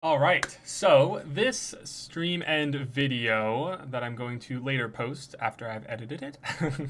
All right, so this stream end video that I'm going to later post after I've edited it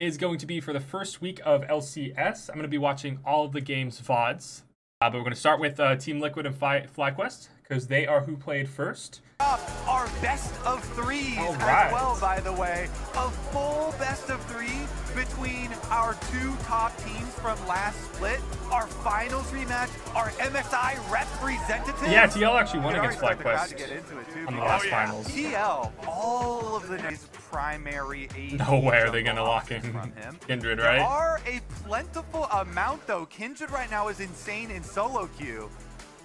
is going to be for the first week of LCS. I'm going to be watching all of the game's VODs, uh, but we're going to start with uh, Team Liquid and Fly- FlyQuest because they are who played first. Our best of threes right. as well, by the way. A full best of three between our two top from last split. Our finals rematch, our MSI representative. Yeah, TL actually won against already start the crowd to FlyQuest get into it, too, on the last finals. TL, all of the his primary AD No way are they gonna lock in options from him. Kindred, There right? are a plentiful amount though. Kindred right now is insane in solo queue.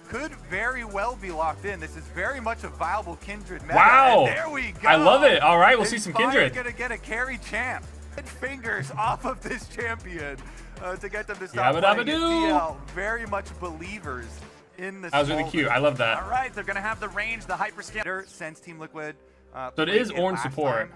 Could very well be locked in. This is very much a viable Kindred meta. Wow. And there we go. I love it. All right, we'll see some Kindred. gonna get a carry champ. Fingers off of this champion uh, to get them to stop Yabba playing. dabba And doo. TL, very much believers in this. That was really cute. I love that. All right, they're going to have the range, the hyperscan. Since Team Liquid. Uh, So it is orange support.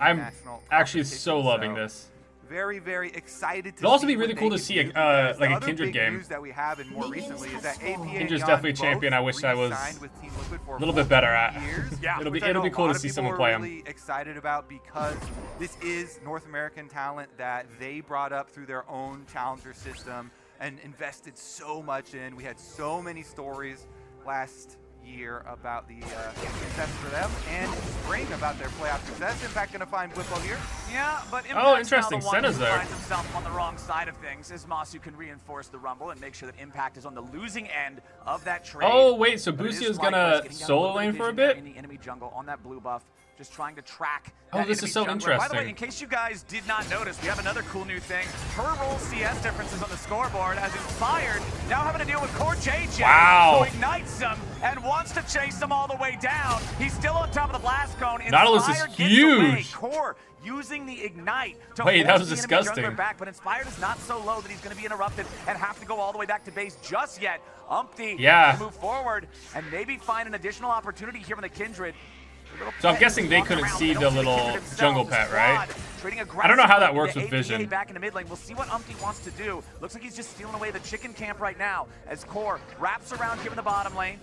I'm actually so loving so this. Very, very excited to It'll also be really cool to see a- uh, like a Kindred game. that we have and more recently is that AP and Kindred's definitely a champion I wish I was re-signed with Team Liquid for a little bit better at. Yeah. It'll be it'll be cool to see someone play him. really excited about because this is North American talent that they brought up through their own challenger system and invested so much in. We had so many stories last year about the uh, success for them and spring about their playoff success. Impact going to find Bwipo here. Yeah, but Impact's Oh, interesting. Now the one Senna's who there. finds himself on the wrong side of things as Massu can reinforce the rumble and make sure that Impact is on the losing end of that trade. Oh wait, so But it is gonna solo lane for a bit? in the enemy jungle on that blue buff. Just trying to track. Oh, this is so jungler. By the way, in case you guys did not notice, we have another cool new thing. Per role CS differences on the scoreboard as Inspired now having to deal with Core JJ. Wow. Who ignites them and wants to chase them all the way down. He's still on top of the blast cone. Nautilus is Inspired gets away. huge. Core using the ignite to Wait, that was disgusting. back, but Inspired is not so low that he's going to be interrupted and have to go all the way back to base just yet. UmTi Yeah. move forward and maybe find an additional opportunity here from the Kindred. So I'm guessing they couldn't see the little jungle pet, right? I don't know how that works with vision. Back in the mid lane. We'll see what UmTi wants to do. Looks like he's just stealing away the chicken camp right now as Core wraps around given the bottom lane.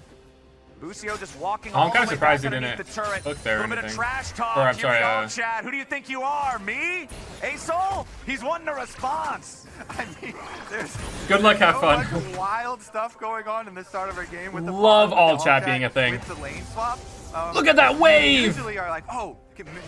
Busio just walking I'm kinda surprised he didn't the turret. hook there or Little bit of anything. trash talk. Or, I'm sorry, uh, Chad. Who do you think you are? Me? Asol? He's wanting a response. I mean, there's Good luck, have so fun. wild stuff going on in the start of our game with the Love farm, all chat being a thing. With the lane swap. Um, Look at that wave! Usually are like, oh,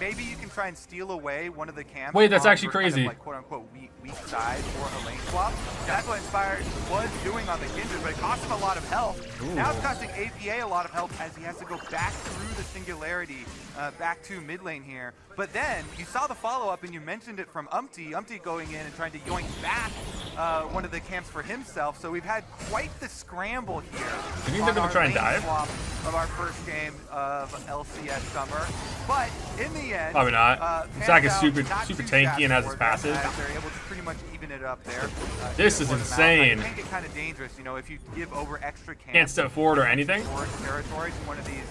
maybe you can try and steal away one of the camps. Wait, that's actually your kind of, crazy. like quote unquote weak, weak side for a lane swap. That's what Inspired was doing on the Kindred, but it cost him a lot of health. Now it's costing APA a lot of health as he has to go back through the singularity, uh, back to mid lane here. But then you saw the follow up and you mentioned it from UmTi. UmTi going in and trying to yoink back uh, one of the camps for himself. So we've had quite the scramble here. You think they're gonna try and dive? Of our first game of LCS summer, but in the end, Probably not. Uh, Zac is super- super tanky and has his fast for them, passive. As They're able to pretty much even it up there. Uh, This is for the insane. It can get kind of dangerous, you know, if you give over extra camps. Can't step forward or anything. Forest territory to one of these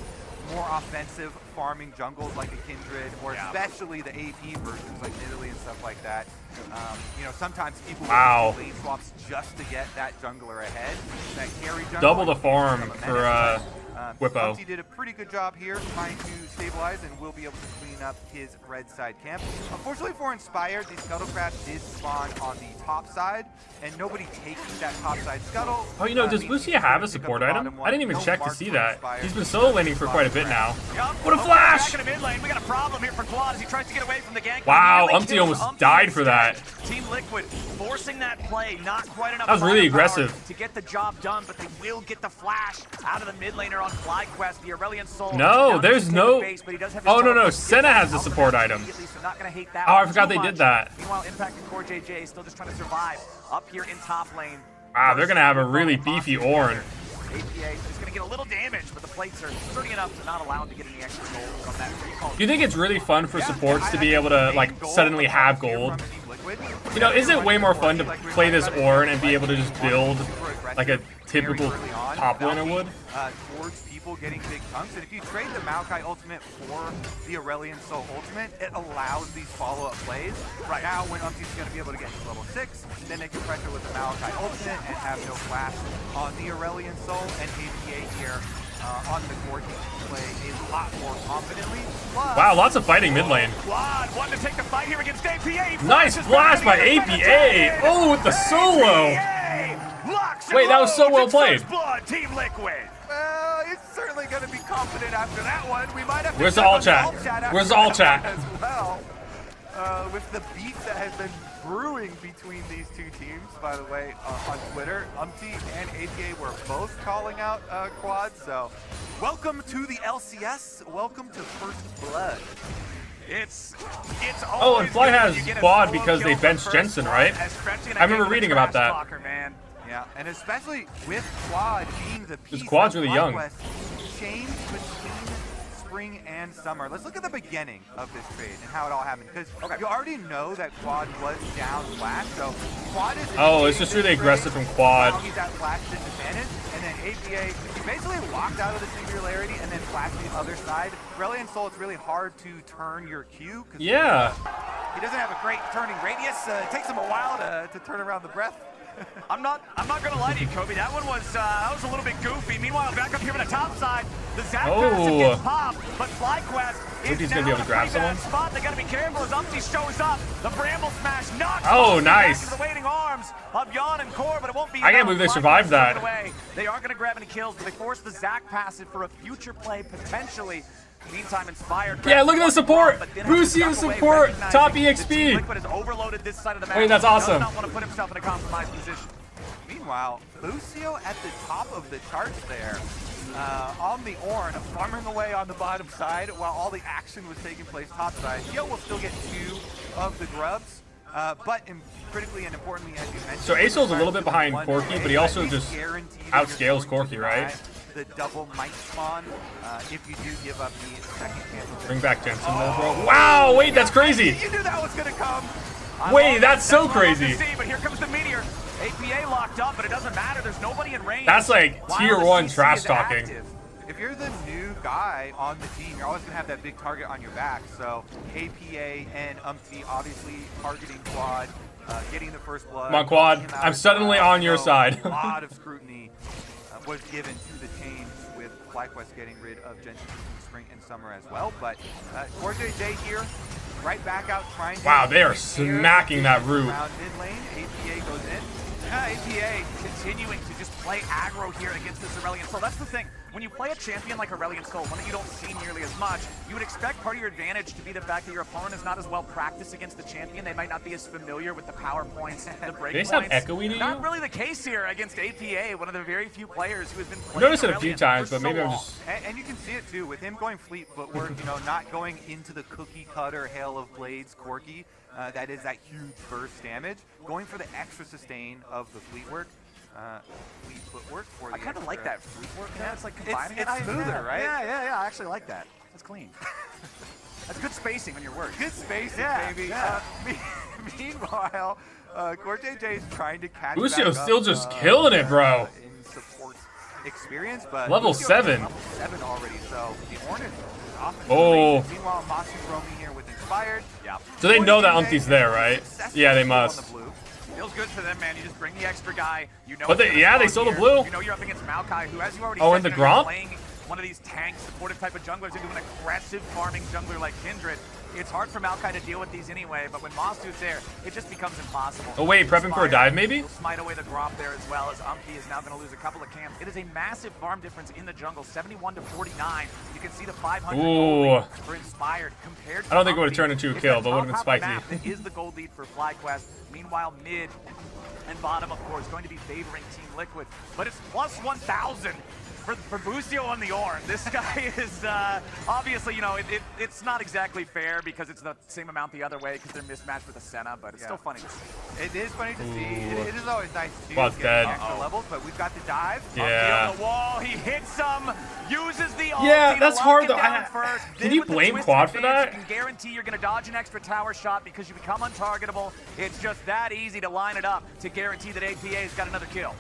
more offensive farming jungles like a Kindred, or Yeah. especially the AP versions like Italy and stuff like that. Um, you know, sometimes people Wow. will lane swaps just to get that jungler ahead. That carry jungler. Double the farm for, uh, but, um, Bwipo. Did a pretty good job here trying to stabilize and will be able to clean up his red side camp. Unfortunately for Inspired, the Scuttle Crab did spawn on the top side, and nobody taking that top side scuttle. Oh, you know, does Lucia have a support item? I didn't even No check to see that. He's been solo laning for quite a bit now. Yup. What a flash! Back in the mid lane, we got a problem here for Quad as he tries to get away from the gank. Wow, UmTi almost UmTi died for that. Team Liquid forcing that play, not quite enough. That was really aggressive. to get the job done, but they will get the flash out of the mid laner on FlyQuest. The Aurelion Soul. No, there's needs to take no- base, but he does have Oh, no, no. Senna has the support item. so not gonna hate that Oh, I forgot they did that. Meanwhile, Impact and Core JJ is still just trying to survive up here in top lane. Wow, they're gonna have a really beefy Ornn. APA is going to get a little damage, but the plates are sturdy enough to not allow him to get any extra gold from that recall. Do you think it's really fun for supports to be able to like suddenly have gold? from Team Liquid You know, is it way more fun to like we were play this Ornn and be able to just build like a typical top being, would? Uh, People getting big chunks, and if you trade the Maokai ultimate for the Aurelion Soul ultimate, it allows these follow-up plays. Right now, when UmTi's going to be able to get to level six, then they can pressure with the Maokai ultimate and have no flash on the Aurelion Soul, and APA here uh, on the court play a lot more confidently. Plus, Wow, lots of fighting mid lane. Wanting to take the fight here against APA. Nice blast by back into the APA. Oh, with the solo. APA locks and Wait, that was so well played. Blood, Team Liquid. Well, it's certainly going to be confident after that one. We might have to Where's the all chat? Where's the all chat? As well. Uh, with the beef that has been brewing between these two teams, by the way, uh, on Twitter, Umti and APA were both calling out uh, Quad. So, welcome to the LCS. Welcome to First Blood. It's it's Oh, and Fly has you get a quad because they benched Jensen, right? as Frenchie and I remember again with a reading about that. man. Yeah, and especially with Quad being the piece Quad's really young. FlyQuest changed between spring and summer. Let's look at the beginning of this trade and how it all happened. Because you already know that Quad was down flash, so Quad is Oh, it's just really aggressive from Quad. He's at flash disadvantage, and then APA he basically walked out of the singularity and then flashed the other side. Brilliant Soul, it's really hard to turn your Q. 'cause Yeah. He doesn't have a great turning radius. Uh, it takes him a while to, to turn around the breath. I'm not I'm not gonna lie to you, Kobe. That one was uh, that was a little bit goofy. Meanwhile, back up here on the top side, the Zap Oh. gets popped, but FlyQuest is he's now gonna be able to grab someone? spot. They gotta be careful as UmTi shows up. The Bramble Smash knocks Oh, nice. the waiting arms of Yeon and Core, but it won't be. I can't believe they survived that. Away. They aren't gonna grab any kills, but they force the Zac passive for a future play potentially. Meantime, inspired. Yeah, look at the support. one, but then Lucio away, support, top EXP. Liquid has overloaded this side of the map. Wait, that's Does awesome. not want to put himself in a compromised position. Meanwhile, Lucio at the top of the charts there, uh, on the Ornn, farming away on the bottom side while all the action was taking place top side. Yo will still get two of the grubs, uh, but in, critically and importantly, as you mentioned, So Asol's a little bit behind Corki, but he also just guarantees that you're outscales going to Corki, right? The double mic spawn, uh, if you do give up the second chance. Bring back Jensen though, bro. Wow, wait, that's crazy. You knew that was gonna come. I Wait, that's so I love to crazy. see, but here comes the meteor. APA locked up, but it doesn't matter. There's nobody in range. That's like tier one trash talking. active. If you're the new guy on the team, you're always gonna have that big target on your back. So APA and UmTi obviously targeting Quad, uh, getting the first blood. Come on, Quad. taking him out I'm suddenly on your side. a lot of scrutiny was given to the change with FlyQuest getting rid of Jensen in spring and summer as well. But uh, J here, right back out trying to. Wow, they are smacking that. Around mid lane, APA goes in. Yeah, APA continuing to play aggro here against this Aurelion Soul. That's the thing. When you play a champion like Aurelion Soul, one that you don't see nearly as much, you would expect part of your advantage to be the fact that your opponent is not as well practiced against the champion. They might not be as familiar with the power points, the break They sound points. echoey to Not you? really the case here against APA, one of the very few players who has been playing noticed it a few times, but maybe I'm just- And, and you can see it too with him going fleet footwork, you know, not going into the cookie cutter hail of blades, Corki. Uh, that is that huge burst damage. Going for the extra sustain of the fleet work. Uh, fleet footwork for the I kind of like that fruit work. Yeah, it's like combining it's it. I- smoother, yeah, right? Yeah, yeah, yeah. I actually like that. That's clean. That's good spacing on your work. Good spacing, Yeah, baby. yeah. Uh, me- meanwhile, uh, Core JJ is trying to catch Lucio's back still up, just uh, killing it, bro. uh, in support experience, but Level Lucio seven. level seven already. So the Hornet Oh. the Meanwhile, Massu roaming here with inspired. Yeah. So they Core know that JJ Umpty's there, right? Yeah, they steal on must. Feels good for them, man. You just bring the extra guy. You know. But they- yeah, they stole the blue. You know you're up against Maokai, who, as you already Oh, said, and the Gromp? playing one of these tank supportive type of junglers into an aggressive farming jungler like Kindred. It's hard for Maokai to deal with these anyway, but when Massu's there, it just becomes impossible. Oh, wait, prepping for a dive, maybe? He'll smite away the Gromp there as well, as UmTi is now going to lose a couple of camps. It is a massive farm difference in the jungle, 71 to 49. You can see the 500 gold Ooh. for Inspired compared to I don't think it would've turned into a kill, but it would've been top half of the spicy. map is the gold lead for FlyQuest. Meanwhile, mid and bottom, of course, going to be favoring Team Liquid. But it's plus 1,000 for, for Lucio on the Ornn. This guy is uh, obviously, you know, it, it, it's not exactly fair because it's the same amount the other way because they're mismatched with a Senna, but it's Yeah. still funny to see. It is funny to see. It, it is always nice to Quad's get dead. extra Uh-oh. levels, but we've got the dive. Yeah. On the wall, he hits some, uses the ulti Yeah, that's hard, though. I- first. can you blame Quad for advance, that? You can guarantee you're going to dodge an extra tower shot because you become untargetable. It's just that easy to line it up to guarantee that APA's got another kill.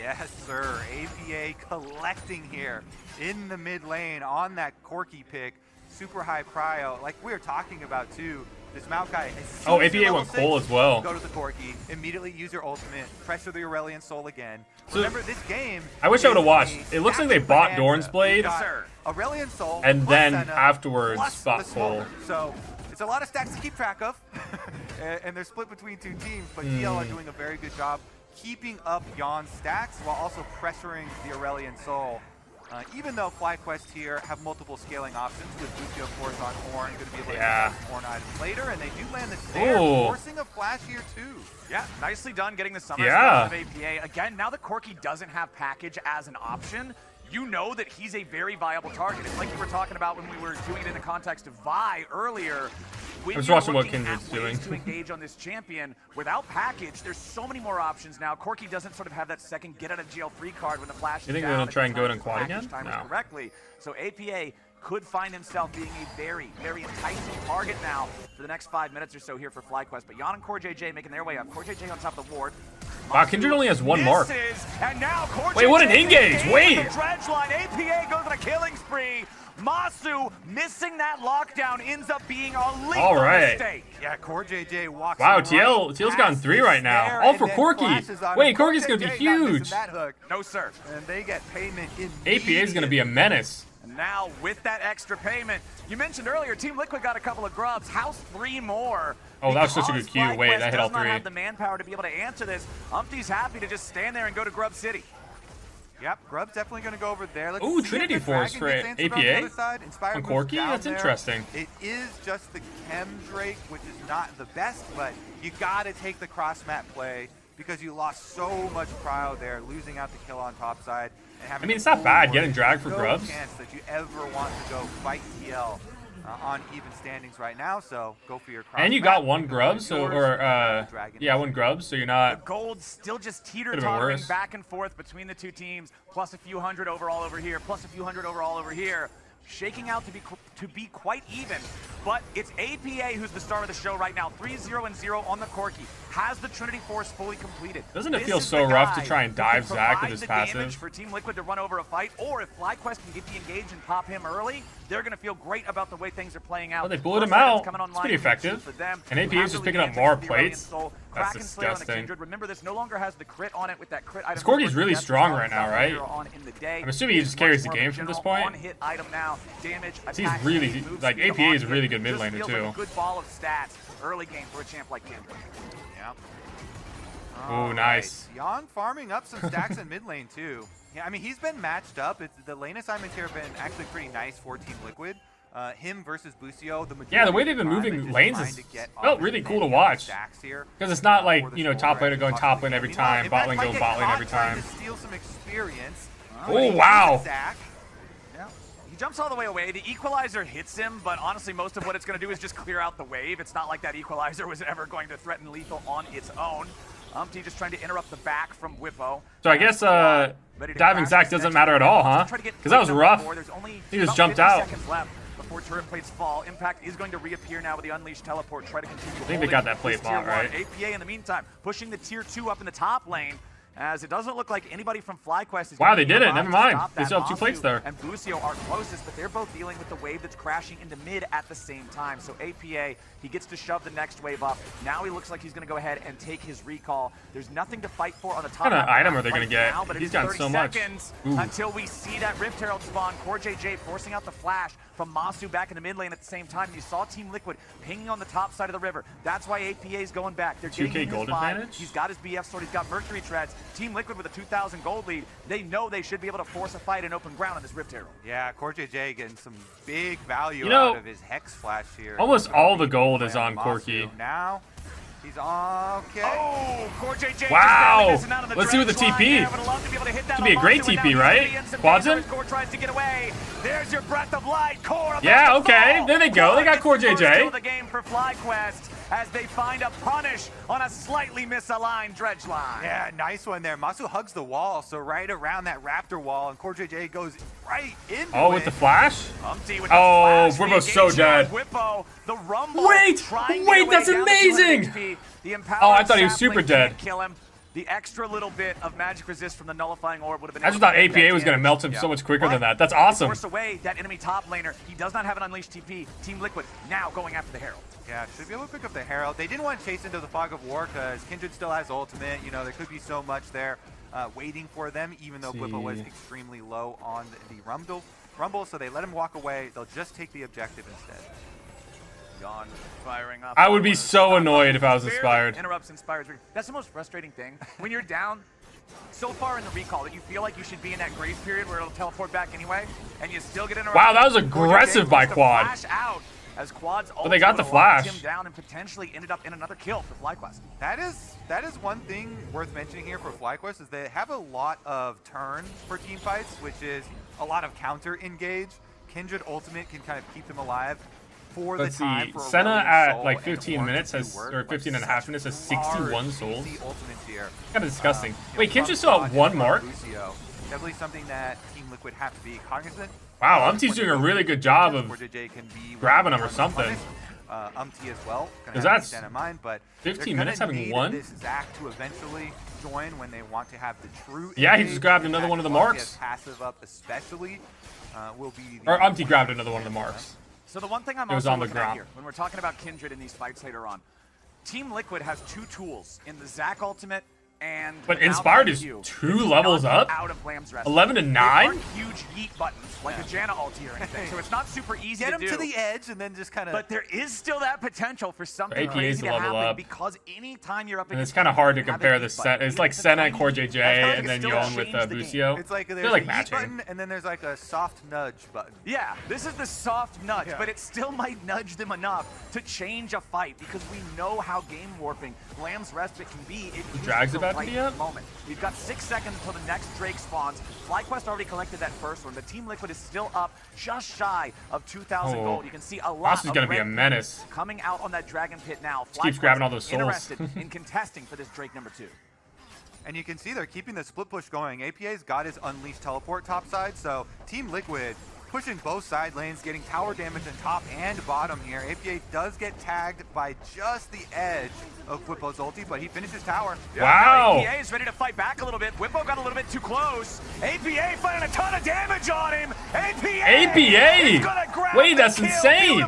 Yes, sir. APA collecting here in the mid lane on that Corki pick. Super high prio. Like we were talking about too, This Maokai. Oh, APA went six, as well. Go to the Corki. Immediately use your ultimate. Pressure the Aurelion Soul again. So- Remember, this game. I wish I would've watched. It looks like they bought. Doran's Blade. You've Yes, sir. Aurelion Soul. And then Senna, afterwards, spot. Cole. So it's a lot of stacks to keep track of, and they're split between two teams. But TL are Hmm. doing a very good job keeping up Yeon's stacks while also pressuring the Aurelion Soul. Uh, even though FlyQuest here have multiple scaling options with Lucio, of course, on Ornn, going to be able to Yeah. get Ornn items later, and they do land the snare, Ooh. forcing a flash here too. Yeah, nicely done getting the summer Yeah. of APA. Again, now that Corki doesn't have package as an option, you know that he's a very viable target. It's like you were talking about when we were doing it in the context of Vi earlier. When I was watching what Kindred's doing. to engage on this champion without package, there's so many more options now. Corki doesn't sort of have that second get out of jail free card when the flash You think down they'll if try and go in quad again? No. correctly. So APA could find himself being a very, very enticing target now for the next five minutes or so here for FlyQuest. But Yeon and Core JJ making their way up. Core JJ on top of the ward. Wow, Kindred only has one mark. Misses, and now Wait, what an engage, wait. the line. APA goes on a killing spree. Massu missing that lockdown ends up being a lethal All right. mistake. Yeah, Core JJ walks. Wow, right TL TL's gotten three right now. All oh, for Corki. Wait. Corki's gonna be JJ not missing huge. That hook, No, sir. and they get payment in. APA is going to be a menace. And now with that extra payment, you mentioned earlier, Team Liquid got a couple of grubs. House three more? Oh, that was such a good cue. Wait, FlyQuest that hit does all not have the manpower to be able to answer this. UmTi's happy to just stand there and go to Grub City. Yep, Grub's definitely going to go over there. Let's Ooh, Trinity Force for gets answered on the APA? other side. Inspire On Corki? That's there. interesting. It is just the Chem Drake, which is not the best, but you got to take the cross map play because you lost so much cryo there, losing out the kill on top side. And having I mean, it's not bad getting dragged for no grubs. chance that you ever want to go fight TL uh, on even standings right now, so go for your And you got one grub, so or uh, yeah, one grub, so you're The not. gold still just teeter tottering back and forth between the two teams, plus a few hundred overall over here, plus a few hundred overall over here. Shaking out to be to be quite even, but it's APA who's the star of the show right now. 3-0 and 0 on the Corki. Has the Trinity Force fully completed? Doesn't it This feel so rough to try and dive can Zac with his the passive? damage for Team Liquid to run over a fight, or if FlyQuest can get the engage and pop him early, they're going to feel great about the way things are playing out. Well, they Plus him out. It's pretty effective. And APA is just picking up more of the Aurelion plates. That's Kraken Slayer on the disgusting. Remember, this no longer has the crit on it with that crit item. For really strong right now, right? later on in the day. I'm assuming he just carries the more of a game from this point. On-hit item now, damage, He's really- like, APA is a really good mid laner, feels like a too. good ball of stats early game for a champ like Kindred. Yep. Ooh, nice. Yeon farming up some stacks in mid lane too. Yeah, I mean he's been matched up. It's, the lane assignments here have been actually pretty nice for Team Liquid. Uh, him versus Busio. The Yeah, the way they've been moving lanes is- felt really cool to watch. Because it's not uh, like, you know, top laner going top lane every time, bot lane going bot lane every time. Steal some experience. Oh, wow. Jumps all the way away. The equalizer hits him, but honestly, most of what it's going to do is just clear out the wave. It's not like that equalizer was ever going to threaten lethal on its own. UmTi just trying to interrupt the back from Bwipo. So I guess uh, diving crash Zac this doesn't matter at all, huh? Try to get Because that was rough. There's only He just jumped out. left before turret plates fall. Impact is going to reappear now with the unleashed teleport. Try to continue. I think they got that plate bot, right? APA in the meantime pushing the tier two up in the top lane. As it doesn't look like anybody from FlyQuest is Wow, they did it. Never mind. They still have two plates there. And Busio are closest, but they're both dealing with the wave that's crashing into mid at the same time. So APA, he gets to shove the next wave up. Now he looks like he's going to go ahead and take his recall. There's nothing to fight for on the top. What kind of item are they gonna right get? now, but it He's is gotten 30 so much. until we see that Rift Herald spawn. Core JJ forcing out the flash from Massu back in the mid lane at the same time. You saw Team Liquid pinging on the top side of the river. That's why APA is going back. They're 2K getting his gold vibe. advantage? He's got his BF sword. He's got Mercury treads. Team Liquid with a 2,000 gold lead. They know they should be able to force a fight in open ground on this Rift Herald. Yeah, Core JJ getting some big value You know, out of his Hex Flash here. almost all the be gold is on Corki. Now, he's on. Okay. Oh, Core JJ Wow. barely missing out on the Let's see what the TP. there. Would to be able to hit that Could be a great Massu, and now TP, right? gonna be in some Quads him? as Core tries to get away. There's your breath of light, Core. Yeah, okay. There they go. They got gets Core JJ. the game for FlyQuest as they find a punish on a slightly misaligned dredge line. Yeah, nice one there. Massu hugs the wall, so right around that Raptor wall, and Core JJ goes right into Oh, it. with the flash? UmTi with the Oh, flash, the Bwipo's so dead. Bwipo, the rumble Wait, wait, that's down to 200 amazing. The Oh, I thought he was super dead. Kill him. The extra little bit of magic resist from the nullifying orb would have been. I just thought to make that APA was going to melt him Yeah. so much quicker than that. That's awesome. Force away that enemy top laner. He does not have an unleashed TP. Team Liquid now going after the Herald. Yeah, should be able to pick up the Herald. They didn't want to chase into the Fog of War because Kindred still has ultimate. You know, there could be so much there uh, waiting for them, even though Bwipo was extremely low on the Rumble. Rumble, so they let him walk away. They'll just take the objective instead. Yeon firing up. I would be so annoyed if I was inspired. Interrupts inspired. That's the most frustrating thing. When you're down so far in the recall that you feel like you should be in that grace period where it'll teleport back anyway, and you still get interrupted. Wow, that was aggressive by Quad. Flash out as Quad's But they got the ultimate locked flash. him down and potentially ended up in another kill for FlyQuest. That is that is one thing worth mentioning here for FlyQuest is they have a lot of turn for team fights, which is a lot of counter engage. Kindred Ultimate can kind of keep them alive for Let's the time. see. For Senna at, like, 15 minutes has- or 15 and a half minutes has 61 souls. easy ultimates here. Kind of disgusting. Um, Wait, Kindred's still at one mark? Lucio. Definitely something that Team Liquid have to be cognizant. Wow, Umti's doing a really good job of where JJ can be grabbing him or something. Uh, Umti as well. Gonna 'Cause have to that's that in mind, but 15 minutes having one? This Zac to eventually join when they want to have the true. Yeah, he just grabbed another one of the marks. Passive up, especially, uh, will be. Or Umti grabbed another one of the marks. So the one thing I'm It also on the looking at here, when we're talking about Kindred in these fights later on, Team Liquid has two tools in the Zac ultimate and But Inspired is two levels up? Out of Lamb's Rest. 11 to 9? huge yeet buttons like a Janna ulti or anything, so it's not super easy Get to him do. to the edge and then just kind of. but there is still that potential for something APAs crazy to to level happen up. because anytime you're up And it's kind of hard to compare the button, set. It's even like Senna and tiny, Core JJ, and then still Yeon with change uh, the game. Busio. It's like there's They're like a heat matching. button and then there's like a soft nudge button. Yeah, this is the soft nudge, Yeah. but it still might nudge them enough to change a fight because we know how game warping Lamb's Respite can be. It uses Drag's the about to right be up? moment. We've got six seconds until the next Drake spawns. FlyQuest already collected that first one. The Team Liquid is still up just shy of 2,000 Oh. gold. You can see a lot Boss is of going to be a menace. coming out on that Dragon Pit now. Just keeps grabbing all those souls. Interested in contesting for this Drake number two. And you can see they're keeping the split push going. APA's got his unleashed teleport top side, so Team Liquid pushing both side lanes, getting tower damage on top and bottom here. APA does get tagged by just the edge of Bwipo's ulti, but he finishes tower. Wow. APA is ready to fight back a little bit. Bwipo got a little bit too close. APA finding a ton of damage on him. APA. APA? is gonna grab Wait, that's insane.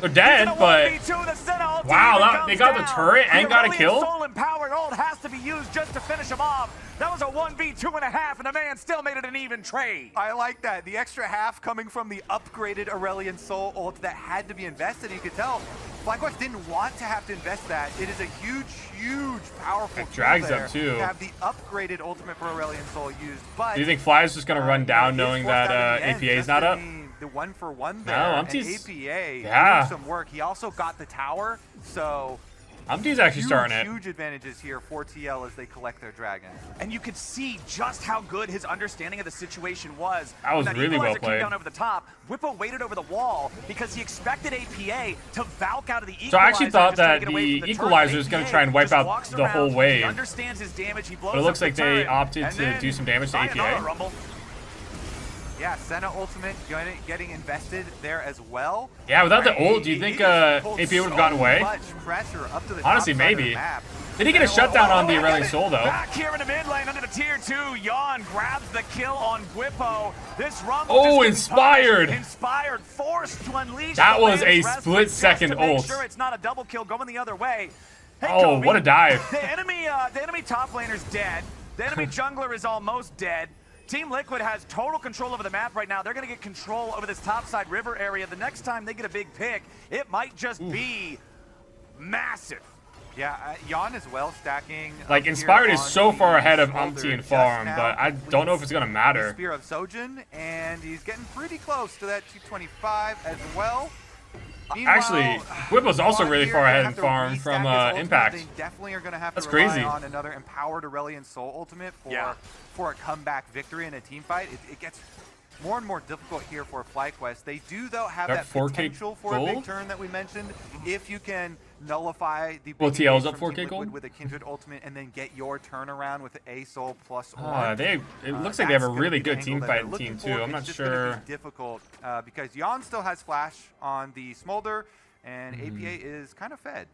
They're dead, but- 1v2 the Senna ulti Wow, that- they got the turret and got a kill? Soul empowered ult has to be used just to finish him off. That was a 1v2 and a half, and the man still made it an even trade. I like that. The extra half coming from the upgraded Aurelion Soul ult that had to be invested. You could tell FlyQuest didn't want to have to invest that. It is a huge, huge, powerful It drags there up, too. to have the upgraded ultimate for Aurelion Soul used. But Do you think Fly is just going to uh, run down know, knowing that uh, in the end APA is not up? The one for one No, there. and Umti's- APA yeah. doing some work. He also got the tower, so Umti's actually huge, starting it. huge advantages here for TL as they collect their dragon. And you could see just how good his understanding of the situation was. That was that really well played. down over the top. Bwipo waited over the wall because he expected APA to valk out of the equalizer. So I actually thought to that away the equalizer is gonna try and wipe out the whole around, wave. He understands his damage. He blows But it looks like the they opted to do some damage to APA. Rumble. Yeah, Senna ultimate getting, getting invested there as well. Yeah, without the ult, do you think uh, APA would have gotten away? Up to the Honestly, maybe. Did he get a shutdown on the Aurelion and Soul, though? Back here in the mid lane under the tier two, Yeon grabs the kill on Bwipo. This rumble Oh, inspired. Inspired, forced to unleash. That the was a split-second ult. Sure, it's not a double kill going the other way. Hey, Oh, Kobe, what a dive. The enemy, uh, the enemy top laner's dead. The enemy jungler is almost dead. Team Liquid has total control over the map right now. They're going to get control over this topside river area. The next time they get a big pick, it might just be massive. Yeah, uh, Yeon as well stacking. Like, Inspired is so far ahead of Umti and Farm, but I don't know if it's gonna matter. the Spear of Shojin, and he's getting pretty close to that 225 as well. Meanwhile, Actually, Bwipo's also really far gonna ahead have in to Farm restack from his uh, ultimate. Impact. They definitely are going to have That's to rely crazy. on another empowered Aurelion Soul ultimate for Yeah. for a comeback victory in a team fight. It, it gets more and more difficult here for FlyQuest. They do though have That that 4K potential for a big gold? turn that we mentioned. If you can nullify the Well, TL's up from 4K Team Liquid gold? with a Kindred ultimate and then get your turnaround with a Soul plus Uh, they, it Uh, looks like they have a really good team that they're fighting looking team for. too. I'm not sure. difficult uh, because Yeon still has flash on the Smolder, and Mm-hmm. APA is kind of fed.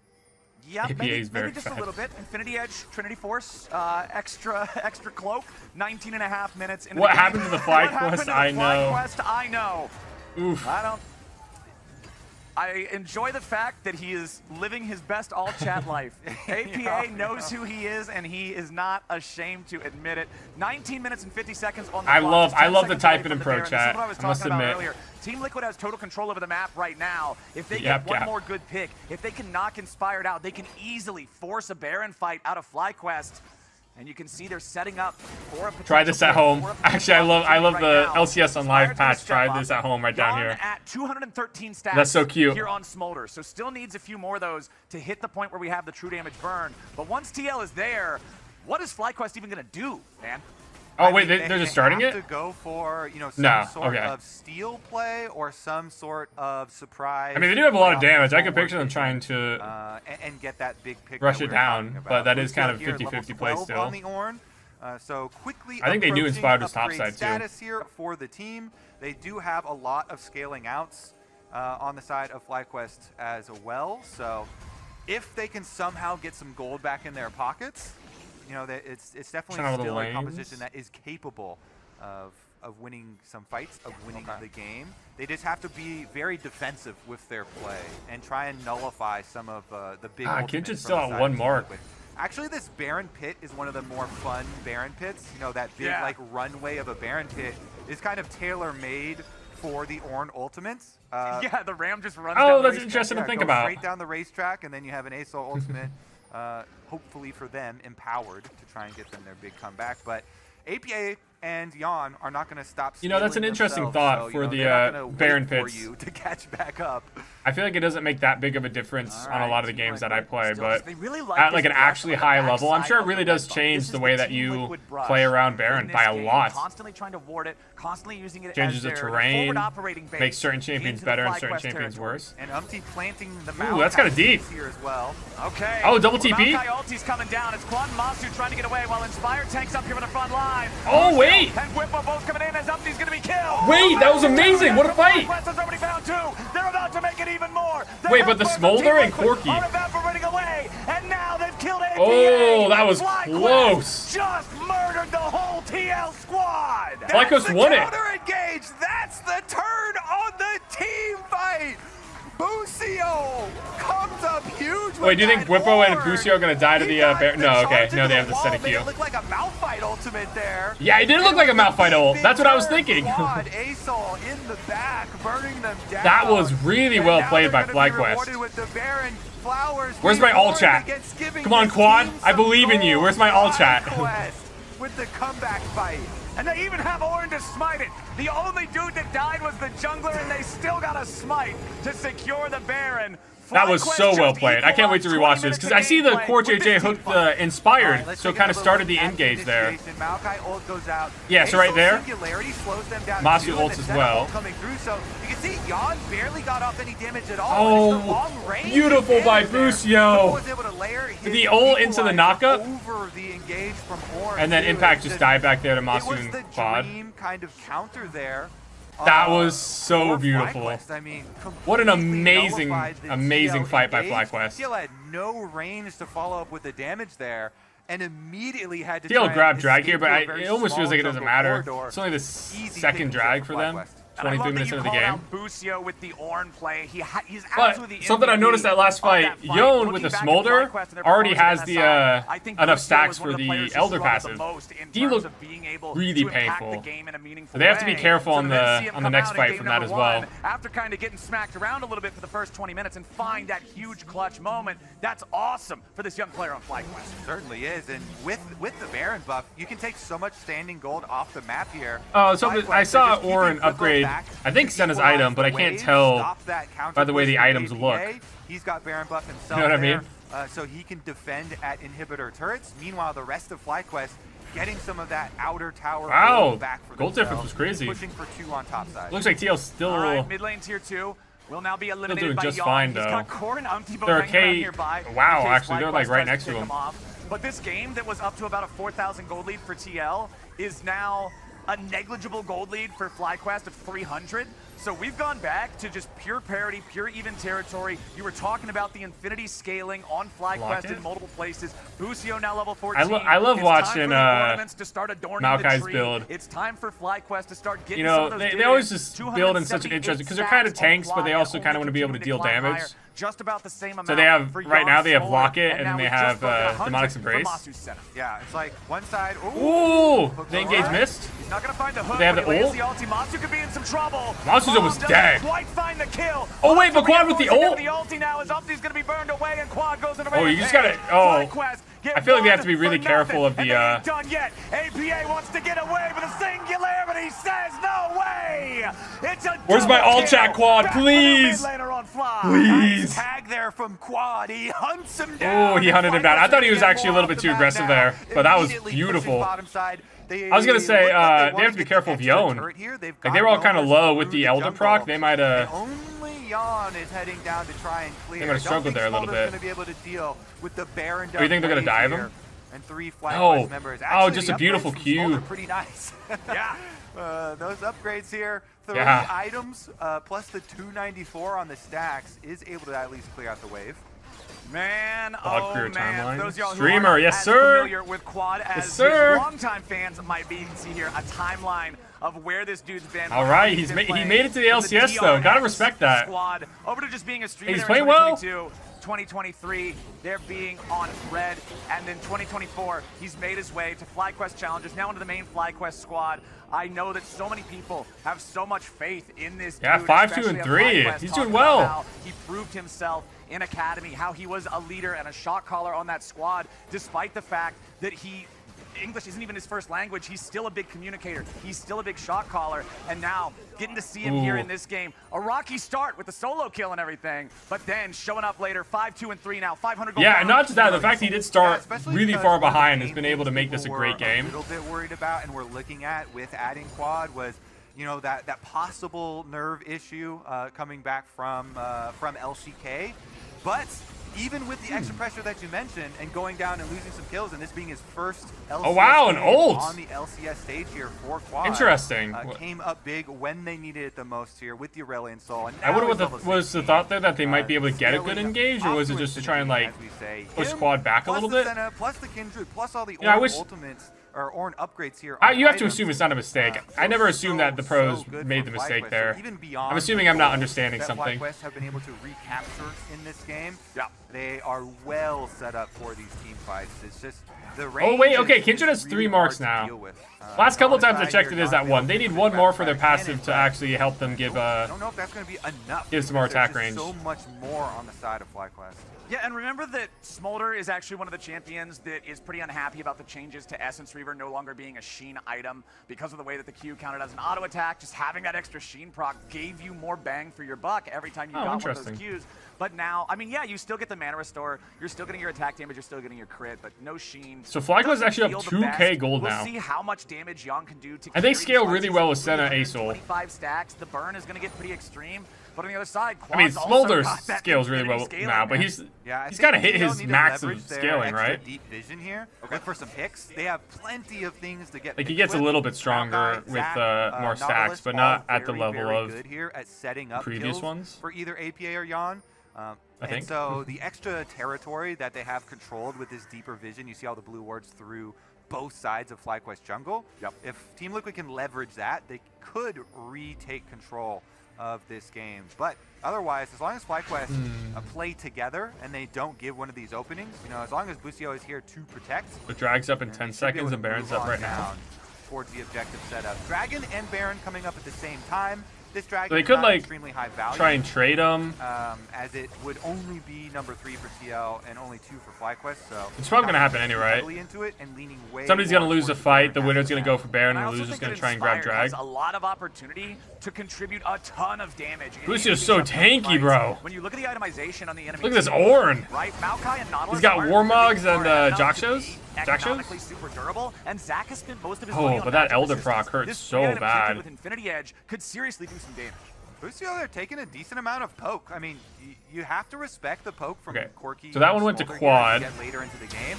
Yeah, APA maybe, maybe just fast. a little bit. Infinity Edge, Trinity Force, uh, extra extra cloak, 19 and a half minutes. into What happened to the fly quest? I know. Quest? I know. Oof. I don't. I enjoy the fact that he is living his best all chat life. APA Yeah. knows who he is, and he is not ashamed to admit it. 19 minutes and 50 seconds on the I clock, love- I love the type in pro chat, I was I must talking about admit. earlier. Team Liquid has total control over the map right now. If they Yep, get one yep. more good pick, if they can knock Inspired out, they can easily force a Baron fight out of FlyQuest. And you can see they're setting up for a Try this at home. pick, for a Actually, I love I love opportunity the now. LCS on live patch. Try this at home right down here. at 213 stats. That's so cute. Here on Smolder, so still needs a few more of those to hit the point where we have the true damage burn. But once TL is there, what is FlyQuest even gonna do, man? Oh wait, they, they're just starting it. to go for you know some No, sort okay. of steal play or some sort of surprise. I mean, they do have a lot of damage. I could forward picture them trying to. uh, and, and get that big pick. rush it down, but that is kind of here at level 50-50 play 12 still. On the Ornn. Uh, so quickly, I think they do approaching inspire this upgrade topside, too. status here for the team. They do have a lot of scaling outs uh, on the side of FlyQuest as well. So if they can somehow get some gold back in their pockets, you know, that it's it's definitely Trying out of the still a composition that is capable of of winning some fights, of winning the game. They just have to be very defensive with their play and try and nullify some of uh, the big. Ah, ultimates Kindred's still the at one mark. Actually, this Baron Pit is one of the more fun Baron Pits. You know, that big Yeah. like runway of a Baron Pit is kind of tailor-made for the Ornn Ultimates. Uh, yeah, the Ram just runs Oh, down that's racetrack. interesting to think about. Straight down the racetrack, and then you have an ASOL Ultimate, uh, hopefully for them, empowered to try and get them their big comeback. But APA and Yeon are not going to stop. You know, that's an interesting thought so, for know, the, uh, Baron for pits. you to catch back up. I feel like it doesn't make that big of a difference on a lot of the games that I play, Still, but really like at like an actually high level, I'm sure it really does change the way that you play around Baron by a game, lot. Constantly trying to ward it, constantly using it Changes the terrain, base makes certain champions better and certain champions worse. And Umti planting the Ooh, that's kinda deep. here as well. Okay. Oh, double TP? Ulti's coming down. It's Quan Massu trying to get away while Inspire tanks up here on the front line. Oh, wait! And Bwipo both coming in as Umti's gonna be killed. Wait, that was amazing! What a fight! Quest has already found two. They're about to make it even more. The Wait, but the Smolder and Liquid Corki. Are evaporating away, and now they've killed APA. Oh, that was close. Just murdered the whole TL squad. The won it. That's the turn on the team fight. Busio comes up huge. Wait, do you think Bwipo and. Busio are gonna die to He the, uh, bear- no, okay. No, they have the wall, set made Q. It looked like a Malphite ultimate there. Yeah, it did look like a Malphite ult. That's what I was thinking. Quad, Asol in the back, burning them down. That was really well played by FlyQuest. rewarded with the Baron flowers. Where's my all chat? Come on, Quad. I believe in you. Where's my all chat? With the comeback fight. And they even have Orin to smite it. The only dude that died was the jungler, and they still got a smite to secure the Baron. That was so well played. I can't wait to equalized 20 rewatch this because I see the Core JJ hooked the inspired, let's so it kind of started the engage there. initiation. Maokai ult goes out. Yeah, so right there. Singularity slows them down Massu ults as well. through, so see Yeon barely got off any damage at all. Oh, and it's the long range beautiful by. Busio. Bwipo was able to layer his The ult into the knockup. the engage from Ornn, And then. Impact just died back there to Massu and dream kind of counter there. That uh, was so beautiful. FlyQuest. I mean, What an amazing, amazing fight by. FlyQuest. TL had no range to follow up with the damage there, and immediately had to. And grabbed drag here, but I, it almost feels like it doesn't matter. corridor. It's only the Easy second drag for for them. FlyQuest. 23 minutes that into the game. out Busio with the Ornn play. He ha- he's But absolutely something I noticed that last fight, that fight. Yeon Looking with the Smolder FlyQuest and their already has the, uh, I think enough stacks for the Elder struggled passive. The most He looked of being able really painful. The game in a meaningful So they have to be careful So on the- on the next fight from that as well. After kind of getting smacked around a little bit for the first 20 minutes and find that huge clutch moment, that's awesome for this young player on FlyQuest. Certainly is, and with with the Baron buff, you can take so much standing gold off the map here. Oh, so I saw just Ornn upgrade, back I think Senna's item, but I can't tell stop that counter by the way the items look. He's got Baron buff himself You know what I mean? uh, so he can defend at inhibitor turrets. Meanwhile, the rest of FlyQuest getting some of that outer tower Wow, gold back for gold difference was crazy. Pushing for two on top side. Looks like TL's still. All right, mid lane tier two will now be eliminated doing by just Yeon. fine, He's though. got Core and They're K- nearby. wow, actually, they're, like, right next to him. off. But this game that was up to about a 4,000 gold lead for TL is now a negligible gold lead for FlyQuest of 300. So we've gone back to just pure parity, pure even territory. You were talking about the infinity scaling on FlyQuest in multiple places. Busio now level 14. I lo- I love It's time watching, uh, to start adorning Maokai's the tree. build. It's time for FlyQuest to start getting You know, some of those they- they always just build in such an interesting- 'cause they're kinda tanks, but they also kinda wanna be able to deal damage. higher. Just about the same amount. So they have- right now they have Locket, and then they just uh, 100 Demonic's Embrace. Yeah, it's like one side. Ooh. Ooh, Hook the over. engage missed. He's not gonna find the hook. They have the ult? the ulti. Massu could be in some trouble. Massu's Mom almost dead. Quite find the kill. Oh, wait, but Quad with the ult? The ulti now. His ulti's gonna be burned away, and Quad goes into Oh, you just gotta- oh. I feel like we have to be really careful of the, uh, done yet. APA wants to get away with a singularity. Says no way. It's a Where's my all chat Quad? Please. mid on Fly. Please. Tag there from Quad. He hunts him down. Oh, he hunted him down. I thought he was actually a little bit too aggressive there, but that was beautiful. pushing bottom side. They I was gonna say, uh, they have to be careful of. They've Like, they were all kinda low with the Elder proc. They might, uh, and Only Yeon is heading down to try and clear. They might have Don't struggled think there a little Smolder's bit. gonna be able to deal with the Baron Oh, you think they're gonna wave dive him? here. And three flag No. quest members. Oh, just a beautiful upgrades from cue. Pretty nice. Yeah. Uh, those upgrades here, three Yeah. items uh, plus the 294 on the stacks is able to at least clear out the wave. Man, Bog oh for man, timeline. those y'all who Streamer, are yes, sir. familiar with Quad as his sir. longtime fans might be, you can see here a timeline of where this dude's been. All right, he's ma- he made it to the LCS though. Gotta respect that. Squad over to just being a streamer. He's playing well. 2023, they're being on red, and then 2024, he's made his way to FlyQuest Challenges, now into the main FlyQuest squad. I know that so many people have so much faith in this Yeah, dude, five, two, and three. FlyQuest, He's doing well. he proved himself in academy, how he was a leader and a shot caller on that squad, despite the fact that he English isn't even his first language. He's still a big communicator. He's still a big shot caller. And now getting to see him here in this game, a rocky start with the solo kill and everything, but then showing up later, five, two, and three now, 500 gold. Yeah, and not just that, the fact he did start especially really far one of the behind has been able to make this a great game. A little bit worried about, and we're looking at with adding quad was, you know, that that possible nerve issue uh, coming back from uh, from LCK, but. Even with the extra pressure that you mentioned and going down and losing some kills and this being his first LCS Oh, wow, an ult. on the LCS stage here for Quad. Interesting. Uh, came up big when they needed it the most here with the Aurelion Soul. And I wonder what the, was the thought there that they might Uh, be able to get a good engage, or was it just to try and like infinity, as we say. push Quad back a little bit? Senna, plus the Kindred, plus all the Yeah, I wish- ultimates or Ornn upgrades here. I, you have to assume it's not a mistake. uh, I never so, assumed that the pros good made the mistake FlyQuest. There. even I'm assuming I'm not understanding something. FlyQuest have been able to recapture in this game. Yeah. They are well set up for these team fights. It's just the Oh wait, okay, is Kindred has three hard marks now. Uh, Last couple on times I checked it is Yeon at one. They need one more for their passive to actually help them give I uh don't know if that's going to be enough. give some more attack range. So much more on the side of FlyQuest. Yeah, and remember that Smolder is actually one of the champions that is pretty unhappy about the changes to Essence Reaver no longer being a Sheen item because of the way that the Q counted as an auto attack. Just having that extra Sheen proc gave you more bang for your buck every time you Oh, got one of those. Qs. But now, I mean, yeah, you still get the mana restore, you're still getting your attack damage, you're still getting your crit, but no Sheen. So is actually up 2K best. gold we'll now. see how much damage Yeon can do to And they scale really well with Senna Aesol. 25 stacks, the burn is going to get pretty extreme. But on the other side, I mean Smolder scales really well now, but man. he's Yeah, he's think gotta hit his max of scaling, right? Deep vision here. Look for some picks. They have plenty of things to get. Like, he gets a little bit stronger with, uh, more stacks, but not at the level of here at setting up previous ones. for either APA or Yeon. Um, I and think. so the extra territory that they have controlled with this deeper vision, you see all the blue wards through both sides of FlyQuest jungle. Yep. If Team Liquid can leverage that, they could retake control of this game. But otherwise, as long as FlyQuest uh, play together and they don't give one of these openings, you know, as long as Busio is here to protect, The drag's up in 10 they should be able seconds and Baron's up right now. Towards the objective setup. Dragon and Baron coming up at the same time. This dragon So they is could, like, extremely high value. Try and trade them. um, as it would only be number three for TL and only two for FlyQuest. So It's probably gonna happen anyway, right? Into it and leaning way Somebody's gonna lose the fight, the winner's gonna go for Baron, And and the loser's gonna try and grab drag. a lot of opportunity to contribute a ton of damage. in Lucius these is so tanky, bro. When you look at the itemization on the enemy Look at this team, Ornn. Right, Maokai and Nautilus. He's got are Warmogs and, are uh, enough to Jaxos? be super durable, and Zac has spent most of his Oh, money but that magic Elder resistance. proc hurts This so bad. Kindred With Infinity Edge could seriously do some damage. Busio, they're taking a decent amount of poke. I mean, you have to respect the poke from Okay, Corki. so that one went to Smolder here as quad. later into the game.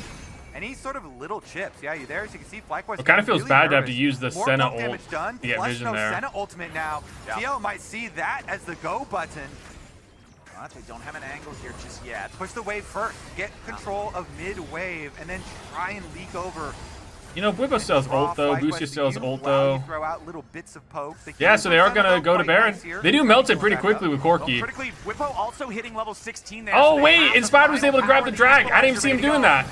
And he's sort of little chips. Yeah, you there? As you can see, FlyQuest. It kind of feels really bad to have to use the More Senna damage ult done, to get plus vision no there. Senna ultimate now. Yeah. TL might see that as the go button. But they don't have an angle here just yet. Push the wave first, get control of mid wave, and then try and leak over. You know, has Draw ult though. FlyQuest Boosty to still has you, ult though. to Throw out little bits of poke. They Yeah, so they are gonna go to Baron. They do melt it pretty quickly with Well, Corki. also hitting level 16 there. Oh wait, Inspired was able to grab the drag. I didn't even see him doing that.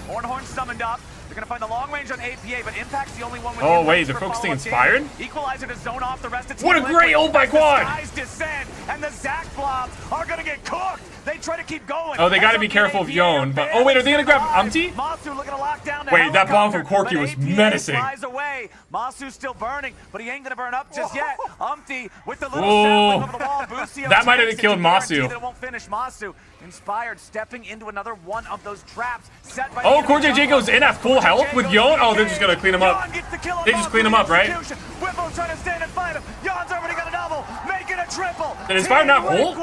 Ornhorn summoned. They're gonna find the long range on APA, but Impact's the only one with Oh, the wait, they're focusing Inspired? Equalizer to zone off the rest of What a great ult by Quad. descend, and the Zac blobs are gonna get cooked. They try to keep going. Oh, they gotta be careful of Yeon, but- oh, wait, are they gonna grab. Umti? Massu looking to lock down Wait, that bomb from Corki was menacing. flies away. Massu's still burning, but he ain't gonna burn up just yet. Umti with the little sapling over the wall. Busio That might have killed Massu. that won't finish Massu. Inspired, stepping into another one of those traps set by Oh, Core JJ goes in at full health with Yeon? Oh, they're just gonna clean him up. Yeon gets the kill on They just clean him up, right? execution. Bwipo trying to stand and fight him. Yeon's already got a double, making a triple. Did Inspired not ult?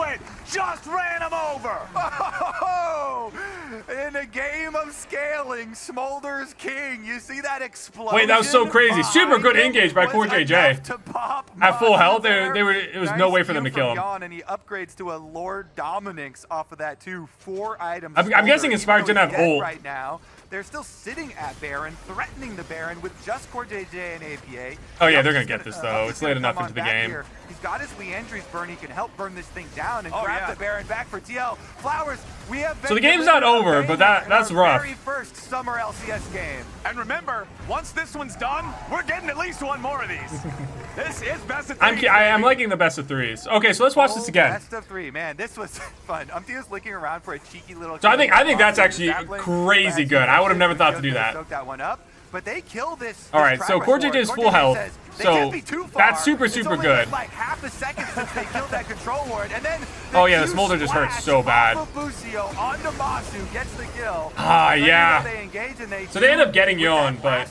Just ran him over. Oh, in a game of scaling, Smolder's king. You see that explosion? Wait, that was so crazy. Super good engage by Core JJ. to pop At full health, they- there. they were- it was Nice no way for them to kill him. Yeon, and he upgrades to a Lord Dominik's off of that too. Four items. I'm- I'm guessing Inspired didn't have ult. right now. They're still sitting at Baron, threatening the Baron with just Core JJ and APA. Oh, yeah, they're gonna get this, though. It's late enough into the game. here. He's got his Liandry's burn. He can help burn this thing down and Oh, grab yeah. the Baron back for TL. Flowers, we have been So the game's not delivered a over, but banger that- in that's our rough. Very first summer LCS game. And remember, once this one's done, we're getting at least one more of these. this is best of I'm, three. I, am liking the best of threes. Okay, so let's watch this Full again. Best of three, man. This was fun. UmTi's looking around for a cheeky little. So I think- kill. I think that's Massu actually grappling, crazy but good. I would have never thought to Joe's do gonna that. Soak that one up, but they kill this. All this so progress Core forward. JJ is full health, says, so can't be too that's super, super good. Like half a second since they killed that control ward, and then. Oh, yeah, the smolder just hurts so bad. off of Busio onto Massu gets the kill. Ah, yeah. They they So they end up getting Yeon, but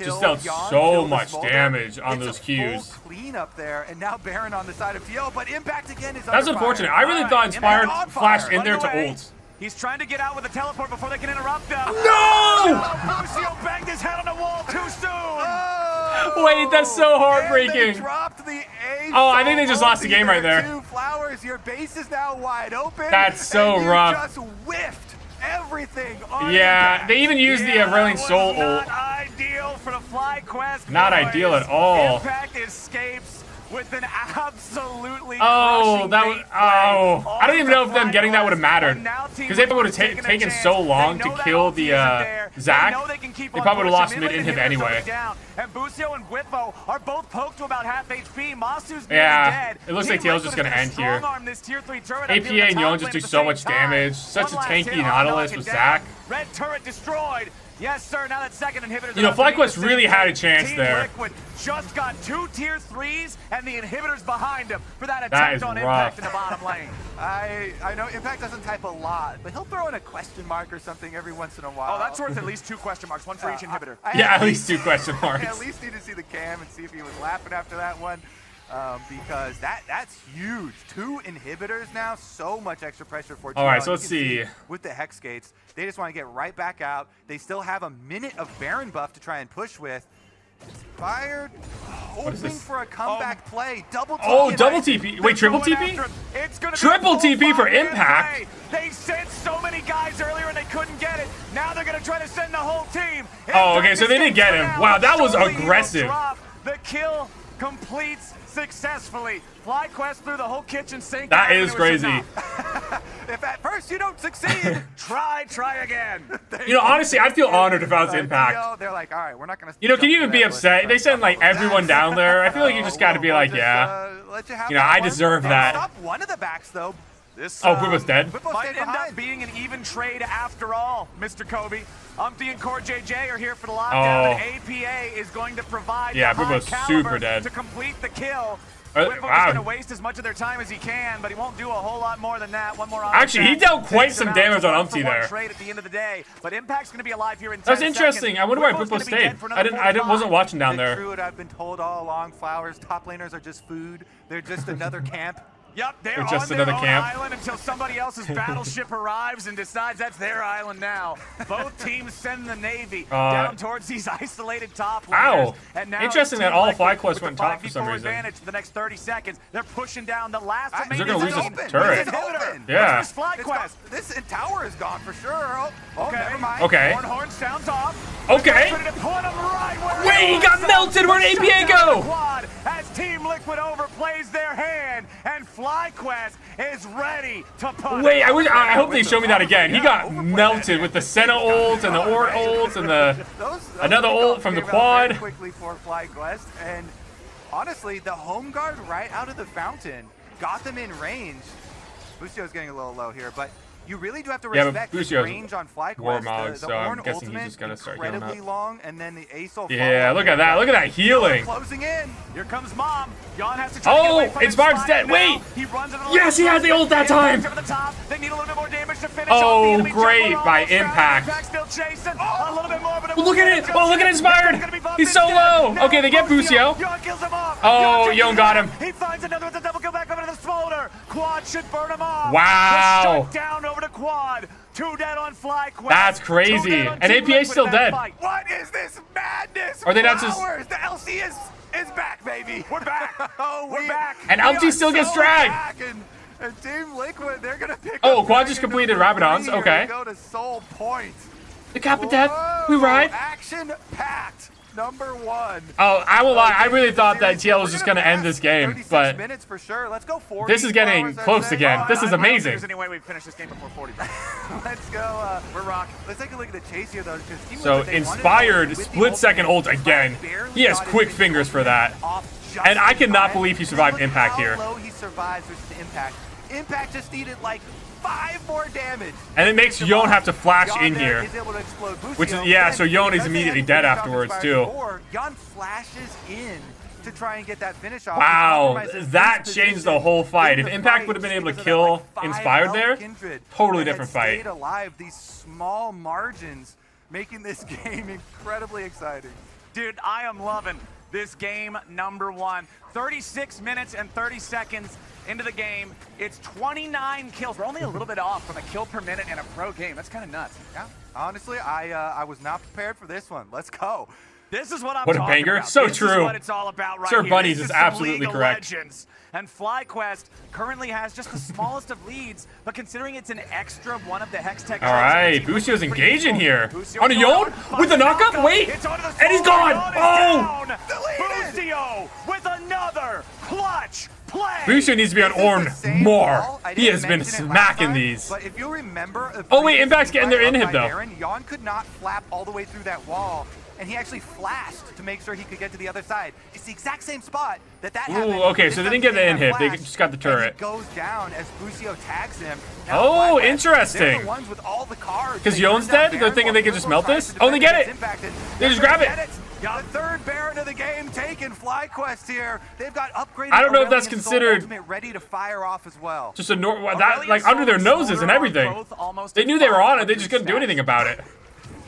just dealt so much damage on It's those Qs. Clean up there, and now Baron on the side of TL, but Impact again is That's unfortunate. fire. I really thought Inspired flashed in there to ult. He's trying to get out with a teleport before they can interrupt him. No! Busio banged his head on the wall too soon. Oh! Wait, that's so heartbreaking. dropped the ace Oh, I think they just lost the game right there. Two flowers, your base is now wide open. That's so and you rough. Just whiffed everything. On Yeah, Impact. they even used the Yeah, uh, Railing that Soul was ult. Not ideal for the FlyQuest. Not boys. ideal at all. Impact escapes with an absolutely Oh, that was. Oh, I don't even know if them getting that would have mattered. And now Team Because it would have taking a taken so long to kill the uh, there. They they they probably would have lost Mid inhib anyway. and Busio and Bwipo are both poked to about half HP. Massu's Yeah, dead. it looks like TL's just gonna end here. this tier three APA and Yeon just do so much damage. Such a tanky Nautilus with it down. Zac. Red turret destroyed. Yes, sir. Now that second inhibitor. You know, FlyQuest really had a chance Team there. Liquid just got two tier threes and the inhibitors behind him for that That attempt is on rough. impact in the bottom lane. I I know Impact doesn't type a lot, but he'll throw in a question mark or something every once in a while. Oh, that's worth at least two question marks, one for each Uh, inhibitor. I- I Yeah, at least two question I marks. at least need to see the cam and see if he was laughing after that one. Um, because that that's huge. Two inhibitors now, so much extra pressure for. All right, so let's can see. With the hex gates, they just want to get right back out. They still have a minute of Baron buff to try and push with. Inspired, hoping for a comeback play. Double. Oh, double TP. Wait, triple TP? It's gonna Triple TP for Impact? They sent so many guys earlier and they couldn't get it. Now they're gonna try to send the whole team. Oh, okay, so they didn't get him. Wow, that was Surely he will aggressive. The kill completes successfully. FlyQuest through the whole kitchen sink. That is and it was crazy. If at first you don't succeed, Try, try again. You know, honestly, I'd feel honored if I was uh, Impact. TL, they're like, all right, we're not gonna. You know, can you even be upset? They send like everyone down there. I feel like you just got to be like, yeah. uh, let you know, I deserve that. Stop one of the backs though. This Oh, um, Bwipo's dead? Bwipo Might end behind. up being an even trade after all, Mr. Kobe. UmTi and Core JJ are here for the lockdown, Oh. and APA is going to provide Yeah, the high Bwipo's super dead. to complete the kill. Uh, Bwipo's wow. going to waste as much of their time as he can, but he won't do a whole lot more than that. One more Actually, he dealt quite some damage on UmTi there. Trade at the end of the day, but Impact's going to be alive here in 10 That's interesting. seconds. I wonder why Bwipo's Bwipo stayed. I didn't. I didn't. Wasn't watching down The there. True, what I've been told all along, flowers, top laners are just food. They're just another camp. Yep, they're Or just on their another own camp. island until somebody else's battleship arrives and decides that's their island now. Both teams send the Navy Uh, down towards these isolated top Ow. laners. And now Interesting that all Liquid FlyQuest went top for some 5v4 reason. advantage for the next 30 seconds. They're pushing down the last I- remaining They're gonna lose zone. this turret. It's. Yeah. This is It's FlyQuest. gone- This tower is gone for sure. Oh, Okay. never mind. Okay. Horn horn sounds off. Okay. Ready to point 'em right where Wait, he got melted. Where'd Shut APA go? as Team Liquid overplays their hand, and FlyQuest is ready to put. Wait, I, wish, I I hope they show me that again. He got melted with the Senna ult and the Ort ult and the. Another ult from the came out very quad. Quickly for FlyQuest, and honestly, the home guard right out of the fountain got them in range. Busio's getting a little low here, but you really do have to Yeah, but respect the range on FlyQuest. Warmog, the, the so I'm guessing he's just gotta start healing up. long, and then the Yeah, look at that. Look at that healing. Closing in. Here comes Mom. Yeon has to try to get Oh, away from Inspired's dead. Wait. He runs Yes, he had the ult that time. Over the top. They need a little bit more damage to finish Oh, great by down. Impact. Impact still a little bit more, but it Look at it. Oh, look at Inspired. It's gonna He's so low. Okay, they get Busio. Yeon kills him off. Oh, Yeon got him. He finds another with a double kill back over to the smolder. Quad should burn him off. Wow. The shut down over to Quad. Two dead on FlyQuest. That's crazy. And Team APA's still dead. fight. What is this madness? Are they not just- Flowers, The LC is is back, baby. We're back. oh, We're we- back. And we LT are still gets so dragged. back, And, and Team Liquid, they're gonna pick. Oh, up Quad just completed number Rabadon's. three here Okay. to Go to Soul Point. The Cap of Death. We ride. Action packed. Number one. Oh, I will lie. I really thought that TL was just gonna end this game, but minutes for sure. Let's go 40 this is getting close again. This is I- I don't think amazing. There's any way we finish this game before 40. Let's go. Uh, We're rocking. Let's take a look at the chase here, though. 'cause Team So Liquid, they wanted to inspired split second ult again. He has quick fingers for that. And I cannot believe he survived impact here. he survives the impact. Impact just needed like five more damage. And it makes Yeon have to flash Yeon in there here. is able to explode Busio, Which is- yeah, so Yeon is immediately dead afterwards, too. before, Yeon flashes in to try and get that finish off. Wow, that changed the whole fight. If Impact fight would have been able to because of that, kill like, Inspired there, Kindred totally different fight. Stayed alive. These small margins making this game incredibly exciting. Dude, I am loving this game number one. 36 minutes and 30 seconds into the game. It's 29 kills. We're only a little bit off from a kill per minute in a pro game. That's kind of nuts. Yeah, honestly, I uh, I was not prepared for this one. Let's go. This is what I'm What a talking banger. about. So this true. is what it's all about right Sir here. Bunnies This is some absolutely correct. Legends. And FlyQuest currently has just the smallest of leads, but considering it's an extra one of the Hex Hextech All right, Busio's engaging cool. here. Busio On a Yeon? With finds knockup? Wait. It's onto the And he's gone. Oh. Busio with another clutch play. Busio needs to be on Ornn more. He has been mention it last smacking time, these. But if you remember, Oh, wait, Impact's getting inhib, up by though. Baron, Yeon could not flap all the way through that wall, and he actually flashed to make sure he could get to the other side. It's the exact same spot that that Ooh, happened. okay, so they didn't get the he didn't they just got the turret. goes down as Busio tags him. Oh, FlyQuest, interesting. the ones with all the cards. 'Cause They Yeon's turn down dead? They're thinking they can just melt this? Oh, they get it. They just grab it. The third Baron of the game taken. FlyQuest here. They've got upgraded. I don't know if that's considered- ready to fire off as well. Just a nor- that like under their noses and everything. They knew they were on it. They just couldn't do anything about it.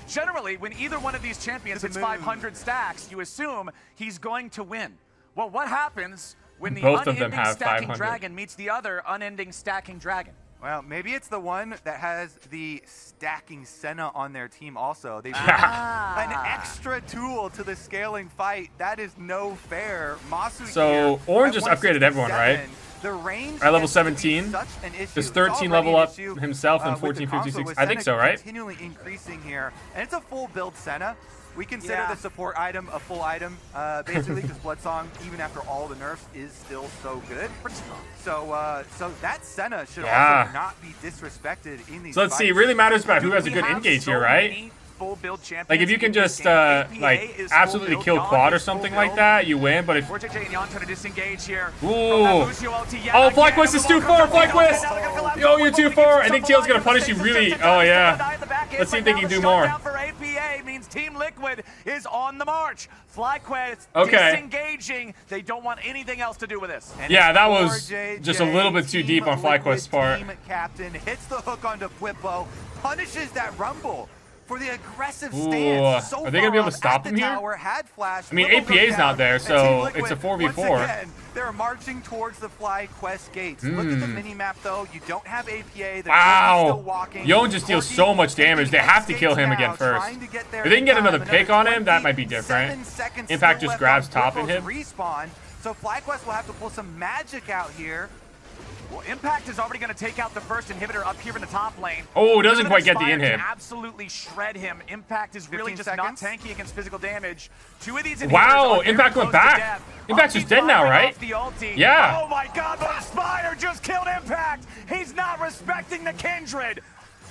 Generally, when either one of these champions hits 500 stacks, you assume he's going to win. Well, what happens when the Both of them unending have stacking 500. dragon meets the other unending stacking dragon? Well, maybe it's the one that has the stacking Senna on their team also. They Ah. an extra tool to the scaling fight. That is no fair. Massu So, here Orange just upgraded everyone, right? 167, The range At level gets to be 17? such an. Does 13 level up issue, himself and uh, with the 14, 56? with I think so, right? Continually increasing here, and it's a full build Senna. We consider Yeah. the support item a full item, uh, basically, because Bloodsong, even after all the nerfs, is still so good. So, uh, so that Senna should Yeah. also not be disrespected in these. So let's see. It really matters about who has a good engage so here, right? Full build champions Like if you can just uh, like absolutely kill quad or something like that, you win. But if and Yeon trying to disengage here. Ooh. From that Busio ulti yet Oh. FlyQuest is too far. 2-4, FlyQuest! now they're gonna collapse. Yo, you're too far. I think Teal's gonna punish you really- oh, yeah. to die at the back end, Let's see if they can do more. shutdown For APA means Team Liquid is on the march. FlyQuest Okay. disengaging. They don't want anything else to do with this. And Yeah, that was just a little bit too deep on FlyQuest's part. Team captain hits the hook onto Bwipo, punishes that rumble. For the aggressive stance. So are they gonna be able to stop the him here? Had flash. I mean, Bwipo goes APA 's not there, so it's a 4v4. Again, they're marching towards the Fly Quest gates. Look at the Hmm. mini map though. You don't have APA. The Wow. still walking. Yeon just deals so much damage, they have to kill him again first. to get there If they can get another pick on him, that might be different. Impact just grabs top and hit. Respawn. So FlyQuest will have to pull some magic out here. Well, Impact is already going to take out the first inhibitor up here in the top lane. Oh, doesn't quite get the Inspired inhib. Absolutely shred him. Impact is really just seconds. not tanky against physical damage. Two of these inhibitors Wow, Impact went back. Impact's just dead now, right? off The ulti. Yeah. Oh my God, but Spire just killed Impact. He's not respecting the Kindred.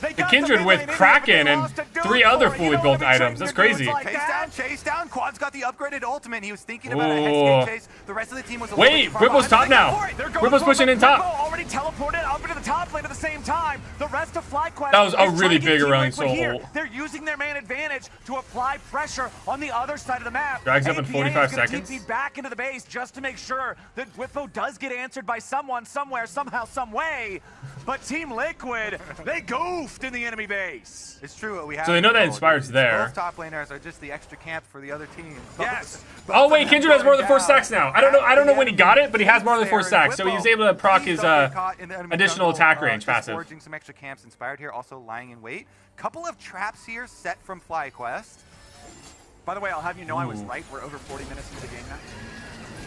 They The Kindred mid with lane in here, Kraken and lost a dude three other it. You fully know built what I mean? items. That's crazy. like Chase that? down, chase down. Quad's got the upgraded ultimate. He was thinking about Ooh. a Hexgate chase. The rest of the team was a little Wait, bit Bwipo's top behind, but they now. go for it. They're going Bwipo's pushing in top. Already teleported up into the top lane at the same time. The rest of FlyQuest That was a really big Team Aurelion Liquid Sol here. ult. They're using their man advantage to apply pressure on the other side of the map. Drags up in 45 is seconds. TP back into the base just to make sure that Bwipo does get answered by someone, somewhere, somehow, some way. But Team Liquid, they goofed in the enemy base. It's true. What we have So they know that Inspire's there. Both top laners are just the extra camp for the other team. Yes. Both Oh wait, Kindred has more than going four stacks now. I don't know. I don't know when he got it, but he has more than four stacks, so he was able to proc his uh, get caught in the enemy additional attack uh, range passive. Forging some extra camps. Inspired here, also lying in wait. Couple of traps here set from FlyQuest. By the way, I'll have you know I was right. We're over 40 minutes into the game now.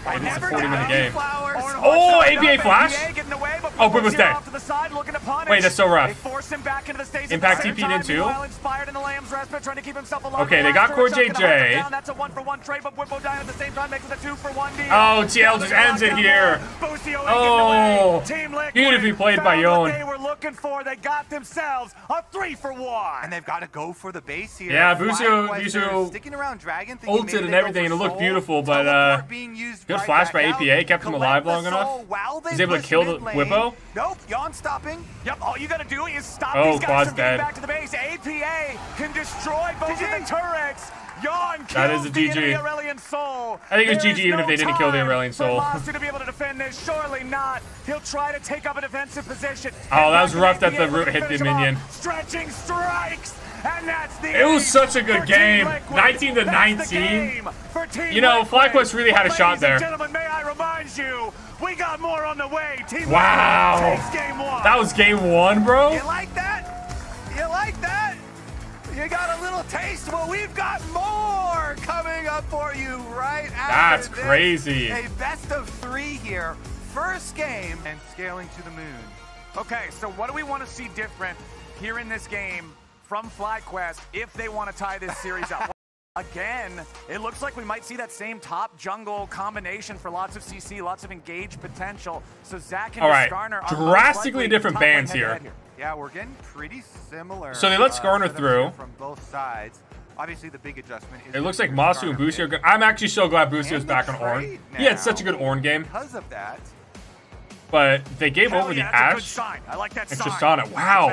It is a 40 minute game. Oh, Hornets APA flash? APA getting away, but Oh, Bwipo's Bwipo's here dead. Off to the side, looking. Wait, that's so rough. They force him back into the stage. Impact at the same TP'd in too? Meanwhile, inspired in the Lamb's Respite, trying to keep himself alive. Okay, they got Core turret's not gonna hunt him JJ. down. That's a one for one trade, but Bwipo dying at the same time makes it a two for one deal. Oh, TL just ends it here. Oh, Team Liquid beautifully played by found Yeon. They were looking for. They got themselves a three for one. And they've got to go for the base here. Yeah, Busio- FlyQuest, Busio sticking around Dragon, thinking ulted and everything, and it looked beautiful, but, Teleport uh, being used good right flash back by out. APA, kept him alive long enough. Soul while they He's able to kill the. Bwipo. Nope, Yeon stopping. Yep, all you gotta do is stop Oh, these guys Quad's from getting dead. back to the base. APA can destroy both of GG. the turrets. Yeon kills That is a the GG. enemy Aurelion Soul. I think it was There GG even no if they didn't kill the time Aurelion Soul. For Master to be able to defend this, surely not. He'll try to take up a defensive position. Oh, that was rough that the root hit the finish him off. minion. Stretching strikes. And that's the It was such a good game. Liquid. 19 to That's 19. game for Team You know, FlyQuest really had a shot there. And may I remind you, we got more on the Wow. That was game one, bro. You like that? You like that? You got a little taste? Well, we've got more coming up for you right after That's this. crazy. A best of three here. First game and scaling to the moon. Okay, so what do we want to see different here in this game from FlyQuest if they want to tie this series up? Again, it looks like we might see that same top jungle combination for lots of CC, lots of engaged potential. So Zac and All right, Skarner are drastically different top lane bans head-to-head here. Yeah, we're getting pretty similar. So they let uh, Skarner setups through. From both sides. Obviously, the big adjustment is It looks like your Massu and Skarner Busi are good. I'm actually so glad Busi was back on Ornn. trade He had such a good Ornn game, Because of that, but they gave Hell over the yeah, that's a good Ashe. sign. I like that and sign. Tristana. Wow.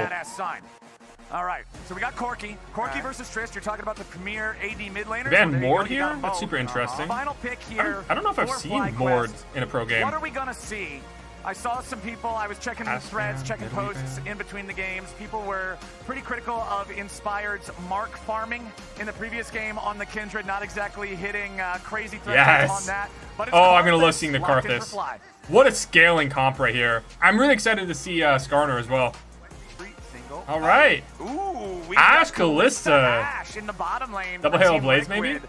All right, so we got Corki. Corki Alright. versus Trist. You're talking about the premier AD mid laners. They had Well, there you Mord go, you got here? That's super interesting. Final pick I here. don't, I don't know if I've seen Mord in a pro game. What are we gonna see? I saw some people. I was checking the threads, checking posts in between the games. People were pretty critical of Inspired's mark farming in the previous game on the Kindred. Not exactly hitting uh, crazy thresholds Yes. on that. But it's Oh, I'm gonna love seeing the Karthus. What a scaling comp right here. I'm really excited to see uh, Skarner as well. All right. Ooh, we Ashe Kalista. Ashe in the bottom lane. Double Hail Blaze, maybe?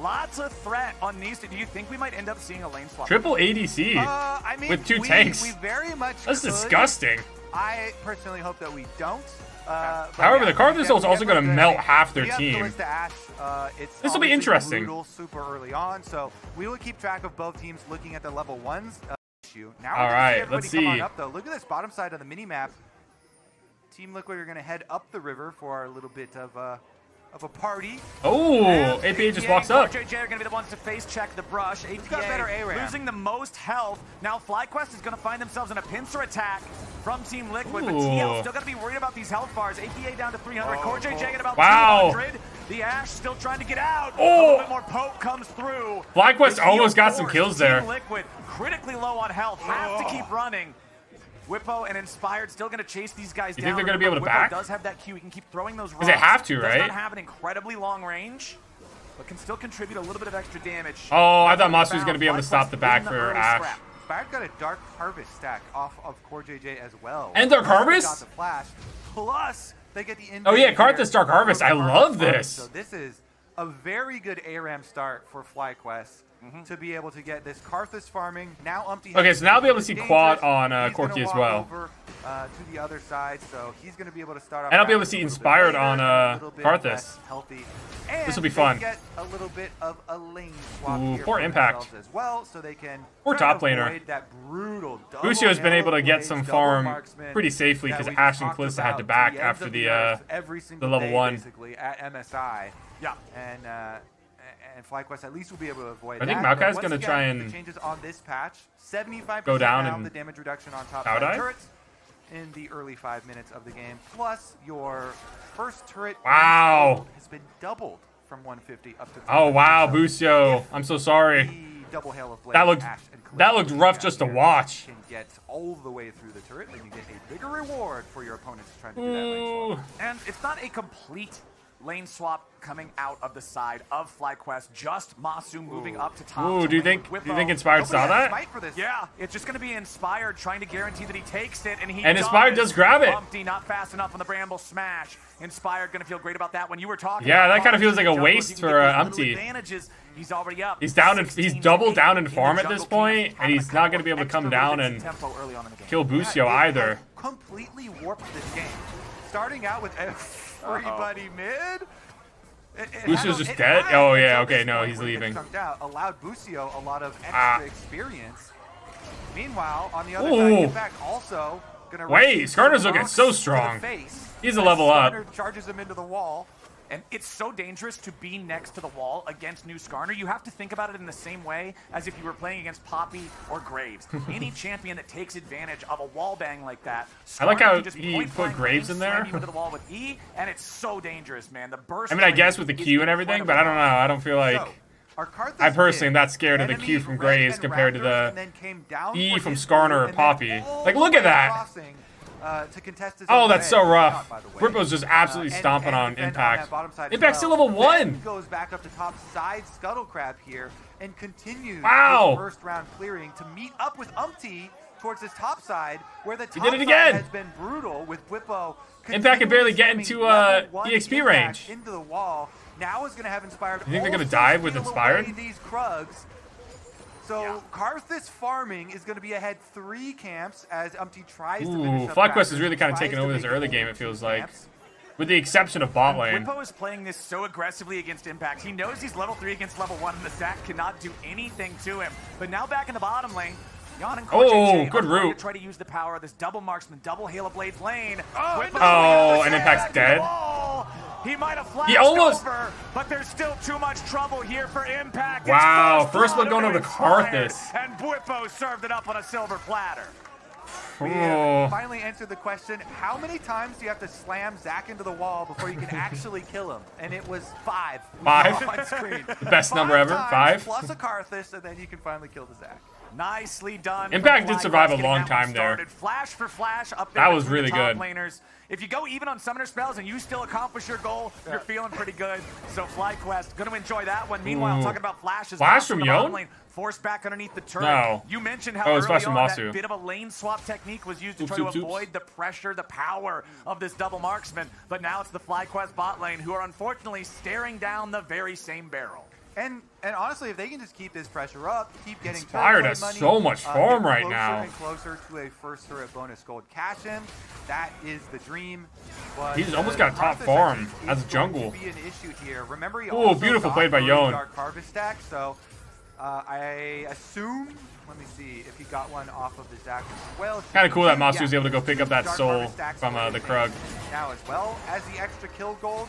Lots of threat on these. Do you think we might end up seeing a lane swap? Triple ADC. Uh, I mean, With two we, tanks. We very much That's could. disgusting. I personally hope that we don't. Uh, However, yeah, the we ult's also definitely gonna melt half their When you have team. Ashe, uh, it's This will be interesting. Brutal super early on, so we will keep track of both teams looking at the level ones uh, issue. Now All right, let's see. up though. Look at this bottom side of the mini map. Team Liquid are going to head up the river for our little bit of uh, of a party. Oh, And APA just walks up. JJ are going to be the ones to face check the brush. APA got better ARAM? losing the most health. Now FlyQuest is going to find themselves in a pincer attack from Team Liquid, but TL still got to be worried about these health bars. APA down to 300. Oh, Core JJ at about Wow. 200. The Ashe still trying to get out. Oh. A little bit more poke comes through. FlyQuest The almost got some force, kills Team there. Liquid critically low on health. Have to keep running. Bwipo and Inspired still going to chase these guys You down. think they're gonna be able to Bwipo back? does have that Q. He can keep throwing those rocks. they have to, Does right? not have an incredibly long range, but can still contribute a little bit of extra damage. Oh, I thought Massu was gonna be able to stop the back the for Ashe. scrap. Inspired got a Dark Harvest stack off of Core JJ as well. And Dark Harvest? Got the flash. Plus, they get the Oh, yeah, Karthus Dark Harvest. I love this. So this is a very good ARAM start for FlyQuest Mm-hmm. to be able to get this Karthus farming. Now UmTi Okay, so now I'll be able to see. Quad on, uh, Corki as well. Over, uh, to the other side, so he's going to be able to start. And I'll be able to see a little bit Inspired on, uh, Karthus. Healthy. And This'll be fun. Get a little bit of a lane swap Ooh, poor Impact. as well, so they can Poor top laner. avoid That brutal Busio has been able to get some farm pretty safely because Ashe and Kalista had to back after the, uh, single level one. basically at MSI. Yeah. And uh, and FlyQuest at least will be able to avoid I think that. Maokai's gonna again, try the and changes on this patch. 75% go down and the damage reduction on top side turrets in the early five minutes of the game. Plus your first turret Wow. has been doubled from 150 up to Oh, wow, 300. So Busio. I'm so sorry. double hail of blades, That looked- that looked rough just to watch. Can get all the way through the turret, then you get a bigger reward for your opponents trying to do that Ooh. swap. And it's not a complete lane swap coming out of the side of FlyQuest, just Massu moving up to top. Ooh, to do you think do you think Inspired Nobody saw that? smite for this. Yeah, it's just going to be Inspired trying to guarantee that he takes it, and he And Inspired does grab it. UmTi not fast enough on the Bramble Smash. Inspired going to feel great about that. When you were talking Yeah, that kinda feels like a in the jungle, waste for, get uh, UmTi. Advantages. He's already up. He's down in- 16 he's to doubled down in the farm at this point, and he's not gonna be able to come down and tempo early on in the game. Kill Yeah, Busio it either. Completely warped this game. Starting out with everybody mid. It, it Busio's just dead? Oh, yeah, okay, no, he's where he gets leaving. Out, allowed Busio a lot of extra Ah. experience. Meanwhile, on the other Ooh. side, Impact also gonna Wait, some looking so strong. He's a level up. Charges him into the wall. And it's so dangerous to be next to the wall against New Skarner. You have to think about it in the same way as if you were playing against Poppy or Graves. Any champion that takes advantage of a wall bang like that, I like how just he put Graves in there. into the wall with E, and it's so dangerous, man. The burst. I mean, I guess with the Q and everything, but I don't know. I don't feel like So, I personally am not scared of the Q from Graves compared to the and then came down E from Skarner or Poppy. Like, look at that. crossing, uh, to contest his Oh, that's so rough. Not, by the way. Bwipo's just absolutely Uh, stomping and on Impact. that bottom side as Impact's still well. level one. Then goes back up to top side Scuttle Crab here and continues Wow. his first round clearing to meet up with UmTi towards his top side, where the top did it again. has been brutal with Bwipo. Impact can barely get into, uh, EXP range. into the wall. Now is going to have inspired. You think they're gonna dive with Inspired? These Krugs. So Yeah. Karthus farming is going to be ahead three camps as UmTi tries to Ooh, finish up FlyQuest Raptors, is really kinda taking over this early game, it feels two like. camps. with the exception of bot lane. Bwipo is playing this so aggressively against Impact. He knows he's level 3 against level 1, and the Zac cannot do anything to him. But now back in the bottom lane, Yeon and Oh, good are going route. to try to use the power of this double marksman, double Halo Blades lane. Oh, Bwipo into the on the Oh, and Impact's dead. He might have flashed He almost- over, but there's still too much trouble here for Impact. Wow, first first blood one going over to Inspired, Karthus. And Bwipo served it up on a silver platter. We have oh. finally answered the question, how many times do you have to slam Zac into the wall before you can actually kill him? And it was five. Five? On screen. The best number ever? Five? Plus a Karthus, and then you can finally kill the Zac. Nicely done. Impact did survive a long getting that one time there. Flash for flash up there. That was really good. Laners. If you go even on summoner spells and you still accomplish your goal, you're feeling pretty good. So FlyQuest, going to enjoy that one. Meanwhile, Ooh. talking about flashes. Flash from in Yeon? lane, Forced back underneath the turret. No. You mentioned how Oh, it early Flash from on Massu. that bit of a lane swap technique was used to Oops, try oops, to oops. avoid the pressure, the power of this double marksman. But now it's the FlyQuest bot lane who are unfortunately staring down the very same barrel. And and honestly, if they can just keep this pressure up, keep getting Inspired turret has money, so much uh, farm right now. and closer to a first turret bonus gold cash in, that is the dream. But He's almost got top farm as a jungle. Be an issue here. Remember, he Ooh, beautiful got play by Yeon. Dark harvest stack, so uh, I assume. Let me see if he got one off of the Zac as well. Kind of cool that Yeah. Massu was able to go pick up that Dark soul from uh, the Krug. now as well as the extra kill gold.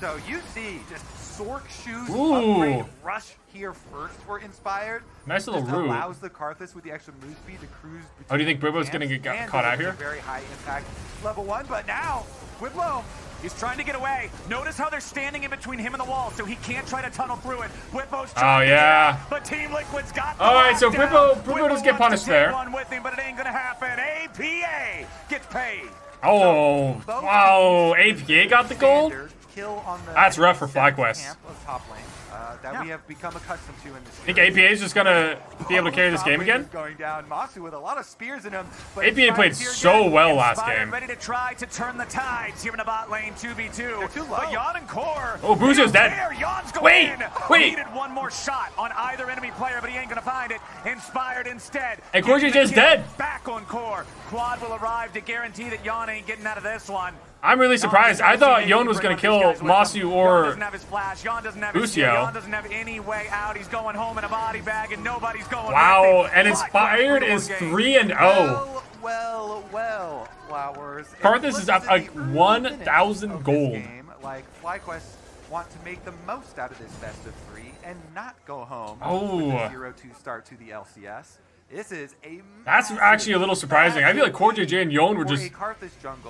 So you see just Sorc shoes Ooh. rush here first for Inspired. Nice little route. allows the Karthus with the extra move speed to cruise. Oh, do you think between gonna get got- caught out here? Very high impact level one, but now Bwipo He's trying to get away. Notice how they're standing in between him and the wall, so he can't try to tunnel through it. Bwipo's Oh, trying to yeah. get but Team Liquid's got the All right, so. Bwipo- Bwipo does get punished there. One with him, but it ain't gonna happen. APA gets paid. Oh, Both wow. APA got the gold? Standard Kill on the That's rough for center FlyQuest. camp of top lane, uh, that Yeah. we have become accustomed to in this Think series. APA is just gonna be able to carry this Top game lane again? is Going down, Massu with a lot of spears in him. But APA Inspired's played here so again. well last Inspired game. ready to try to turn the tides here in the bot lane 2v2. They're too low. But Yeon and Core. Oh, Busio's they don't dead. care. Yeon's going Wait, in. wait. Needed one more shot on either enemy player, but he ain't gonna find it. Inspired instead. And Core Getting the JJ's kill dead. Back on Core. Quad will arrive to guarantee that Yeon ain't getting out of this one. I'm really surprised. I thought Yeon was gonna kill Massu or doesn't have his flash. Yeon doesn't have his Lucio. shield. Yeon doesn't have any way out. He's going home in a body bag, and nobody's going. Wow, with and Fly Inspired is for the game. 3 and oh. 0. Well, well, well, Flowers. Karthus is up, listen, like, in the early 1,000 minutes of gold. this like FlyQuest want to make the most out of this best of three and not go home Oh. with a 0-2 start to the LCS. This is a That's actually a little surprising. I feel like Core JJ and Yeon were just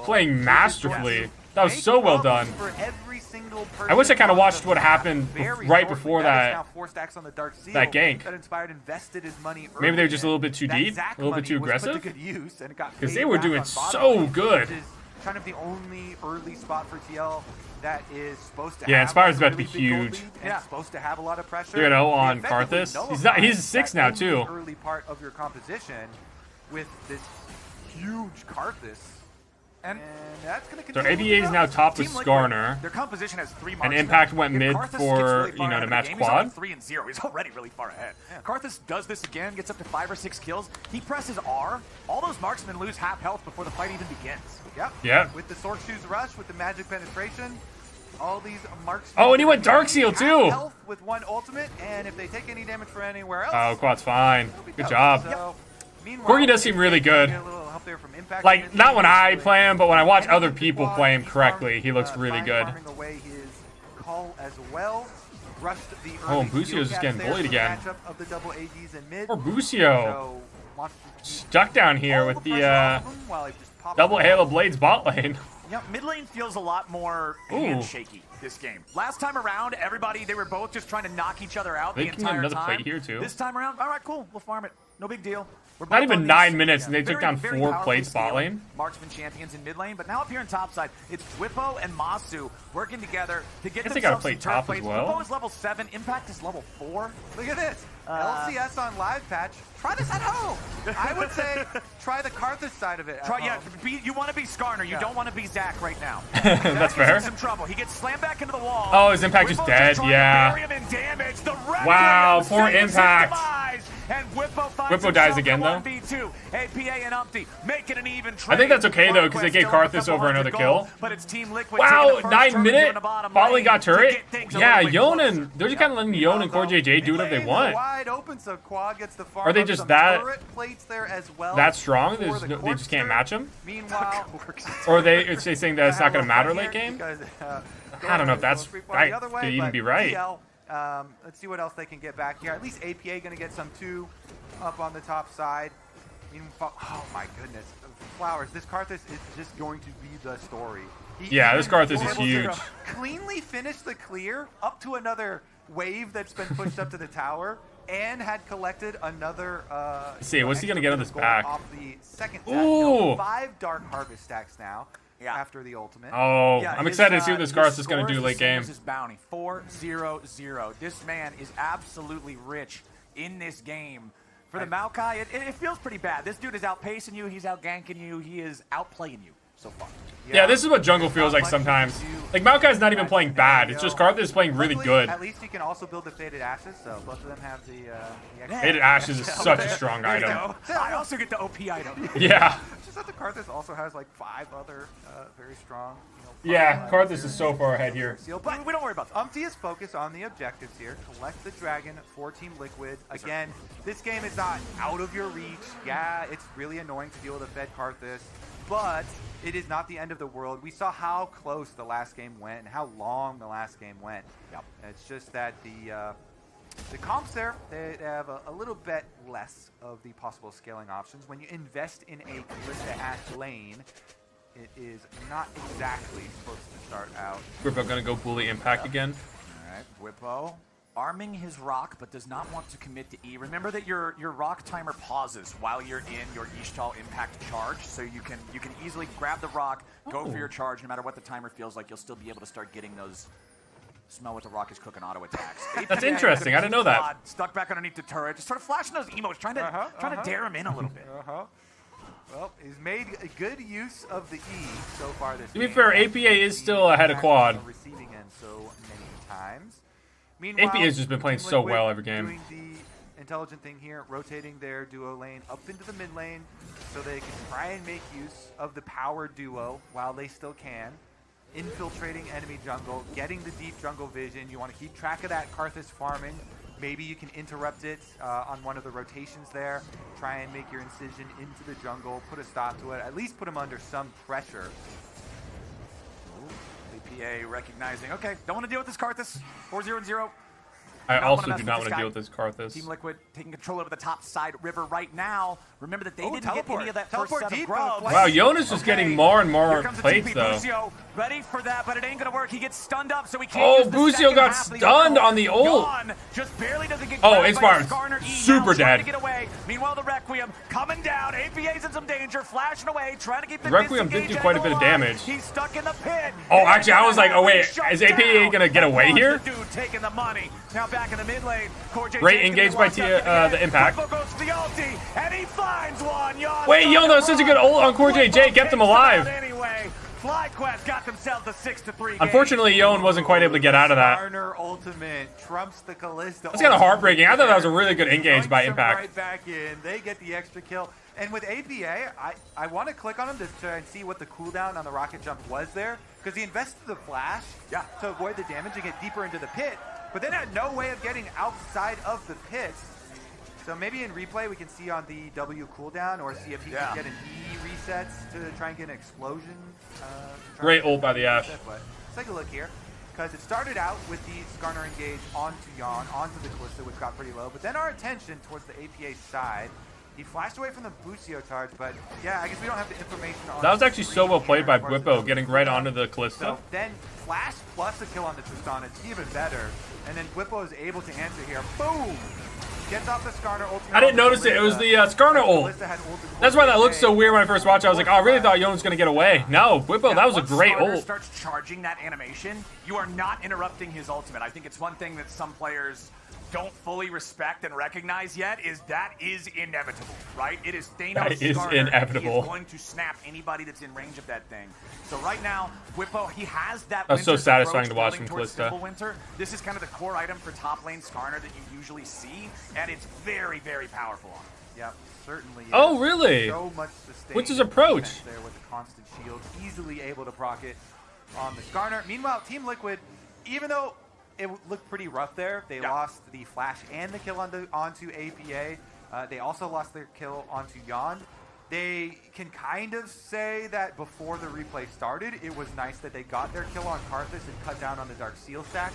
playing masterfully. That was so well done. for every single I wish I kinda watched what happened right before that- now four stacks on the Dark Seal that gank. That Inspired invested his money Maybe they were just a little bit too deep, a little bit too was put to aggressive. good use, and it got 'Cause they were doing so good. Kind of the only early spot for TL that is supposed to Yeah, have Inspired's a about to be really big gold huge. lead Yeah. supposed to have a lot of pressure. You know, on effectively Karthus. He's not- he's six now, too. Early part of your composition with this huge Karthus. And that's going to So. ABA is now top with Skarner. Their composition has three And. Impact went mid for, you know, to the match quad. He's already three and zero. He's already really far ahead. Karthus does this again, gets up to five or six kills. He presses R. All those marksmen lose half health before the fight even begins. Yep. Yeah. With the Sword Shoes Rush, with the Magic Penetration, all these marks. Oh, and he went Dark Seal, too. Health with one ultimate, and if they take any damage from anywhere else, Oh, quad's fine. Good job. So, meanwhile, Corki does seem really good. get a little help there from Impact in Like, not when I play him, but when I watch other people play him correctly, he looks uh, really good. farming away his call as well. Rushed the Oh, early and Busio's steal just getting bullied again. matchup Of the double ADs in mid. Poor Busio. So, wants to keep Stuck down here with the pressure uh, of him while he just pops double Halo. Blades bot lane. Yeah, mid lane feels a lot more Ooh. handshaky this game. Last time around, everybody they were both just trying to knock each other out They the can get entire another time. plate here, too. This time around, all right, cool, we'll farm it. No big deal. We're Not even nine minutes, and they took down four powerfully plates bot lane. Marksman champions in mid lane, but now up here in top side, it's Bwipo and Massu working together to get guess they gotta themselves play some turret top as plates. well. Bwipo is level seven, Impact is level four. Look at this. Uh, LCS on live patch. Try this at home. I would say try the Karthus side of it. At Try, yeah, be, you want to be Skarner. You Yeah. don't want to be Zac right now. That's Zac is fair. some trouble. He gets slammed back into the wall. Oh, his impact is dead, just trying to yeah. bury him in damage. The Red Wow, Flame poor saves his impact. And Bwipo Bwipo dies again, though. APA and UmTi make an even I think that's okay, though, because they gave Karthus over another hundred kill. But it's Team Liquid Wow, taking the first nine minute. here in the bottom Bot lane lane got turret. Yeah, little bit closer. Yonan. They're just kind of letting Yonan and Core JJ do whatever they want. Wide open, so Quad gets the farm Are they just that- turret there as well. That strong? the no, they just can't match him? Meanwhile, Or are they, it's they saying that it's not going to matter late game? uh, I don't know if that's right. Could even be right. Um, let's see what else they can get back here. At least APA going to get some two up on the top side. Oh my goodness, Flowers! This Karthus is just going to be the story. He Yeah, this Karthus is to huge. Cleanly finished the clear up to another wave that's been pushed up to the tower. And had collected another. Uh, see, what's he gonna get on this back? Off the second stack. Ooh. Five dark harvest stacks now. Yeah. After the ultimate. Oh, Yeah, I'm his, excited to see uh, what this his Karthus going to do late game. This is bounty 4-0-0. This man is absolutely rich in this game. For the Maokai, it, it, it feels pretty bad. This dude is outpacing you. He's out ganking you. He is outplaying you so far. Yeah, this is what jungle feels like sometimes. can do. Like, Maokai's not even playing bad. It's just go. Karthus playing really good. At least you can also build the Faded Ashes, so both of them have the. Uh, the Faded Ashes is such a strong item. I also get the OP item. Yeah. Just that the Karthus also has like five other uh, very strong. You know, Yeah, front Karthus is so far ahead here. Seal, But but we don't worry about that. UmTi is focused on the objectives here. Collect the dragon for Team Liquid. Again, this game is not out of your reach. Yeah, it's really annoying to deal with a fed Karthus, but it is not the end of the world. We saw how close the last game went and how long the last game went. Yep. It's just that the uh, the comps there they, they have a, a little bit less of the possible scaling options. When you invest in a Kalista Ashe lane, it is not exactly supposed to start out. Bwipo gonna go bully impact again. All right, Bwipo arming his rock, but does not want to commit to E. Remember that your your rock timer pauses while you're in your Ixtal impact charge, so you can you can easily grab the rock, go Oh. for your charge, no matter what the timer feels like. You'll still be able to start getting those smell what the rock is cooking auto attacks. That's interesting. I didn't know that. squad, Stuck back underneath the turret, just sort of flashing those emotes, trying to Uh-huh, trying uh-huh. to dare him in a little bit. Uh-huh. Well, he's made a good use of the E so far this To be game. fair, APA is still ahead of quad. Receiving end so many times. Meanwhile, APA has just been playing so well every game. Doing the intelligent thing here, rotating their duo lane up into the mid lane so they can try and make use of the power duo while they still can. Infiltrating enemy jungle, getting the deep jungle vision. You want to keep track of that Karthus farming. Maybe you can interrupt it uh, on one of the rotations there. Try and make your incision into the jungle, put a stop to it, at least put him under some pressure. APA recognizing, okay, don't want to deal with this Karthus. 4-0 0. I also do not want to deal with this Karthus. Team Liquid taking control over the top side river right now. Remember that they Oh, didn't teleport. get any of that Teleport first set deep of on the grubs. flank. Wow, Jonas is getting more and more Here plates though. Busio, ready for that, but it ain't gonna work. He gets stunned up, so he can't. Oh, use the Busio got stunned on the ult. Just barely doesn't get Oh, grabbed by Inspired. E Super now trying dead. To get away. Meanwhile, the Requiem coming down. APA's in some danger, flashing away, trying to keep the Requiem did do quite a bit of damage. He's stuck in the pit. Oh, actually, I was like, oh, wait, shut is APA down. gonna get away here? Dude taking the money. Now back in the mid lane. Core JJ's Great gonna engage by Tia- uh, the Impact. Bwipo the ulti, and he finds one. Yeon Wait, on Yono, such a good ult on Core JJ, Bwipo kept him alive. Anyway, FlyQuest got themselves a six to three. Unfortunately, Yeon wasn't quite able to get out of that. Skarner ultimate trumps the Kalista. That's kind of heartbreaking. I thought that was a really good engage by Impact. Right back in. They get the extra kill. And with APA, I, I want to click on him to try and see what the cooldown on the rocket jump was there. Because he invested the flash Yeah. to avoid the damage and get deeper into the pit. But then had no way of getting outside of the pit. So maybe in replay we can see on the W cooldown or see if he Yeah. can get an E resets to try and get an explosion. Uh, Great ult by the Ashe. but let's take a look here. Because it started out with the Skarner engage onto Yeon, onto the Kalista, which got pretty low. But then our attention towards the APA side. He flashed away from the Busio charge, but yeah, I guess we don't have the information on That was actually so well played by as far as the Bwipo, getting right onto the So then Flash plus a kill on the Tristan, it's even better. And then Bwipo is able to answer here. Boom! Gets off the Skarner ultimate. I didn't notice it. It was the uh, Skarner ult. That's why that looked so weird when I first watched it. I was like, oh, I really thought Yeon was going to get away. No, Bwipo, that was a great Skarner ult. starts charging that animation, you are not interrupting his ultimate. I think it's one thing that some players don't fully respect and recognize yet is that is inevitable, right? It is Thanos That is Skarner, and He inevitable. is going to snap anybody that's in range of that thing. So right now, Bwipo, he has that. That's so satisfying to watch from Kalista. Winter. This is kind of the core item for top lane Skarner that you usually see, and it's very, very powerful on him. Yep, certainly. is. Oh, really? So much sustained What's his approach? There with a constant shield, easily able to proc it on the Skarner. Meanwhile, Team Liquid, even though it looked pretty rough there, they Yeah. lost the flash and the kill onto, onto APA. Uh, they also lost their kill onto Yeon. They can kind of say that before the replay started, it was nice that they got their kill on Karthus and cut down on the Dark Seal stacks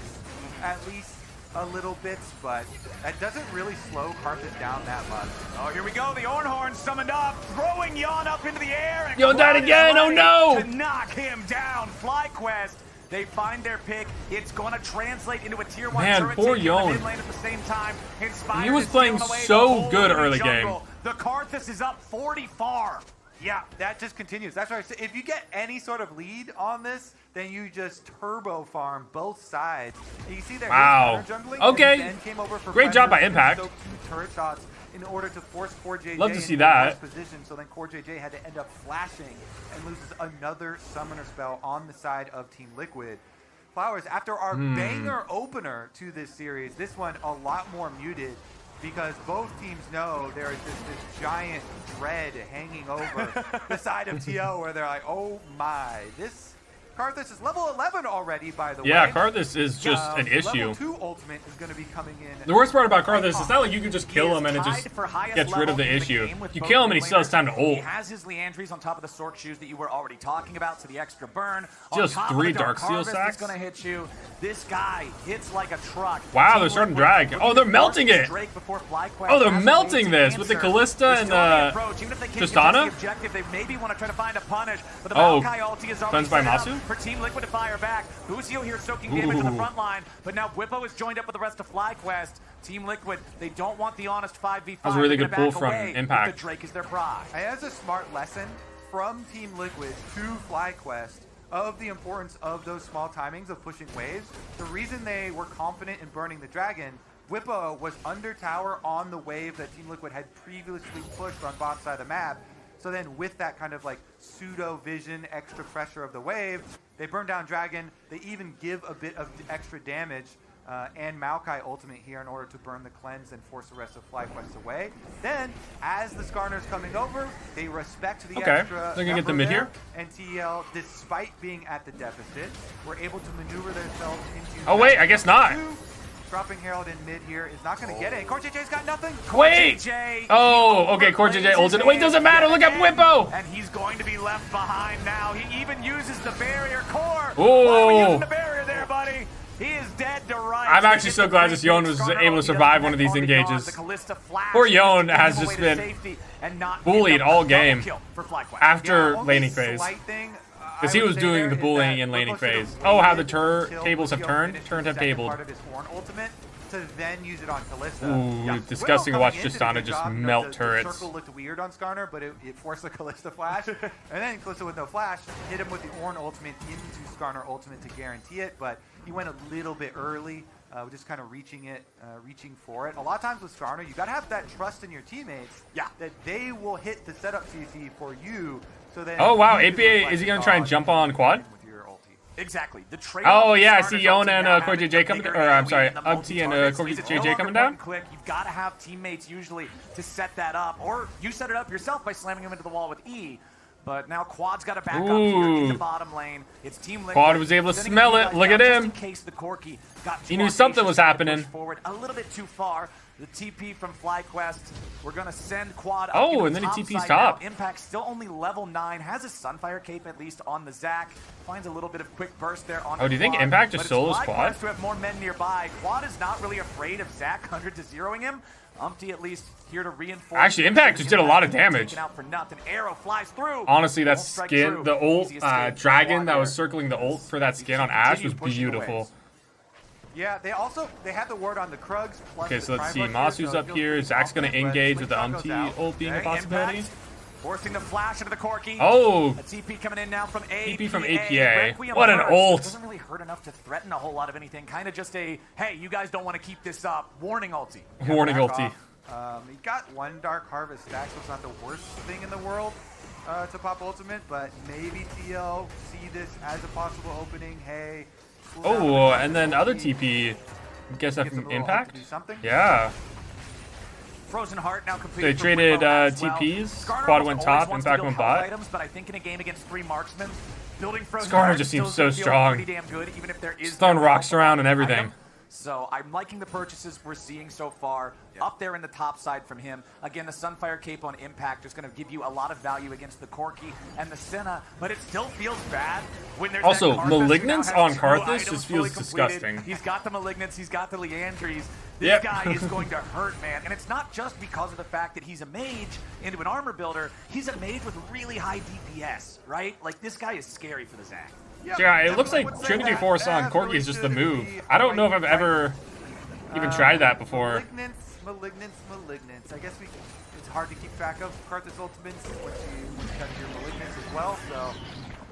at least a little bit, but that doesn't really slow Karthus down that much. Oh, here we go. The Ornhorn summoned up, throwing Yeon up into the air. And Yeon died again. Oh, ready no. To knock him down. FlyQuest. They find their pick. It's going to translate into a tier one Man, turret poor Yeon. mid lane at the same time. He was playing stealing away the so good early game. The Karthus is up 40 far. Yeah, that just continues. That's say if you get any sort of lead on this, then you just turbo farm both sides. And you see there, Wow. Okay. and then came over for Great job by Impact. two turret shots in order to force Core JJ Love to see that. position. So then Core JJ had to end up flashing and loses another summoner spell on the side of Team Liquid. Flowers, after our Hmm. banger opener to this series, this one a lot more muted because both teams know there is this, this giant dread hanging over the side of TO where they're like, oh my, this Karthus is level 11 already, by the Yeah, way. Karthus is just Um, an issue. 2 ultimate is going to be coming in. The worst part about Karthus, it's not like you can just kill him and it just gets rid of the issue. with You kill him and he still has time to ult. He has his Liandry's on top of the Sorc shoes that you were already talking about, so the extra burn. Just three the Dark, Darksteel Harvest sacks? That's gonna hit you. This guy hits like a truck. Wow, they're starting to drag. Oh, they're melting it. Drake before FlyQuest Oh, they're melting to this with the Kalista and, the uh, approach. Even if they can't Tristana? to the objective, they maybe want to try to find a punish. But the Oh, Maokai is already cleansed by Massu? For Team Liquid to fire back. Lucio here soaking damage on the front line, but now Bwipo is joined up with the rest of FlyQuest. Team Liquid, they don't want the honest 5v5. That was a really good gonna pull back from away, Impact. The Drake is their prize. And As a smart lesson from Team Liquid to FlyQuest of the importance of those small timings of pushing waves, the reason they were confident in burning the dragon, Bwipo was under tower on the wave that Team Liquid had previously pushed on bot side of the map. So then with that kind of like pseudo vision, extra pressure of the wave, they burn down Dragon. They even give a bit of extra damage uh, and Maokai ultimate here in order to burn the cleanse and force the rest of FlyQuest away. Then, as the Skarner's coming over, they respect the Okay, extra. they're gonna get the number mid there, here? And TL, despite being at the deficit, were able to maneuver themselves into. Oh, wait, I guess not. Two. Dropping Herald in mid here is not oh, going to get it. Core JJ's got nothing. Wait! JJ, Oh, okay, Core JJ ulted. his Wait, doesn't matter, look at Bwipo! And he's going to be left behind now. He even uses the barrier core. Ooh. Why are we using the barrier there, buddy? He is dead to rights. I'm actually so glad this Yeon was able to survive one of these engages. The Poor is Yeon has just been and not bullied all game kill for FlyQuest. after laning phase. thing, Because he was doing the bullying and laning Bwipo should have phase. Oh, how the waited tur- tables have turned? finished Turned the have tabled. Part of his horn ultimate to then use it on Kalista. Ooh, Bwipo disgusting to watch in Tristana just job. You know, melt the, turrets. The circle looked weird on Skarner, but it, it forced the Kalista flash. and then Kalista with no flash hit him with the Ornn ultimate into Skarner ultimate to guarantee it, but he went a little bit early. Uh, just kind of reaching it, uh, reaching for it. A lot of times with Skarner, you got to have that trust in your teammates Yeah. that they will hit the setup CC for you. So then Oh, wow, APA, is he gonna try and jump on quad? with your ulti. Exactly. The trade Oh, yeah, I see Yone and, uh, Core JJ coming- or, I'm sorry, UmTi and, uh, Core JJ coming down? Click. You've got to have teammates usually to set that up, or you set it up yourself by slamming them into the wall with E. But now Quad's got to back up here in the bottom lane. It's Team Liquid. Quad was able to smell it. Look at him. In case the Corki got He knew something was happening. Forward a little bit too far. The TP from FlyQuest. We're gonna send Quad. Up Oh, and the then he TP's top. now. Impact still only level 9, has a Sunfire cape at least on the Zac. Finds a little bit of quick burst there on Oh, do you think Impact just solos Quad? to have more men nearby. Quad is not really afraid of Zac 100 to zeroing him. UmTi at least here to reinforce. Actually, Impact just did a lot of damage. Out for nothing. Arrow flies through. Honestly, that skin, the ult uh, dragon that was circling the ult for that skin on Ashe was beautiful. Yeah, they also they had the word on the Krugs. Plus Okay, so let's see. Massu's so up here. Zac's gonna engage with the UmTi ult being a possibility. Impact Forcing the flash into the Corki. Oh, A TP coming in now from APA. TP from APA. Requiem What an ult. Doesn't really hurt enough to threaten a whole lot of anything. Kind of just a, hey, you guys don't want to keep this up. Warning ulti. warning ulti. Um, he got one Dark Harvest stack, so it's not the worst thing in the world uh, to pop ultimate, but maybe TL see this as a possible opening. Hey. Oh, and then other TP. That Gets a from Impact? something. Yeah. Frozen Heart now completed. They traded, uh. TPs. Quad went top, Impact went bot. Items, but I think in a game against three marksmen, building Frozen Skarner just seems so strong. Damn good, even if there is Stun no rocks around and item. Everything. So I'm liking the purchases we're seeing so far. Up there in the top side from him. Again, the Sunfire Cape on Impact is going to give you a lot of value against the Corki and the Senna, but it still feels bad when there's Also, that Karthus who now Malignance on two Karthus just feels disgusting. He's got the Malignance, he's got the Liandry's. This Yep. guy is going to hurt, man. And it's not just because of the fact that he's a mage into an armor builder. He's a mage with really high DPS, right? Like, this guy is scary for the Zac. Yeah, it looks like Trinity that Force on definitely Corki is just the move. I don't know if I've ever even Uh, tried that before. Malignance, malignance, malignance. I guess we. It's hard to keep track of Karthus ultimates once you once you have your malignance as well. So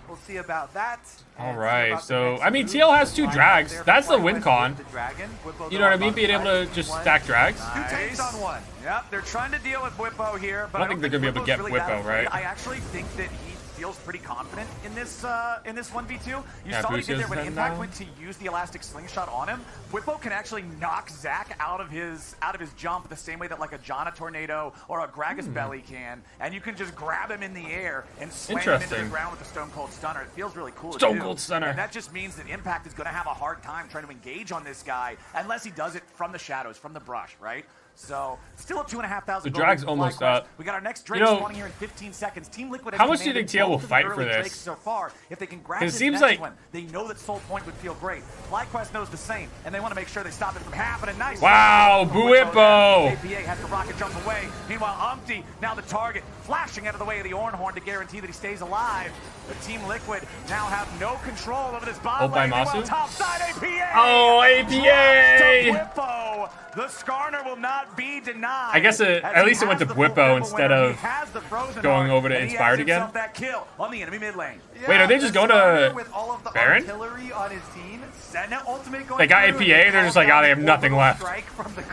we'll see about that. and All see right, about so, I mean, move. TL has two drags. That's the win con. the dragon. Bwipo You know what I mean? Being able to just stack drags. Two tanks on one. Yep, they're trying to deal with Bwipo here, but I don't think they're gonna be able to get really Bwipo, right? I actually think that he feels pretty confident in this uh, in this 1v2. You Yeah, saw what he did there when Impact down. went to use the elastic slingshot on him. Bwipo can actually knock Zac out of his out of his jump the same way that like a Jana Tornado or a Gragas Hmm. Belly can, and you can just grab him in the air and slam him into the ground with a Stone Cold stunner. It feels really cool. Stone. Cold Stunner. And that just means that Impact is going to have a hard time trying to engage on this guy unless he does it from the shadows, from the brush, right? So still up two and a half thousand. The drag's almost FlyQuest. up. We got our next Drake You know, spawning here in 15 seconds. Team Liquid. how much do you think TL will the fight for this? Drakes So far, if they can grab this it seems like- one, they know that Soul Point would feel great. FlyQuest knows the same, and they want to make sure they stop it from happening. Nice. Wow. Buipo. APA has to rocket jump away. Meanwhile, UmTi now the target, flashing out of the way of the Ornhorn to guarantee that he stays alive. But Team Liquid now have no control over this bot lane. Meanwhile, top side APA. Oh, APA! The Skarner will not be denied. I guess it- at least it went to the full Bwipo triple instead of He has the frozen going over to Inspired again. himself That kill on the enemy mid lane. Wait, are they just going to with all of the Baron? artillery on his team? Senna ultimate going They got APA, they're just like, oh, they have nothing left. From the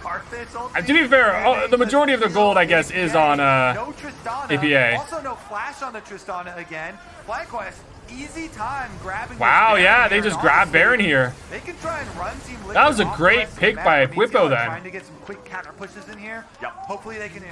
Uh, to be fair, the majority of the gold, I guess, is on, uh, APA. Also no flash on the Tristana again. FlyQuest, easy time grabbing. Wow, yeah, they just grabbed Baron here. They can try and run Team That was a great rest of the pick by for Bwipo then. Trying to get some quick counter pushes in here. Yep. Hopefully they can.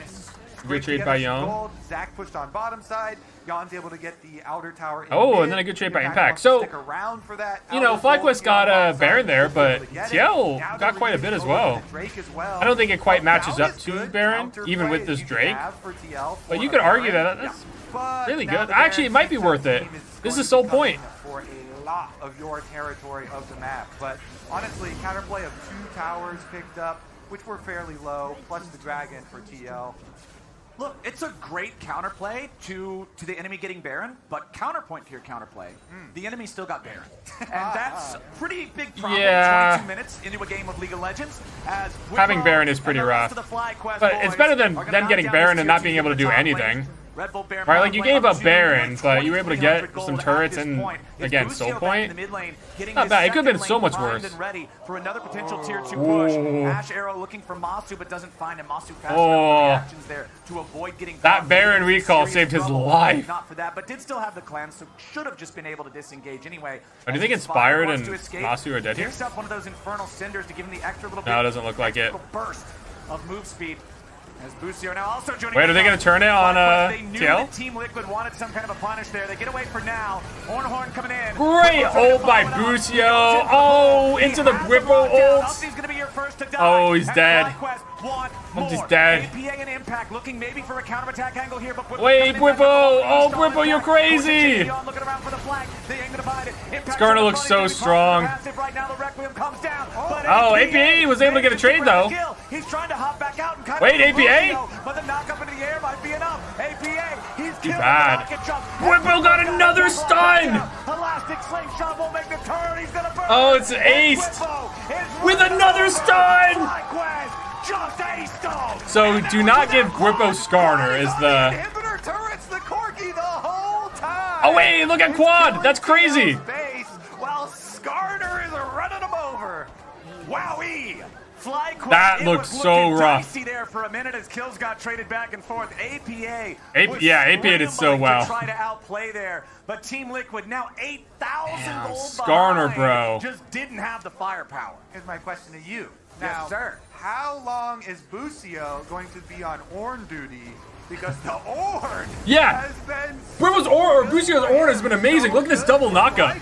Good trade by some Young. Zac pushed on bottom side. Yeon's able to get the outer tower. in Oh, mid. and then a good trade by Impact Impact. wants to So, stick around for that you know, outer FlyQuest got, a uh, Baron there, but able to get it. TL got quite a bit as well. Drake as well. I don't think it quite matches up to Baron, even with this Drake. have for TL But you could argue that that's But really good. Actually, it might be worth it. This is Soul Point. For a lot of your territory of the map. But honestly, counterplay of two towers picked up, which were fairly low, plus the dragon for TL. Look, it's a great counterplay to to the enemy getting Baron, but counterpoint to your counterplay, Hmm. the enemy still got Baron, and that's a pretty big problem. Yeah. 22 minutes into a game of League of Legends, as Having Baron is pretty rough. of the FlyQuest But it's better than them getting Baron and not being able to do the top lane. anything. Red Bull Baron Right, like, you gave up Baron, but you were able to get some turrets and, again, Soul Point. in the mid lane, Not bad. It could've been so much worse. ready for another potential tier two push. Ashe Arrow looking for Massu, but doesn't find him. Massu Oh. there to avoid getting That. Baron He was in recall saved his life. Not for that, but did still have the clan, so should have just been able to disengage anyway. Oh, do you think Inspired and Massu are dead here? Picks up one of those infernal cinders to give him the extra little No, it doesn't look like it. burst of move speed. As Busio now also joining. Wait, are they gonna turn it on, uh, Team Liquid wanted some kind of a punish there. They get away for now. Ornhorn coming in. Great to ult by follow it up. Busio. He goes in for Oh, into the has ult. UmTi's gonna be your first to die. Oh, he's dead. FlyQuest want UmTi's more. dead. APA and Impact looking maybe for a counterattack angle here, but Wait, coming Bwipo. Oh, strong Bwipo, you're crazy. Gideon Looking around for the flag. They ain't gonna find it. Impact's Skarner looks so He's gonna be strong. Right now, the Requiem comes down. Oh, APA oh, was able to get a trade, though. He's trying to hop back out and kind Wait, of APA? but the knock up into the air might be enough. APA, he's Too bad. with the rocket jump. Bwipo got another stun. Elastic slingshot will make the turn. He's gonna burn. Oh, it's And aced. Bwipo is With another over. stun. FlyQuest just aced him. So And do that not was give it. Bwipo Skarner is the... Inhibitor turrets the Corki the whole time. Oh, wait, look at It's Quad. killing That's crazy. TL's Base while Skarner is running him over. Wowee! FlyQuest, That it looks was so looking rough. dicey there for a minute as kills got traded back and forth. APA, A- was yeah, APA did so scrambling well. To try to outplay there, but Team Liquid now 8,000 Damn, gold Skarner, behind, bro. Just didn't have the firepower. Here's my question to you. Yes, Now, sir. How long is Busio going to be on Ornn duty? Because the Ornn Yeah. has been Bwipo's or, or Busio's Ornn has been amazing. Look at this double knockup.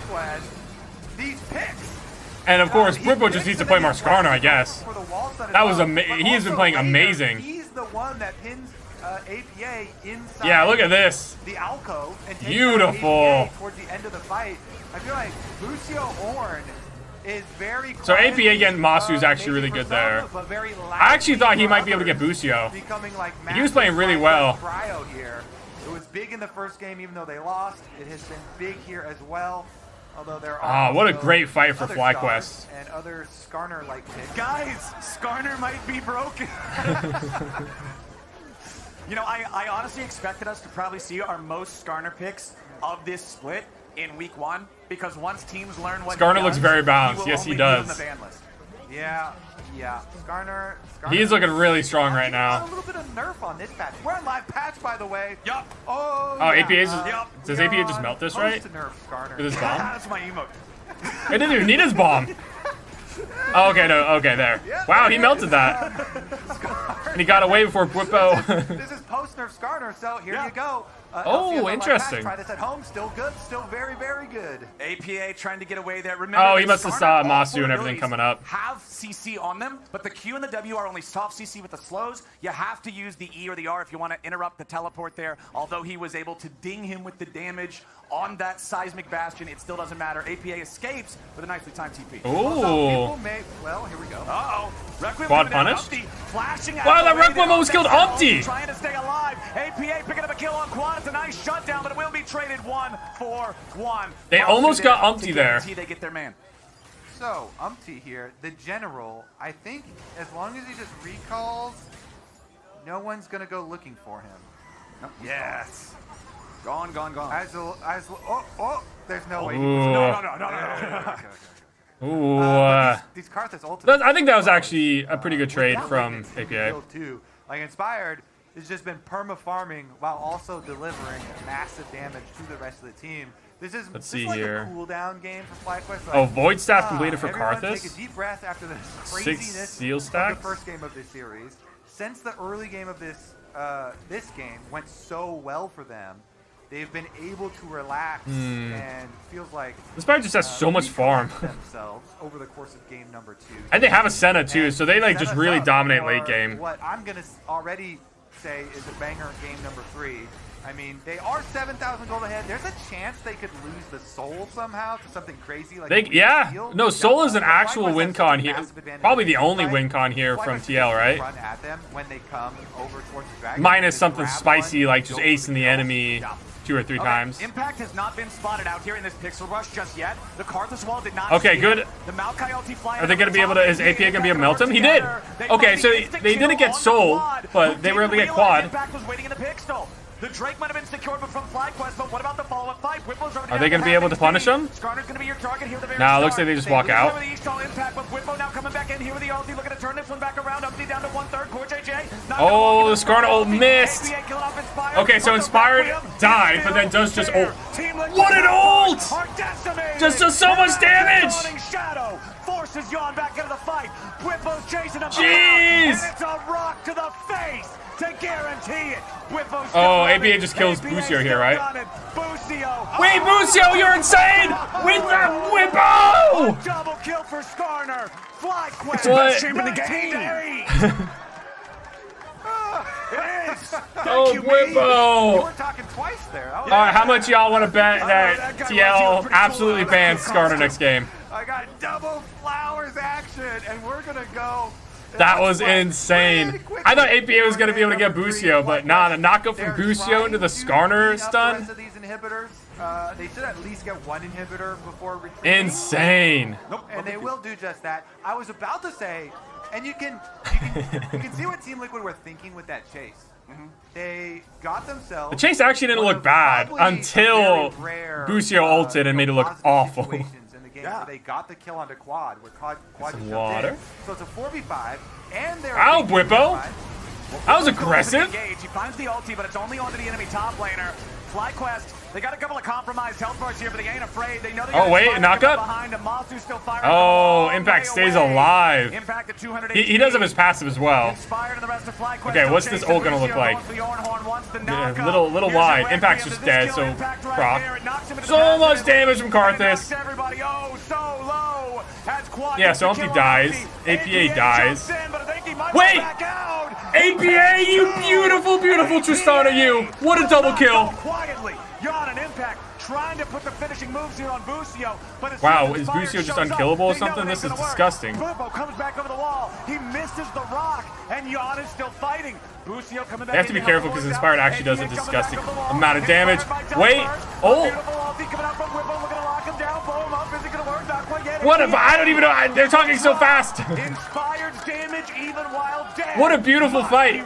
These picks. And of course, he Bwipo just needs to play more I guess. for the wall That was amazing. he has been playing later, amazing. He's the one that pins uh, APA inside. Yeah, look at this. the alcove and Beautiful. towards the end of the fight. I feel like Busio Ornn So APA quietly, against Massu is uh, actually really good there. very I actually thought he might be able to get Busio. Like He was playing really well. Cryo here. It was big in the first game, even though they lost. It has been big here as well. Although there are Ah, what a great fight for FlyQuest. and other Skarner-like. Guys, Skarner might be broken. you know, I, I honestly expected us to probably see our most Skarner picks of this split in week one because once teams learn what he Skarner looks very balanced. will Yes, he only be on does. the ban list. Yeah, yeah. Skarner. Skarner He's looking really strong right now. A little bit of nerf on this patch. We're on live patch, by the way. Yup. Oh. Oh, yeah, APA's uh, just- does APA just melt this, right? post-nerf Skarner. With his bomb? That's my emote. It didn't even need his bomb. Oh, okay, no, okay, there. Wow, he melted that. And he got away before Bwipo. this is post nerf Skarner, so here Yeah. you go. Uh, Oh, LCS interesting. Try this at home. Still good. Still very, very good. APA trying to get away there. Remember, Oh, he must have saw Massu and everything coming up. Have CC on them, but the Q and the W are only soft CC with the slows. You have to use the E or the R if you want to interrupt the teleport there. Although he was able to ding him with the damage on that seismic bastion, it still doesn't matter. APA escapes with a nicely timed TP. Also, Ooh. people may. Well, here we go. Uh-oh. Requiem Quad coming down, punish? Flashing Wow, that way Requiem almost killed UmTi UmTi. Trying to stay alive. APA picking up a kill on Quad. It's a nice shutdown, but it will be traded one for one. They UmTi almost got UmTi there. guarantee They get their man. So, UmTi here, the general, I think as long as he just recalls, no one's going to go looking for him. Yes. Gone, gone, gone. As, a, as oh, oh, there's no way. Ooh. was- no, no, no, no, no, no. okay, okay, okay. Ooh. Uh, uh, these, these Karthus ultimates. I think that was actually a pretty good trade Without from limits, you can APA. Too. Like Inspired has just been perma farming while also delivering massive damage to the rest of the team. This is Let's this see is like here. a cooldown game for FlyQuest. Like, Oh, Void Staff completed for everyone Take a deep breath after this Six craziness seal of stacks? the first game of this series. Since the early game of this uh, this game went so well for them, they've been able to relax Hmm. and feels like this Inspired just has uh, so much farm. themselves over the course of game number two. And they have a Senna too, And so they like just really dominate late game. What I'm gonna already say is a banger game number three. I mean, they are 7,000 gold ahead. There's a chance they could lose the soul somehow to something crazy like. They, yeah, Steel. no, Soul is an But actual win con here. Probably the only win con here from TL, right? Run at them when they come over towards the dragon. Minus something spicy one, like just acing the kill. enemy. Two or three Okay, times. Impact has not been spotted out here in this pixel rush just yet. The Karthus wall did not. Okay, good. The Maokai ulti flying Are they gonna be able to- is APA gonna be able to melt him? He did. Okay, so the they didn't get on the but they were able to get quad. Impact was waiting in the pixel. The Drake might have been secured from FlyQuest, but what about the follow-up fight? Bwipo's already Are they gonna be able to punish him? Skarner's gonna be your target here the very Nah, it looks like they just walk out. the impact, but Bwipo now coming back in here with the ulti, looking to turn this one back around. UmTi down to one-third. Core JJ. Oh, the Skarner missed. APA killing off Inspired. Okay, so Inspired died, but then does just ult. there. Team Liquid What an ult! Just does so much damage. the forces Yeon back into the fight. Bwipo's chasing him Jeez. it's a rock to the face to guarantee it. Bwipo's Oh. APA just kills Busio here, right? Busio. Wait, Oh, Busio, you're insane! With that Bwipo! Double kill for Skarner. Fly quest. What? Best in the game. it is. Oh, You Bwipo! were talking twice there. All right, how much y'all want to bet that that TL absolutely bans That's Skarner next game? I got double flowers action, and we're gonna go. That was insane. I thought APA was going to be able to get Busio, but nah, the knockup from Busio into the Skarner clean up the rest stun? of these inhibitors. Uh, they should at least get one inhibitor before retreating. Insane. Nope. And they will do just that. I was about to say, and you can you can, you can see what Team Liquid were thinking with that chase. They got themselves. The chase actually didn't look bad until very rare, Busio uh, ulted and made it look awful. in the game Yeah. where they got the kill onto quad, where quad, quad Some just jumped in. water. So it's a 4v5, and they're. Ow, taking Bwipo. That was aggressive. engage. He finds the ulti, but it's only onto the enemy top laner. FlyQuest, they got a couple of compromised health bars here, but they ain't afraid. They know they Oh, wait, knock up? behind him. Massu still firing Oh, from a long Impact stays away. alive. Impact at 200 He, he does have his passive as well. Inspired and the rest of FlyQuest Okay, what's this ult gonna look like? going Ornhorn, wants the Yeah, little- little Here's wide. Impact's just dead, so Impact right proc. there. It knocks him into So much damage from Karthus. oh so low. As Quad Yeah, so UmTi dies. APA dies. in, but I think he might Wait! APA, you beautiful, beautiful Tristana, you. What a double kill. And Impact trying to put the finishing moves here on Busio, but as Wow, is Busio just shows up, unkillable or something? This is disgusting. Bubbo comes back over the wall. He misses the rock, and Yeon is still fighting. Busio coming back They have to be careful because Inspired actually does a disgusting back over the wall. amount of damage. Wait. Oh. What if I don't even know? I- They're talking so fast. Inspired damage even while dead. What a beautiful fight.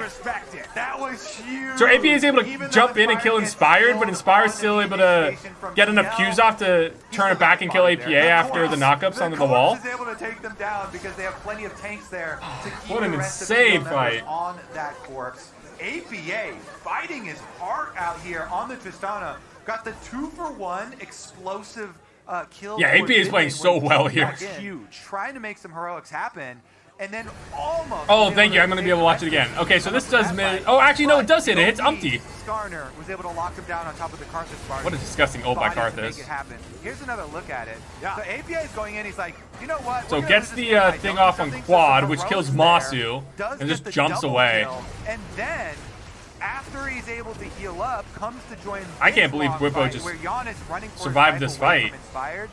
That was huge. So APA is able to jump in and kill Inspired, but Inspired's still able to get enough Qs off to turn it back and kill APA after the knockups onto the wall. is able to take them down because they have plenty of tanks there What an insane of the team members fight. on that corpse. APA fighting his heart out here on the Tristana. Got the two for one explosive uh, kill. Yeah, AP is playing so well here. back Huge. Trying to make some heroics happen. and then almost. Oh, thank you. I'm gonna be able to watch it again. Okay, so this does that mid. Oh, actually, no, it does hit. It hits UmTi. Skarner was able to lock him down on top of the Karthus Spartan. What a disgusting ult by body Karthus. Make it happen. Here's another look at it. Yeah. So APA is going in. He's like, you know what? So We're gets the, uh, thing off on quad, which kills Massu, and just jumps away. kill, And then. After he's able to heal up, comes to join. I can't believe Bwipo just where Jan is running survived this fight. Inspired.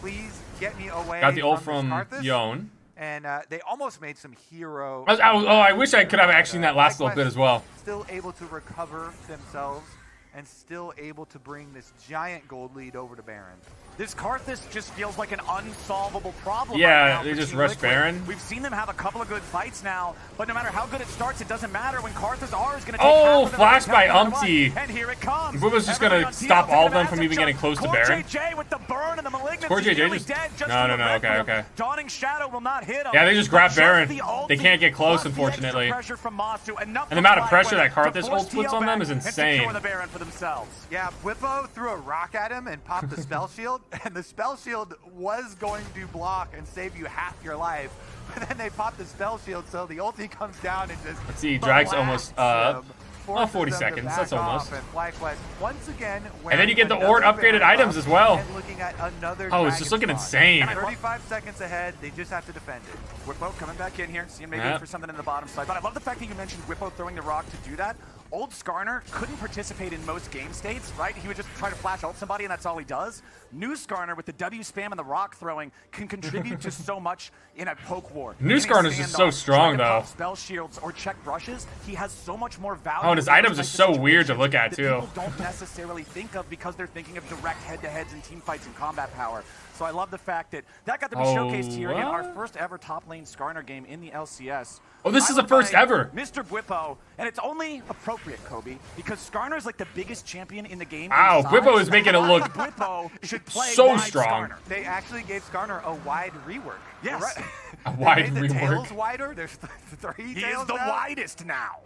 Please get me away. Got the ult from, from. Yeon. And uh, they almost made some hero. I was, I was- oh, I wish I could have actually seen that last little bit as well. Still able to recover themselves and still able to bring this giant gold lead over to Baron. This Karthus just feels like an unsolvable problem. Yeah, right now they for just Team rush Liquid. Baron. We've seen them have a couple of good fights now, but no matter how good it starts, it doesn't matter when Karthus R is going to take Oh, half of flash by UmTi. And here it comes. Bwipo's just gonna stop all of them from even getting close to Core Baron. JJ with the burn and the malignancy. Core JJ nearly just- dead just No, no, no, okay, okay. Dawning Shadow will not hit him. Yeah, they just But grab just Baron. the They can't get close, plus the extra unfortunately. pressure from Massu, enough And the amount of pressure that to Karthus ult puts on them is insane. secure the Baron for themselves. Yeah, Bwipo threw a rock at him and popped the spell shield, and the spell shield was going to block and save you half your life. But then they popped the spell shield, so the ulti comes down and just. Let's see, Drag's almost up. him, uh, Well, 40 seconds. That's almost. And FlyQuest once again. And then you get the wearing Ord another upgraded items as well. Looking at another. Oh, it's just looking spawn. insane. 35 seconds ahead. They just have to defend it. Bwipo coming back in here, seeing maybe Yeah. for something in the bottom side. But I love the fact that you mentioned Bwipo throwing the rock to do that. Old Skarner couldn't participate in most game states, right? He would just try to flash ult somebody, and that's all he does. New Skarner with the W spam and the rock throwing can contribute to so much in a poke war. New Skarner's just so strong, trying to pop though. Spell shields or check brushes. He has so much more value. Oh, and his items are so weird to look at, too. people don't necessarily think of because they're thinking of direct head-to-heads and team fights and combat power. So I love the fact that that got to be Oh, showcased here in our oh, first ever top lane Skarner game in the LCS. Oh, this is Piloted the first ever. Mr. Bwipo, and it's only appropriate, Kobe, because Skarner is like the biggest champion in the game. Wow, size. Is making it look Bwipo should play so strong. Skarner. They actually gave Skarner a wide rework. Yes. Right? A They wide made the rework. tails wider. There's three He tails is the now. widest now.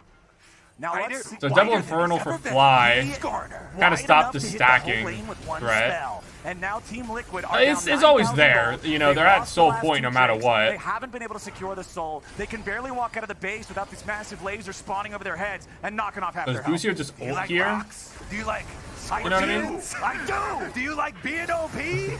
Now I let's see. So wider Double than Infernal for. Fly. He- Kinda wide stopped the stacking whole lane with one threat. spell. And now Team Liquid are It's- it's always there. gold. You know, They've they're at lost the soul last point two no matter what. They haven't been able to secure the soul. They can barely walk out of the base without these massive lasers spawning over their heads and knocking off half Does their health. Busio just Do ult like here? rocks? Do you like? I You know what I do. mean? I do. Do you like being OP?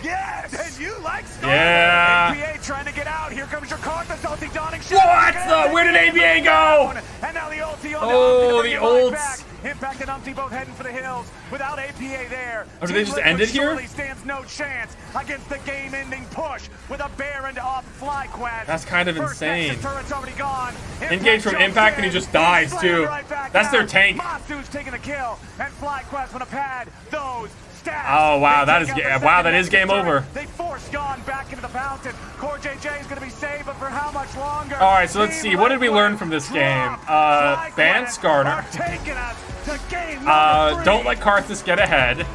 Yes. Then you like Skarner. Yeah. APA trying to get out. Here comes your Karthus ulti donning. What the- where did APA go? And now the ulti on Oh, the, the UmTi to bring it right ults. back. Impact and UmTi both heading for the hills. Without APA there, Oh, did they just end it here? stands no chance against the game-ending push with a Baron off FlyQuest. That's kind of First insane. Turret's already gone. Engage from Impact and he just dies, too. That's their tank. Massu's taking a kill, and FlyQuest want to pad those stats. Oh, wow, They that take is out the ga- wow, that is game over. They force Gone back into the fountain. Core JJ is going to be saved, but for how much longer? All right, so let's see. What did we learn from this game? drop. Uh, FlyQuest ban Skarner. are taking us to game number Uh, don't let Karthus get ahead.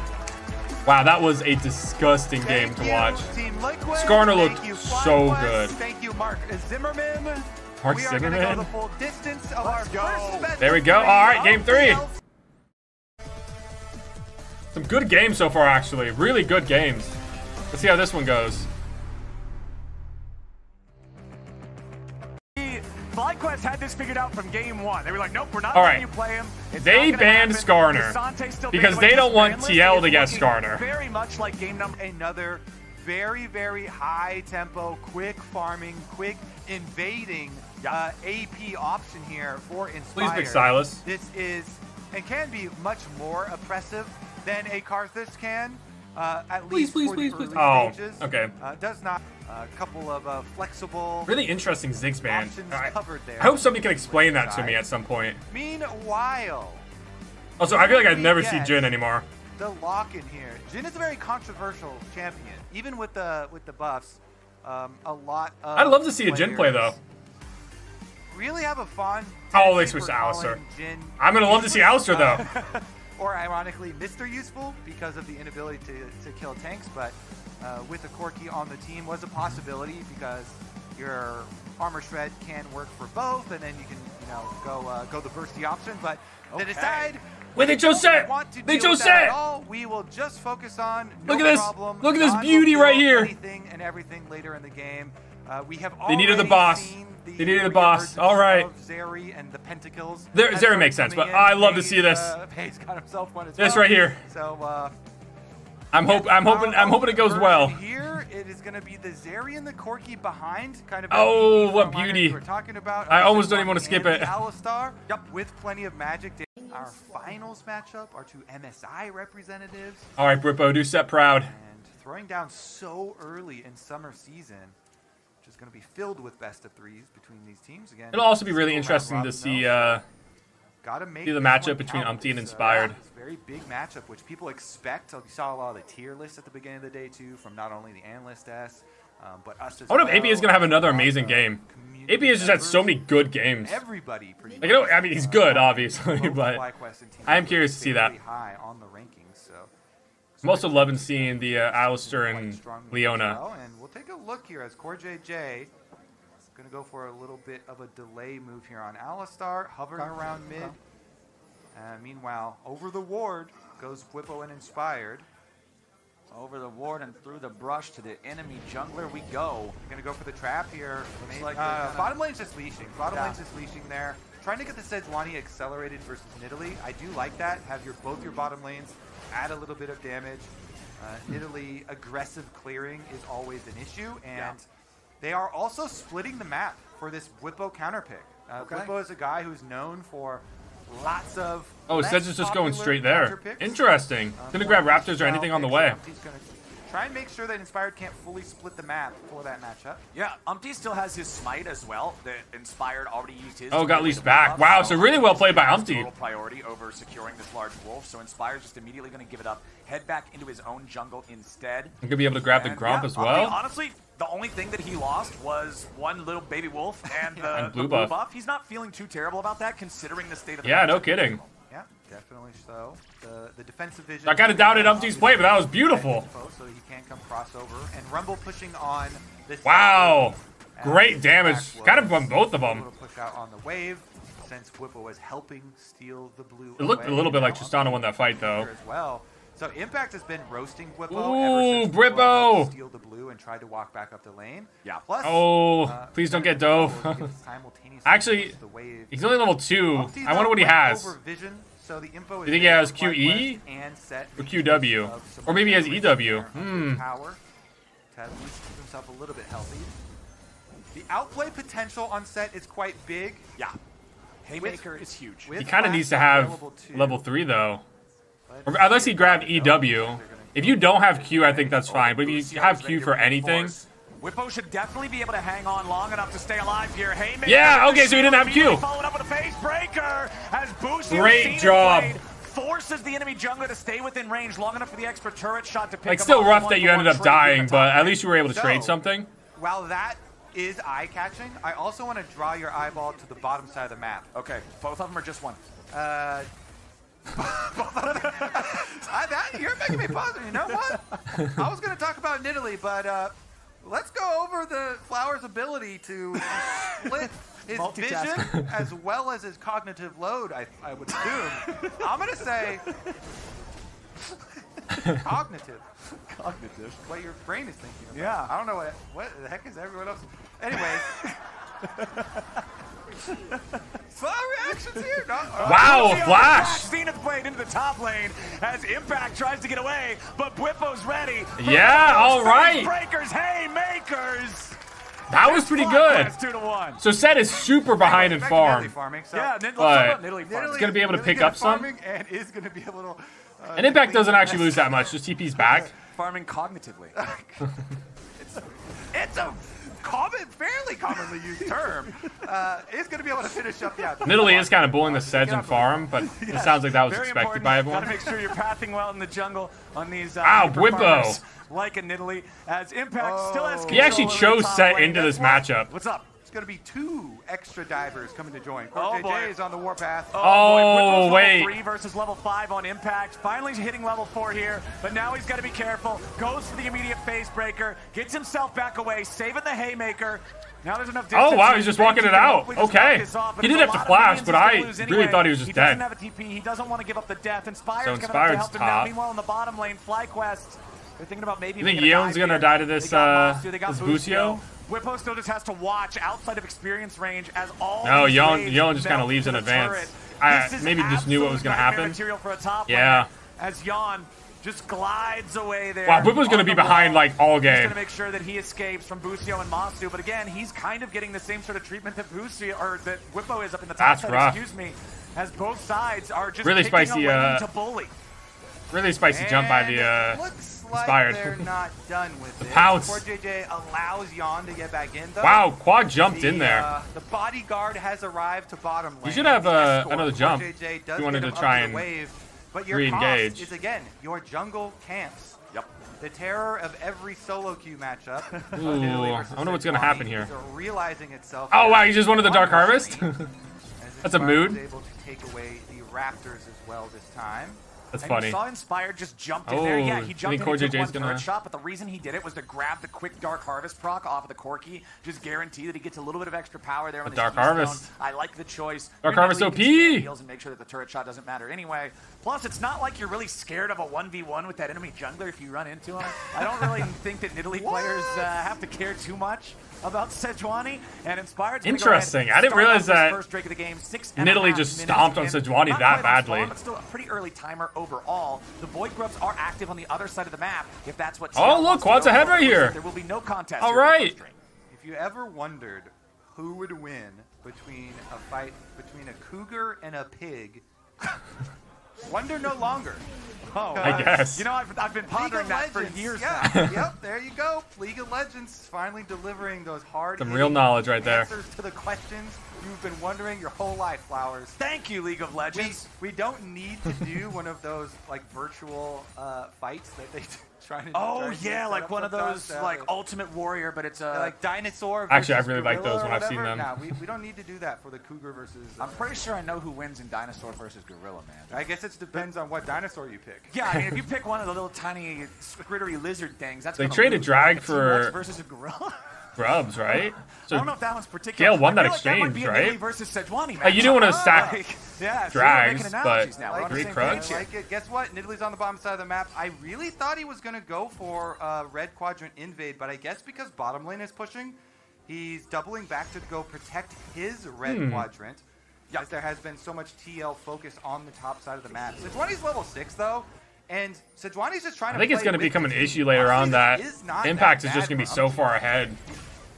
Wow, that was a disgusting game to watch. Team Skarner looked you, so FlyQuest. good. Thank you, Mark Zimmerman. Mark we Zimmerman? go the full distance of our first There we go. All right, game three. Some good games so far, actually. Really good games. Let's see how this one goes. FlyQuest had this figured out from game one. They were like, nope, we're not All letting you play him. It's They banned. Skarner because they don't want TL to get Skarner. Very much like game number another very, very high tempo, quick farming, quick invading uh, AP option here for Inspire. Please pick Sylas. This is and can be much more oppressive than a Karthus can. Uh, at Please, least please, for please, the please. early Oh, stages. okay. Uh, does not a couple of uh, flexible Really interesting Ziggs ban. I, covered there. I hope somebody can explain that to me at some point. Meanwhile, Also, I feel like I'd We never get- see Jhin anymore. the lock in here. Jhin is a very controversial champion, even with the with the buffs. Um, a lot. Of I'd love to see a Jhin play, though. Really have a fun. Oh, they tendency switched for to Alistar. Jhin I'm gonna love to see useless, Alistar, though. or ironically, Mr. Useful because of the inability to, to kill tanks, but uh, with a Corki on the team was a possibility because your armor shred can work for both, and then you can you know go uh, go the bursty option. But they decide. Wait, they we chose don't set! want to They deal chose that set! at all. We will just focus on. Look at this. Problem. Look at this beauty right here. Anything and everything later in the game. Uh, we have They needed the boss. seen the They needed a boss. All right. Zeri and the Pentacles. There- Zeri makes sense, but I love to see this. Uh, got himself one as This well. right here. So uh, I'm hope I'm hoping I'm hoping it goes well. Here it is going to be the Zeri and the Corki behind, kind of. Oh, what beauty. we We're talking about. I almost don't even wanna skip it. Alistar. Yep. With plenty of magic. Our finals matchup are two MSI representatives. All right, Bwipo, do Sett proud. And throwing down so early in summer season, going to be filled with best of threes between these teams again. It'll also be really interesting to see uh, Gotta make see the matchup between. UmTi and uh, Inspired. It's a very big matchup, which people expect. You saw a lot of the tier lists at the beginning of the day too, from not only the analyst S, um, but us as I wonder if well, AP is gonna have another amazing game. community AP has just had so many good games. Everybody, pretty Like, I, don't, I mean, he's uh, good, obviously, but FlyQuest and Team I am curious to see that. High on the rankings, so. I'm also loving seeing the uh, Alistar and strong move as Leona. Well, And we'll take a look here as Core JJ is going to go for a little bit of a delay move here on Alistar, hovering around mid. Uh, meanwhile, over the ward goes Bwipo and Inspired. Over the ward and through the brush to the enemy jungler we go. Going to go for the trap here. Looks Maybe- like uh, gonna- bottom lane's just leashing. Bottom Yeah. lane's just leashing there. Trying to get the Sejuani accelerated versus Nidalee. I do like that. Have your both your bottom lanes add a little bit of damage. Uh, Nidalee aggressive clearing is always an issue, and Yeah. they are also splitting the map for this Bwipo counter pick. Uh, Okay. Bwipo is a guy who's known for lots of. Oh, less Sedge is just going straight there. Interesting. Um, Gonna grab Raptors or anything on the way. and He's gonna try and make sure that Inspired can't fully split the map for that matchup. Yeah, UmTi still has his smite as well. The Inspired already used his. Oh, got get leased the back. buff, Wow, so really well played by has UmTi. Total priority over securing this large wolf. So Inspired just immediately going to give it up, head back into his own jungle instead. I'm gonna be able to grab the And, Gromp yeah, as well. honestly, the only thing that he lost was one little baby wolf and the, And the blue blue, buff. He's not feeling too terrible about that, considering the state of the Yeah, no kidding. Yeah, definitely so. The the defensive vision. I kinda doubted UmTi's play, but that was beautiful. So he can't come crossover and Rumble pushing on this. Wow. Great damage. Kind of on both of them. push out on the wave since Bwipo was helping steal the blue. It looked a little bit like Tristana won that fight, though. as well. So Impact has been roasting Bwipo Ooh, ever since Bwipo steal the blue and tried to walk back up the lane. Yeah. Plus, Oh, uh, please don't get Bwipo dove. Actually, the wave. He's only level 2. UmTi, I wonder what he has. over vision, so the info You think he has QE? And Sett Or QW? use of some Or maybe he has EW. Hmm. the Power to at least keep himself a little bit healthy. The outplay potential on Sett is quite big. Yeah. Haymaker is huge. He kind of needs to have level 3, though. Unless he grabbed I don't know if EW. If you don't have Q, I think that's fine. But if you have Q for anything. Bwipo should definitely be able to hang on long enough to stay alive here. Haymaker. Yeah, okay, so he didn't have Q. Followed up with a face breaker as Great job. forces the enemy jungler to stay within range long enough for the extra turret shot to pick like, still rough that you ended up dying, but at least you were able to So- trade something. While that is eye-catching, I also want to draw your eyeball to the bottom side of the map. Okay, both of them are just one. Uh, I, that, you're making me pause. You know what? I was going to talk about Nidalee, but uh, let's go over the flower's ability to split his vision as well as his cognitive load. I, I would assume. I'm going to say cognitive. Cognitive. What your brain is thinking. About. Yeah. I don't know what what the heck is everyone else. Anyways. Slow reactions here. No, uh, Wow, Busio flash! Zenith blade into the top lane as Impact tries to get away, but Bwipo's ready. Yeah, all right. Breakers, haymakers. That was pretty good. Two to one. So Sett is super behind in Back to Nidalee farm. farming. So Yeah, let's But- Nidalee farm. Nidalee gonna be is able to really pick up some. And is going to be a little. Uh, And Impact doesn't actually lose that much, just TP's back. Farming cognitively. It's a common, fairly commonly used term. Uh, is going to be able to finish up the outfit. Nidalee is kind of bullying the Sedge and farm, but it sounds like that was expected important. by everyone. Gotta make sure you're pathing well in the jungle on these. Uh, Ow, Bwipo. Like a Nidalee, as Impact still has Oh. He actually chose Sett lane. into this matchup. What's up? It's going to be two extra divers coming to join. Oh, Core boy. Is on the warpath. Oh, boy, Bwipo's wait. Level three versus level five on impact. Finally hitting level four here, but now he's got to be careful. Goes for the immediate face breaker, gets himself back away, saving the haymaker. Now there's enough distance. Oh, wow, he's just walking it out. Okay. off, He did a have to flash, but I lose really thought he was just he dead. doesn't have a TP. He doesn't want to give up the death. Inspire's So coming up to Inspired's help him now. top. Meanwhile, in the bottom lane, FlyQuest They're thinking about maybe. You think making Yeon's gonna die to this, uh, Massu, they this Busio? Bwipo still just has to watch outside of experience range as all. No, waves Yeon just kinda leaves in advance. I- maybe just knew what was absolute nightmare happen. Material for a top Yeah. As Yeon just glides away there. Wow, Bwipo's gonna be behind, like, all game. He's game. gonna make sure that he escapes from Busio and Massu, but again, he's kind of getting the same sort of treatment that Busio or that Whippo is up in the top That's side. rough. Excuse me, as both sides are just Really spicy, uh, to bully. Really spicy jump by the uh, it like they're not done with it. pounce. Core JJ allows Yeon to get back in though. Wow, Quad jumped The, in there. Uh, the bodyguard has arrived to bottom lane. You should have, uh, another jump JJ does if you wanted to try and wave, but your re-engage. cost is again your jungle camps. Yep. The terror of every solo queue matchup. Ooh, Italy I versus wonder what's gonna happen here. realizing itself. Oh wow, you just wanted the Dark Harvest? That's a mood. able to take away the Raptors as well this time. That's And funny. you saw Inspired just jumped in there. Oh, Yeah, he jumped in Core and took JJ 's one gonna- shot, but the reason he did it was to grab the quick Dark Harvest proc off of the Corki, just guarantee that he gets a little bit of extra power there on The the Dark. Harvest. I like the choice. Dark You're Harvest OP. heals and make sure that the turret shot doesn't matter anyway. Plus, it's not like you're really scared of a 1v1 with that enemy jungler if you run into him. I don't really think that Nidalee players uh, have to care too much about Sejuani and Inspired. Interesting. I didn't realize that first Drake of the game. Six and Nidalee half just stomped on in. Sejuani Not that badly. spawn, but still a pretty early timer overall. The Void Grubs are active on the other side of the map. If that's what. Oh, look, Quad's ahead right here. There will be no contest. All here for the right. first Drake. If you ever wondered who would win between a fight between a cougar and a pig, wonder no longer. Oh, I guess. You know, I've, I've been pondering of that for years yeah, now. yep, there you go. League of Legends finally delivering those hard Some real knowledge right there. answers to the questions you've been wondering your whole life, Flowers. Thank you, League of Legends. we don't need to do one of those like virtual uh, fights that they try to. Oh try to yeah, set like one of those like Ultimate Warrior, but it's a Yeah, like dinosaur. Actually, I really like those when I've seen them. Nah, we, we don't need to do that for the cougar versus. uh, I'm pretty sure I know who wins in Dinosaur versus Gorilla, man. I guess it depends on what dinosaur you pick. Yeah, I mean, if you pick one of the little tiny scrittery lizard things, that's They gonna traded. Drag for- versus a gorilla. Grubs, right? I So don't know if that one's particular. Gale won that feel like that exchange, right? Nidalee versus Sejuani Uh, you didn't want to stack Like, yeah, drags, making but now. We're on the three same Krugs? page here. Like it. Guess what? Nidalee's on the bottom side of the map. I really thought he was going to go for uh, red quadrant invade, but I guess because bottom lane is pushing, he's doubling back to go protect his red Hmm. quadrant. As there has been so much TL focus on the top side of the map. Sejuani's level six though, and Sejuani's just trying to. I to. think it's going to become an issue later on Honestly, that this is Impact that is just going to be so far ahead.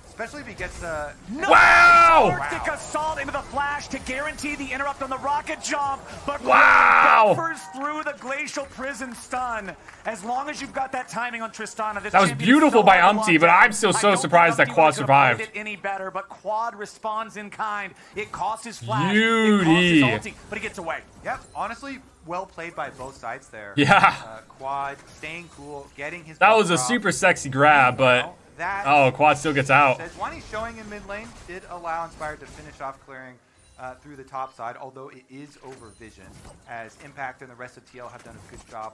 especially if he gets uh, Wow! Arctic assault into the flash to guarantee the interrupt on the rocket jump, but Wow! buffers through the glacial prison stun. As long as you've got that timing on Tristana, this That was beautiful so by hard to UmTi, lock but down. I'm still I so don't think surprised that Quad would've survived survived. It any better, but Quad responds in kind. It costs his flash. Beauty. It costs his ulti, but he gets away. Yep, honestly, well played by both sides there. Yeah. Uh, quad staying cool, getting his. That was a super sexy grab, but that oh, Quad still gets out. Sejuani showing in mid lane did allow Inspired to finish off clearing uh, through the top side, although it is over vision, as Impact and the rest of TL have done a good job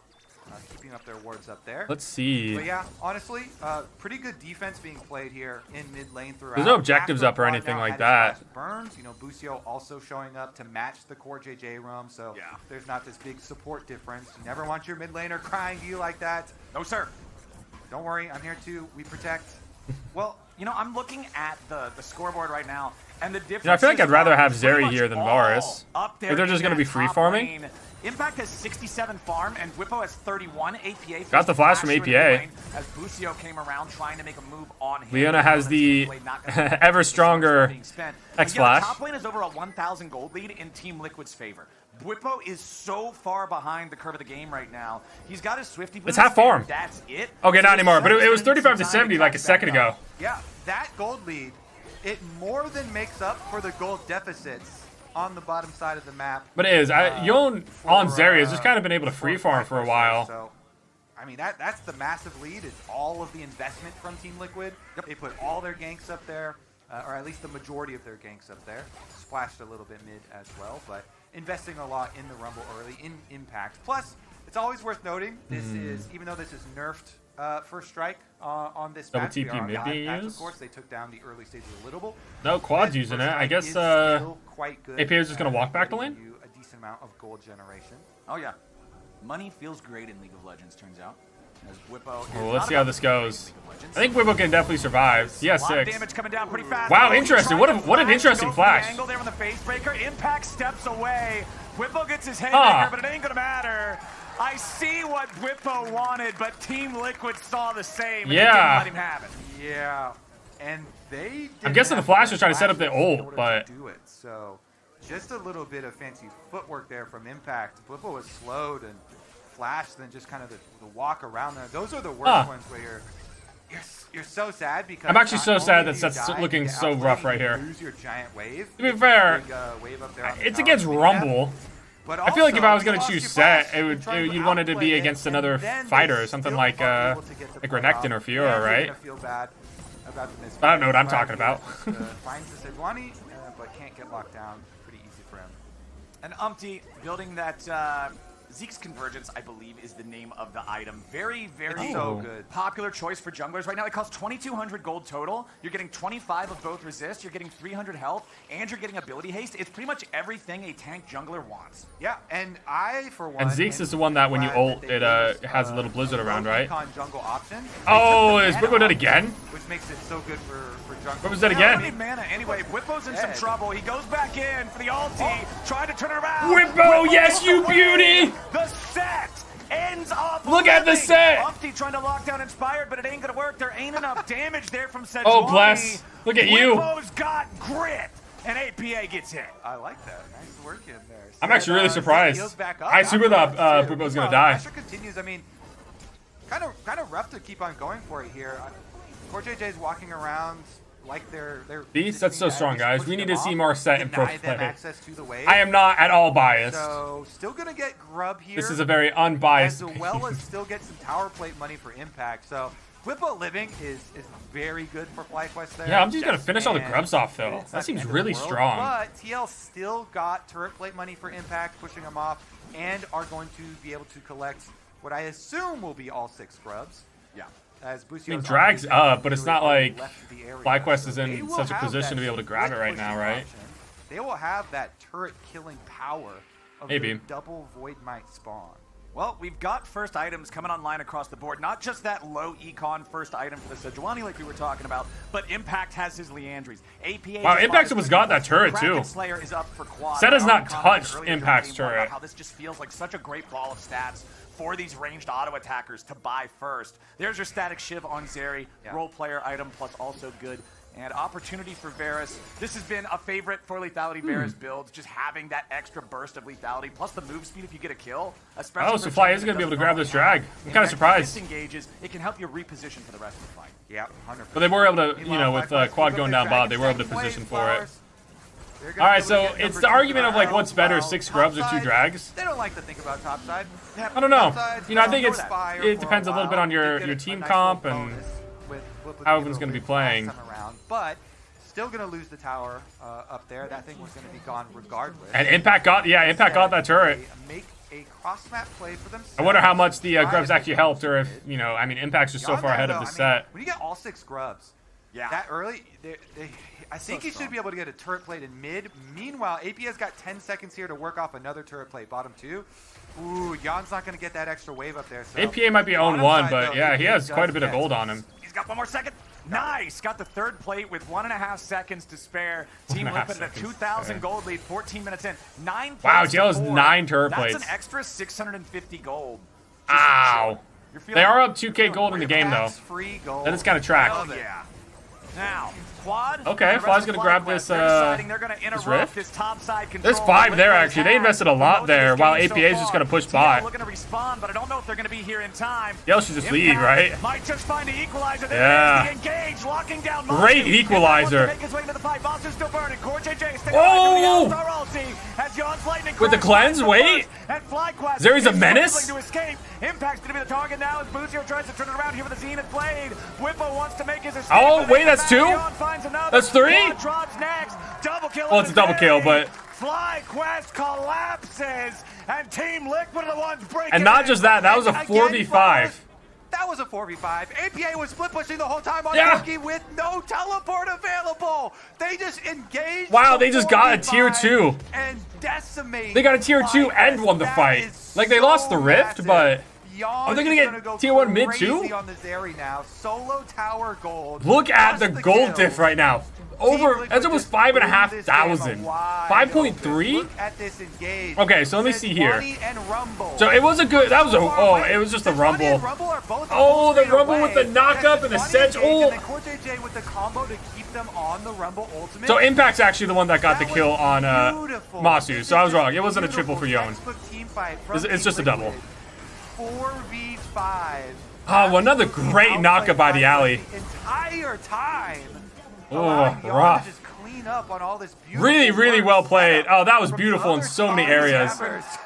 uh, keeping up their wards up there. Let's see. But yeah, honestly, uh, pretty good defense being played here in mid lane throughout. There's no objectives After up or anything like that. Burns, you know, Busio also showing up to match the core JJ roam, so Yeah. there's not this big support difference. You never want your mid laner crying to you like that. No, sir. Don't worry, I'm here too. We protect. Well, you know, I'm looking at the, the scoreboard right now, and the difference. know, I feel like I'd rather have Zeri here than all Varus. Up there If they're just gonna be free farming. lane. Impact has 67 farm, and Bwipo has 31 APA. Got the flash from APA. lane As Busio came around trying to make a move on him. Leona has the ever stronger. X Flash. top lane is over a 1,000 gold lead in Team Liquid's favor. Bwipo is so far behind the curve of the game right now. He's got his Swifty. It's half farm. That's it. Okay, So not anymore, but it, it was 35 to 70 like a second ago. Yeah, that gold lead, it more than makes up for the gold deficits on the bottom side of the map. But it is. I, Uh, Yeon for, on Zeri has uh, just kind of been able to free farm for a while. So, I mean, that that's the massive lead. Is all of the investment from Team Liquid. They put all their ganks up there, uh, or at least the majority of their ganks up there. Splashed a little bit mid as well, but investing a lot in the Rumble early, in Impact. Plus, it's always worth noting, this Hmm. is, even though this is nerfed uh, first strike uh, on this Double match, TP mid being used? Of course, they took down the early stages of Little No, Quad's using it. I guess uh, still quite good APA is just gonna walk back the getting lane? A decent amount of gold generation. Oh yeah, money feels great in League of Legends. Turns out. As Bwipo Well, let's see how this goes. I think Bwipo can definitely survive. He has A lot of six. damage coming down pretty fast. Wow, Oh, interesting. What a- what an interesting flash. Angle there on the face breaker. Impact steps away. Bwipo gets his haymaker, Ah. but it ain't gonna matter. I see what Bwipo wanted, but Team Liquid saw the same. and Yeah. didn't let him have it. Yeah, and they. I'm guessing the Flash was trying to set up the ult, but- do it. So, just a little bit of fancy footwork there from Impact. Bwipo was slowed and Flash, then just kind of the, the walk around there. Those are the worst Huh. ones where you're. You're, you're so sad because I'm actually so sad that that's die, looking so rough right here. Lose your giant wave. To be fair, Big, uh, wave up there It's against. Rumble. But I feel like if I was gonna choose Sett, it would- it- to you'd want it to be against another fighter or something like, uh, able to get the like Renekton or Fiora, right? gonna feel bad about the. I don't know what I'm talking about. finds the Sejuani, uh, but can't get locked down. Pretty easy for him. And UmTi building that uh, Zeke's Convergence, I believe, is the name of the item. Very, very Oh. so good. popular choice for junglers right now. It costs 2,200 gold total. You're getting 25 of both resist. You're getting 300 health, and you're getting ability haste. It's pretty much everything a tank jungler wants. Yeah, and I for one. And Zeke's is the one that when you glad ult, it, uh, gave us, has a little blizzard low around, right? jungle option. Oh, They is took Bwipo mana dead again? Which makes it so good for for jungle. What was that again? I don't mana anyway. Bwipo's in some trouble. He goes back in for the ulti, Oh. trying to turn it around. Bwipo, yes, took you away. beauty! The Sett ends up. Look at the Sett. UmTi trying to lock down Inspired, but it ain't gonna work. There ain't enough damage there from Sejuani. Oh, bless. Look at you. Bwipo's got grit, and APA gets hit. I like that. Nice work in there. I'm actually really uh, surprised. heals back up I super thought, uh, afterwards, was gonna Well, die. Pressure continues. I mean, kind of kind of rough to keep on going for it here. Core JJ's walking around like they're they're. These? That's so strong, guys. We need to see off, more Sett and pro play. access to the wave. I am not at all biased. So still gonna get grub here. This is a very unbiased. as well as still get some tower plate money for impact. So Bwipo Living is is very good for FlyQuest there. Yeah, I'm just gonna finish all the grubs off though. That seems the end of really world, strong. But TL still got turret plate money for impact, pushing them off, and are going to be able to collect what I assume will be all six scrubs. As I mean, drag's up, but it's not like FlyQuest is in such a position to be able to grab it right now, right? option. They will have that turret killing power of Maybe. double void might spawn. Well, we've got first items coming online across the board. Not just that low econ first item for the Sejuani like we were talking about, but Impact has his Liandry's. APA Wow, just Impact's almost got that Kraken turret, too. Slayer is up for quad. Sett has not touched Impact's game one about turret. How this just feels like such a great ball of stats for these ranged auto attackers to buy first. There's your Statikk Shiv on Zeri, Yeah. role player item plus also good. And opportunity for Varus. This has been a favorite for lethality Hmm. Varus builds, just having that extra burst of lethality, plus the move speed if you get a kill. Especially Oh, for so Fly is that gonna be able to grab this drag. I'm kinda surprised. Disengages, it can help you reposition for the rest of the fight. Yeah, 100. But they were able to, you know, with uh, quad going down their bot, they were able to position for it. wave, They're gonna All right, be able to so it's the argument of like what's better, six scrubs or two drags. They don't like to think about topside. I don't know. You know, I think it's it depends a little bit on your your team comp and bonus with what was how able everyone's gonna be playing. around, But still gonna lose the tower uh, up there. That thing was gonna be gone regardless. and Impact got yeah, Impact got that turret. A cross map play for. I wonder how much the uh, grubs actually helped, or if you know, I mean, Impact's just so far that, ahead of the I mean, Sett. when you get all six grubs, Yeah. that early, they, they, I think you strong. should be able to get a turret plate in mid. Meanwhile, AP's got 10 seconds here to work off another turret plate, bottom two. Ooh, Yeon's not going to get that extra wave up there. So. APA might be own Bottom one, side, but though, yeah, he has quite a bit of gold on him. He's got one more second. Nice. Got the third plate with one and a half seconds to spare. Team Liquid at a 2,000 gold lead, 14 minutes in. Nine Wow, Jail has nine turret That's plates. an extra 650 gold. Ow. You're They are up 2k gold in the game though. Free gold. That is kind of tracked. Hell yeah. Now, quad. Okay, Fly's gonna grab this, uh, they're gonna interrupt rift? this top side. There's five there, actually. They invested a lot there, while APA is just gonna push bot. looking to respond, but I don't know if they're gonna be here in time. Should just leave, right? Might just find the equalizer. There Yeah. is, the engage, locking down Great equalizer. wants to Make his way into the fight. Massu's still burning. Core JJ sticking Oh! the Alistar ulti as Yeon's lightning With the cleanse, wait. first, And FlyQuest Zeri's a menace? Impact's gonna be the target now as Busio tries to turn it around here with the Zenith Blade. Bwipo wants to make his escape. Oh, wait, that's two? Yeon finds another. That's three? Drops next. Double kill. Well, it's a double kill, but- FlyQuest collapses, and Team Liquid are the ones breaking. And not just that, that was a 4v5. That was a 4v5. APA was split pushing the whole time on Yeah. Yoki with no teleport available. They just engaged. Wow, they just got a tier two. And decimate. They got a tier two and won the fight. Like they lost the rift, massive. but Oh, they're gonna get gonna go tier one mid too? on the Zeri now. Solo tower gold. Look at Plus the gold kill. diff right now. Over, that's almost five and a half thousand. Five point three. Look at this engage. Okay, so let me see here. Bunny and Rumble. So it was a good. That was a. Oh, it was just a Says Bunny and rumble. Are Oh, the Rumble with the knockup and the Bunny Sedge engage, ult. And then Core JJ with the combo to keep them on the Rumble ultimate. So Impact's actually the one that got the kill on uh. Massu. So I was wrong. It wasn't a triple for Yeon. textbook team fight from It's- it's just a double. Liquid. Four v five. Oh, another great outplayed knockup by the alley. The entire time. Oh, allowing rough. just clean up on all this Really, really well played. Oh, that was beautiful in so many areas.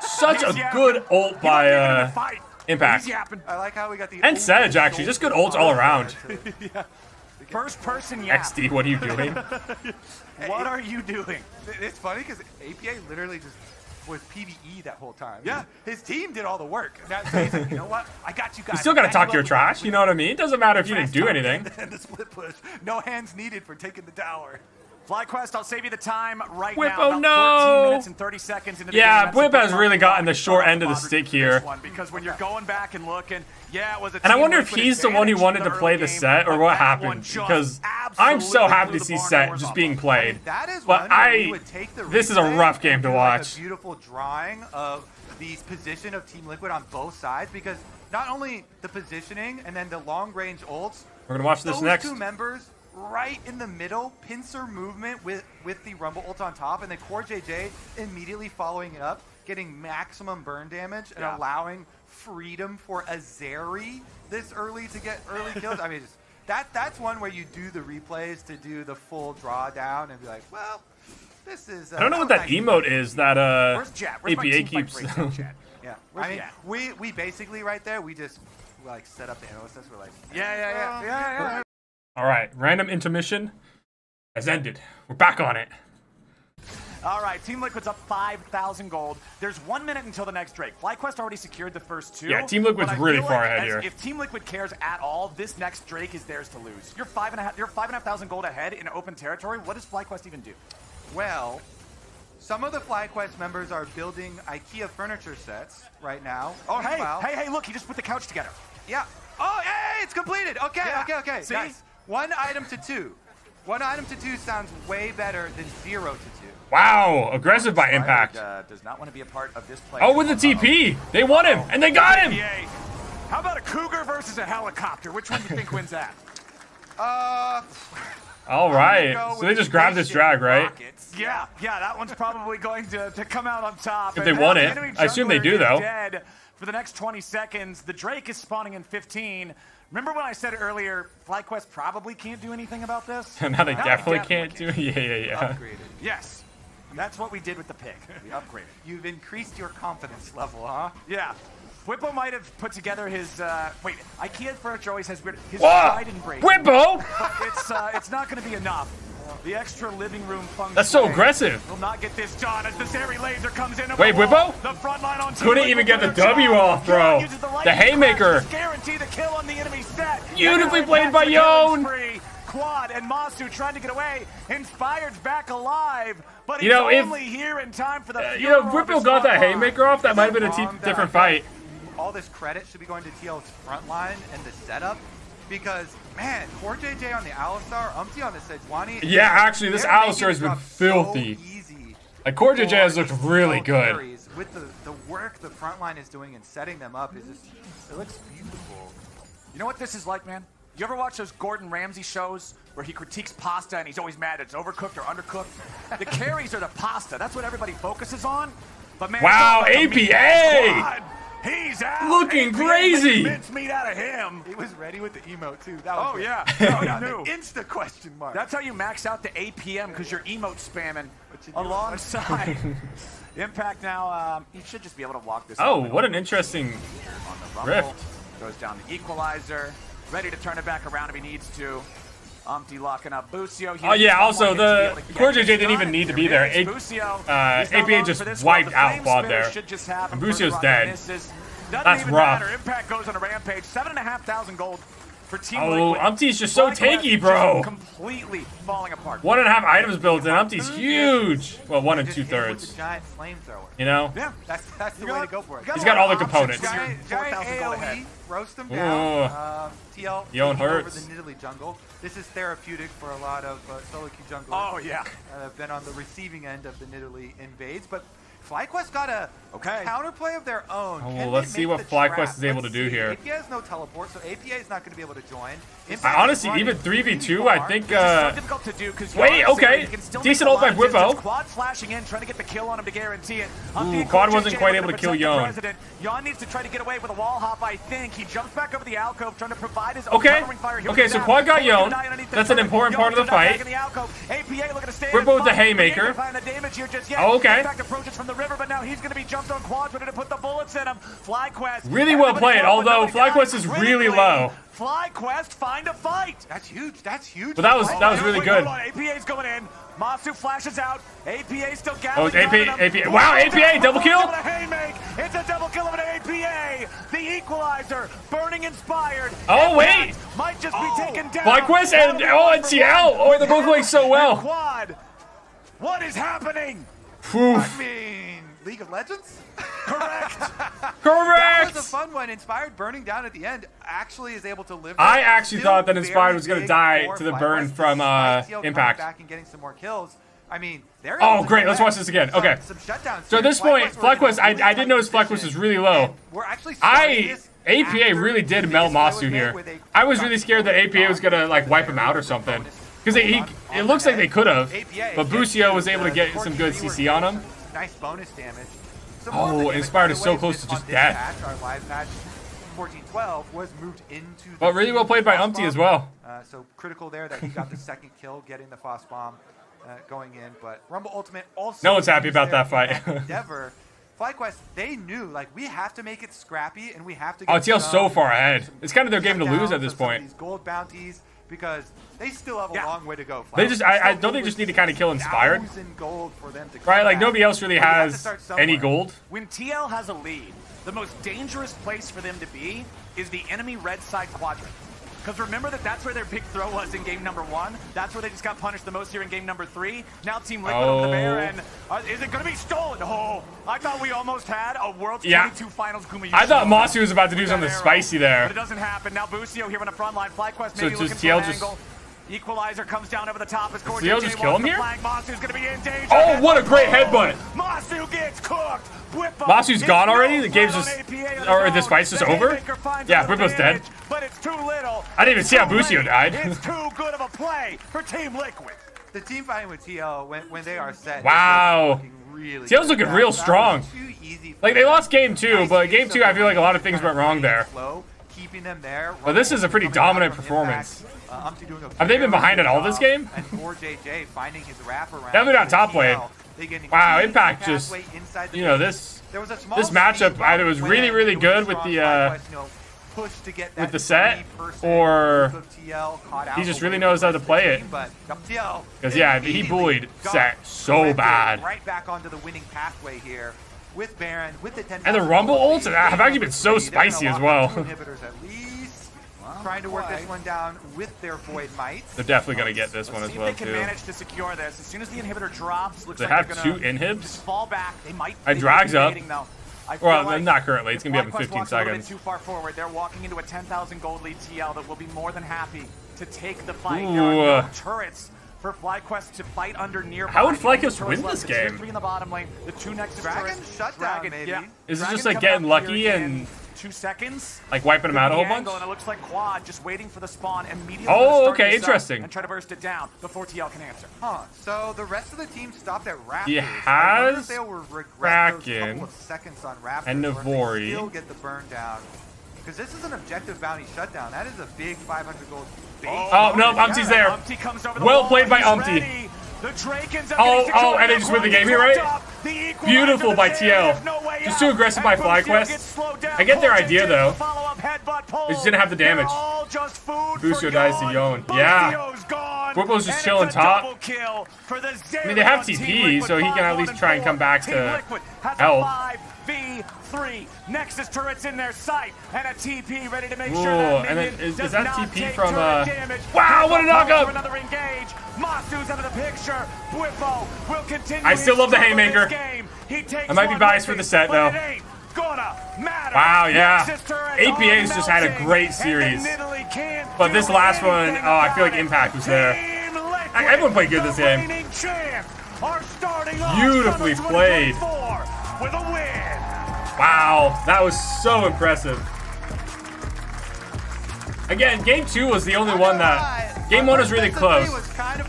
Such a good ult by don't get into uh. Impact. I like how we got the And open Sedge, actually. Just good ults all around. to- First person yap. XD, what are you doing? What are you doing? It's funny because APA literally just was PVE that whole time. Yeah. his team did all the work. Now, so he's like, you know what? I got you guys. You still gotta talk up your trash. You know what I mean? It doesn't matter if you didn't do anything. And the split push. No hands needed for taking the tower. FlyQuest, I'll save you the time right Whip, now. oh no. 14 minutes and 30 seconds into the Yeah. Whip has really gotten the short end of the stick here. because when you're going back and looking, yeah, it was a And I wonder if he's the one who wanted to play the Sett or what happened because I'm so happy to see Sett just being played. That is But I- take the this is a rough game to watch. a beautiful drawing of the position of Team Liquid on both sides because not only the positioning and then the long range ults. We're gonna watch this those next. two members right in the middle, pincer movement with with the Rumble ult on top, and then Core JJ immediately following it up, getting maximum burn damage and Yeah. allowing freedom for a Zeri this early to get early kills. I mean, just, that that's one where you do the replays to do the full drawdown and be like, well, this is. Uh, I don't know what that emote is that uh Where's Jet? Where's my APA keeps. Yeah, Where's I mean, Jet? we we basically right there, we just like set up the analysis. We're like, Yeah, yeah, yeah, um, yeah, yeah. All right, random intermission has ended. We're back on it. All right, Team Liquid's up 5,000 gold. There's one minute until the next Drake. FlyQuest already secured the first two. Yeah, Team Liquid's really far like ahead here. If Team Liquid cares at all, this next Drake is theirs to lose. You're five and a half. You're five and a half thousand gold ahead in open territory. What does FlyQuest even do? Well, some of the FlyQuest members are building IKEA furniture sets right now. Oh, hey, Meanwhile- hey, hey! Look, he just put the couch together. Yeah. Oh, hey, it's completed. Okay, Yeah. okay, okay. See? Guys, one item to two. One item to two sounds way better than zero to two. Wow, aggressive by Impact. Uh, does not want to be a part of this play. Oh, with the TP, they won him and they got him. Yay. How about a cougar versus a helicopter? Which one do you think wins that? Uh, All right, so they just grabbed this drag, right? Rockets. Yeah, yeah, that one's probably going to, to come out on top. If And they now won the it. I assume they do, though. Dead for the next 20 seconds. The Drake is spawning in 15. Remember when I said earlier, FlyQuest probably can't do anything about this? And now they Now definitely can't do. can. Yeah, yeah, yeah. Upgraded. Yes, that's what we did with the pick. We upgraded. You've increased your confidence level, huh? Yeah. Bwipo might have put together his. Uh, wait, IKEA furniture always has weird. His Whoa! pride and break. Bwipo, But it's uh, it's not going to be enough. The extra living room function. that's so aggressive. Will not get this done as the Zeri laser comes in. Wait, the. Bwipo? The front line on Team Couldn't even get the W job. off, bro. Yeon uses The lightning haymaker. crash to Guarantee the kill on the enemy Sett. Beautifully played by Impact's killing Yeon. Quad and Massu trying to get away. Inspired's back alive, but You he's know, if- only here in time for the. Uh, you know, if funeral Bwipo got that haymaker off, that might have been a Wrong t- that different fight. All this credit should be going to TL's front line and the setup because, man, Core JJ on the Alistar, UmTi on the Sejuani. Yeah, actually, this Alistar has been filthy. So easy Like Core JJ has looked really good. With the, the work the front line is doing and setting them up is just, it looks beautiful. You know what this is like, man? You ever watch those Gordon Ramsay shows where he critiques pasta and he's always mad it's overcooked or undercooked? The carries are the pasta. That's what everybody focuses on. But man, Wow, it's all about the meat. APA! Squad, He's out. Looking APA crazy. making mincemeat out of him. He was ready with the emote too. That was Oh it. yeah. Oh, yeah, knew. insta question mark. That's how you max out the APM because you're emote spamming you alongside. Impact now. Um, you should just be able to walk this. Oh, what an interesting. on the. Rift. Goes down the equalizer. Ready to turn it back around if he needs to. UmTi locking up Busio. Oh, yeah, also one more hit to the- Core JJ didn't even need to be there. A- uh, APA just wiped. Out Quad there. And Busio's dead. That's even rough. matter. Impact goes on a rampage. Seven and a half thousand gold. For Team Oh, Liquid. UmTi's just so FlyQuest tanky, just bro. Completely falling apart. One and a half items built in. UmTi's huge. Well, one and two hit it with thirds. giant flamethrower. You know? Yeah. That's that's the You way to go for it. He's got all the components. Giant, giant 4,000 gold ahead. AoE, roast them Ooh. down. Um, TL Yeon taking over hurts. the Nidalee jungle. This is therapeutic for a lot of uh, solo queue junglers. Oh, yeah. Uh, have been on the receiving end of the Nidalee invades, but FlyQuest got a Okay. counterplay of their own. Oh, well, let's see what FlyQuest is able Let's to do see. here. APA has no teleport, so APA is not going to be able to join. I honestly, even 3v2, I think, It's just so uh, difficult to do because wait, okay. Decent ult by Bwipo. Quad flashing in, trying to get the kill on him to guarantee it. Ooh, Quad wasn't quite able to kill Yeon. Yeon needs to try to get away with a wall hop, I think. He jumps back over the alcove, trying to provide his own Okay. covering fire. He'll Okay, so. Quad got Yeon. deny underneath the That's an important part of the fight. in the alcove. APA looking to stay in Bwipo his with the haymaker. He ain't gonna find the damage here just yet. Oh, okay. Impact, approaches from the river, but now he's going to be jumped on Quad, ready to put the bullets in him. FlyQuest. Really well played, although FlyQuest is really critically. Low. FlyQuest find a fight. That's huge. That's huge. But that was- that was really Wait, good. Hold on. APA's going in. Massu flashes out. APA still gathering. Oh, it's APA down on him. APA Wow, APA, double kill? Able to haymak. It's a double kill of an APA. The equalizer, burning inspired. Oh, wait. that Might just be taken down. FlyQuest and, That'll be oh, one and for TL. one. Oh, they're both playing so well. Quad. What is happening? Phew. I mean, League of Legends? Correct. Correct. That was a fun one. Inspired burning down at the end actually is able to live. I actually thought that Inspired was gonna die to the burn from, uh, despite TL coming Impact. Back and getting some more kills. I mean, they're Oh, great, let's watch this again. some- Okay. Some. So at this point, were in a FlyQuest, I, I did notice FlyQuest was really low. We're actually I APA really did melt Massu here. I was really scared that APA was gonna like wipe him out or something. Because it looks like they could have, but Busio was able to get some good CC on him. Nice bonus damage. Some Oh, more of the damage, Inspired is so close to just death. Patch, our live patch 1412 was moved into the But really well played by UmTi as well. Uh, so critical there that he got the second kill, getting the Foss bomb uh, going in. But Rumble Ultimate also. No one's happy about that fight. Endeavor. FlyQuest, they knew like we have to make it scrappy and we have to. Oh, Get TL's so far ahead. It's kind of their game to lose at this of some of point. These gold bounties because they still have a Yeah. long way to go. They just, I, I don't they just need to kinda kill Inspired? gold for them to Right, like nobody else really But you have to has any gold. When TL has a lead, the most dangerous place for them to be is the enemy red side quadrant. Because remember that that's where their big throw was in game number one. That's where they just got punished the most here in game number three. Now Team Liquid over the bear, Oh. and uh, is it going to be stolen? Oh, I thought we almost had a World Yeah. 22 Finals Gumayusi. I thought Massu was about to do something arrow. spicy there. But it doesn't happen. Now Busio here on the front line. FlyQuest So maybe does looking TL for an just- angle. Equalizer comes down over the top as Core TL JJ just kill wants him here? Massu's going to be in danger. Oh, what a great headbutt. Massu gets cooked. Bwipo Massu's is gone already? The game's just- on APA on or his this own. fight's just The over? Yeah, a little Bwipo's dead. But it's too little. I didn't even see how Too Busio died. It's too good of a play for Team Liquid. The team fighting with TL when, when they are set. Wow. is looking Really TL's looking real that strong. too easy Like they lost game two, but game two, I feel like a lot of things went wrong there. Flow, keeping them there. But this is a pretty dominant from performance. Uh, UmTi doing a Have they been behind it all this game? And Core JJ finding his wraparound. Definitely not top lane. They get an Wow, Impact just- pathway inside the You know this. There was a small this matchup either was really, really good with the, uh, FlyQuest, you know, push to get with the Sett, or group of TL caught out he just really knows how to rest of the play it. team, But TL 'Cause, yeah, he bullied Sett so bad. Right back onto the winning pathway here with Baron, with the 10. And the Rumble ults have actually been so spicy as well. Inhibitors at least. Trying to work this one down with their Void Might. They're definitely gonna get this Let's one as see well if they can too. manage to secure this. As soon as the inhibitor drops, looks They like have they're two gonna inhibs. just fall back. They might. I drags up. though. I Well, like not currently. It's gonna be up in FlyQuest 15 walks a seconds. Too far forward. They're walking into a 10,000 gold lead TL that will be more than happy to take the fight. There are no turrets for FlyQuest to fight under nearby. How would The only FlyQuest win left, this the game? Three in the bottom lane. The two next to Dragon turrets. shutdown, Dragon, maybe. Yeah. Is it just, like, getting lucky in and- two seconds? Like wiping them out a the whole bunch. And it looks like Quad just waiting for the spawn immediately. Oh, start okay, interesting. And try to burst it down before TL can answer. Huh. So the rest of the team stopped at Raptors. He I has if they will regret those Kraken of seconds on Raptors and or if they Navori. Still get the burn down. Because this is an objective bounty shutdown. That is a big 500 gold base. Oh, no, UmTi's there. UmTi comes over the Well wall, played by he's UmTi. ready. Oh, oh, and they just win the game here, right? up. The equalizer, Beautiful by TL. there's no way Just too aggressive by FlyQuest. gets slowed down. I get their idea, though. with the follow-up headbutt pull. They just didn't have the damage. They're all just food Busio dies to Yeon. Yeah. Bwipo's just chilling top. double for the I mean, they have TP, so he can at least try and come back to help. Five v3. Nexus turrets in their sight, and a TP ready to make Ooh, sure that and then minion is- is does that not TP take from, turret uh, damage. Wow, what a knockup! Another engage. Massu's out of the picture. Bwipo will continue. I still love the haymaker. Game. He takes I might be biased for the Sett, though. Wow, yeah. APA's just had a great series. then Italy can't But this last one, oh, I feel like. Impact was there. Team Liquid, I- everyone played good this game. reigning champ, are starting off Beautifully played. 2024 With a win. Wow, that was so impressive. Again, game two was the only one that. Game one was really close.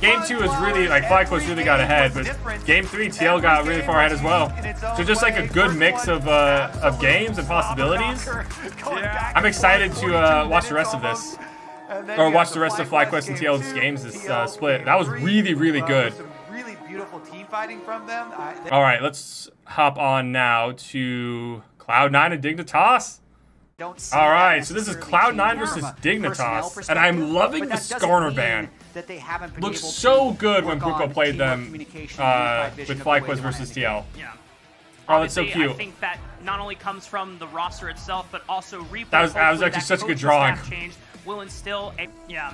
Game two was really like FlyQuest really got ahead, but game three TL got really far ahead as well. So just like a good mix of uh, of games and possibilities. I'm excited to uh, watch the rest of this, or watch the rest of FlyQuest and TL's games this uh, split. That was really really good. Some really beautiful team fighting from them. I, they- All right, let's hop on now to Cloud9 and Dignitas. don't see All so this is Cloud9 versus Dignitas, and I'm loving the that doesn't Skarner mean ban. That they haven't been Looks able so to good when work Puko played them uh, with of FlyQuest versus end. TL. Yeah. Oh, that's so cute. I think that not only comes from the roster itself, but also Reaper. That was- that was actually such a good drawing. staff Change will instill a yeah.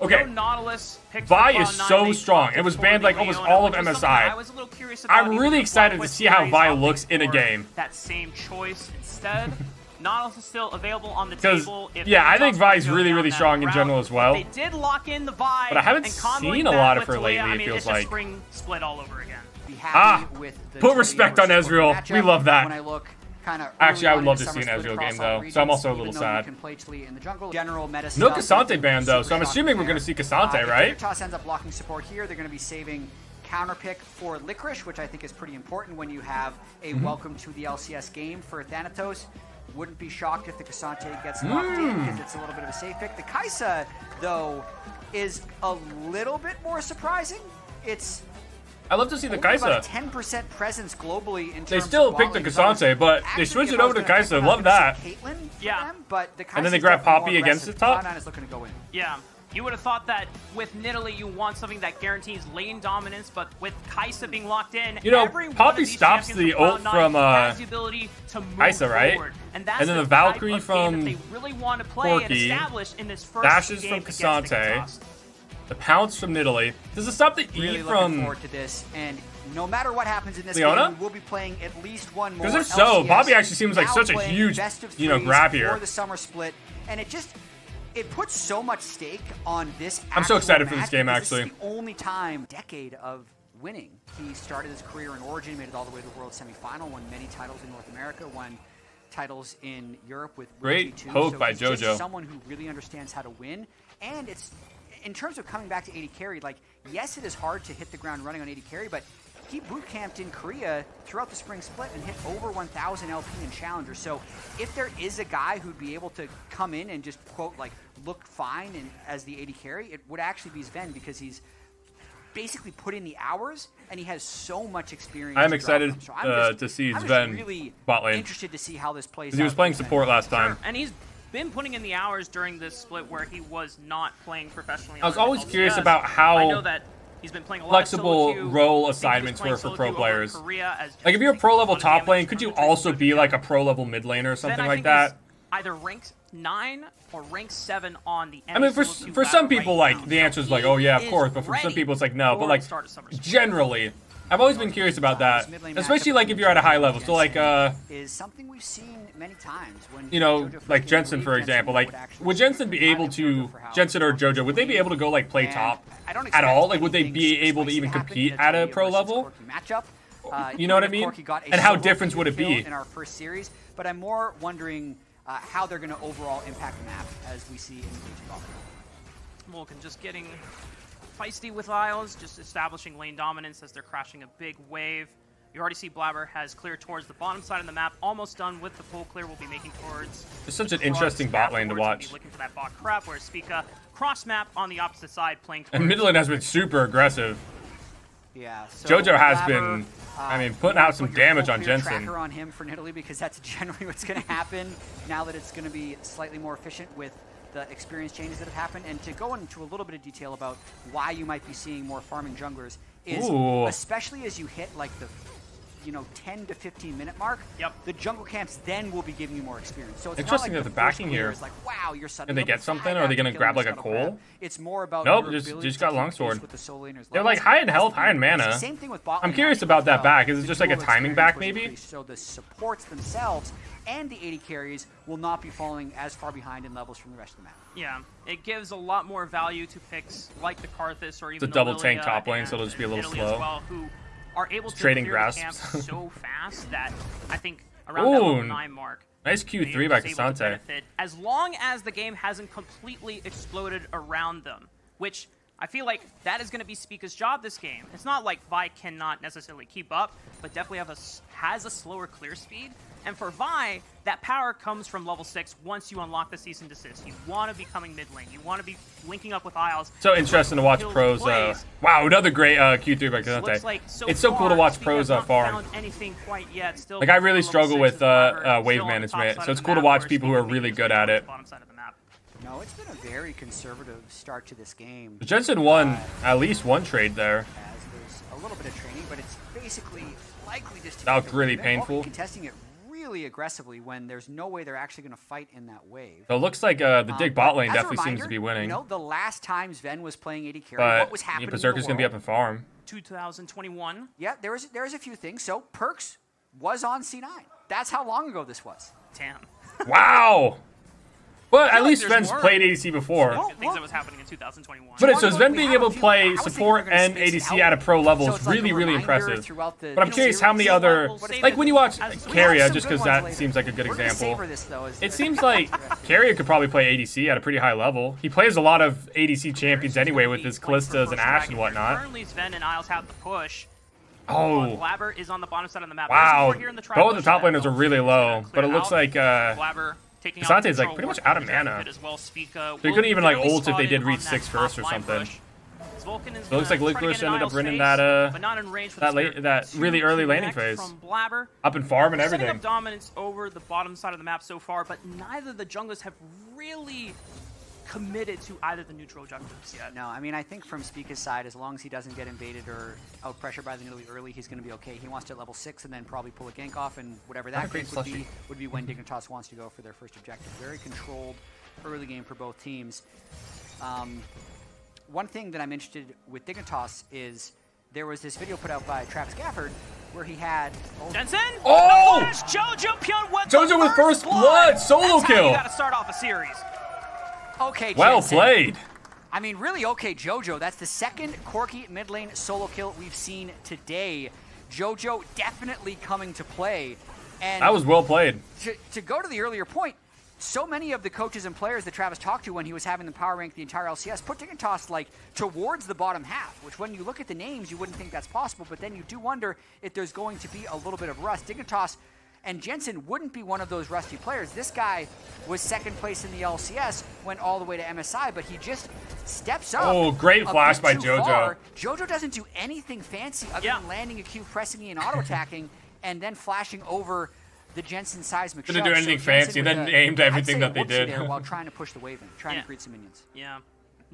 Okay, No Nautilus Vi is so strong. It was banned, like, almost all of MSI. I was a little curious about. I'm really excited to see how Vi looks in a game. That same choice instead. Nautilus is still available on the table. if yeah, I think Vi is really, really that strong in general as well. They did lock in the Vi, But I haven't seen a lot of her Taliyah, lately, I it feels it's like. just spring split all over again. Be happy Ah, with the put respect on versus Ezreal. We love that. When I look kind of Actually, I would love to see an Ezreal game, though, so I'm also a little sad. Can play in the jungle. General meta No K'Sante ban, though, so I'm assuming we're gonna see there. K'Sante, Uh, right? Dignitas ends up blocking support here, they're going to be saving counter pick for Licorice, which I think is pretty important when you have a Mm-hmm. welcome to the LCS game for Thanatos. Wouldn't be shocked if the K'Sante gets locked in Mm. because it's a little bit of a safe pick. The Kai'Sa, though, is a little bit more surprising. It's I love to see the only about Kai'Sa. 10% presence globally in They still of picked the bot lane zones. K'Sante, but they Actually, switched it over to gonna Kai'Sa. pick, I was Love that. Caitlyn Yeah. them, but the And then they Kai'Sa's grab Poppy against the top? Cloud9 is looking to go in. Yeah. You would have thought that with Nidalee you want something that guarantees lane dominance, but with Kai'Sa being locked in, You know, every one Poppy of stops the ult from, uh, the ability to move Kai'Sa, right? forward. And, that's And then the type Valkyrie of game from that they really want to play Corki, and establish in this first dashes game from against K'Sante. The pounce from Nidalee. Does it stop the E Really from? forward to this, and no matter what happens in this Leona? game, we will be playing at least one more. Because if so, LCS, Bobby actually seems like such a huge, you know, grab here. for the summer split, and it just it puts so much stake on this. I'm so excited for this game, actually. This is the only time decade of winning. He started his career in Origin, made it all the way to the World Semifinal, won many titles in North America, won titles in Europe with Great G2. hope so by JoJo. someone who really understands how to win, and it's in terms of coming back to AD carry. Like, yes, it is hard to hit the ground running on AD carry, but he boot camped in Korea throughout the spring split and hit over 1,000 LP in Challenger. So, if there is a guy who'd be able to come in and just quote like look fine and as the AD carry, it would actually be Sven because he's basically put in the hours and he has so much experience. I'm excited. So I'm uh, just- to see I'm just Sven really bot lane. Interested to see how this plays. 'Cause he was playing support last time. Sure, And he's been putting in the hours during this split where he was not playing professionally. I was always LCS. curious about how I know that he's been playing a lot flexible of role I think he was assignments were for pro players. Like if you're a pro level a lot of top lane, could you also be like a pro level mid laner or something like that? Either ranked nine or rank seven on the. I mean, for for some people, right like now. the answer is like, oh yeah, of course. But for some people, it's like no. But like start of Summer Split. generally, I've always been curious about that, Mid lane matchup especially like if you're at a high level. So like and uh, is something we've seen many times when you know, like Jensen for example. Jensen Like actually would Jensen be able to observed for how Jensen or JoJo? Would they be able to go like play top I don't at all? Like would they be able to even compete at a Taliyah pro versus level? Corki matchup. Uh, You know what I even if mean? Corki got a And how solo different would it kill be? in our first series? But I'm more wondering uh, how they're going to overall impact the map as we see in the Golf. Vulcan just getting feisty with Isles, just establishing lane dominance as they're crashing a big wave. You already see Blabber has cleared towards the bottom side of the map, almost done with the full clear. We'll be making towards. It's such an interesting bot lane to Afterwards, we'll watch. Be looking for that bot crap, where Spica cross map on the opposite side, playing. And towards- mid lane has been super aggressive. Yeah. So JoJo has Blabber, been, I uh, mean, putting out some put damage on clear Jensen. Tracker on him for Nidalee because that's generally what's going to happen now that it's going to be slightly more efficient with the experience changes that have happened. And to go into a little bit of detail about why you might be seeing more farming junglers is Ooh. especially as you hit like the you know 10 to 15 minute mark, Yep. the jungle camps then will be giving you more experience. So it's Interesting not that the backing clear here- is like wow, you're suddenly Can they get something, or are they gonna grab, like, a scuttle crab. coal? It's more about Nope, just- just got keep longsword. with the soul They're, like, high in health, high in mana. Same thing with bot I'm curious about that back. Is it just like a timing back, maybe? So the supports themselves and the AD carries will not be falling as far behind in levels from the rest of the map. Yeah, it gives a lot more value to picks like the Karthus or even a double the tank top lane, so it'll just be a little Italy slow. As well, who are able to trading grasps. the so fast that I think around that level nine mark. Nice Q3 by was able to K'Sante. benefit, As long as the game hasn't completely exploded around them, which I feel like that is going to be Spica's job this game. It's not like Vi cannot necessarily keep up, but definitely have a, has a slower clear speed. And for Vi, that power comes from level 6 once you unlock the Cease and Desist. You want to be coming mid lane. You want to be linking up with Isles. So interesting to watch pros. Uh, wow, another great uh, Q3 by Looks K'Sante. like so it's so cool to watch pros has uh, farm. found anything quite yet. Still Like I really struggle with uh, uh, wave on the top management, so it's cool to watch people who are really good at it. bottom side of the map. No, it's been a very conservative start to this game. Jensen won at least one trade there. as there's a little bit of training, but it's basically likely just to That get was really painful. Contesting it really aggressively when there's no way they're actually going to fight in that wave. So it looks like uh, the Um, dig but bot lane as a definitely seems to be winning. You know, the last time Sven was playing AD carry, but what was yeah, happening? Berserker's in the gonna be up in farm. 2021. Yeah, there was there was a few things. So Perks was on C9. That's how long ago this was. Damn. Wow. But at like least there's Sven's more. played ADC before. Well, Things that was happening in 2021. But it's so Well, Sven being able to play was support and ADC out. at a pro level So is it's like really, really impressive. the, But I'm you know, curious how many other like when you watch as- Carrier, just because that later. seems like a good We're example. this, though, It seems like Carrier could probably play ADC at a pretty high level. He plays a lot of ADC champions anyway with his Kalistas and Ashe and whatnot. Currently, Sven and Isles have the push. Oh, Blabber is on the bottom side of the map. wow. There's more here in the Both the top laners are really low, but it looks out. like uh, Blabber taking K'Sante's, like, pretty much out of mana. As well. Spica couldn't even, like, ult if they did reach six first or something. push. As Vulcan is So it looks like try to Licorice get in ended up running that, uh, but not in range that late- that really early laning phase. Blabber. up in farm and everything. up dominance over the bottom side of the map so far, but neither the junglers have really committed to either the neutral objectives yet. No, I mean, I think from Spica's side, as long as he doesn't get invaded or out pressured by the Nidalee early, he's going to be okay. He wants to hit level six and then probably pull a gank off, and whatever that gank would be would be when Dignitas wants to go for their first objective. Very controlled early game for both teams. Um, one thing that I'm interested with Dignitas is there was this video put out by Travis Gafford where he had oh, Jensen? Oh! The flash! Jojo Pyun with Jojo the with first blood! blood, solo That's How kill. you gotta start off a series. Okay. Well Jensen. played. I mean, really, okay, JoJo. That's the second Corki mid lane solo kill we've seen today. JoJo definitely coming to play. And That was well played. to, to go to the earlier point, so many of the coaches and players that Travis talked to when he was having the power rank the entire LCS put Dignitas like towards the bottom half, which when you look at the names, you wouldn't think that's possible, but then you do wonder if there's going to be a little bit of rust. Dignitas and Jensen wouldn't be one of those rusty players. This guy was second place in the LCS, went all the way to MSI, but he just steps up. Oh, great flash by JoJo. far. JoJo doesn't do anything fancy other Yeah. than landing a Q, pressing E, and auto attacking, and then flashing over the Jensen seismic Didn't do anything Jensen fancy, with then a- aimed everything that they did. there while trying to push the wave in, trying Yeah. to create some minions. Yeah.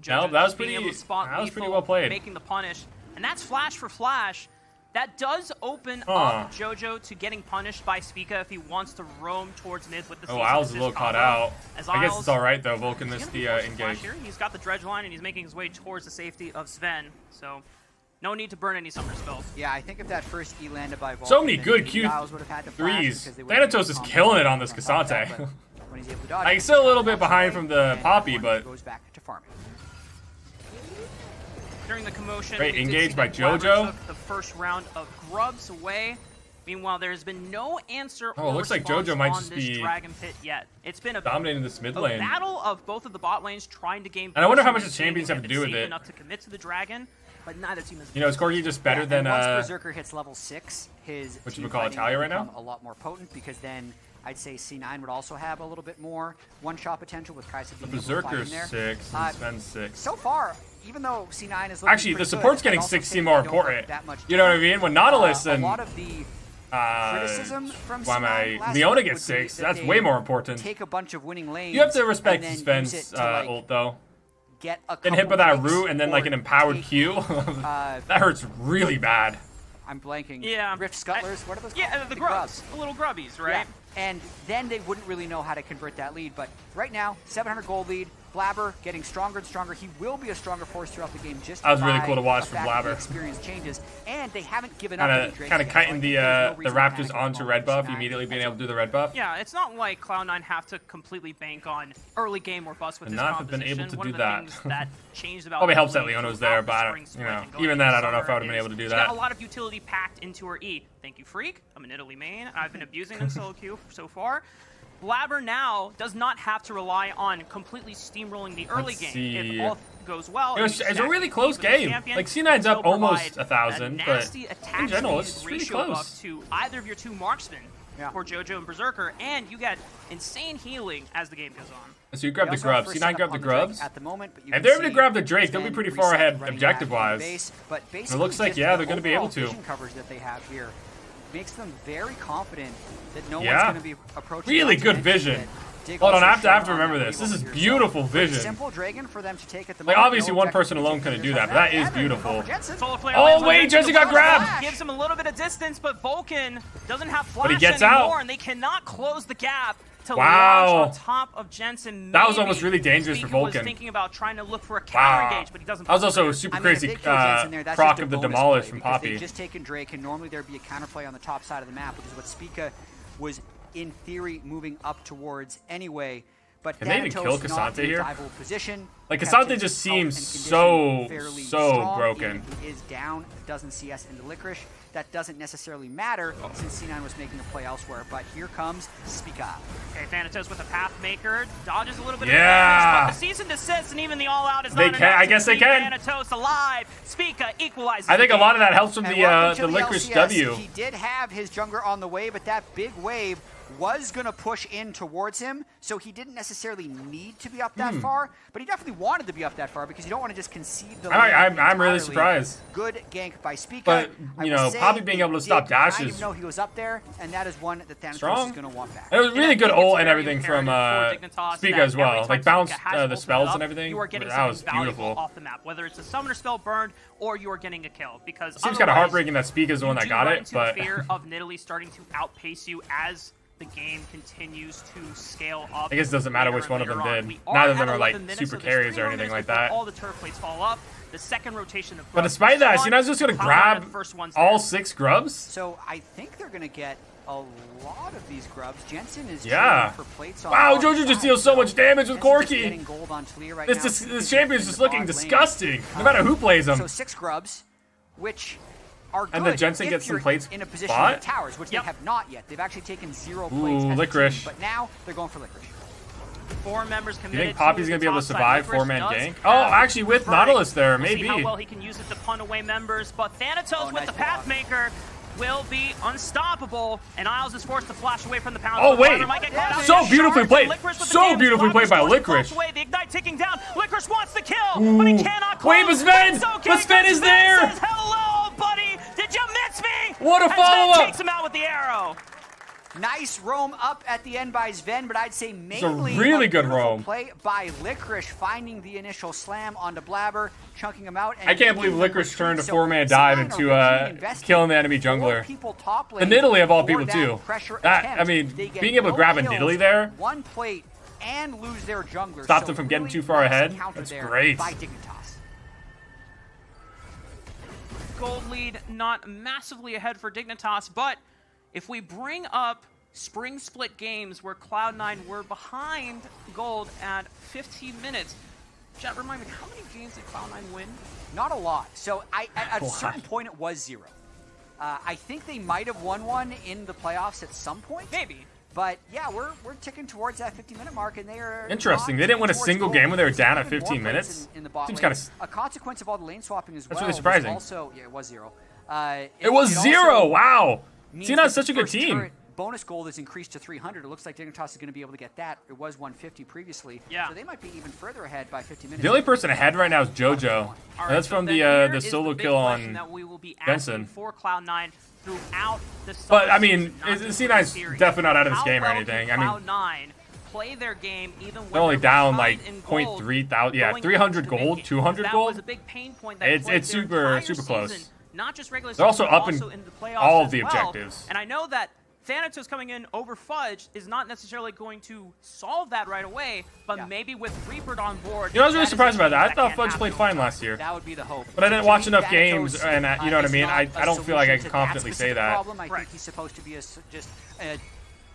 No, that was pretty- able to spot that was pretty well played. Making the punish, and that's flash for flash. That does open Huh. up JoJo to getting punished by Spica if he wants to roam towards mid with the Oh, cease and Isles is a little caught out. As I guess it's all right though. Vulcan He's missed the uh, forced to flash engage. here. He's got the dredge line and he's making his way towards the safety of Sven. So no need to burn any summer spells. Yeah, I think if that first E landed by Vulcan, So many good Q Isles would have had to flash threes. because Thanatos is killing it on this on top of that, K'Sante. but when he's able to dodge Like, still a little bit behind from the Poppy, but- goes back to farming. During the commotion, Great we did engage see by JoJo. took the first round of grubs away. Meanwhile, there has been no answer Oh, it looks like JoJo might just be Dragon Pit yet. It's been a, Dominating this mid a lane. battle of both of the bot lanes trying to gain. And I wonder how much the champions have to do with it. Enough to commit to the dragon, but neither team has. You know, is Corki just better Yeah, than once uh? Berserker hits level six, his What you would call Taliyah right now? A lot more potent because then I'd say C9 would also have a little bit more one-shot potential with Kai'Sa being able to fight Berserker's in there. six Uh, and Sven's six. So far, even though C9 is actually the support's good, getting 60 more important. You know what I mean? When Nautilus uh, and a lot of the uh, from why my Leona gets six? That's way more important. Take a bunch of winning lanes. You have to respect Sven's to, uh, like, ult though. Get a then hit by that root and then like an empowered Q. Uh, that hurts really bad. I'm blanking. Yeah. Rift Scuttlers. I, what are those? Yeah, called? the, the grubs. grubs. The little grubbies, right? Yeah. And then they wouldn't really know how to convert that lead. But right now, 700 gold lead. Blabber getting stronger and stronger. He will be a stronger force throughout the game. Just that was really cool to watch from Blabber. Experience changes, and they haven't given kinda, up. Kind of kiting the uh, no the Raptors onto red buff, immediately being able to do the red buff. Yeah, it's not like Cloud9 have to completely bank on early game or bust with this not composition. have been able to One do that. that changed about. Probably helps that Leona was there, but you know, even that I don't know if I would have been able to do that. Got a lot of utility packed into her E. Thank you, Freak. I'm an Italy main. I've been abusing them solo queue so far. Blabber now does not have to rely on completely steamrolling the early game. If all goes well, it's a really close game. Like C9's up almost a thousand, a but in general, it's pretty close. To either of your two marksmen, yeah. JoJo and Berserker, and you get insane healing as the game goes on. So you grab the grubs. C9 grab the grubs. At the moment, if they're able to grab the Drake, they'll be pretty far ahead objective-wise. It looks like yeah, they're going to be able to. Coverage that they have here makes them very confident that no yeah. one's going to be approaching. Really good vision. Hold on, I have to, have to remember this. This is beautiful vision. Simple dragon for them to take at the like, obviously, one person alone couldn't do that, but that is beautiful. Oh, wait, Jesse got grabbed. Gives him a little bit of distance, but Vulcan doesn't have flash but he gets anymore, out. and they cannot close the gap to wow. launch on top of Jensen. Maybe that was almost really dangerous Speaker for Vulcan. was thinking about trying to look for a counter wow. engage, but he doesn't. That was also super I crazy mean, uh, there, proc of the demolish from Poppy. just taken Drake, and normally there'd be a counterplay on the top side of the map, which is what Spica was, in theory, moving up towards anyway. But Can they even kill K'Sante here? Position, like K'Sante just seems so so broken. He is down, doesn't see us into licorice that doesn't necessarily matter oh. since C9 was making a play elsewhere. But here comes Spica. Okay, Thanatos with a Pathmaker. Dodges a little bit yeah. of damage, but the Season Desists and even the All-Out is they not can, enough I guess they can. Thanatos alive. Spica equalizes I think a lot of that helps from the, uh, the, the Licorice LCS, W. He did have his jungler on the way, but that big wave was going to push in towards him, so he didn't necessarily need to be up that hmm. far, but he definitely wanted to be up that far because you don't want to just concede the. I, am I'm, I'm really surprised. Good gank by Spica. But, you know, Poppy being able to stop dashes. I know he was up there, and that is one that Thanatos strong. is going to want back. It was really good ult and everything from uh, Spica as well. Like, bounce uh, the spells up, and everything. You are getting that was beautiful. Off the map, whether it's a summoner spell burned or you are getting a kill. Because seems kind of heartbreaking that Spica is the one that got it, but. fear of Nidalee starting to outpace you as the game continues to scale up. I guess it doesn't matter which one of them on. did. Neither of them are like minutes, super so carries or anything like that. All the turf plates fall off. The second rotation of. But despite that, you're not just gonna grab first ones all six grubs. So I think they're gonna get a lot of these grubs. Jensen is yeah. for plates on Wow, Jojo just deals so much damage with Corki. Right this, this, is just looking disgusting, no matter who plays um, him. So six grubs, which are good. And the Jensen gets some plates in a position bought? towers, which yep. they have not yet. They've actually taken zero plates. Licorice. Team, but now they're going for licorice. Four members committed. You think Poppy's gonna be able to survive four man gank Oh, actually with. Nautilus there, maybe. We'll see how well he can use it to punt away members, but Thanatos oh, with nice the Pathmaker will be unstoppable, and Isles is forced to flash away from the pound. Oh, wait. So beautifully played. So beautifully played by Licorice. Away. The Ignite ticking down. Licorice wants the kill, Ooh. but he cannot close. Wait, So Masven is there! Hello! buddy. Did you miss me? What a follow up! Takes him out with the arrow. Nice roam up at the end by Sven, but I'd say mainly it's a really a good roam play by Licorice, finding the initial slam onto Blabber, chunking him out. I can't believe Licorice turned a four-man so dive into uh, killing the enemy jungler. The Nidalee of all people too. That I mean, being able to grab a Nidalee there, one plate, and lose their jungler. Stopped so them from getting too far ahead. That's great gold lead, not massively ahead for Dignitas, but if we bring up spring split games where Cloud9 were behind gold at 15 minutes, Chat, remind me, how many games did Cloud9 win? Not a lot. So I, at, at a certain point, it was zero. Uh, I think they might have won one in the playoffs at some point. Maybe. But yeah, we're we're ticking towards that 15-minute mark, and they are interesting. They didn't win a single goal. game when they were down at 15 minutes. In, in Seems kind of a consequence of all the lane swapping as That's well. That's really surprising. Also, yeah, it was zero. Uh, it, it, was it zero. Wow, Tina's such a good team. Bonus goal is increased to 300. It looks like Dignitas is going to be able to get that. It was 150 previously. Yeah. So they might be even further ahead by 50 minutes. The only person ahead right now is JoJo. Right, that's so from the uh, the solo the kill on that we will be Benson. For Cloud9, throughout the But I mean, C9's series. definitely not out of this How game or anything. I mean, play their game even when they're only down like 0.3 thousand, yeah, 300 gold, 200 gold. it's it's super super season, close. Not just regular. They're also up in, all of the well. objectives. And I know that Thanatos coming in over Fudge is not necessarily going to solve that right away, but Yeah. maybe with Reaper on board. You know, I was really surprised about that. I thought Fudge played fine last year. That would be the hope. But I didn't watch enough Thanatos, games, and, uh, you know what I mean? I, I- a I don't feel like I can confidently say that. Problem. I Right. think he's supposed to be a, s- just a,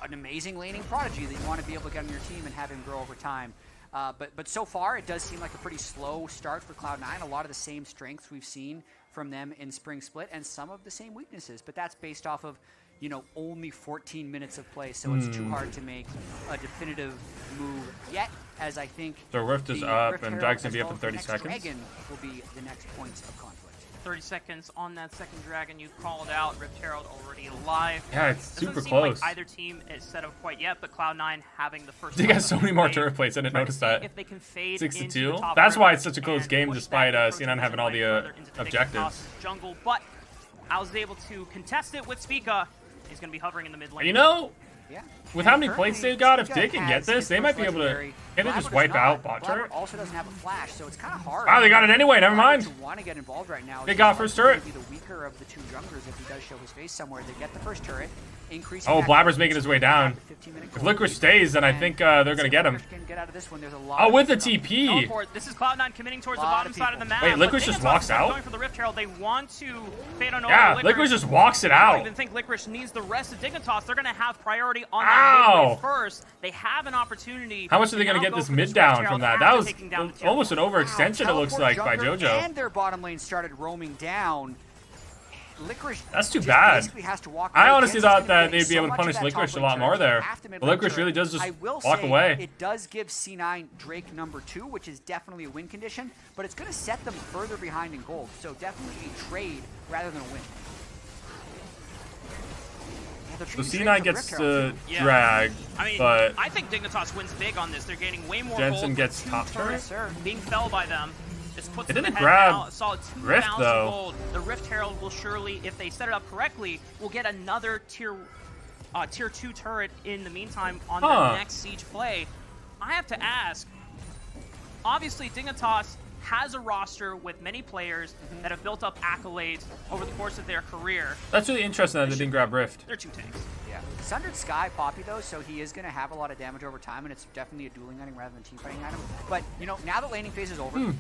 an amazing laning prodigy that you want to be able to get on your team and have him grow over time. Uh, but but so far, it does seem like a pretty slow start for Cloud9. A lot of the same strengths we've seen from them in Spring Split, and some of the same weaknesses. But that's based off of you know only 14 minutes of play, so it's Hmm. too hard to make a definitive move yet. As I think So Rift is the up, Rift and Herald Dragon's gonna be up well in 30 seconds. Dragon will be the next points of conflict. 30 seconds on that second dragon you called out. Rift Herald already alive. Yeah, it's Doesn't super seem close. Like either team is set up quite yet, but Cloud9 having the first. They got so many more wave. turret plates. I didn't Trying notice that. If they can fade 6 to 2. That's why it's such a close game despite, back uh, the C9 having all the, uh, the objectives. Jungle, but I was able to contest it with Spica. He's going to be hovering in the mid lane. You know, Yeah. With And how many plates they've got, if Spica they can get this, they might be able to- legendary. can they just wipe not. out bot turret? also doesn't have a flash, so it's kind of hard. Ah, they got it anyway, never Blabber mind. Want to get involved right now. They got first turret. Be the weaker of the two junglers if he does show his face somewhere. They get the first turret, increase. Oh, Blabber's making his way down. If Licorice stays, then I think uh, they're gonna get him. Get out of this one. There's a lot Oh, with the. TP. This is Cloud9 committing towards the bottom of side of the people. map. Wait, but Licorice just walks is out? Going for the Rift Herald. They want to fade on over Yeah, Licorice. Licorice just walks it I out. don't even think Licorice needs the rest of Dignitas. They're going to have priority on that mid first. They have an opportunity. How much are they going to get this mid down from that? That was taking down the tier almost an four. overextension, it looks like, by JoJo. And their bottom lane started roaming down. Licorice. That's too bad. has to walk I honestly thought that they'd be so able to punish that Licorice a lot more there. half But lane Licorice really does just I will walk say away. It does give C9 Drake number two, which is definitely a win condition, but it's going to set them further behind in gold. So definitely a trade rather than a win. Yeah, So C9 gets Rift Herald, to. Yeah. drag, I mean, but I think Dignitas wins big on this. They're gaining way more Jensen gold. gets top turret? Being fell by them. Just puts It them didn't grab now, a solid 2,000 Rift, though. gold. The Rift Herald will surely, if they set it up correctly, will get another tier uh, tier 2 turret in the meantime on Huh. the next siege play. I have to ask, obviously Dignitas has a roster with many players that have built up accolades over the course of their career. that's really interesting that they didn't grab Rift. They're two tanks. Yeah. Sundered Sky Poppy though, so he is going to have a lot of damage over time, and it's definitely a dueling item rather than team fighting item. But you know, now that laning phase is over, Hmm.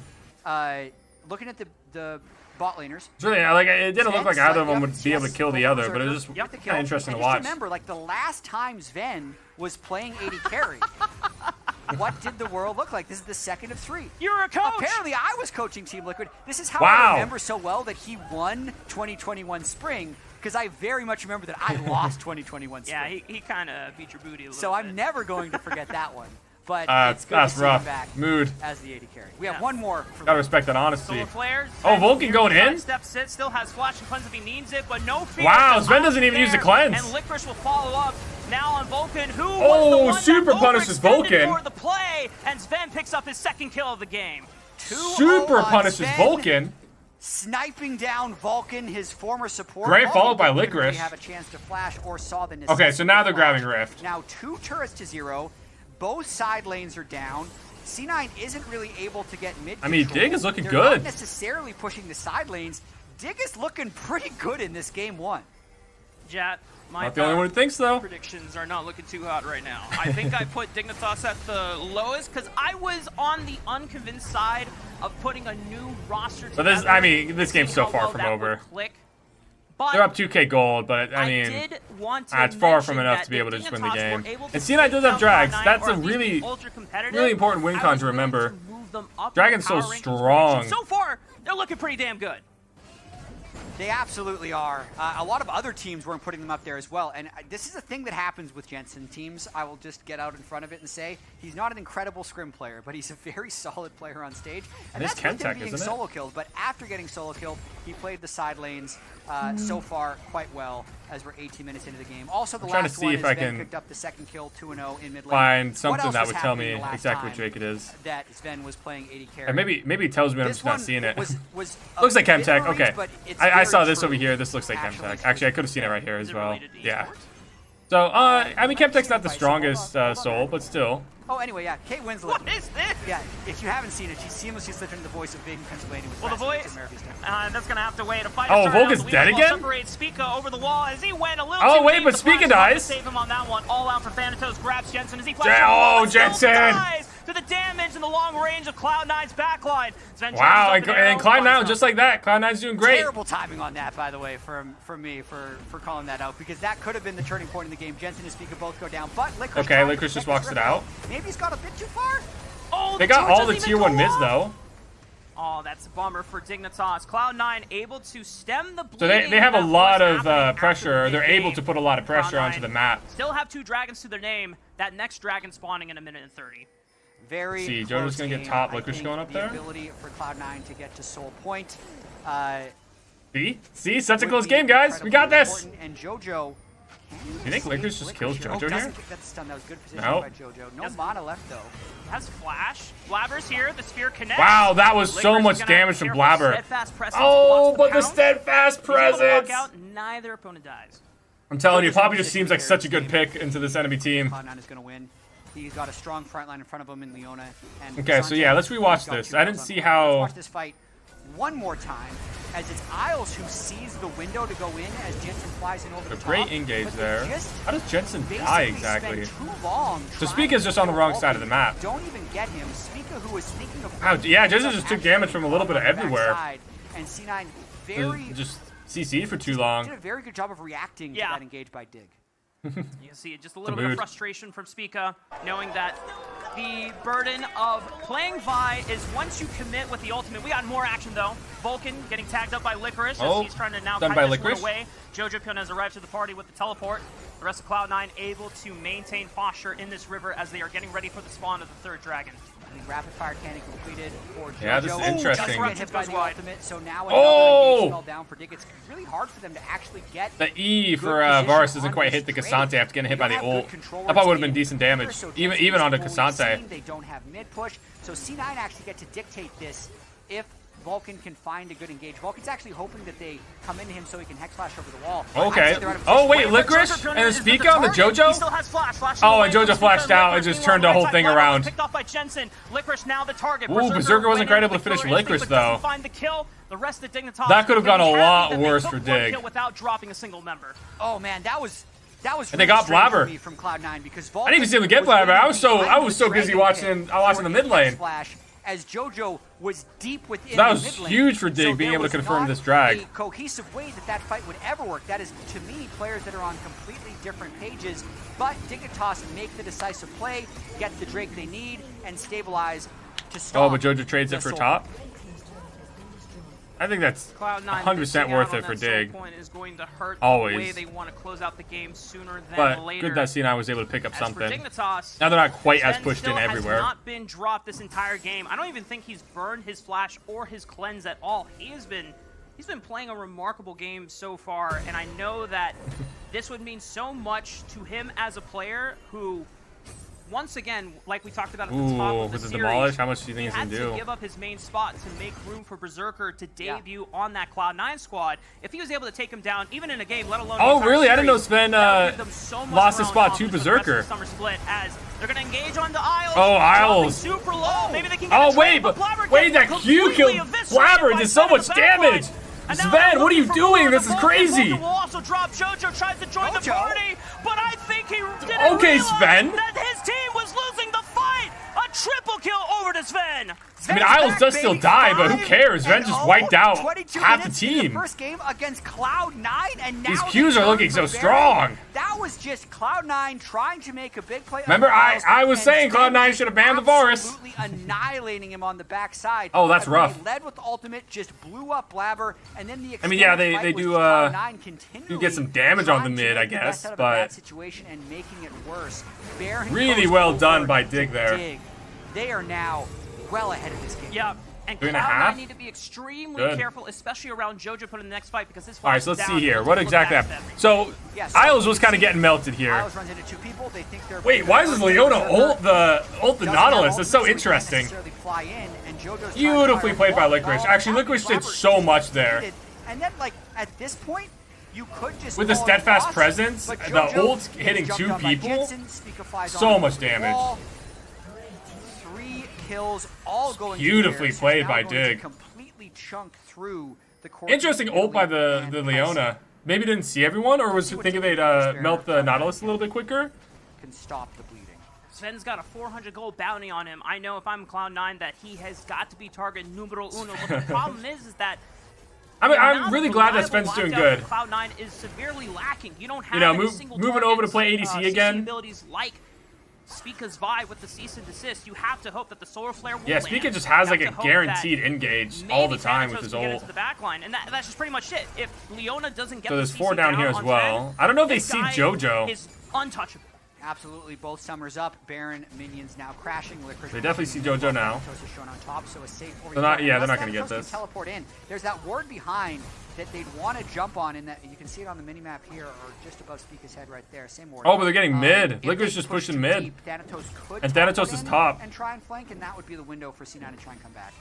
Uh, looking at the the bot laners, It's really like it didn't look like either of them would be able to kill the other, but it was just with kind of interesting and to just watch. remember, like the last time Sven was playing AD carry, what did the world look like? This is the second of three. You're a coach! Apparently, I was coaching Team Liquid. This is how Wow. I remember so well that he won 2021 Spring because I very much remember that I lost 2021 Spring. Yeah, he, he kind of beat your booty a little So bit. I'm never going to forget that one. But Uh, it's good that's to rough. him back Mood. as the AD carry. We have Yeah. one more. For Gotta respect that honesty. Flares. Oh, Sven Vulcan going in? Steps it. Still has flash and cleanse if he needs it, but no fear. Wow, Sven doesn't I'm even use the cleanse. And Licorice will follow up now on Vulcan, who Oh, was the one that super punishes overextended Vulcan. for the play, and Sven picks up his second kill of the game. Super punishes Sven. Vulcan. Sniping down Vulcan, his former support. Great followed by Vulcan didn't Licorice. have a chance to flash or saw the Okay, so now they're grabbing. Rift. Now two turrets to zero. Both side lanes are down. C9 isn't really able to get mid. I mean. Dig is looking They're good. Not necessarily pushing the side lanes. Dig is looking pretty good in this game one. Jat, my Not the only one who thinks though. predictions are not looking too hot right now. I think I put Dignitas at the lowest because I was on the unconvinced side of putting a new roster But this- I mean, this game's so far well from over. Click. But They're up 2k gold, but I mean, did want to ah, it's far from enough to be able to just win the game. were able to And C9 does have drags. That's a or at least really- really important win I con to remember. move them up Dragon's so strong. So far, they're looking pretty damn good. They absolutely are. Uh, a lot of other teams weren't putting them up there as well. And uh, this is a thing that happens with Jensen teams. I will just get out in front of it and say he's not an incredible scrim player, but he's a very solid player on stage. And It is that's with him Chemtech, being isn't it? solo killed. But after getting solo killed, he played the side lanes uh, so far quite well as we're 18 minutes into the game. Also, the I'm trying to last see one if is I Sven can picked up the second kill, 2-0 in mid lane. Find something that would tell me exactly what time Drake it is. That Sven was playing AD carry. And maybe maybe it tells me I'm just not seeing it. Was, was looks like bit Chemtech. Okay, but I, I saw this over here. This looks like Actually Chemtech. true. Actually, I could have seen it right here as well. Yeah. So, uh, I mean, Chemtech's not the strongest uh, soul, but still. Oh, anyway, yeah, Kate Winslet. What is this? Yeah, if you haven't seen it, she seamlessly slipped into the voice of Big Pennsylvania. with Well, the Fast voice, America's Done. uh, that's gonna have to wait. A fight. Oh, started out. Dead again? Separates Spica over the wall as he went a little Oh, too wait, deep. but The Spica flash tried to dies. Save him on that one. All out for Thanatos. Grabs Jensen as he Ja- flashes. over the oh, but still Jensen. To the damage and the long range of Cloud9's backline. Wow, and, up an arrow, and Cloud9 just like that. Cloud9's doing great. Terrible timing on that, by the way, from from me for for calling that out because that could have been the turning point in the game. Jensen and Spica both go down, but Licorice. Okay, Licorice just walks it out. Maybe he's got a bit too far. Oh, They the got all the tier 1 mids though. Oh, that's a bummer for Dignitas. Cloud9 able to stem the bleeding. So they, they have a lot of uh, pressure. the They're mid-game. able to put a lot of pressure onto Cloud9 the map. Still have two dragons to their name. That next dragon spawning in a minute and 30. Very. See, Jojo's gonna get top, I Licorice going up the there. ability for Cloud9 to get to Soul Point. Uh, See? See? Such a close game, guys. We got this. And JoJo. You think Licorice just kills Oh, JoJo doesn't here? get that stun. That was good position No. by JoJo. No Yes. mana left though. Has flash. Blabber's here. The spear connects. Wow, that was so Licorice much damage from Blabber. Oh, but the pounce. steadfast He's able to walk presence. out, Neither opponent dies. I'm telling you, Jojo's Poppy just seems like such a good pick into this enemy team. Cloud9 is going to win. He's got a strong front line in front of him in Leona. And Okay, so yeah, let's rewatch this. I didn't see how- Let's watch this fight one more time as it's Isles who sees the window to go in as Jensen flies in over A the great top, engage but they there. How does Jensen die exactly? spend too long So trying Spica's to just on the wrong side of the map. Don't even get him. Spica, who was sneaking a Wow, yeah, Jensen just took damage from a little bit of everywhere. And C9 very Just CC'd for too long. did a very good job of reacting Yeah. to that engage by Dig. You can see just a little bit of frustration from Spica, knowing that the burden of playing Vi is once you commit with the ultimate. We got more action though. Vulcan getting tagged up by Licorice Oh, as he's trying to now done kite by Licorice. away. Jojopyun has arrived to the party with the teleport. The rest of Cloud9 able to maintain posture in this river as they are getting ready for the spawn of the third dragon. The rapid fire cannon completed for JoJo. Yeah, this is Ooh, interesting. doesn't get hit by the wide. ultimate, so now Oh! down for Dig. It's really hard for them to actually get The E for uh, Varus doesn't quite hit the trade. K'Sante after getting hit by the ult. That probably would have been decent damage, So even even onto fully K'Sante. They don't have mid push, so C9 actually get to dictate this if Vulcan can find a good engage. Vulcan's actually hoping that they come into him so he can hex flash over the wall. Okay. I'd say they're out of Oh, position. wait, Licorice Jojopyun and the is on the. JoJo? He still has flash. Flashing Oh, and JoJo flashed out and just turned the whole thing around. Picked off by Jensen. Licorice now the target. Ooh, Berserker Berserker wasn't went able to finish Licorice, though. Find the kill. The rest of Dignitas That could have gone a lot worse for Dig. Without dropping a single member. Oh man, that was that was. And they really got strange Blabber. from Cloud9 because I didn't even see him get was Blabber. I was so- I was so busy watching- I was watching the mid lane. Flash as JoJo was deep within That the was huge for Dig So being able to confirm this drag. A cohesive way that that fight would ever work. That is, to me, players that are on completely different pages. But Dignitas make the decisive play, get the Drake they need, and stabilize to oh, stop. Oh, but JoJo trades it for top. I think that's Cloud9 100% worth it for Dig. Is going to hurt Always. the way they want to close out the game sooner than But later. good that C9 was able to pick up As something. Dignitas, Now they're not quite as pushed in everywhere. Has not been dropped this entire game. I don't even think he's burned his flash or his cleanse at all. He has been he's been playing a remarkable game so far, and I know that this would mean so much to him as a player who. Once again, like we talked about at the top of the with the series, demolish, how much do you think he he's had gonna do? give up his main spot to make room for Berserker to Yeah. debut on that Cloud9 squad. If he was able to take him down, even in a game, let alone Oh, the entire really? I didn't know series, Sven, uh, so lost his spot to confidence the rest of the Berserker. Summer split as they're going to engage on the Isles. Oh, dropping Isles. Super low. Maybe they can get Oh, the wait, trade, but Blabber wait, that Q completely killed Blabber. by Did so much damage. back line. Damage. And now Sven, what are you doing? This is crazy. Also drop JoJo tries to join the party, but I think he didn't Okay, Sven. that his team was losing the fight. A triple kill over to Sven. I mean, Isles does still die, but who cares? Sven just wiped out 22 half the team. first game against Cloud9, and now These Qs are looking so strong. That was just Cloud9 trying to make a big play. Remember, I- I was saying Cloud9 should have banned the Varus. Absolutely annihilating him on the backside. Oh, that's rough. Led with ultimate, just blew up Blabber, and then the I mean, yeah, they- they do, uh, Cloud9 do get some damage on the mid, I the guess, out of a bad but- situation and making it worse. Baron Really well done by Dig there. Dig. They are now well ahead of this game. Yeah. And Three and a Cloud9 half? need to be extremely Good. careful, especially around JoJo put in the next fight because this All right, so let's is see here. What exactly happened? So, Yeah, so Isles was kind of getting melted here. Isles runs into two people. They think they're Wait, why does Leona ult the ult the Doesn't Nautilus? That's so ultimate, he can't interesting. fly in, and JoJo's trying to Beautifully played by one Licorice. Actually, Now Licorice did so much there. And then, like at this point, you could just With the a steadfast loss, presence, the JoJo ult hitting two people, Jensen, Spica flies so much damage. wall. Kills, all going. beautifully played by going Dig. Completely chunk through the court. Interesting ult by the the Leona. Maybe didn't see everyone, or was thinking they'd uh, melt the Nautilus a little bit quicker. Can stop the bleeding. Sven's got a 400 gold bounty on him. I know if I'm Cloud9 that he has got to be target numero uno. But the problem is, is that I mean, I'm really glad that Sven's doing good. Cloud9 is severely lacking. You don't have You know, any move- single moving over to play uh, ADC CC again. abilities like Spica's Vi with the cease and desist. You have to hope that the solar flare will Yeah, land. Just has like a guaranteed that engage all the time with Thanatos his can get ult. into the back line, and that, that's just pretty much it. If Leona doesn't get So the there's four CC down here as well. Zen, I don't know if they see JoJo. Is untouchable. Absolutely, both summers up. Baron minions now crashing. Licorice They definitely see JoJo now. Thanatos is shown on top, so a safe They're not- yeah, they're not gonna get this. Teleport in. There's that ward behind that they'd want to jump on, and that you can see it on the mini map here, or just above Spica's head right there. Same ward. Oh, but they're getting Um, mid. if Licorice just push pushing mid. deep, Thanatos could And Thanatos is top. and try and flank, and that would be the window for C9 to try and come back.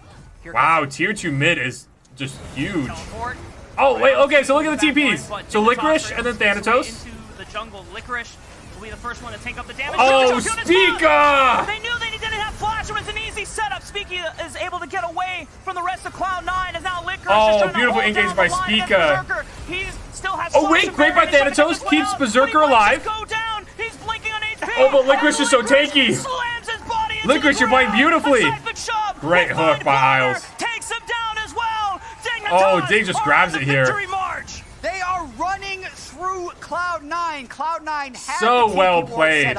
Here Wow, comes- tier two mid is just huge. Teleport. Oh wait, okay, so look at the TPs. So Dignitas Licorice and then Thanatos. Into the jungle, Licorice will be the first one to take up the damage. Oh, Dignitas doing his job. Spica! They knew they didn't have flash. It was an easy setup. Spica is able to get away from the rest of Cloud9, and now Licorice Oh, is trying beautiful to hold engage by the line against Spica. Berserker. He still has Oh, wait, great by advantage. He's trying to Thanatos, keeps Berserker alive. Go down. He's blinking on HP. Oh, but Licorice and is so tanky. slams his body into Licorice, you're playing beautifully. A siphon shove Great hook by Isles. Takes him down as well. Dignitas Oh, Dig just are grabs it here. Victory march. They are running through Cloud9. Cloud9 had So the TP well ward played.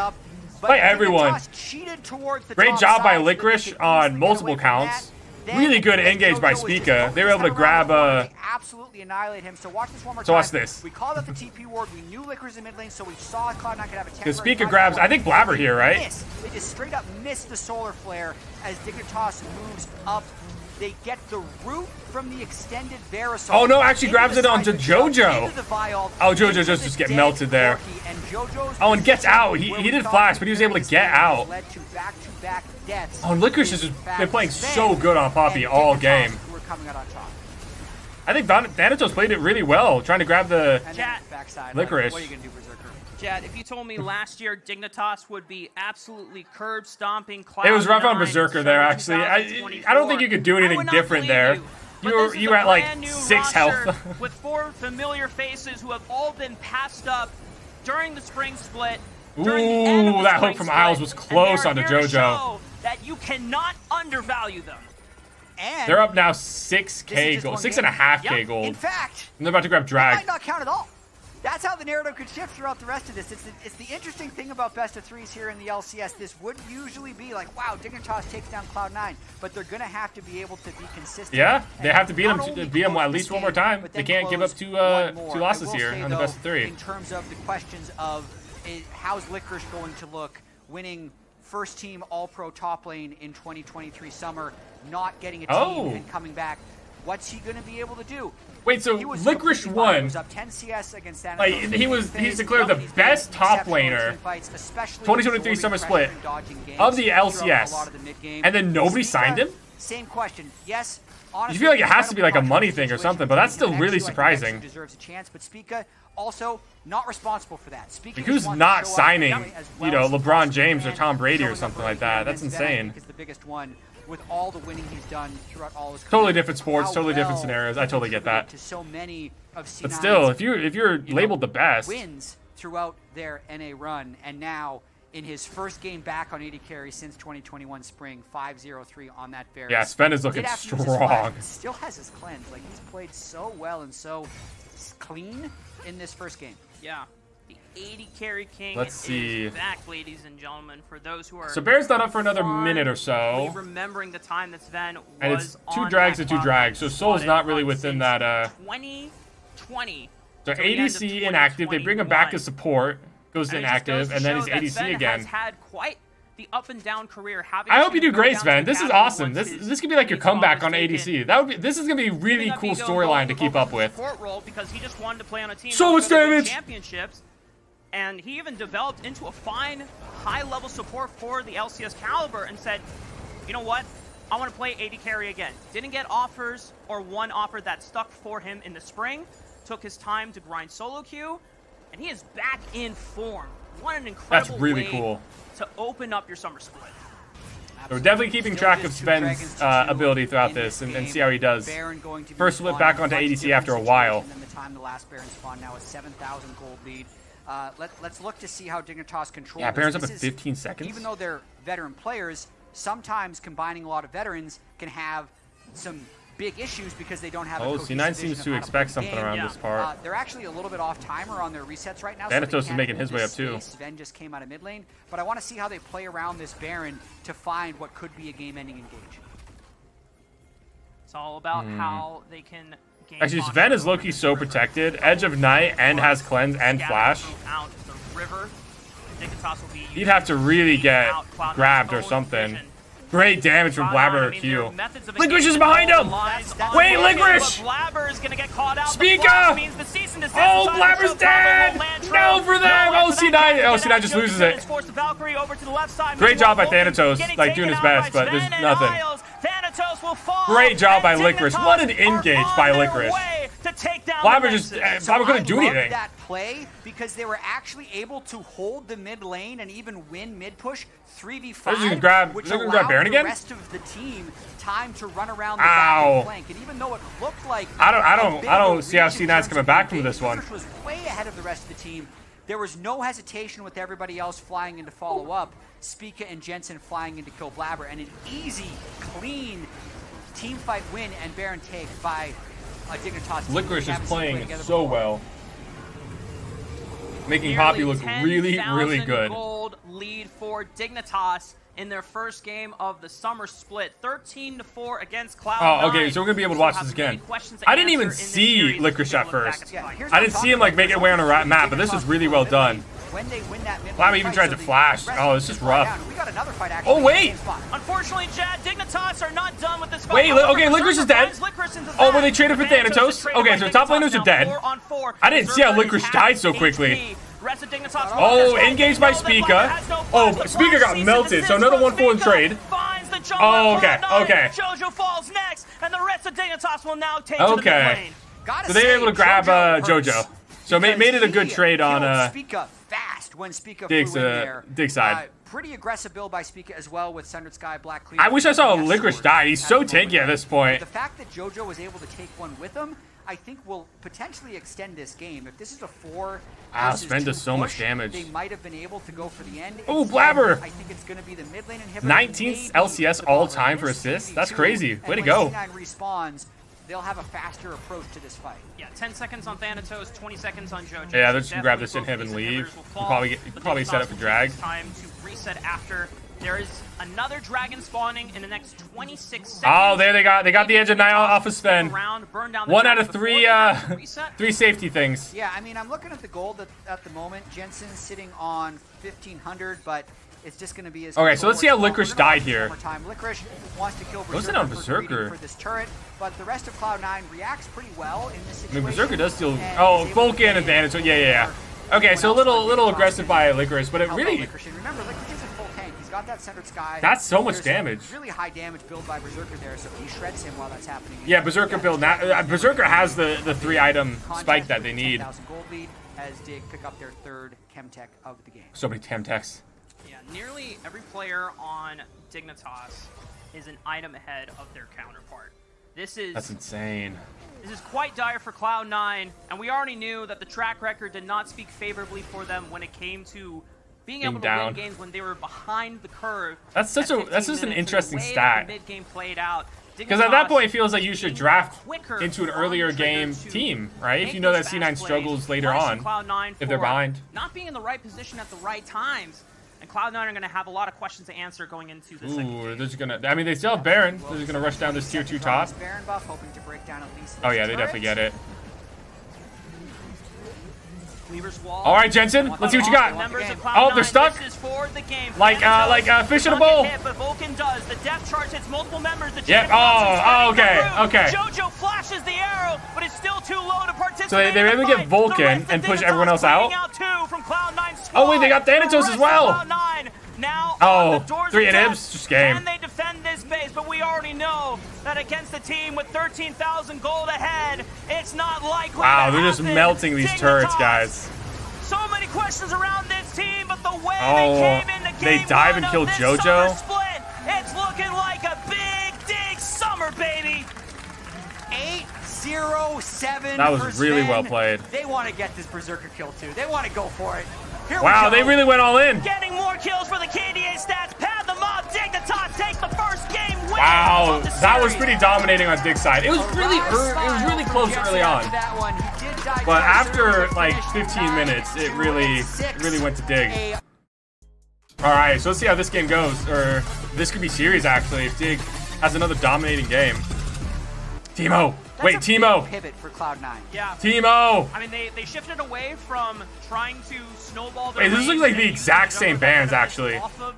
But By everyone. Dignitas cheated towards the Great job by side so that they Licorice on multiple counts. Really good engage by Spica. They were able to grab, corner, uh, absolutely annihilate him. So watch this one more So watch this. We called out the TP ward. We knew Licorice in mid lane, so we saw Cloud9 could have a temporary. Spica grabs- I think Blabber here, right? They just straight up missed the solar flare as Dignitas moves up. They get the root from the extended Verisol. Oh, no, actually grabs it onto oh, JoJo. into Oh, JoJo just- just get melted there. And Oh, and gets out. He- he did flash, but he was able to get out. Led to back-to-back. Oh, and Licorice has in just fact been playing so good on Poppy all game. who were coming out on top. I think Than- Thanatos played it really well, trying to grab the. And then Chat. backside. Licorice. Like, what are you gonna do, Berserker? Jad, if you told me last year Dignitas would be absolutely curb stomping It was rough on Berserker there, actually. I, I don't think you could do anything different there. You, You were you were at like six health. with four familiar faces who have all been passed up during the spring split. during the end of Ooh, that hook from split, Isles was close onto to JoJo. That you cannot undervalue them. And They're up now 6k gold, one six and a half k Yep. gold. in fact, And they're about to grab drag. might not count at all. That's how the narrative could shift throughout the rest of this. It's the, it's the interesting thing about best of threes here in the LCS. This would usually be like, wow, Dignitas takes down Cloud9, but they're going to have to be able to be consistent. Yeah, they have to beat them to- beat them at least one more time. They can't give up two, uh, two losses here say, on the best of three. In terms of the questions of is, how's Licorice going to look winning first team All Pro top lane in 2023 summer, not getting a team Oh. and coming back. What's he going to be able to do? Wait, so He was Licorice won. was up 10 CS against Thanatos. Like, he was- he's declared the best top laner team fights, 2023 summer split and dodging games of the LCS. a lot of the mid-game. And then nobody signed him? Same question. Yes, honestly, You feel like it has to be like a money thing or something, but that's still really Nexu. I think surprising. Deserves a chance, but Spica also not responsible for that. Like, who's not signing, you know, LeBron James or Tom Brady or something like that? That's insane. is the biggest one with all the winning he's done throughout all his Totally different sports, How totally different scenarios. I totally get that. To so many of C9's But still, if you if you're you know, labeled the best, wins throughout their NA run, and now in his first game back on AD carry since 2021 spring, 5-0-3 on that Varus. Yeah, Sven is Did looking have his strong. but Still has his cleanse. Like he's played so well and so clean in this first game. Yeah. The AD carry king Let's see. back, ladies and gentlemen. For those who are So Bear's not up for another minute or so. remembering the time that Sven was And it's two drags to two drags, so Soul's not really within that, uh, 2020. So till the ADC inactive, they bring him back 2021. as support, goes to And it goes inactive, and then he's ADC Sven again. Has had quite the up and down career. Having I hope you do great, Sven. This is awesome. This this could be like your comeback on taken. ADC. That would be. This is gonna be a really cool storyline to keep up with. Role because he just wanted to play on a team. So much was gonna win damage! Championships, and he even developed into a fine, high-level support for the LCS caliber, and said, "You know what? I want to play AD carry again." Didn't get offers or one offer that stuck for him in the spring. Took his time to grind solo queue, and he is back in form. What an incredible That's really way cool. to open up your summer split. So we're definitely keeping Still track of just Sven's uh, ability throughout in this and, and see how he does. Going to First whip back onto ADC after a while. the time the last Baron spawned now a 7,000 gold lead. Uh, let, let's look to see how Dignitas controls. Yeah, Baron's this. up This at is- 15 seconds. Even though they're veteran players, sometimes combining a lot of veterans can have some big issues because they don't have. Oh, C9 seems to expect something game. around Yeah. this part. Uh, they're actually a little bit off timer on their resets right now. so Thanatos they is making his way up, too. Sven just came out of mid lane, but I want to see how they play around this Baron to find what could be a game-ending engage. It's all about Hmm. how they can gain Actually, Sven is low-key so protected. Edge of Night and has Cleanse and Flash. Out the river. Dignitas will be He'd have to really get grabbed or something. Great damage from Cloud9, Blabber I mean, Q. their methods of Licorice is behind him! relies That's- on Wait, Licorice! but Blabber is gonna get caught out. The Spica! flash means the cease and desist Oh, Blabber's dead! No for them! No Oh, one for C9 that. oh, Get C9 just loses it. is forced the Valkyrie over to the left side. Great job by Thanatos, like, doing his best, but there's nothing. Thanatos will fall. Great job by Licorice. What an engage by Licorice. to take down the just uh, Blabber couldn't I do anything. that play because they were actually able to hold the mid lane and even win mid push 3v5, They're grab- which they're grab allowed Baron the rest of the team time to run around the Ow. back flank. And even though it looked like I don't- I don't- I don't see how reach in C9's terms coming back from this one. Was way ahead of the rest of the team. There was no hesitation with everybody else flying in to follow up. Spica and Jensen flying in to kill Blabber, and an easy, clean team fight win and Baron take by uh, Dignitas. Licorice is playing so before. well. Making Nearly Poppy look really, really good. Gold lead for Dignitas in their first game of the summer split, 13 to 4 against Cloud. Oh, okay, so we're gonna be able to watch this again. I didn't even see Licorice at first. Yeah, I didn't see him like about. make it way on a ra- map, but this is really well done. When they win that mid Blabber even tried to flash. Oh, this is rough. We got another fight oh, actually. Oh, wait! Unfortunately, Jad, Dignitas are not done with this fight. Wait, However, okay, Licorice is dead. Licorice Oh, that. were they traded for Thanatos? Okay, so top Dignitas laners are dead. four on four. I didn't see how Berserker Licorice died so quickly. HP. Rest of Dignitas Oh, won this engaged by know that Spica. Blabber has no Oh, flash. The Spica flash got melted, so another one full and Spica. trade. Finds the Oh, okay, okay. Jojo falls next, and the rest of Dignitas will now take to the mid Okay. So they were able to grab uh, JoJo. So ma- because made it a good trade on killed uh, Spica fast when Spica Dig's, flew in uh, there. Dig's side. Uh, pretty aggressive build by Spica as well with Sundered Sky, Black Cleaver. I wish I saw a Licorice die. He's so tanky at this point. The fact that JoJo was able to take one with him, I think will potentially extend this game. If this is a four Wow, versus Sven does two so much damage. They might have been able to go for the end. Ooh, Instead, Blabber! I think it's going to be the mid lane inhibitor. 19th LCS all time for assists? That's crazy. Way and to when go. C9 respawns, they'll have a faster approach to this fight. Yeah, 10 seconds on Thanatos, 20 seconds on JoJo. Yeah, they're just gonna grab this both inhib and these leave. inhibitors will You probably get- you probably set up for will drag. Time to reset after. There is another dragon spawning in the next 26 seconds. Oh, there they got they got the edge of night off of Stick Sven. around, burn down the One out of three uh have to reset. three safety things. Yeah, I mean, I'm looking at the gold at, at the moment. Jensen's sitting on 1500, but it's just going to be as. Okay, so let's see how controlled. Licorice We're died here. one Time. Licorice wants to kill Goes Berserker in on Berserker. greeting for this turret, but the rest of Cloud9 reacts pretty well in this situation. I mean, Berserker does still. Oh, is able to Vulcan get advantage. Yeah, yeah, yeah. Okay, so a little else might little aggressive by Licorice, but it really Licorice. Remember, Licorice He's got that Sundered Sky. That's so much There's damage. Really high damage build by Berserker there, so he shreds him while that's happening. yeah. Berserker build. Na- uh, Berserker has the the three item spike that they need. 10,000 gold lead as Dig pick up their third Chemtech of the game. So many Chemtechs. Yeah, nearly every player on Dignitas is an item ahead of their counterpart. This is That's insane. This is quite dire for Cloud9, and we already knew that the track record did not speak favorably for them when it came to being, Being able to down. win games when they were behind the curve. That's such a- that's just an interesting stat. Mid game played out. Because at that point, it feels like you should draft into an earlier game team, right? If you know that C9 fast struggles later on, if they're behind. Not being in the right position at the right times. And Cloud9 are going to have a lot of questions to answer going into the second Ooh, game. they're just gonna. I mean, they still have Baron. They're just gonna rush down this tier two top. Buff, to break down at least Oh yeah, they definitely get it. All right, Jensen, let's see what you got. Oh, they're stuck? This is for the game. Like, uh, like, uh, fish in a bowl. get Hit, but Vulcan does. The depth charge hits multiple members. The Yep, oh, okay, okay. JoJo flashes the arrow, but it's still too low to participate. So they- they able to get. Vulcan The rest of and push everyone else out? too from Cloud9's Oh, wait, they got. Thanatos as well. Now, oh, three and M's, just game. Can they defend this base? But we already know that against a team with 13,000 gold ahead, it's not likely. Wow, they're happen. just melting these turrets, guys. So many questions around this team, but the way oh, they came into game they dive and kill JoJo. Split, it's looking like a big dig summer, baby. Eight zero seven. That was really well played. They want to get this berserker kill too. They want to go for it. Here Wow, they really went all in. Getting more kills for the KDA stats. Pad them up. top. takes the first game win. Wow, that was pretty dominating on Dig's side. It was really, Arrive ear- it was really close early on. after That one. He did die But after like 15 minutes, it really, really went to Dig. All right, so let's see how this game goes. Or this could be series actually if Dig has another dominating game. Timo, That's wait, a Timo, big pivot for Cloud9. Yeah. Timo. I mean, they, they shifted away from trying to snowball their Wait, this looks like the exact same jumper bands, actually. of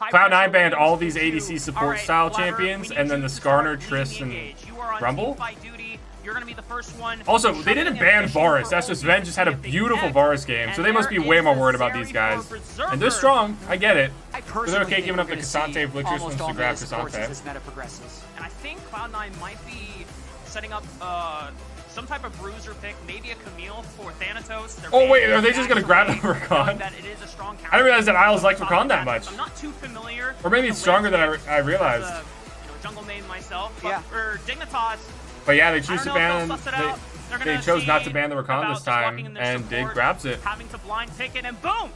Cloud9 banned all these ADC support All right, style Blabber, champions, and then the to Skarner, Triss, and engage. You are on Rumble? You're gonna be the first one. Also, they didn't ban Varus. That's just Ven just had a OPC if they beautiful. Varus game, so they must be way more worried about these guys. And they're strong. I get it. I But they're okay giving up the gonna K'Sante see Flickers almost once to grab meta K'Sante. as this meta progresses. And I think Cloud9 might be setting up uh, some type of bruiser pick, maybe a Camille for Thanatos. They're Oh, wait, are they just gonna grab the Rakan? That it is a strong I didn't realize that Isles liked Top Rakan that much. I'm not too familiar. Or maybe it's stronger than I, landscape I realized. as a, you know, jungle main myself. But Yeah. for Dignitas, But yeah, they I choose to ban. they'll suss it out. They're They, gonna they chose not to ban the Rakan this time, disrupting in and Dig grabs it. Having to blind pick it, and boom!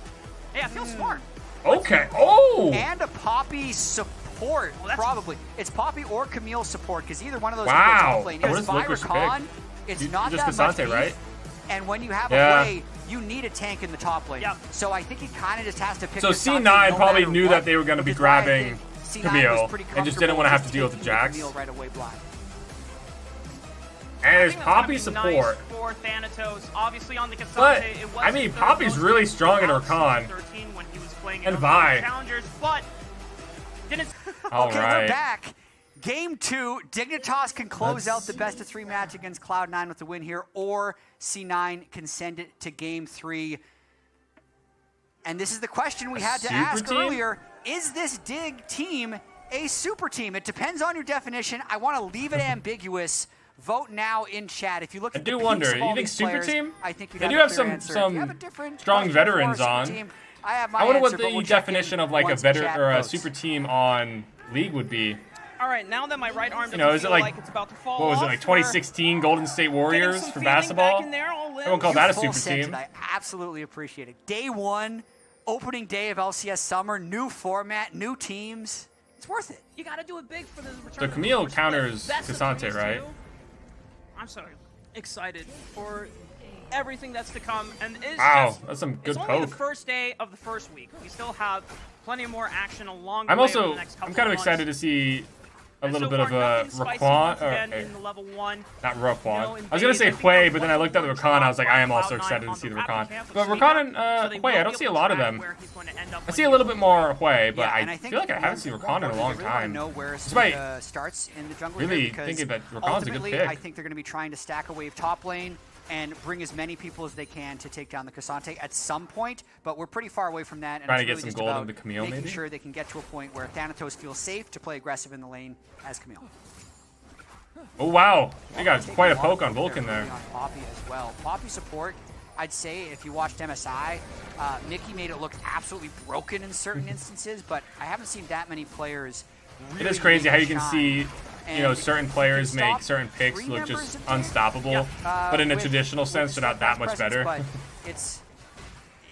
Hey, I feel smart. Okay. Oh. And a Poppy support, Well, that's- probably. It's Poppy or Camille support, because either one of those Wow. can go top lane. What Yes, is Licorice by pick? Rakan, it's You- not just that much beef, right? And when you have Yeah. a wave, you need a tank in the top lane. Yep. So I think he kind of just has to pick So K'Sante C9 no probably knew what, that they were gonna be is why I grabbing Camille and just didn't wanna have to deal with the taking Jax. Camille right away blind. And I it's think that's gonna Poppy support. Nice for Thanatos, obviously on the K'Sante. But, it I mean, Poppy's really strong in routes Rakan. since 13 when he was playing And in Vi. Challengers, but didn't. All okay, right. we're back. Game two, Dignitas can close out the best of three match against Cloud9 with the win here, or C9 can send it to game three. And this is the question we A had to ask team? earlier. Is this Dig team a super team? It depends on your definition. I want to leave it ambiguous. Vote now in chat. If you look I at do the peaks wonder, of you think super players, team? I think you'd They have do have some- some you have a different strong question for a veterans on. team, I have my I wonder what answer, but the we'll definition of like a once veteran or a votes. super team on League would be. All right, now that my right arm doesn't You know, is it like- like, it's about to fall What was it like 2016 Golden State Warriors some for basketball? Back in there, all. Everyone called that a super team. it. I absolutely appreciate it. Day one, opening day of LCS summer, new format, new teams. It's worth it. You got to do it big for the return. So the Camille counters Best K'Sante, right? too. I'm so excited for everything that's to come, and it's Wow, just, that's some good it's only the first day of the first week. We still have plenty more action along the I'm way also the next couple I'm kind of months. excited to see a little so bit of a nothing Rakan. once Or, again in the level one. not Rakan. No, I was gonna say I think Hwei, that but then I looked at the one Rakan. I was like, I am also excited to see the on Rakan. But Sweeper, Rakan and uh, so they I don't see a lot of them. where he's going to end up I see a little bit more Hwei, but yeah, I, I feel like I haven't seen more Rakan in a long they really time. know where Despite Suika starts in the jungle really thinking that Rakan's a good ultimately, pick. I think they're going to be trying to stack a wave top lane and bring as many people as they can to take down the K'Sante at some point. But we're pretty far away from that, and Trying to get really some gold into Camille, making maybe? sure they can get to a point where Thanatos feels safe to play aggressive in the lane as Camille. Oh wow, they got quite a poke on Vulcan there. On Poppy as well. Poppy support, I'd say if you watched MSI, uh, Mikyx made it look absolutely broken in certain instances, but I haven't seen that many players. It really is crazy how you can see, you know, certain players make certain picks look just of the unstoppable. uh, But in a with- traditional sense, they're not that much presence, better. But it's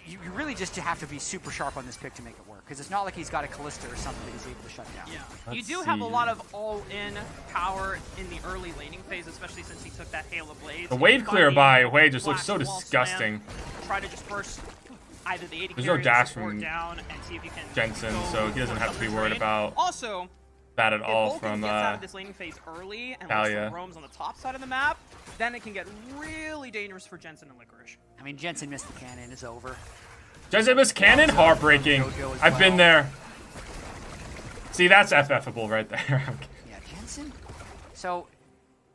you, you really just have to be super sharp on this pick to make it work because it's not like he's got a Kalista or something that he's able to shut down. Yeah. you Let's do have a lot of all-in power in the early laning phase, especially since he took that Hail of Blades. The wave clear by the Hwei just looks so disgusting. slam, Try to just burst either the 80 There's no dash support from down and see if you can Jensen, so he doesn't have to be worried about Also, that at if all Vulcan from gets out uh, of this laning phase early and Taliyah. roams on the top side of the map, then it can get really dangerous for Jensen and Licorice. I mean, Jensen missed the cannon. It's over. Jensen missed Cannon, heartbreaking. JoJo as I've been there. See, that's FFable right there. Yeah, Jensen. So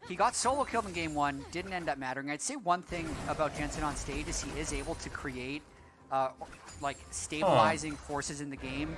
he got solo killed in game one. Didn't end up mattering. I'd say one thing about Jensen on stage is he is able to create uh, like stabilizing forces in the game.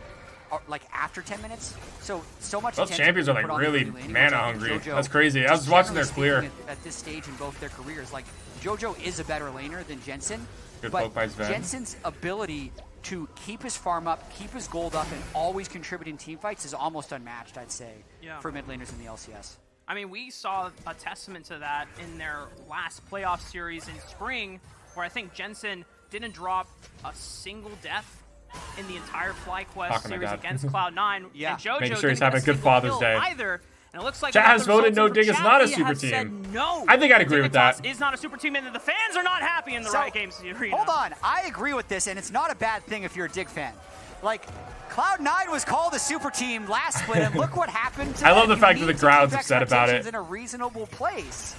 Uh, Like after 10 minutes, so so much. Those champions are, like, really mana which I think hungry. JoJo, That's crazy. I was watching their clear. At, at this stage in both their careers, like JoJo is a better laner than Jensen. Good but by Sven. Jensen's ability to keep his farm up, keep his gold up, and always contribute in team fights is almost unmatched. I'd say Yeah. for mid laners in the LCS. I mean, we saw a testament to that in their last playoff series in spring, where I think Jensen didn't drop a single death in the entire FlyQuest Talking series against Cloud9. Yeah. And JoJo Making sure he's having a good Father's Day. Either. And it looks like Chat has voted no Dig is not a super team. No, I think I'd agree with that. Is not a super team, and the fans are not happy in the So, Riot Games arena. Hold on, I agree with this, and it's not a bad thing if you're a Dig fan. Like, Cloud9 was called a super team last split, and look what happened to I love the You fact that the to crowd's upset about expectations it. in a reasonable place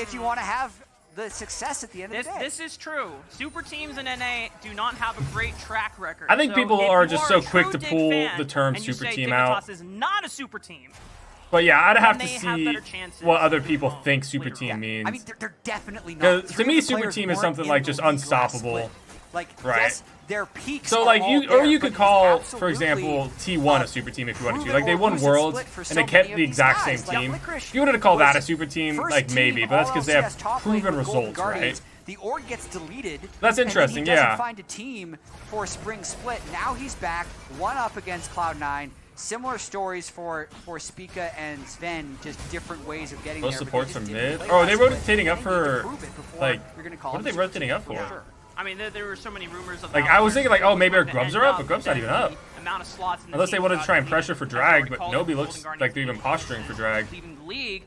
if you want to have the success at the end This, of the day. this is true. Super teams in NA do not have a great track record. I think So people are just so quick to pull the term and you super say team Dignitas out. is not a super team. But yeah, I'd have to they have see what other people think super later team on. means. I mean, they're, they're definitely not. 'Cause to me, super team is something like just unstoppable. Like, Right. yes, their peaks. so like you, or you could call, for example, T1 a super team if you wanted to. Like they won worlds and so they kept the exact same guys. Like, team. If you wanted to call that a super team, like maybe, but that's because they have proven results, right? The org gets deleted. That's and interesting, he doesn't yeah. find a team for a spring split. Now he's back, one up against Cloud9. Similar stories for for Spica and Sven, just different ways of getting Those there. but supports from mid. Oh, are they rotating up I think you need to for prove it before like you're gonna call what are they rotating up for? Yeah. I mean, there, there were so many rumors of Like, I was thinking, like, oh, maybe our grubs are up, but grubs not even up. Amount of slots Unless they wanted to try and pressure for drag, but nobody looks like they're even posturing for drag. Leaving the league,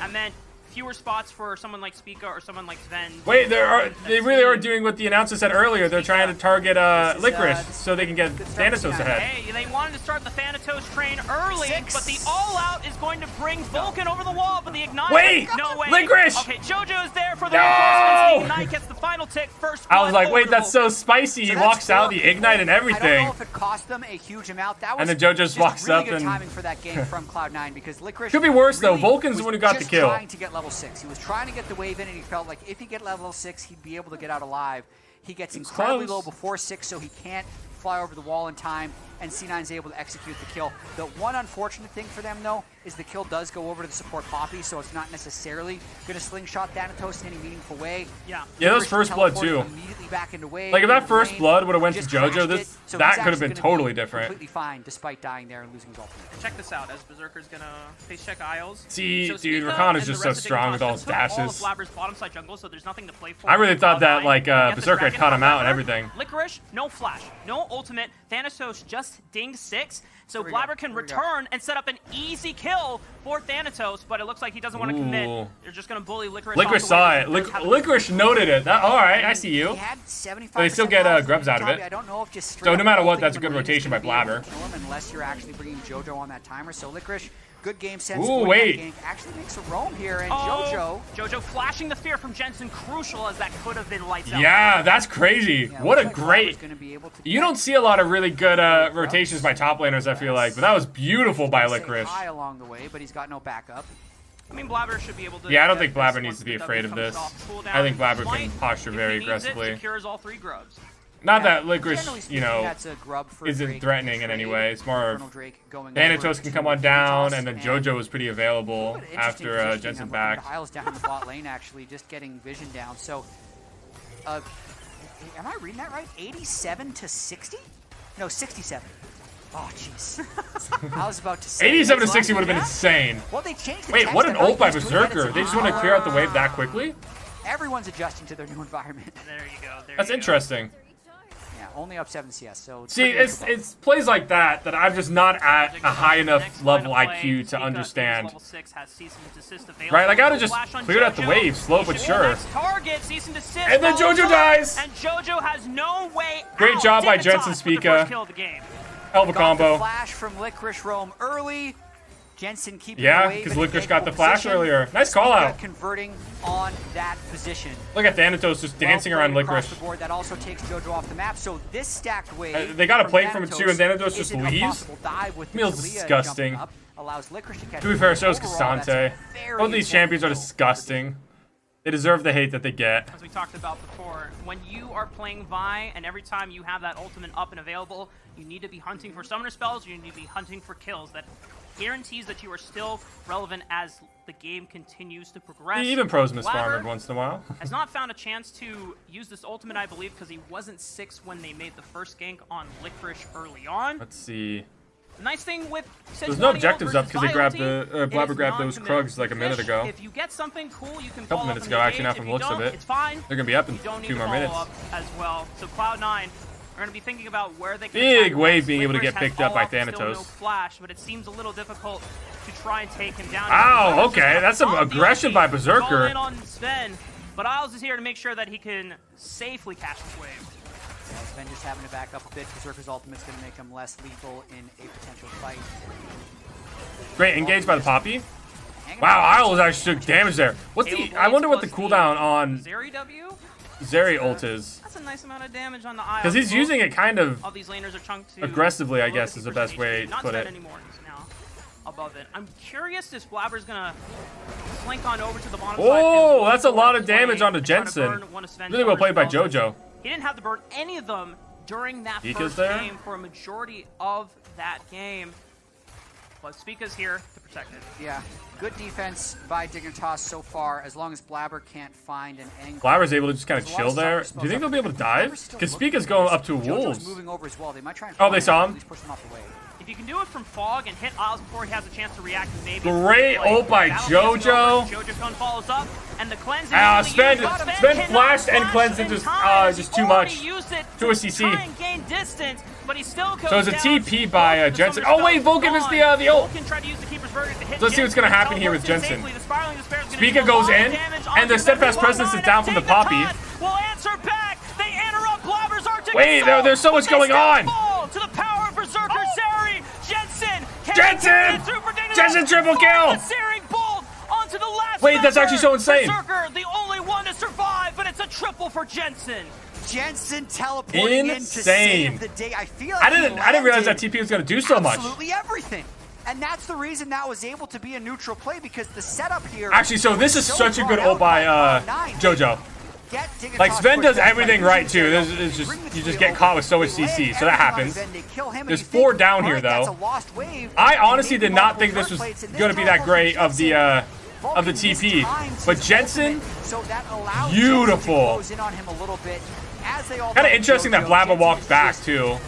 and meant fewer spots for someone like Spica or someone like Sven. Wait, they are they really are doing what the announcer said earlier. They're trying to target uh, This is, uh, Licorice so they can get. Thanatos ahead. Hey, they wanted to start the Thanatos train early, Six. but the All Out is going to bring Vulcan over the wall, but the Ignite. Wait! no way. Licorice! Okay, JoJo's there for the No! The Ignite gets the final tick first. I was like, wait, that's so spicy. He So that's walks out, the ignite and people. I don't everything. know if it cost them a huge amount. That was And then Joe just walks really up good and- timing for that game from Cloud9 because Licorice Could be worse, though. Vulcan's the one who got the kill. trying to get level six. He was trying to get the wave in, and he felt like if he get level six, he'd be able to get out alive. He gets It's incredibly close. low before six, so he can't fly over the wall in time. And C9's able to execute the kill. The one unfortunate thing for them, though, is the kill does go over to the support Poppy, so it's not necessarily going to slingshot Thanatos in any meaningful way. Yeah. Yeah, that was first blood, too. Immediately back into wave. Like, if that first lane, blood would've went to JoJo, this- so that could've been totally be different. Completely fine, despite dying there and losing his ultimate. Check this out as Berserker's gonna face check Isles. See, So dude, Rakan is just so strong with all his took All dashes. of Blabber's bottom side jungle, so there's nothing to play for. I really thought that, like, uh, They get the Berserker had dragon, caught him out and everything. Licorice, no flash, no ultimate. Thanatos just dinged six, so Here Blabber can here we go. return and set up an easy kill for Thanatos, but it looks like he doesn't want to commit. Ooh. They're just gonna bully Licorice. Licorice off saw it. because he does Lic- Licorice noted it. That, all right, I see you. He had 75% But they still get, uh, grubs out of it. I don't know if just So no matter what, that's a good rotation by be Blabber. Unless you're actually bringing JoJo on that timer. So Licorice, good game sense. Ooh, going wait. that Actually makes a roam here, and Oh, JoJo. JoJo flashing the fear from Jensen, crucial as that could have been lights out. Yeah, that's crazy. Yeah, What a like great. Gonna be able to You don't see a lot of really good uh, rotations by top laners, I feel like, but that was beautiful by say Licorice. high along the way, but he's got no backup. I mean, Blabber should be able to. Yeah, I don't think this Blabber needs to be afraid of this. off. Cooldown I think Blabber can posture very he needs it, aggressively. secures all three grubs. Not Yeah, that Licorice, generally you know, that's a grub for isn't Drake threatening in any way. It's more of Infernal Drake going Thanatos can come on down, and then JoJo was pretty available What an interesting after uh, Jensen back. Isles down in the bot lane, actually, just getting vision down. So, uh, am I reading that right? 87 to 60? No, 67. Oh, jeez. I was about to say. 87 to 60 would have been yeah? insane. Well, they changed the Wait, what an to how ult by he's doing it. Berserker. They just want to clear out the wave that quickly? Everyone's adjusting to their new environment. There you go. There That's you interesting. yeah, only up 7 CS, so See, it's comfortable. it's plays like that that I'm just not at a high enough level of play, IQ to understand. level six, has cease and desist available. Right, like, I gotta just Flash on cleared out the JoJo. wave, slow but should be the sure. Target, and. And then JoJo up, dies. And JoJo has no way Great out. job by Dignitas Jensen with the Spica. Kill the game. Hell of a combo. flash from Licorice Rome early. Jensen keeping Yeah, because wave 'cause Licorice got the flash position. earlier. Nice call out. converting on that position. Look at Thanatos just dancing Well around played Licorice. The board. That also takes JoJo off the map. So this stacked wave. Uh, they got a from plate from it too, and Thanatos just leaves? possible Dive Feels disgusting. jumping Up, allows Licorice to catch To be fair, so is Overall, that's a K'Sante. Both these champions are disgusting. They deserve the hate that they get. as we talked about before, when you are playing Vi and every time you have that ultimate up and available, you need to be hunting for summoner spells, you need to be hunting for kills. That guarantees that you are still relevant as the game continues to progress. Even pros miss farm once in a while. has not found a chance to use this ultimate, I believe, because he wasn't six when they made the first gank on Licorice early on. Let's see. Nice thing with There's no objectives up 'cause they grabbed the- uh, Blabber grabbed those Krugs like a minute ago. If you get something cool, you can A Couple minutes ago, actually, not from If looks of it. It's fine. They're gonna be up in You don't need two more minutes. as well. So Cloud9 are going to be thinking about where they can Big attack wave being able to get picked up by up, still no Thanatos. flash, but it seems a little difficult to try and take him down. Ow, Windrush is okay, that's some aggression by go Berserker. in on Sven, but Isles is here to make sure that he can safely catch this wave. Yeah, Sven just having to back up a bit. Berserker's ultimate's going to make him less lethal in a potential fight. Great, engaged by the Poppy. Wow, around. Isles actually took damage there. What's the? I wonder what the Blades plus cooldown on Zeri ult is. That's a nice amount of damage on the Isles. Because he's Both- using it kind of All these laners are chunked Aggressively, I guess, is the best way to put it. anymore. He's now above it. I'm curious if Blabber's gonna slink on over to the bottom side. Oh, that's a lot of damage onto to Jensen. burn one of Sven's Really well played by. JoJo. He didn't have to burn any of them during that Spica's first there? game for a majority of that game. But Spica's here to protect it. Yeah, good defense by Dignitas so far. As long as Blabber can't find an angle. Blabber's able to just kind of There's a lot chill there. Do you think spells they'll be able to dive? Because looking Spica's going up to wolves. moving over as well. They might try and Oh, they saw At him? least push him off the way. If you can do it from fog and hit Isles before he has a chance to react, maybe. Great ult by be over. JoJo. JoJo Gun follows up, and the cleansing. Ah, is Sven- but Sven flashed and cleansed in into- uh, just too much. To a CC. Gain distance, but he still goes So it's a. TP by, uh, Jensen. Oh, wait, Vulcan gone. the, uh, the ult. Vulcan tried to use the Keeper's to hit So let's see what's gonna happen here with Jensen. safely. The Spiraling Despair is gonna Spica goes in, and the Steadfast Presence is down from the Poppy. Will answer back. They interrupt Blabber's Arctic Wait, there- there's so much going on. Fall To the power of Berserker Zeri. Jensen. Jensen! get through for Dignitas. Jensen triple kill! Finds the searing bolt onto the last Wait, that's actually so insane. Berserker, the only one to survive, but it's a triple for Jensen. Jensen teleporting in to Insane. save the day. I feel like I didn't. I didn't realize that TP was gonna do so much. Absolutely everything. And that's the reason that was able to be a neutral play because the setup here. Actually, so this is so such a good out ult by uh, JoJo. Like, Sven does everything right, too. There's- it's just- you just get caught with so much CC, so that happens. Sven. They kill him, and There's four down here, though." a lost wave. I honestly did not think this was this gonna be that great of the uh, of the TP, but Jensen, beautiful. Jensen to close in on him a little bit. As they all Kinda interesting that Jensen walked back, too,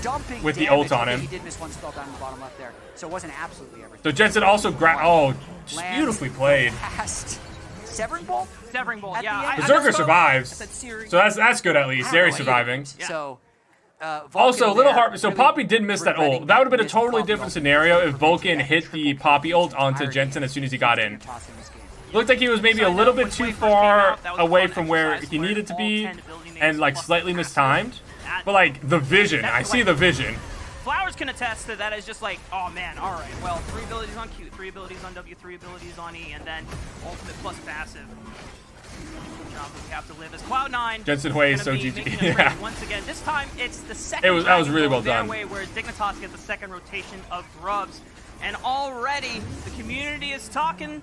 with the ult on him. He did miss one spell down in the bottom left there, so it wasn't absolutely everything. so Jensen also gra- Oh, just beautifully played. Past Severing Bolt. Severing Bolt, At yeah. the I- I Berserker survives, I so that's that's good at least. Zeri surviving. Yeah. So. Uh, Also, a little there hard. So really Poppy did miss that ult. That would have been a totally different scenario if Vulcan hit the Poppy ult onto Jensen as soon as he got in. Dignitas in this game. Looked like he was maybe a little bit too Wave first came far out, that was a away from where he needed to be 10 ability names and like slightly mistimed. But like the vision, I see the vision. Flowers can attest to that as just like, oh man, all right, well, three abilities on Q, three abilities on W, three abilities on E, and then ultimate plus passive. Good job that we have to live as Cloud9. Jensen Hwei is so GG. making a trade Yeah. Once again, this time it's the second. It was- that was really well done. Way, whereas Dignitas gets the second rotation of Grubs, and already the community is talking,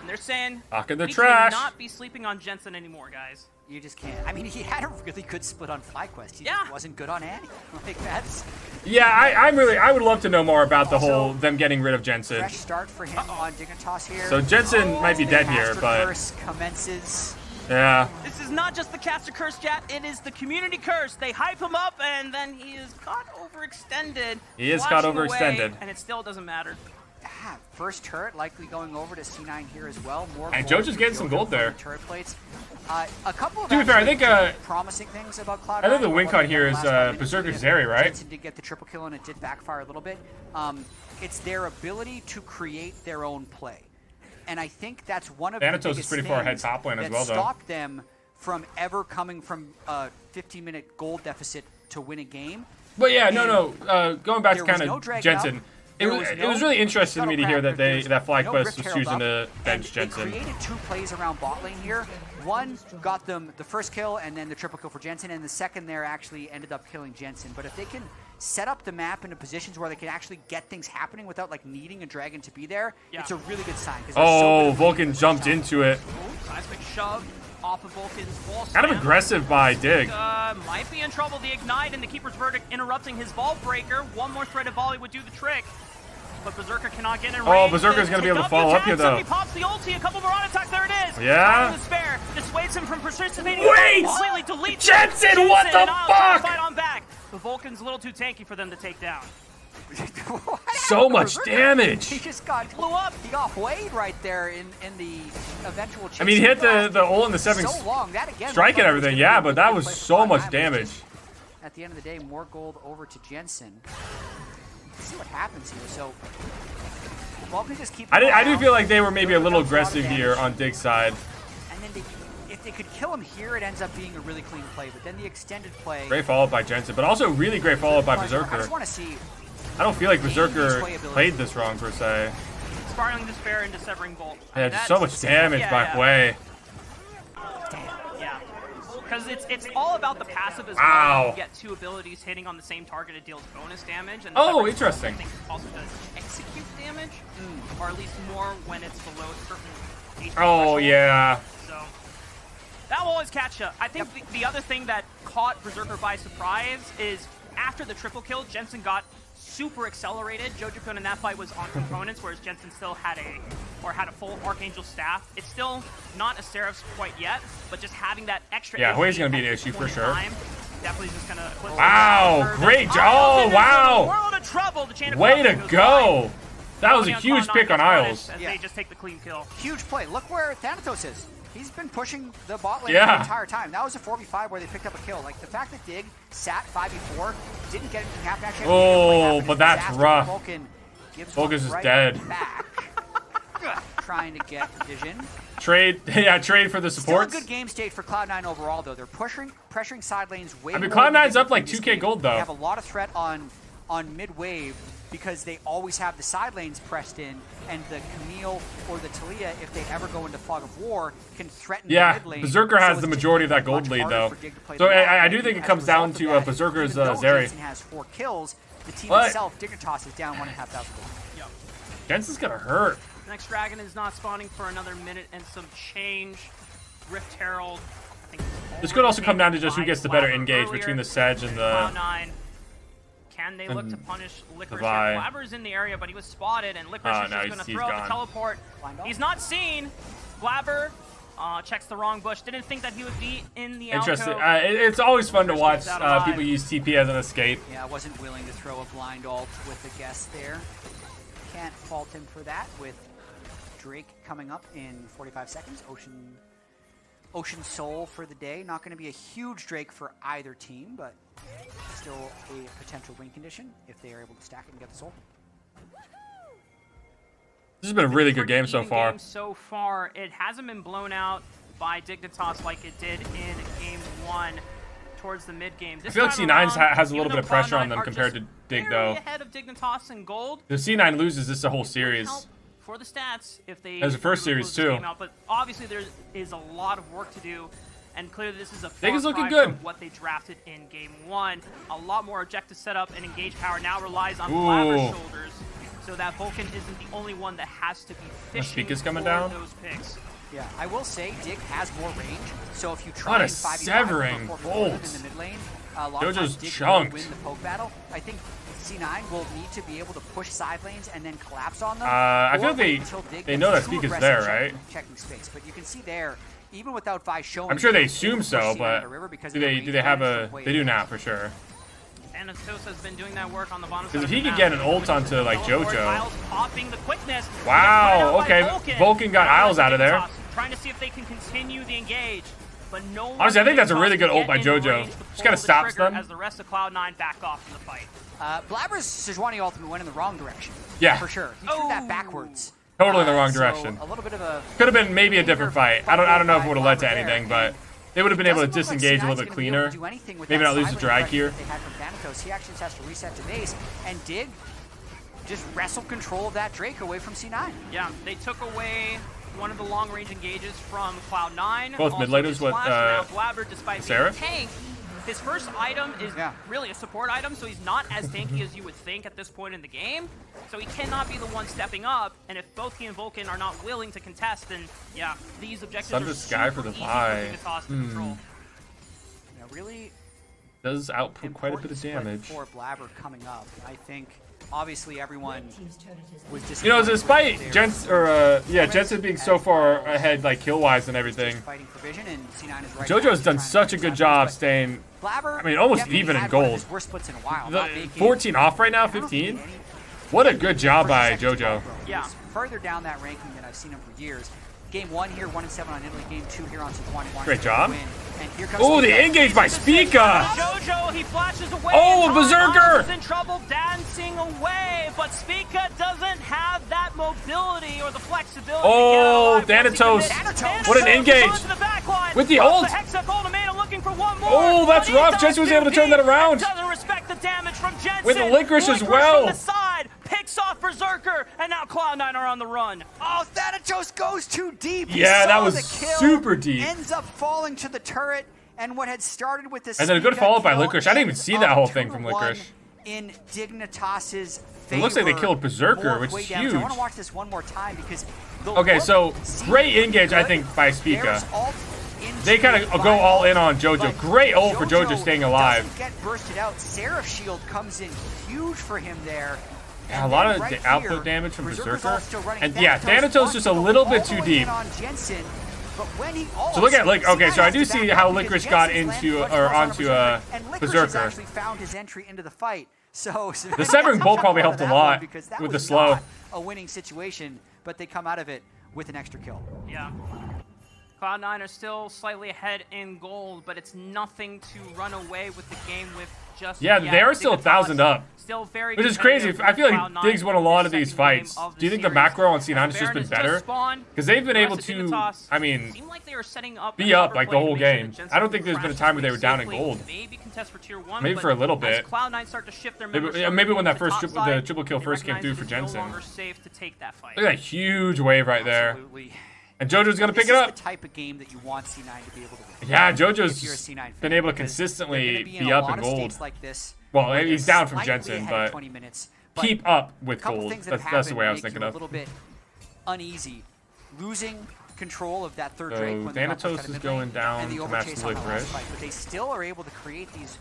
and they're saying Talking the trash. cannot be sleeping on Jensen anymore, guys. You just can't. I mean, he had a really good split on FlyQuest. He Yeah. just wasn't good on Annie. Like that's Yeah, I, I'm really. I would love to know more about the Also, whole them getting rid of Jensen. fresh start for him on Dignitas here. So Jensen oh, might be dead here, Master but Curse commences. yeah. This is not just the caster curse, chat. It is the community curse. They hype him up, and then he is got overextended. He is got flashing away, overextended. and it still doesn't matter. Ah, first turret likely going over to C9 here as well. More And JoJo's for getting some gold there. the Turret plates. Uh, a couple of To be fair, I think, uh, promising things about Cloud9. I think the win they've here is, uh. Berserker Zeri, right? Jensen did get the triple kill and it did backfire a little bit. Um, it's their ability to create their own play. And I think that's one of Thanatos the is pretty far ahead top lane as well, though. stopped them from ever coming from a 15-minute gold deficit to win a game. But yeah, no, no. Uh, going back There to kind was no of Jensen, Up. It was, was it was really interesting to me to hear that they that there's no FlyQuest was choosing to bench Jensen. They created two plays around bot lane here. One got them the first kill and then the triple kill for Jensen, and the second there actually ended up killing Jensen. But if they can set up the map into positions where they can actually get things happening without like needing a dragon to be there, Yeah. it's a really good sign. they're so Oh, Vulcan jumped into it. Seismic shove off of Vulcan's wall Kind of aggressive by Dig. Uh, might be in trouble. The ignite and the keeper's verdict interrupting his vault breaker. One more thread of volley would do the trick. But Berserker cannot get in Oh. Berserker's gonna be able to follow up here, though. suddenly pops the ulti. A couple more on attacks. There it is. Yeah? Final Despair dissuades him from participating. Wait! Completely deletes Jensen, what the and Isles trying to fuck? Fight on back. The Vulcan's a little too tanky for them to take down. So so much damage. He just got blew up. He got Wade right there in, in the eventual chase. I mean, he hit the, the ult in the seven so long. That again. strike and like it was everything, yeah, but that was so much damage. At the end of the day, more gold over to Jensen. Let's see what happens here. So, Vulcan just keep. I, did, I do feel like they were maybe a little a lot of aggressive here on Dig's side. And then they, if they could kill him here, it ends up being a really clean play. But then the extended play. Great follow up by Jensen, but also really great follow up by Berserker. I just want to see. I don't feel like Berserker Sway played this wrong per se. Spiraling Despair into Severing Bolt. I Yeah, just so much damage yeah, by yeah. Hwei. Yeah. Because it's it's all about the passive as Ow. well. You get two abilities hitting on the same target, it deals bonus damage. And Oh, Severing Bolt, interesting. I think also does execute damage, hmm. or at least more when it's below a certain HP Oh, threshold. yeah. So that will always catch you. I think the, the other thing that caught Berserker by surprise is after the triple kill, Jensen got super accelerated. Jojo Kun in that fight was on components, whereas Jensen still had a or had a full Archangel staff. It's still not a Seraph's quite yet, but just having that extra. Yeah, AP Hwei's gonna be an issue for sure. time, Definitely just gonna. flip Wow, great oh, And job. Oh, wow. a World of trouble. The chain of Way to go! by. That was a huge pick on gets Isles. Yeah. they just take the clean kill. Huge play. Look where Thanatos is. He's been pushing the bot lane Yeah. the entire time. That was a 4v5 where they picked up a kill. Like the fact that Dig sat 5v4, didn't get anything happen. Actually, Oh, but that's rough. Vulcan gives Vulcan's one is right dead. Back. Trying to get vision. Trade, yeah, trade for the Still a supports. good game state for Cloud9 overall, though. They're pushing, pressuring side lanes way I mean, Cloud9's up like 2K gold, though. They have a lot of threat on on mid wave because they always have the side lanes pressed in, and the Camille or the Taliyah, if they ever go into fog of war, can threaten Yeah, the mid lane. Berserker has So the majority of that gold lead, though. for Dig to play So the I- I do think it comes down to, that, uh, Berserker's, uh, Zeri. Jensen has four kills. The team But- itself, Dignitas, is down one and a half thousand gold. Yep. Jensen's gonna hurt. Next dragon is not spawning for another minute and some change. Rift Herald. I think it's This could also come down to just who gets the better engage earlier. between the Sedge and the. Cloud9. Can they look to punish Licorice? Vi. here? Blabber's in the area, but he was spotted, and Licorice Oh, is no, just going to throw out the teleport. He's not seen. Blabber uh, checks the wrong bush. Didn't think that he would be in the Interesting. alcove. Uh, it, it's always fun to watch uh, people use TP as an escape. Yeah, I wasn't willing to throw a blind alt with the guest there. Can't fault him for that with Drake coming up in 45 seconds. Ocean Ocean Soul for the day. Not going to be a huge Drake for either team, but still a potential win condition if they are able to stack it and get the soul. This has been a really good game so far. game so far. It hasn't been blown out by Dignitas like it did in game one towards the mid game. I feel like C9's ha- has a little bit of pressure on them compared to Dig, though. ahead of Dignitas and gold. If C9 loses, this is a whole series. for the stats if they As the first series, too. game Out. But obviously there is a lot of work to do. And clearly, this is a Dig far is looking cry good. from what they drafted in Game One. A lot more objective setup and engage power now relies on Ooh. Blabber's shoulders, so that Vulcan isn't the only one that has to be fishing speak is coming down. those picks. Yeah, I will say Dick has more range, so if you try What a and 5v5 severing before people live bolt. in the mid lane, a lot of Jojo's times Dig chunked. will win the poke battle. I think C9 will need to be able to push side lanes and then collapse on them. Uh, I feel like they- they know that Spica's there, right? Checking space, but you can see there, even without Vi showing. I'm sure they assume so, but river because do they do they have a? They do now for sure. Thanatos has been doing that work on the bottom Because if he could get an ult onto like JoJo, Isles popping the quickness. Wow, Put it out by okay, Vulcan got Isles out of there. Trying to see if they can continue the engage. But no one Honestly, I think that's a really good can ult by JoJo. Just pull kinda the stops them. As the rest of Cloud9 back off from the fight. Uh, Blabber's Sejuani ultimate went in the wrong direction. Yeah. for sure. He threw that Oh. backwards. Totally in the Uh, wrong so direction. a little bit of a could have been maybe a different fight. I don't I don't know if it would have led to anything, but they would have been able to Doesn't like disengage a C9's little bit gonna be able to cleaner. do anything with Maybe not lose the silent drag here. They had from Thanatos. He actually has to reset to base and Dig just wrestle control of that Drake away from C9. Yeah, they took away one of the long range engages from Cloud9. Both mid laners with, flash uh, Blabber, despite Seraph? being a tank, his first item is Yeah. really a support item, so he's not as tanky as you would think at this point in the game. So he cannot be the one stepping up, and if both he and Vulcan are not willing to contest, then yeah, these objectives Thunder are Sky super for the easy buy. for Dignitas to Hmm. control. You know, really Does output quite a bit of split damage. for Blabber coming up. I think obviously everyone was You know, disappointed despite with their Jens or uh, yeah, performance Jensen being so far ahead, like kill wise and everything. fighting for vision, and C9 is right JoJo's done such a good job staying. I mean, almost even in had one of gold. worst splits in a while. The 14 off right now, I don't think 15. What a good job by JoJo. spot. Yeah. Further down that ranking than I've seen him for years. Game one here, one and seven on Italy. Game two here on Sejuani. Wanted Great job. And here comes Oh, Spica. the engage by Spica. Jojo, he flashes away. Oh, and Berserker! Is in trouble dancing away, but Spica doesn't have that mobility or the flexibility. Oh, to get oh, alive once he Thanatos. What an Thanatos engage. the back line. With the Goes ult. The Hextech Ultimatum looking for one more. Oh, that's rough. does Jensen was able to turn that around. Doesn't respect the damage from Jensen. With the Licorice as well. From picks off Berserker, and now Cloud9 are on the run. Oh, Thanatos goes too deep. He Yeah, that was the kill, super deep. Ends up falling to the turret, and what had started with this. And then a good follow-up by kill Licorice. I didn't even see that whole thing from one Licorice. In Dignitas's It looks like they killed Berserker, which way is down. So I want to watch this one more time because. The Okay, so great engage, I think, by Spica. There's ult into They kind of go all in on JoJo. Great ult for JoJo staying alive. get bursted out. Seraph Shield comes in huge for him there. Yeah, a lot of right the output here, damage from Berserker's Berserker. ult still running. And yeah, Thanatos wants just a little bit too deep. Jensen, but when he So look at, like, ults, okay, so I do see how up Licorice got into- or onto, on uh, and Licorice has Berserker. found his entry into the fight. So, so The Severing Bolt probably helped a lot because with the slow. A winning situation, but they come out of it with an extra kill. Yeah. Cloud9 are still slightly ahead in gold, but it's nothing to run away with the game with just Yeah, yet. they are still Dignitas 1,000 up. Still very Which is crazy. I feel like with Cloud9 Diggs won a lot of these fights. of Do you think the macro on C9 has just been better? Because they've been able to, Dignitas I mean, like they were setting up be up, like, the whole to make sure game. I don't think there's been a time where they were down in gold. Maybe contest for tier one, Maybe for a little bit. Cloud9 start to shift their Maybe- yeah, maybe when that first top triple- the triple kill first came through for Jensen. No longer safe to take that fight. look at that huge wave right there. Absolutely. And JoJo's going to pick it up. the type of game that you want C9 to be able to win. Yeah, JoJo's C9 fan, been able to consistently be, in be up in gold. Like this, Well, he's down from Jensen, but of 20 minutes, but Keep up with gold. that That's, that's the way I was thinking of. A little bit uneasy, losing control of that third So Drake when they got pushed Thanatos is going down and the to match the Licorice. fight, but they still are able to create these.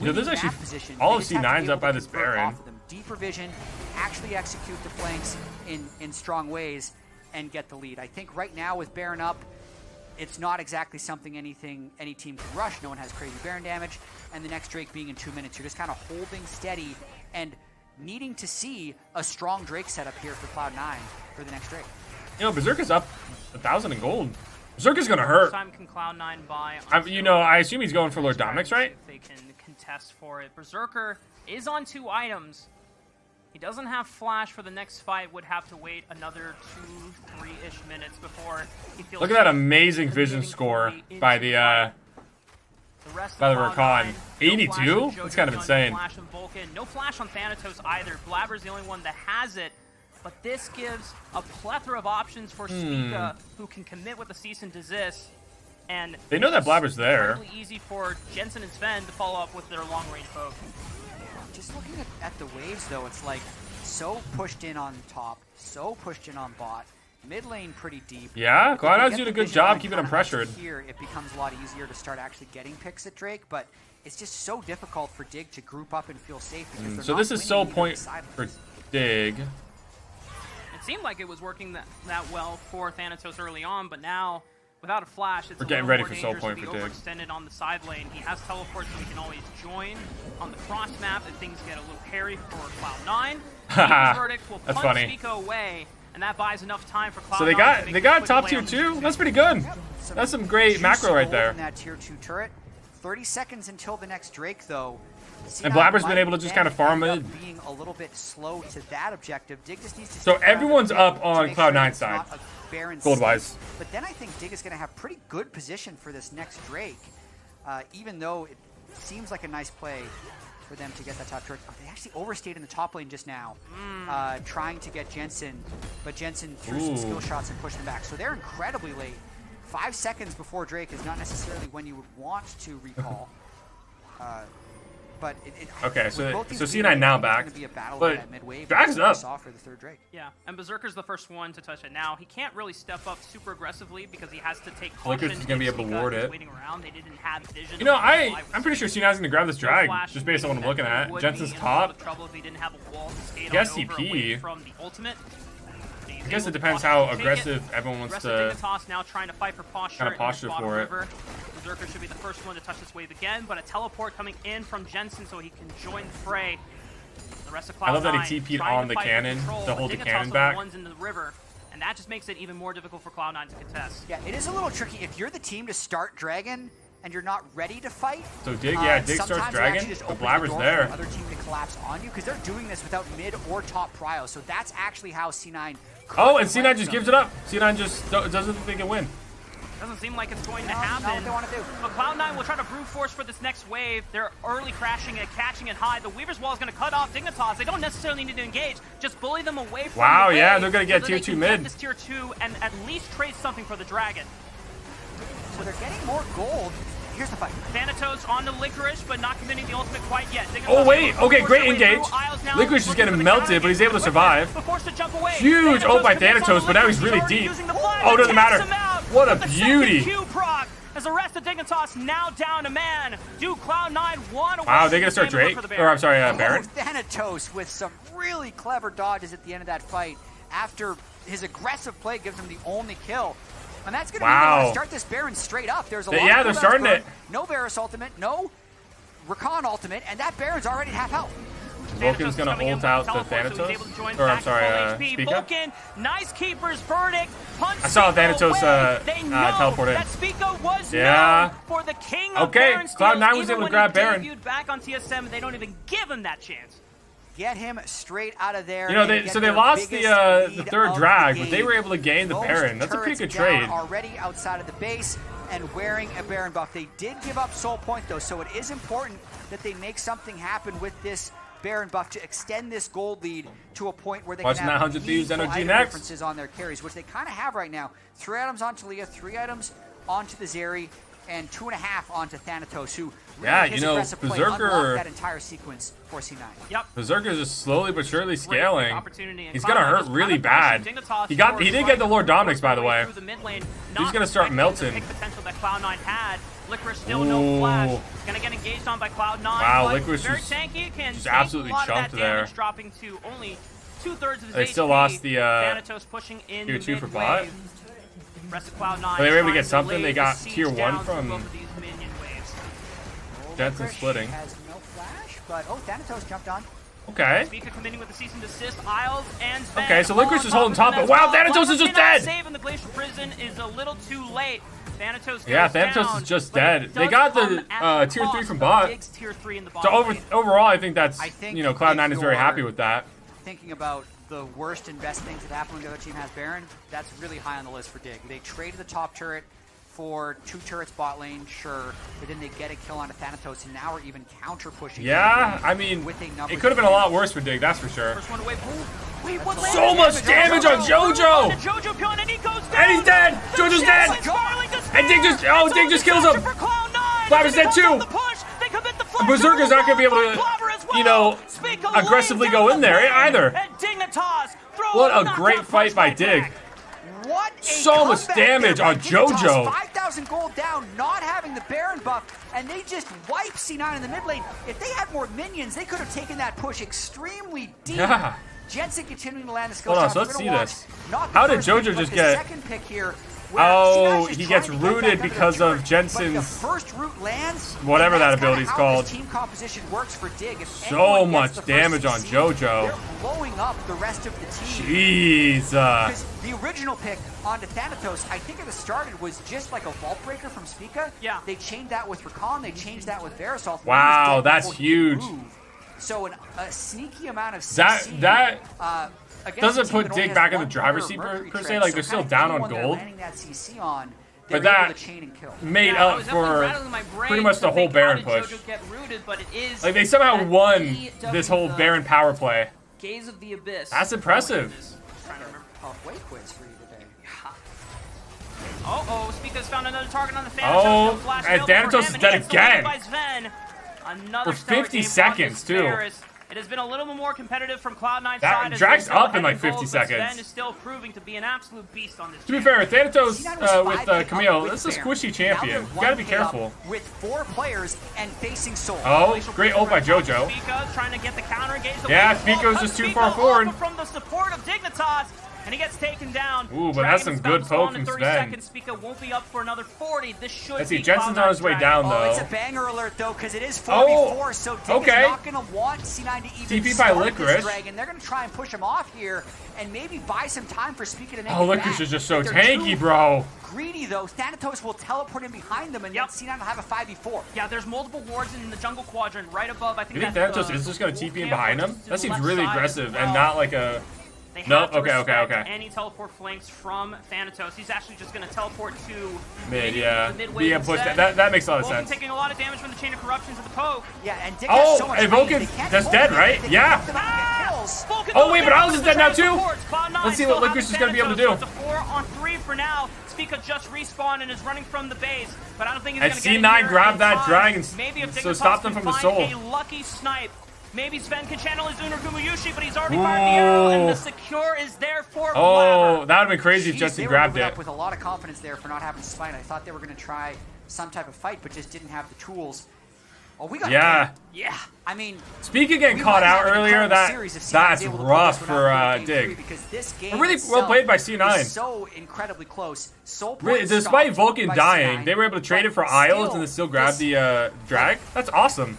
You know, there's actually map positions. all of just have to be C9's up by this Baron. of them. Deeper vision, actually execute the flanks in in strong ways, and get the lead. I think right now with Baron up, it's not exactly something anything any team can rush. No one has crazy Baron damage, and the next Drake being in two minutes, you're just kind of holding steady and needing to see a strong Drake setup here for Cloud9 for the next Drake. You know, Berserker's up a thousand in gold. Berserker's going to hurt. Time can Cloud9 buy. I, onto you know, I assume he's going for Lord Baron, Dominik's, right? If they can contest for it. Berserker is on two items. He doesn't have flash for the next fight. Would have to wait another two, three-ish minutes before he feels. Look at that amazing vision score by the, uh. The rest by the Cloud9, Rakan. 82? flash That's kind of insane. No flash on Vulcan. No flash on Thanatos either. Blabber's the only one that has it. But this gives a plethora of options for Spica, who can commit with a cease and desist. And Hmm. They know that Blabber's there. easy for Jensen and Zven to follow up with their long-range poke. Just looking at, at the waves, though, it's like so pushed in on top, so pushed in on bot, mid lane pretty deep. Yeah, If they Cloud9's doing a good job line keeping him kinda up to pressured. Here, it becomes a lot easier to start actually getting picks at Drake, but it's just so difficult for Dig to group up and feel safe because mm, they're So not this is so either point side. for Dig. It seemed like it was working that, that well for Thanatos early on, but now, without a flash, it's We're getting little ready more for Soul Point to for be Dig. overextended on the side lane. He has teleport, so he can always join on the cross map if things get a little hairy for Cloud9. Verdict will That's punt funny. Spica away, and that buys enough time for Cloud9 So they to got make they a got top tier two. That's pretty good. Some That's some great macro right gold there. in that tier two turret. 30 seconds until the next Drake, though. And C9 Blabber's been able to just kinda farm it. Being a little bit slow to that objective. Dig just needs to So everyone's up on Cloud9's sure side, barren gold-wise. state. But then I think Dig is going to have pretty good position for this next Drake, uh, even though it seems like a nice play for them to get that top turret. Oh, they actually overstayed in the top lane just now, uh, trying to get Jensen, but Jensen threw some skill shots and pushed them back. So they're incredibly late. Five seconds before Drake is not necessarily when you would want to recall. uh, but it, it, Okay, so- so C9 late, now I think it's back, gonna be a battle but Drags like we up. For the third Drake. Yeah, and Berserker's the first one to touch it now. He can't really step up super aggressively because he has to take caution. Lakers is gonna be able to ward it. Waiting around, they didn't have vision. You know, I I'm pretty sure was C9's gonna grab this no drag just based on what I'm looking at. would Jensen's be in a lot of top. trouble if he didn't have a wall to skate on over CP. from the ultimate. I guess it depends how aggressive everyone wants Rest to. of Dignitas now trying to fight for posture. kinda posture bottom for it. river. Berserker should be the first one to touch this wave again, but a teleport coming in from Jensen so he can join the fray. The The rest of I love that Cloud9 he TP'd trying on to the fight for cannon control, to but hold the cannon back. ones in the river, and that just makes it even more difficult for Cloud9 to contest. Yeah, it is a little tricky. If you're the team to start Dragon and you're not ready to fight, So Dig, yeah, uh, Dig starts sometimes Dragon, actually just opens the Blabber's door for there. the Other team to collapse on you because they're doing this without mid or top prio. So that's actually how C9. Oh, and C9 just gives it up. C9 just doesn't think they can win. Doesn't seem like it's going to No, not happen. what they want to do. But Cloud9 will try to brute force for this next wave. They're early crashing it, catching it high. The Weaver's Wall is going to cut off Dignitas. They don't necessarily need to engage. Just bully them away from Wow, the yeah, they're gonna get that tier two mid. this tier 2 and at least trade something for the Dragon. So they're getting more gold. Here's the fight. Thanatos on the Licorice, but not committing the ultimate quite yet. Dignitas Oh, wait. Okay, great engage. through. Licorice is getting melted, but he's able to survive. forced to jump away. Huge Thanatos ult by commits on Thanatos, but now he's really deep. using the flash Oh, doesn't matter. What a the beauty. Q proc as the rest of Dignitas now down a man. Do Cloud9 want to Wow, win they gonna start game Drake? for the Or I'm sorry, uh, Oh, Baron. Thanatos with some really clever dodges at the end of that fight after his aggressive play gives him the only kill. And that's going to Wow. be start this Baron straight up. There's a They- lot yeah, of they're starting burned, it. No Varus ultimate, no Rakan ultimate, and that Baron's already at half health. Vulcan's gonna coming ult out the teleport, so Thanatos. able to join Or, I'm sorry, full uh, HP. Spica. Vulcan, nice keeper's verdict. Punch I saw Thanatos, away. uh, they uh, know teleport in. that Spica was Yeah. for the king of Okay, Baron Cloud9 was able to when grab he Baron. debuted back on TSM, they don't even give him that chance. Get him straight out of there. You know, they so they lost the uh, the third drag, the but they were able to gain the Most Baron. That's a pretty good trade. Already outside of the base and wearing a Baron buff. They did give up Soul Point though, so it is important that they make something happen with this Baron buff to extend this gold lead to a point where they Watching can have 100 Thieves energy next. differences on their carries, which they kind of have right now. Three items onto Leah, three items onto the Zeri, and two and a half onto Thanatos, who really Yeah, you know, Berserker- that entire sequence for C9. Yep. Berserker is just slowly but surely scaling. He's gonna hurt really kind of pushing bad. He got he did trying get the Lord force Dominik's by the way. through the mid lane, He's gonna start melting. Potential that Cloud9 had. Licorice still Ooh. no flash. Gonna get engaged on by Cloud9. Wow, but Licorice very just- tanky. Can just absolutely a lot of that chunked there. dropping to only two thirds of his They HP. still lost the, uh, Thanatos pushing in tier the two for mid bot. They were able to get something. They got tier one from both of these minion waves. Jensen Licorice splitting. No flash, but oh, Thanatos jumped on. Okay. Spica committing with the cease and desist. Isles and Zven Okay, so Licorice is holding top, but wow, well. Thanatos is just dead. Save in the Glacial Prison is a little too late. Thanatos Yeah, goes Thanatos down, is just dead. They got the, come at uh, tier three from bot. Diggs tier three in the So over overall, I think that's I think you know Cloud9 is very happy with that. Thinking about the worst and best things that happen when the other team has Baron, that's really high on the list for Dig. They traded the top turret for two turrets bot lane, sure, but then they get a kill on a Thanatos, and now we're even counter pushing. Yeah, I mean, With a it could have been a lot worse for Dig, that's for sure. First one away. Wait, what So much damage on JoJo! The oh, JoJo pion and he goes down. And he's dead! The JoJo's dead! is spiraling to And Dig just- oh, It's Dig just kills him. For Cloud9. Dead too. Hold the push. They commit the flash. Berserker's not gonna be able to, you know, aggressively go in there either. And Dignitas throws What a great fight by Dig. So much damage on JoJo. 5,000 gold down, not having the Baron buff, and they just wipe C9 in the mid lane. If they had more minions, they could have taken that push extremely deep. Yeah. Jensen continuing to land the skill Hold on, so let's see watch this. How did JoJo pick, just get- second pick here? Where Oh, he gets rooted because the of Jensen's- first root lands. whatever that that's kinda ability's called. Team composition works for Dig. If So much damage on JoJo. They're blowing up the rest of the team. Jeez. Uh, Because the original pick onto Thanatos, I think at the start it was just like a vault breaker from Spica. Yeah. They changed that with Rakan. They changed that with Varus ult. Wow, that's huge. So an, a sneaky amount of That- CC, that uh, against doesn't put that Dig back in the driver's seat per- per se, like, they're still down on gold. landing that CC on, But they're that- to chain and kill. made Yeah, up for rattling my brain pretty much the whole Baron push. Rooted, but it is Like they somehow won this whole Baron power play. Gaze of the Abyss. That's Oh, impressive. my goodness. Trying to remember. Halfway quiz for you today. Oh, oh, Spica's found another target on the Thanatos. Oh, no and available Thanatos is dead again. By Zven. Another For 50 seconds, too. Varus. It has been a little bit more competitive from Cloud9 That side. as drags up in, like, 50 goals, but seconds. Zven is still proving to be an absolute beast on this To be fair, Thanatos C9 uh, with 5K uh, Camille, with this is a squishy champion. they're You gotta be careful. With four players and facing Soul. Oh, great Prison ult by. JoJo. Spica trying to get the counter engage. The Yeah, wave wall Spica's cuts just too far forward. From the support of Dignitas, and he gets taken down. Ooh, but that's some good to spawn poke in from 30 Zven. seconds. Spica won't be up for another 40. This should Let's see, Jensen's on his way Dragon. down, Oh, though. it's a banger alert though, because it is 4v4, Oh, so Dig okay. is not going to want C9 to even TP by start Licorice. this Dragon. They're going to try and push him off here and maybe buy some time for Spica to make Oh, it Licorice back. is just so they're tanky, bro. Greedy though, Thanatos will teleport in behind them, and Yep. then C9 will have a 5v4. Yeah, there's multiple wards in the jungle quadrant right above. I think You think that's, Thanatos uh, is just gonna TP in behind which him? That seems really side as aggressive and not like a. They have Nope, to okay, okay, okay. Any teleport flanks from Thanatos. He's actually just going to teleport to Mid, the yeah. mid Being wave pushed- instead. that- that makes a lot of Vulcan sense. taking a lot of damage from the chain of corruptions of the poke. Yeah, and Dig Oh, has so much and Vulcan- that's dead, him. right? They Yeah. Ah! Vulcan Oh, wait, but down is dead now, too? Cloud9 Let's see what Licorice is gonna be able to do. It's a four on three for now. Spica just respawned and is running from the base, but I don't think he's going to get in C9 grabbed that dragon, Maybe if so stop them from the soul. A lucky snipe. Maybe Zven can channel his Unargumuyushi, but he's already fired the arrow, and the secure is there for Oh, Blabber. that would have been crazy if Justin they were grabbed moving it. up with a lot of confidence there for not having spine. I thought they were going to try some type of fight, but just didn't have the tools. Oh, we got Yeah. game. yeah. I mean, Speaking of getting caught out earlier, that series if C9 is that's able to pull rough for uh, in game three, Dig. Because this game really well played by C9. so incredibly close. Soul Really, despite Vulcan dying, C9, they were able to trade it for Isles and then still grab the uh, drag. That's awesome.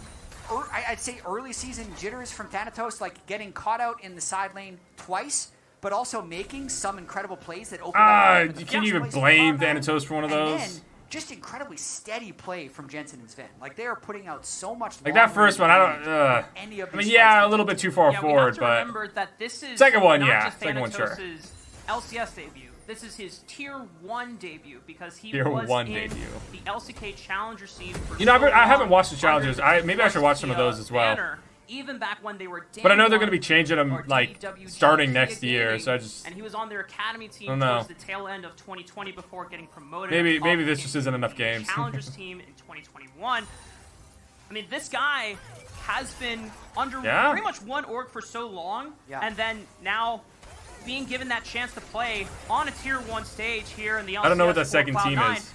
Er, I- I'd say early season jitters from Thanatos, like getting caught out in the side lane twice, but also making some incredible plays that open Ah, up. you the can't even blame Thanatos for one of And those. then just incredibly steady play from Jensen and Zven. Like they are putting out so much. Like that first one, I don't. Uh. Any of I mean, these yeah, a little bit too far Yeah, we forward, have to but remember that this is Second one, not yeah. just Second one, sure. LCS debut. This is his tier one debut because he Tier was one in debut. the LCK Challenger scene. For You know, I've so been- I haven't watched the Challengers. I- maybe I should watch some of those as well. banner, even back when they were. But I know they're gonna be changing them, like, DWG starting next Gaming, year, so I just- and he was on their academy team don't know. towards the tail end of 2020 before getting promoted. Maybe- maybe this just isn't enough games. Challengers team in 2021. I mean, this guy has been under Yeah. pretty much one org for so long, Yeah. and then now being given that chance to play on a tier one stage here in the LCS I don't know what that for second team Cloud9. is.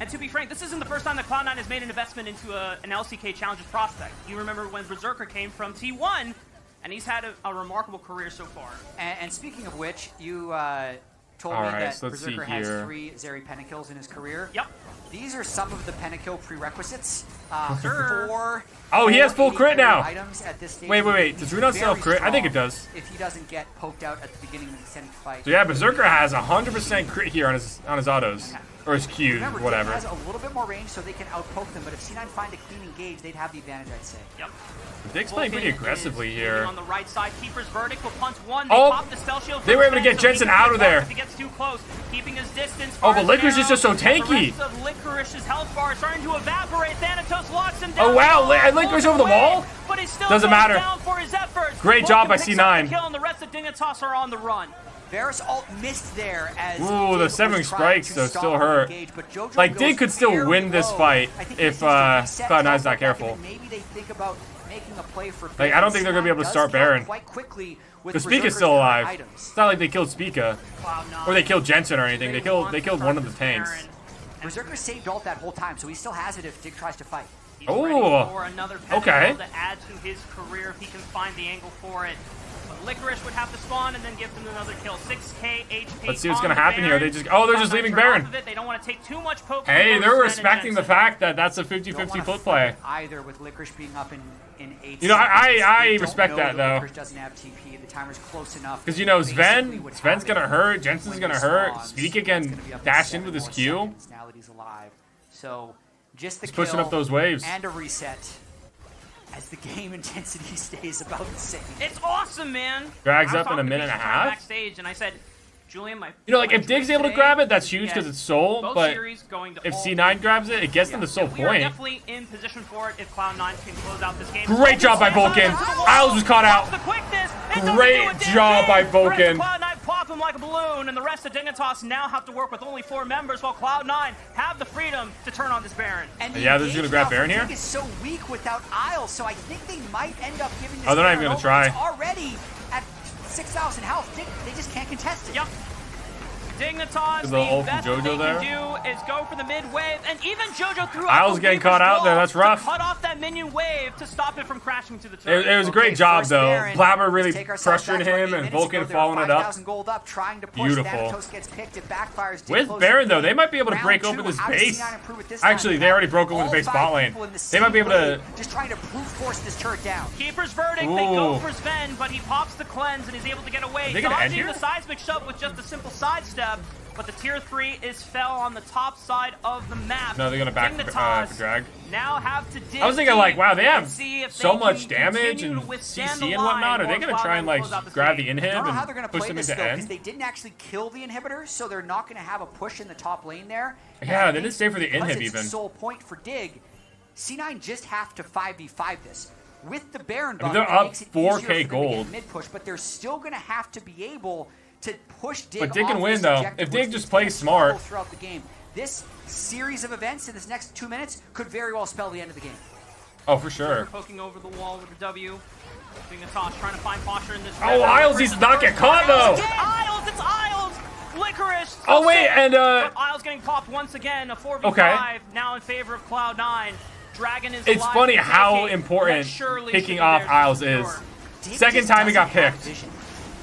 And to be frank, this isn't the first time that Cloud9 has made an investment into a, an LCK Challengers prospect. You remember when Berserker came from T1, and he's had a, a remarkable career so far. And, and speaking of which, you uh, told All me right, that so let's see Berserker has here. three Zeri pentakills in his career. Yep. These are some of the pentakill prerequisites. Uh, Sure. for Oh, he has full crit now. Items at this stage. Wait, wait, wait. Does Rudon still have crit? I think it does. If he doesn't get poked out at the beginning of the Ascendant fight. So yeah, Berserker has 100% crit here on his on his autos or his Qs, Remember, Dig whatever. has a little bit more range, so they can outpoke them. But if C9 find a clean engage, they'd have the advantage, I'd say. Yep. Dick's playing pretty aggressively here. On the right side, Keeper's verdict will punt one. They Oh, pop the spell shield. they were able to get so Jensen can out of there. If he gets too close, keeping his distance. Oh, but fires Licorice is just so The tanky. rest of Licorice's health bar is starting to evaporate. Thanatos locks him oh, down. Oh, wow, He Li- Licorice him over the wall? But he still Doesn't matter. down for his efforts. Great Vulcan job by C9. the Kill, and the rest of Dignitas are on the run. Varus ult missed there as Ooh, the was severing strikes, though, still hurt. engage, but Jojo Like, goes Dig could still win this fight if, this needs to uh, Cloud9's drop not careful. Maybe they think about making a play for Like, I don't think they're gonna be able to start Baron. Quite quickly with Because Spica's still alive. items. It's not like they killed Spica. Or they killed Jensen or anything. They killed they killed one of the start this tanks. Baron. Berserker saved ult that whole time, so he still has it if Dig tries to fight. He's Ooh. ready for another Okay. to add to his career if he can find the angle for it. But Licorice would have to spawn and then give them another kill. 6k HP. Let's see what's gonna the happen here. They just- oh, they're just Cloud9 leaving Baron. They don't want to take too much poke. Hey, they're respecting the fact that that's a 50-50 foot play. Either with Licorice being up in, in 8 You know, I- I- I respect that, though. Licorice doesn't have TP. The timer's close enough. Because you know Basically Zven, Zven's gonna hurt, Jensen's gonna hurt, spawns. Spica It's can gonna be up to dash in seven with his Q. Now that he's alive, so just the He's pushing up those waves. and a reset as the game intensity stays about the same. It's awesome, man. Drags I up in a minute and a Beach Time half? Backstage, and I said, Julian, my You know, like if Dig's dream able to grab it, that's huge because it's soul. But going to if C9 grabs it, it gets them to soul we are point. definitely in position for it if Cloud9 can close out this game. Great job by Vulcan. Isles was caught out. The quickness. It doesn't Great do a damn job by The Vulcan. Cloud9 pop him like a balloon, and the rest of Dignitas now have to work with only four members, while Cloud9 have the freedom to turn on this Baron. And Yeah, they're just gonna grab Baron from here? Dig so weak without Isles, so I think they might end up giving this Oh, they're not even gonna try. Already at 6,000 health. They just can't contest it. Yep. Dignitas, The the ult from best thing Jojo they there. can do is go for the mid wave, and even Jojo threw Isles out the getting caught out there, that's rough. cut off that minion wave to stop it from crashing to the turret. it was a great Okay, job though. Baron. Blabber really Let's take ourselves pressuring back to our him and minutes Vulcan ago. Following it up. gold up, trying to push. Beautiful. Thanatos gets picked. It backfires. With closes Baron, though, they might be able to break two, open this base. C9 improve it this? Actually, they already broke open the base five bot lane. the They might be able to- wave, Just trying to brute force this turret down. Keeper's verdict, they go Ooh. for Zven, but he pops the cleanse and is able to get away. they gonna end Dodging here? the seismic shove with just a simple sidestep, but the tier 3 is fell on the top side of the map. No, they're gonna back uh, Dignitas for drag. Now have to dig I was thinking like, wow, they have see if so they much damage and to the CC and whatnot. Are they gonna try and like close grab the game. I don't inhib know how they're and going to push play them this into though, because end? they didn't actually kill the inhibitor, so they're not going to have a push in the top lane there. Yeah, they didn't stay for the because inhib it's even. The sole point for Dig. C9 just have to 5v5 this. With the Baron I buff, mean, they're up makes 4K easier for them to get gold. mid push, but they're still going to have to be able to push Dig. But Dig can win, though. If Dig just plays smart. throughout the game. This series of events in this next two minutes could very well spell the end of the game. Oh, for sure. Poking over the wall with the W. Dignitas trying to find posture in this. Oh, red. Isles needs to not get caught, though. It's Isles, it's Isles! Licorice! Oh, wait, and, uh, Isles getting popped once again, a 4v5, Okay. now in favor of Cloud9. Dragon is It's alive funny how take important Red picking off there Isles is. Second time he got doesn't picked.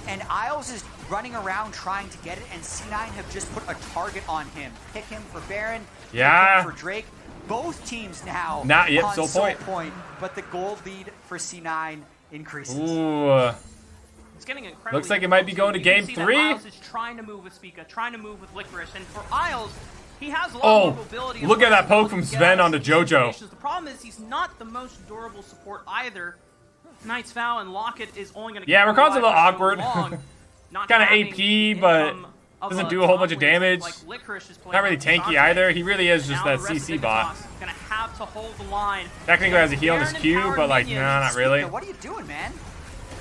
And Isles is running around trying to get it, and C9 have just put a target on him. Pick him for Baron, pick Yeah. him for Drake. Both teams now Not yet, on soul soul point. point, but the gold lead for C9 increases. Ooh. It's getting incredibly Looks like it might be going to game can see that three. Isles is trying to move with Spica, trying to move with Licorice, and for Isles, he has a lot Oh, of mobility. and look at that poke from Zven out of onto JoJo. The problem is he's not the most durable support either. Knight's Vow and Locket is only going to Yeah, Rakan's a little awkward. Kinda Kinda AP, but doesn't do a whole bunch of damage. Not really tanky either. He really is just that CC bot. Gonna have to hold the line. Technically has a heal in his Baron Q, but like, minions. nah, not really. What are you doing, man?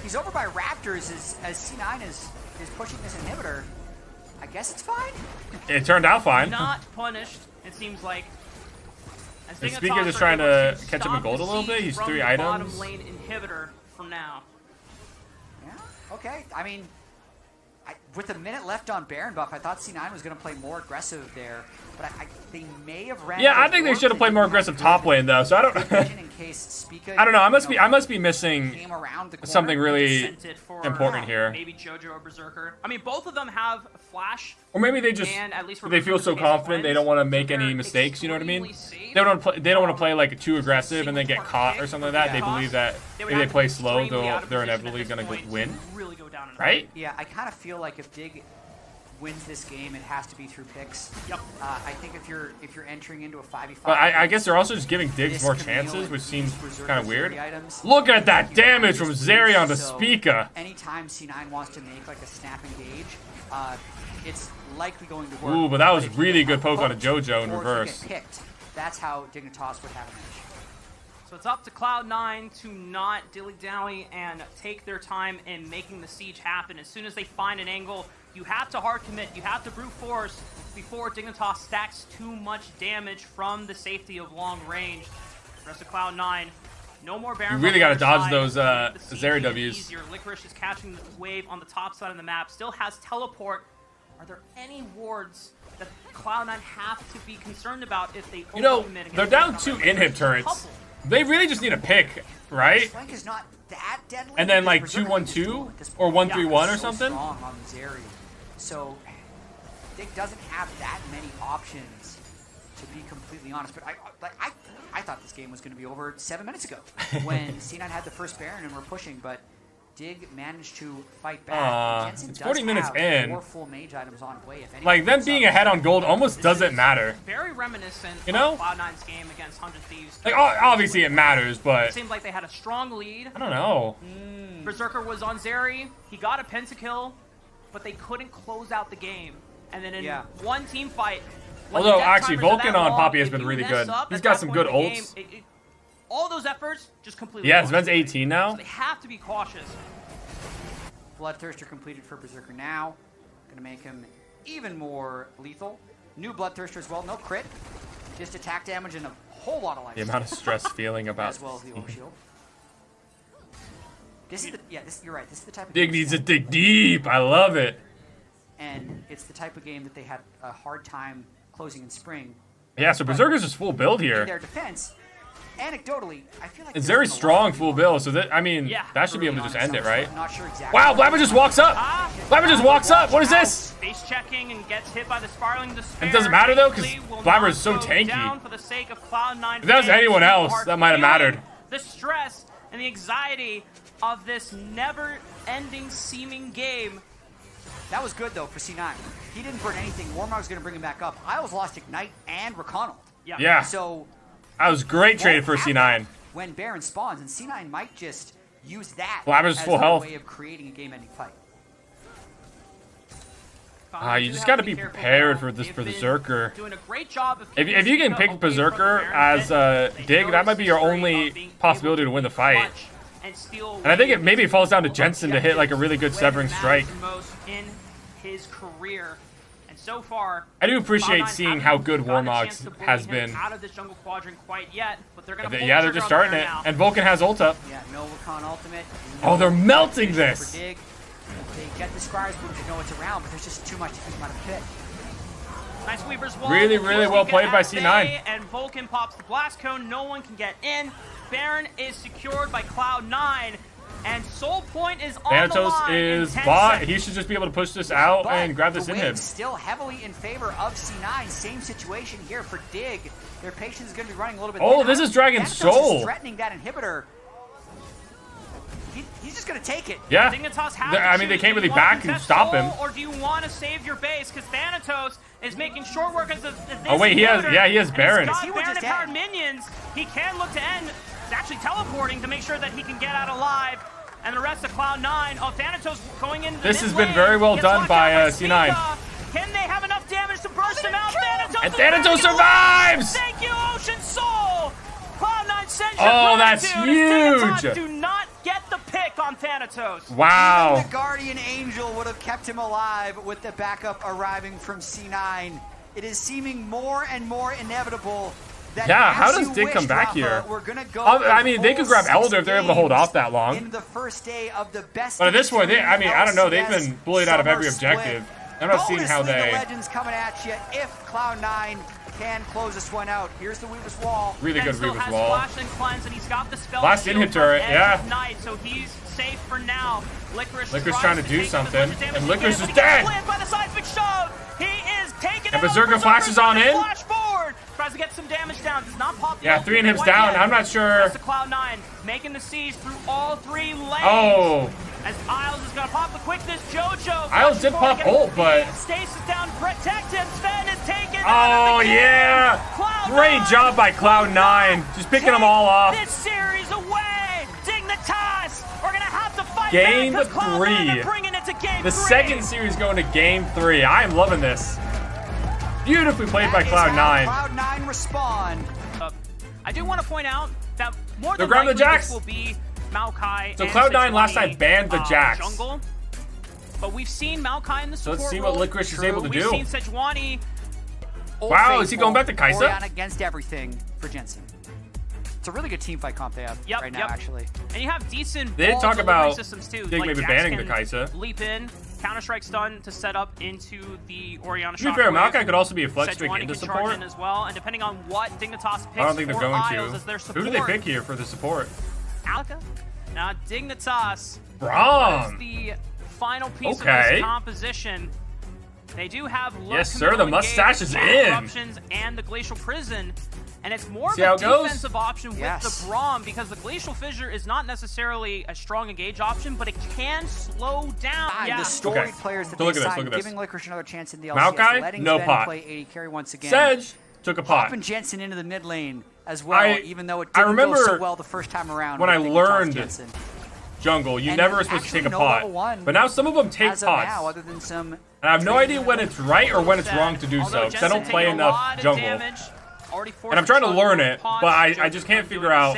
He's over by Raptors as, as C9 is, is pushing this inhibitor. I guess it's fine. It turned out fine. Not punished, it seems like. As The Dignitas Spica's just trying to to catch him in gold a little bit. He's three items. Bottom lane inhibitor from now. Yeah, okay. I mean, I, with a minute left on Baron buff, I thought C9 was going to play more aggressive there, but I, I, they may have ran. Yeah, I think they should have played more aggressive top lane though. So I don't. in case Spica, I don't know. I must you be. I must be missing came around the corner. something really Sent it for, important here. Maybe JoJo or Berserker. I mean, both of them have Flash. Or maybe they just and at least they feel so Berserker's case, confident they don't want to make any mistakes. You know what I mean? safe They don't play, they don't want to play like too aggressive and then get caught or something like that. They believe that They if they play slow, they'll, they're inevitably gonna point win, Really go down in a right? Yeah, I kind of feel like if Dig wins this game, it has to be through picks. Yep. Uh, I think if you're if you're entering into a 5v5, But I, I guess they're also just giving Diggs more chances, which seems kind of weird. Items, Look at that damage from this Zeri onto boost, so Spica. Anytime C9 wants to make like a snap engage, uh, it's likely going to work. Ooh, but that was if really get good poke onto poked JoJo in or if you reverse. get picked, that's how Dignitas would have an edge. So it's up to Cloud9 to not dilly-dally and take their time in making the siege happen. As soon as they find an angle, you have to hard commit, you have to brute force before Dignitas stacks too much damage from the safety of long range. The rest of Cloud9, no more Baron. You really got to dodge those, uh, Zeri Ws. Easier. Licorice is catching the wave on the top side of the map, still has teleport. Are there any wards that Cloud9 have to be concerned about if they You know, they're down Dignitas? two There's inhib turrets. They really just need a pick, right? Flank is not that deadly. And then, like, Berserker 2-1-2 can do at this or point. 1-3-1 or something? strong on Zeri. So Dick doesn't have that many options, to be completely honest. But I, like, I, I thought this game was going to be over seven minutes ago when C9 had the first Baron and we're pushing, but Dig managed to fight back. Aw, Jensen it's does 40 minutes have in. Four full mage items on way. If anything Like them being up. ahead on gold almost doesn't matter. Very reminiscent You know? of Cloud9's game against Hundred Thieves. Like o- obviously it matters, but It seemed like they had a strong lead. I don't know. Hmm. Berserker was on Zeri. He got a pentakill, but they couldn't close out the game. And then in Yeah. one team fight. When Although, actually, Vulcan on long, Poppy has been really good. up He's at got some good in the game, ults. it- it- all those efforts just completely. Yeah, lost. Zven's 18 now. So they have to be cautious. Bloodthirster completed for Berserker now. Gonna make him even more lethal. New Bloodthirster as well, no crit. Just attack damage and a whole lot of life. The amount of stress feeling about as well as the ult shield. This is the yeah, this you're right. This is the type of Dig game needs to dig deep. I love it. and it's the type of game that they had a hard time closing in spring. Yeah, so Berserker's just full build In here. their defense, anecdotally, I feel like It's very been a lot strong full build, so that I mean Yeah. that should be able early to just end it, right? Not sure exactly. Wow, Blabber just walks up. Ah, Blabber just walks up. What is this? Space checking and gets hit by the spiraling despair. It doesn't matter, though, because will Blabber is so tanky. For the sake of Cloud9 If that was anyone else, that might have mattered. The stress and the anxiety of this never-ending seeming game. That was good though for C9. He didn't burn anything. Warmog's going to bring him back up. Isles lost Ignite and Reconnel. Yeah. Yeah, So that was great trade for C9. When Baron spawns, and C9 might just use that Blabber's as full a health. way of creating a game-ending fight. Ah, you do just gotta be prepared for this They've been Berserker. Doing a great job of If, if you can Zika pick away Berserker as pit, uh, Dig, that might be your only history of being possibility to win the fight. and And I think it maybe falls down to Jensen to hit like a really good when it severing matters strike. The most in his career. And so far, I do appreciate seeing how good gotten a Warmogs chance to bully has been. out of this jungle quadrant quite yet, but they're gonna pull Yeah, they're just starting it. Now. And Vulcan has ult up. Yeah, no Rakan ultimate. Oh, they're melting competition this. They get the Scryer's boot, they know it's around, but there's just too much to keep out of the pit. Nice Weaver's wall. Really, really well played by C9. bay, And Vulcan pops the blast cone. No one can get in. Baron is secured by Cloud9. And Soul Point is on the line in is 10 bot. seconds. He should just be able to push this out But and grab this the in him. still heavily in favor of C9. Same situation here for Dig. Their patience is going to be running a little bit. Oh, low. this is Dragon Soul. Is threatening that inhibitor. He, he's just going to take it. Yeah. Dignitas has I mean, they can't really back and stop Soul, him. Oh, or do you want to save your base? Because Thanatos is making short work of oh, this Oh, wait, he has- yeah, he has and Baron. He's He got would Baron just empowered end. minions. He can look to end. He's actually teleporting to make sure that he can get out alive. And the rest of Cloud9. Oh, Thanatos going into This has been very well done gets by, uh, C9. Can they have enough damage to burst him out? Thanatos And Thanatos survives! lead. Thank you, Ocean Soul. Cloud9 sends your Oh, that's gratitude as Dignitas huge. Do not get the pick on Thanatos. Wow. Even The Guardian Angel would have kept him alive with the backup arriving from C9. It is seeming more and more inevitable that Yeah, how does you Dig come back Rafa, here? We're gonna go. I a mean, they could grab Elder if they're able to hold off that long. In the first day of the best. But at this point, they, I mean, I don't know. They've been bullied out of every summer split. objective. I'm not seeing how League of they Legends coming at you if Cloud9 can close this one out. Here's the Weaver's Wall. really good still Reaver's has wall. Flash and cleanse, and he's got the spell. Last shield in-hit turret, yeah. Night, so he's safe for now. Licorice, Licorice trying to to do something, and as Licorice is but dead. planted by the seismic shove. He is taking And Berserker flashes on in. Flash forward. Tries to get some damage down. Does not pop the Yeah, three and quite down. yet. I'm not sure. Rest of Cloud9 making the siege through all three lanes. Oh. As Isles is gonna pop the quickness, JoJo. Isles did pop ult, but- Stasis down, protect him. Zven is taken. Oh, yeah. Great job by Cloud9. Just picking them all off. This series away. Dignitas. We're gonna have to fight Game back 'cause Cloud9 three. bringing it to game The three. second series going to game three. I am loving this. Beautifully played by That is how Cloud9. Cloud9 respond. Uh, I do want to point out that more They're than grabbing the likely Jax. this will be Maokai So Cloud9 last Sejuani, time banned the uh, Jax. Jungle. But we've seen Maokai in the So let's see what. Licorice is able to We've do. seen Sejuani Old Wow, is he going back to Kai'Sa? Orianna against everything for Jensen. It's a really good team fight comp they have Yep, right now, yep. actually. And you have decent They ball talk delivery about systems too. Dig like maybe Jax banning the Kai'Sa. Leap in, Counter Strike stun to set up into the Orianna To be fair, Shockwave. Maokai could also be a flex pick Sejuani into support. in as well, and depending on what Dignitas picks I don't think they're going Isles to. Who do they pick here for the support? Alka. Now Dignitas is the final piece of Okay. this composition. They do have Yes, sir, the mustache is in. Interruptions, and the Glacial Prison. And it's more See of how a it goes? option with Yes. the Braum because the Glacial Fissure is not necessarily a strong engage option, but it can slow down. Ah, yeah. The storied Okay. players that So they signed, look at this. giving Licorice another chance in the LCS, Maokai, letting no Zven pot. play AD carry once again. Sedge took a pot. Popping Jensen into the mid lane as well, I- even though it I didn't go so well the first time around. when I learned Jungle, you And never are supposed to take a no pot. one But now some of them take As of pots. now, other than some And I have no idea when it's right or when it's wrong to do Although so, because I don't play enough jungle. damage, already forced And I'm trying to learn it, but I- I just can't figure out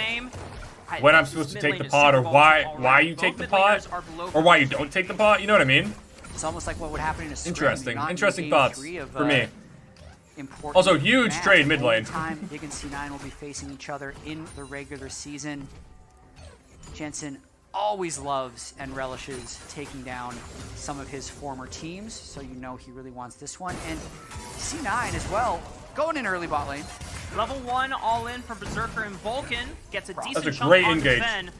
When I'm supposed to take the is pot or why why you take the mid pot laners are below or why you don't take the pot. You know what I mean? It's almost like what would happen in a scrim. Interesting. You're not in Interesting game thoughts for uh, me. Also, huge match. trade mid lane. time Dig and C9 will be facing each other in the regular season. Jensen always loves and relishes taking down some of his former teams, so you know he really wants this one. And C9 as well, going in early bot lane. Level one, all in for Berserker and Vulcan. Gets a decent a chunk great on engage. Zven.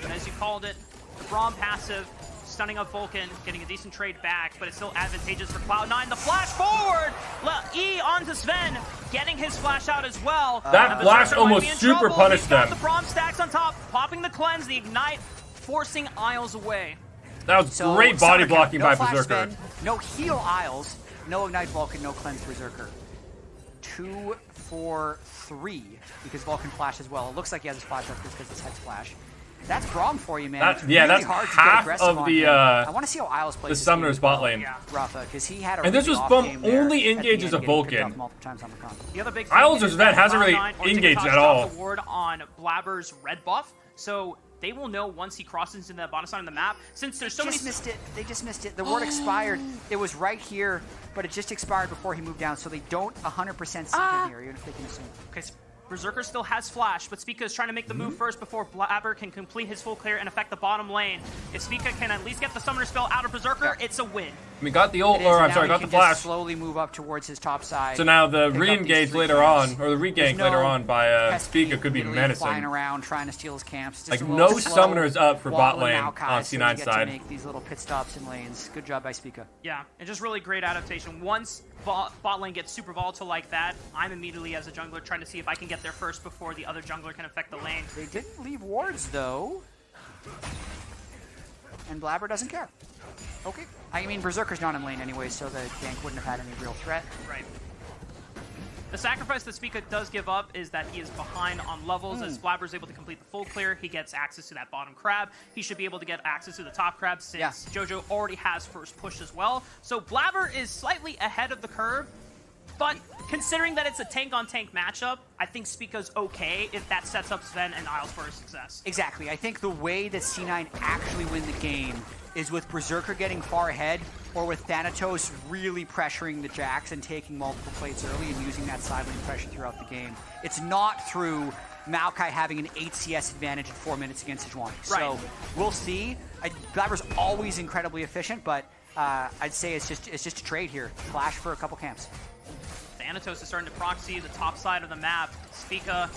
But as you called it, the Braum passive, stunning up Vulcan, getting a decent trade back, but it's still advantageous for Cloud9. The flash forward! Le E onto Zven, getting his flash out as well. That flash almost super trouble. punished He's got them. The Braum stacks on top, popping the cleanse, the ignite, forcing Isles away. That was So great body blocking no by Berserker. Zven, no heal Isles, no Ignite Vulcan, no Cleanse Berserker. Two, four, three, because Vulcan flash as well. It looks like he has a splash up because his head splash. That's Braum for you, man. That- It's yeah, really that's hard to get half aggressive of on the, uh, I want to see how Isles plays the this summoner's game bot lane. Yeah. Rafa, because he had a And this was off from game there only at the engages end, of getting picked Vulcan. times on the comp. The other big Isles thing or is that hasn't really engaged at all. dropped the ward on Blabber's red buff, so they will know once he crosses into the bottom side of the map. Since there's so just many missed it. They just missed it. The word expired. It was right here, but it just expired before he moved down, so they don't 100% see him here, even if they can assume. Okay, Berserker still has flash, but Spica is trying to make the move Mm-hmm. first before Blabber can complete his full clear and affect the bottom lane. If Spica can at least get the summoner spell out of Berserker, it's a win. We got the ult, or I'm sorry, he got the flash. slowly move up towards his top side. So now the pick up these re-engage later camps. on, or the regank There's later on by uh, Spica could be Italy flying menacing. around trying to steal his camps. Like, no slow summoners up for bot lane Maokai, on you C9 get side. To make these little pit stops in lanes. Good job by Spica. Yeah, and just really great adaptation. Once bot, lane gets super volatile like that, I'm immediately as a jungler trying to see if I can get there first before the other jungler can affect the lane. They didn't leave wards though, and Blabber doesn't care. Okay. I mean, Berserker's not in lane anyway, so the gank wouldn't have had any real threat. Right. The sacrifice that Spica does give up is that he is behind on levels. Hmm. As is able to complete the full clear, he gets access to that bottom crab. He should be able to get access to the top crab since Yeah. JoJo already has first push as well. So Blabber is slightly ahead of the curve, but considering that it's a tank on tank matchup, I think Spica's okay if that sets up Zven and Isles for a success. Exactly. I think the way that C9 actually win the game is with Berserker getting far ahead or with Thanatos really pressuring the Jax and taking multiple plates early and using that side lane pressure throughout the game. It's not through Maokai having an 8 CS advantage in 4 minutes against Sejuani. Right. So we'll see. I, always incredibly efficient, but uh, I'd say it's just it's just a trade here. Clash for a couple camps. Thanatos is starting to proxy the top side of the map. Spica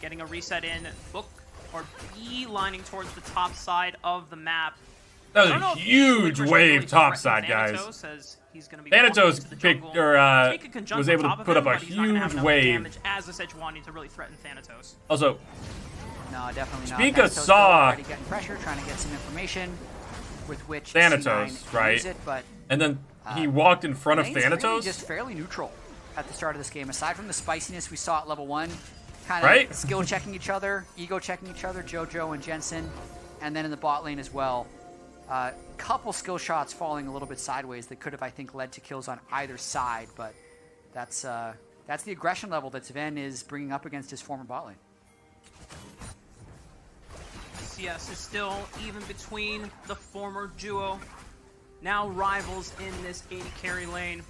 getting a reset in. Book or B lining towards the top side of the map. That was a huge wave really top side, guys. Thanatos as he's gonna be Thanatos walking into the picked- or, uh, Spica can jump was able to put him, up a but he's not gonna have huge wave. as a Sejuani to really threaten Thanatos. Also, No, definitely not. Spica saw- already getting pressure, trying to get some information with which Thanatos, right? it, but and then he walked in front of Lane's really Thanatos. just fairly neutral at the start of this game. Aside from the spiciness we saw at level one, kind of Right? skill checking each other, ego checking each other, JoJo and Jensen, and then in the bot lane as well. Uh, couple skill shots falling a little bit sideways that could have, I think, led to kills on either side, but that's uh, that's the aggression level that Zven is bringing up against his former bot lane. CS is still even between the former duo, now rivals in this AD carry lane.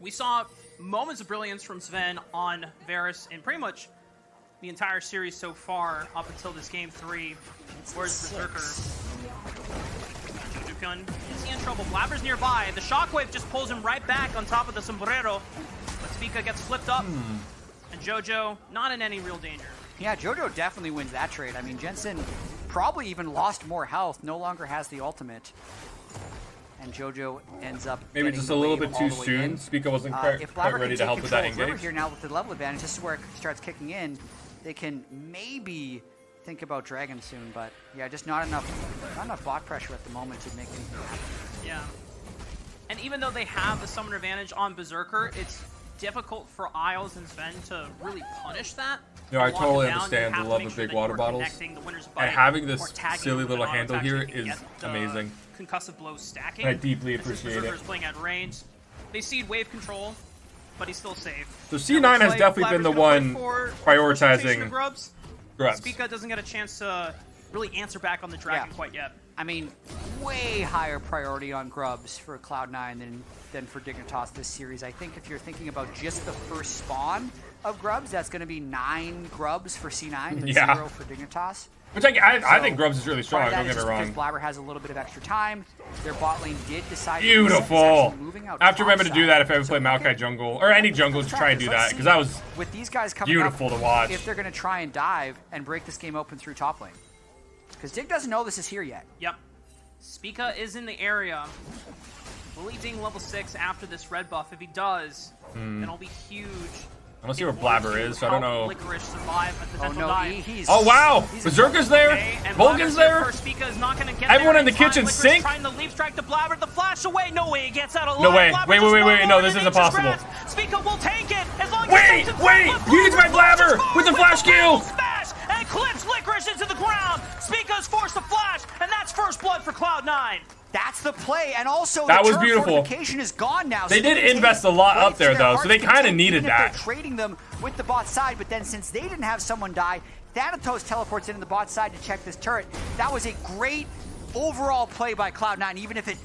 We saw moments of brilliance from Zven on Varus in pretty much the entire series so far up until this game three. Where's Berserker Jujukan is he in trouble? Blabber's nearby. The shockwave just pulls him right back on top of the sombrero. But Spica gets flipped up. And Jojo not in any real danger. Yeah, JoJo definitely wins that trade. I mean, Jensen probably even lost more health, no longer has the ultimate. And JoJo ends up Maybe just a little bit too soon. in. Spica wasn't Uh, quite, if quite ready to help with that control of River here now with the level advantage, this is where it starts kicking in. They can maybe think about Dragon soon, but yeah, just not enough, not enough bot pressure at the moment to make anything happen. Yeah. And even though they have the summoner advantage on Berserker, it's difficult for Isles and Zven to really punish that. No, I totally down, understand the love of sure big water bottles. connecting And having this silly little handle attack here so you can is get the amazing. Concussive blows stacking. I deeply And since appreciate Berserker it. is playing at range. They seed wave control, but he's still safe. So C9 has like definitely been the one play for first rotation prioritizing Grubs. Grubs. Spica doesn't get a chance to really answer back on the dragon Yeah. quite yet. I mean, way higher priority on Grubs for Cloud9 than, than for Dignitas this series. I think if you're thinking about just the first spawn, of grubs. That's going to be nine grubs for C9 and Yeah. zero for Dignitas. Which I, I, I think Grubs is really strong. Don't get is me wrong. because Blabber has a little bit of extra time. Their bot lane did decide. Beautiful. I have to remember to do that if I ever So play Maokai jungle or any jungle to try and do that because that was with these guys coming beautiful up, to watch. If they're going to try and dive and break this game open through top lane, because Dig doesn't know this is here yet. Yep. Spica is in the area. Will he ding level 6 after this red buff? If he does, Hmm. then it'll be huge. I don't see where Blabber is, so I don't know. Licorice survive a Oh no, he. Oh wow, Berserker's there, Okay, Vulcan's there. First. Spica is not going to get Everyone in the kitchen sink? trying to leap strike the Blabber. The flash away. No way he gets out alive. No way. Wait, wait, wait, wait. No, this isn't nature's possible. will take it as long Wait, he takes it wait, forward. you used my Blabber with the flash kill. Smash and clips Licorice into the ground. Spica is forced to flash, and that's first blood for Cloud9. That's the play, and also That the was beautiful. is gone now. They so did invest a lot up there, though, so they kinda needed that. Trading them with the bot side, but then since they didn't have someone die, Thanatos teleports into the bot side to check this turret. That was a great overall play by Cloud9, even if it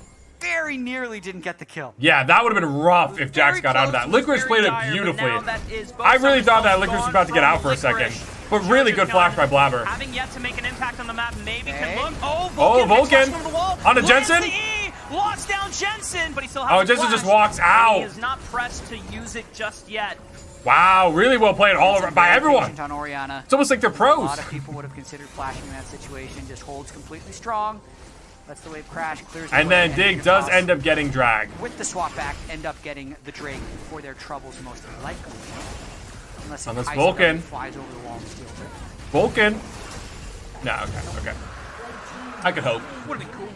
very nearly didn't get the kill. Yeah, that would have been rough if Jax got out of that. was Licorice played it dire, but beautifully. now that is both I really thought that gone Licorice was about to get out for a second. But really good flash by Blabber. Having yet to make an impact on the map, maybe Okay. can look. Oh, Oh, Vulcan, Vulcan. The. On a Jensen? the E, locks down Jensen, but he still oh, has Oh, a Jensen just walks out. He is not pressed to use it just yet. Wow, really well played all over by everyone. on Orianna. It's almost like they're pros. A lot of people would have considered flashing in that situation. Just holds completely strong. Lets the wave crash, clears the And way, then Dig does end up getting dragged. with the swap back, end up getting the Drake for their troubles most likely. Unless Unless Kai'Sa Vulcan. flies over the wall and steals it. Vulcan. No, okay, okay. I could hope. Would have been cool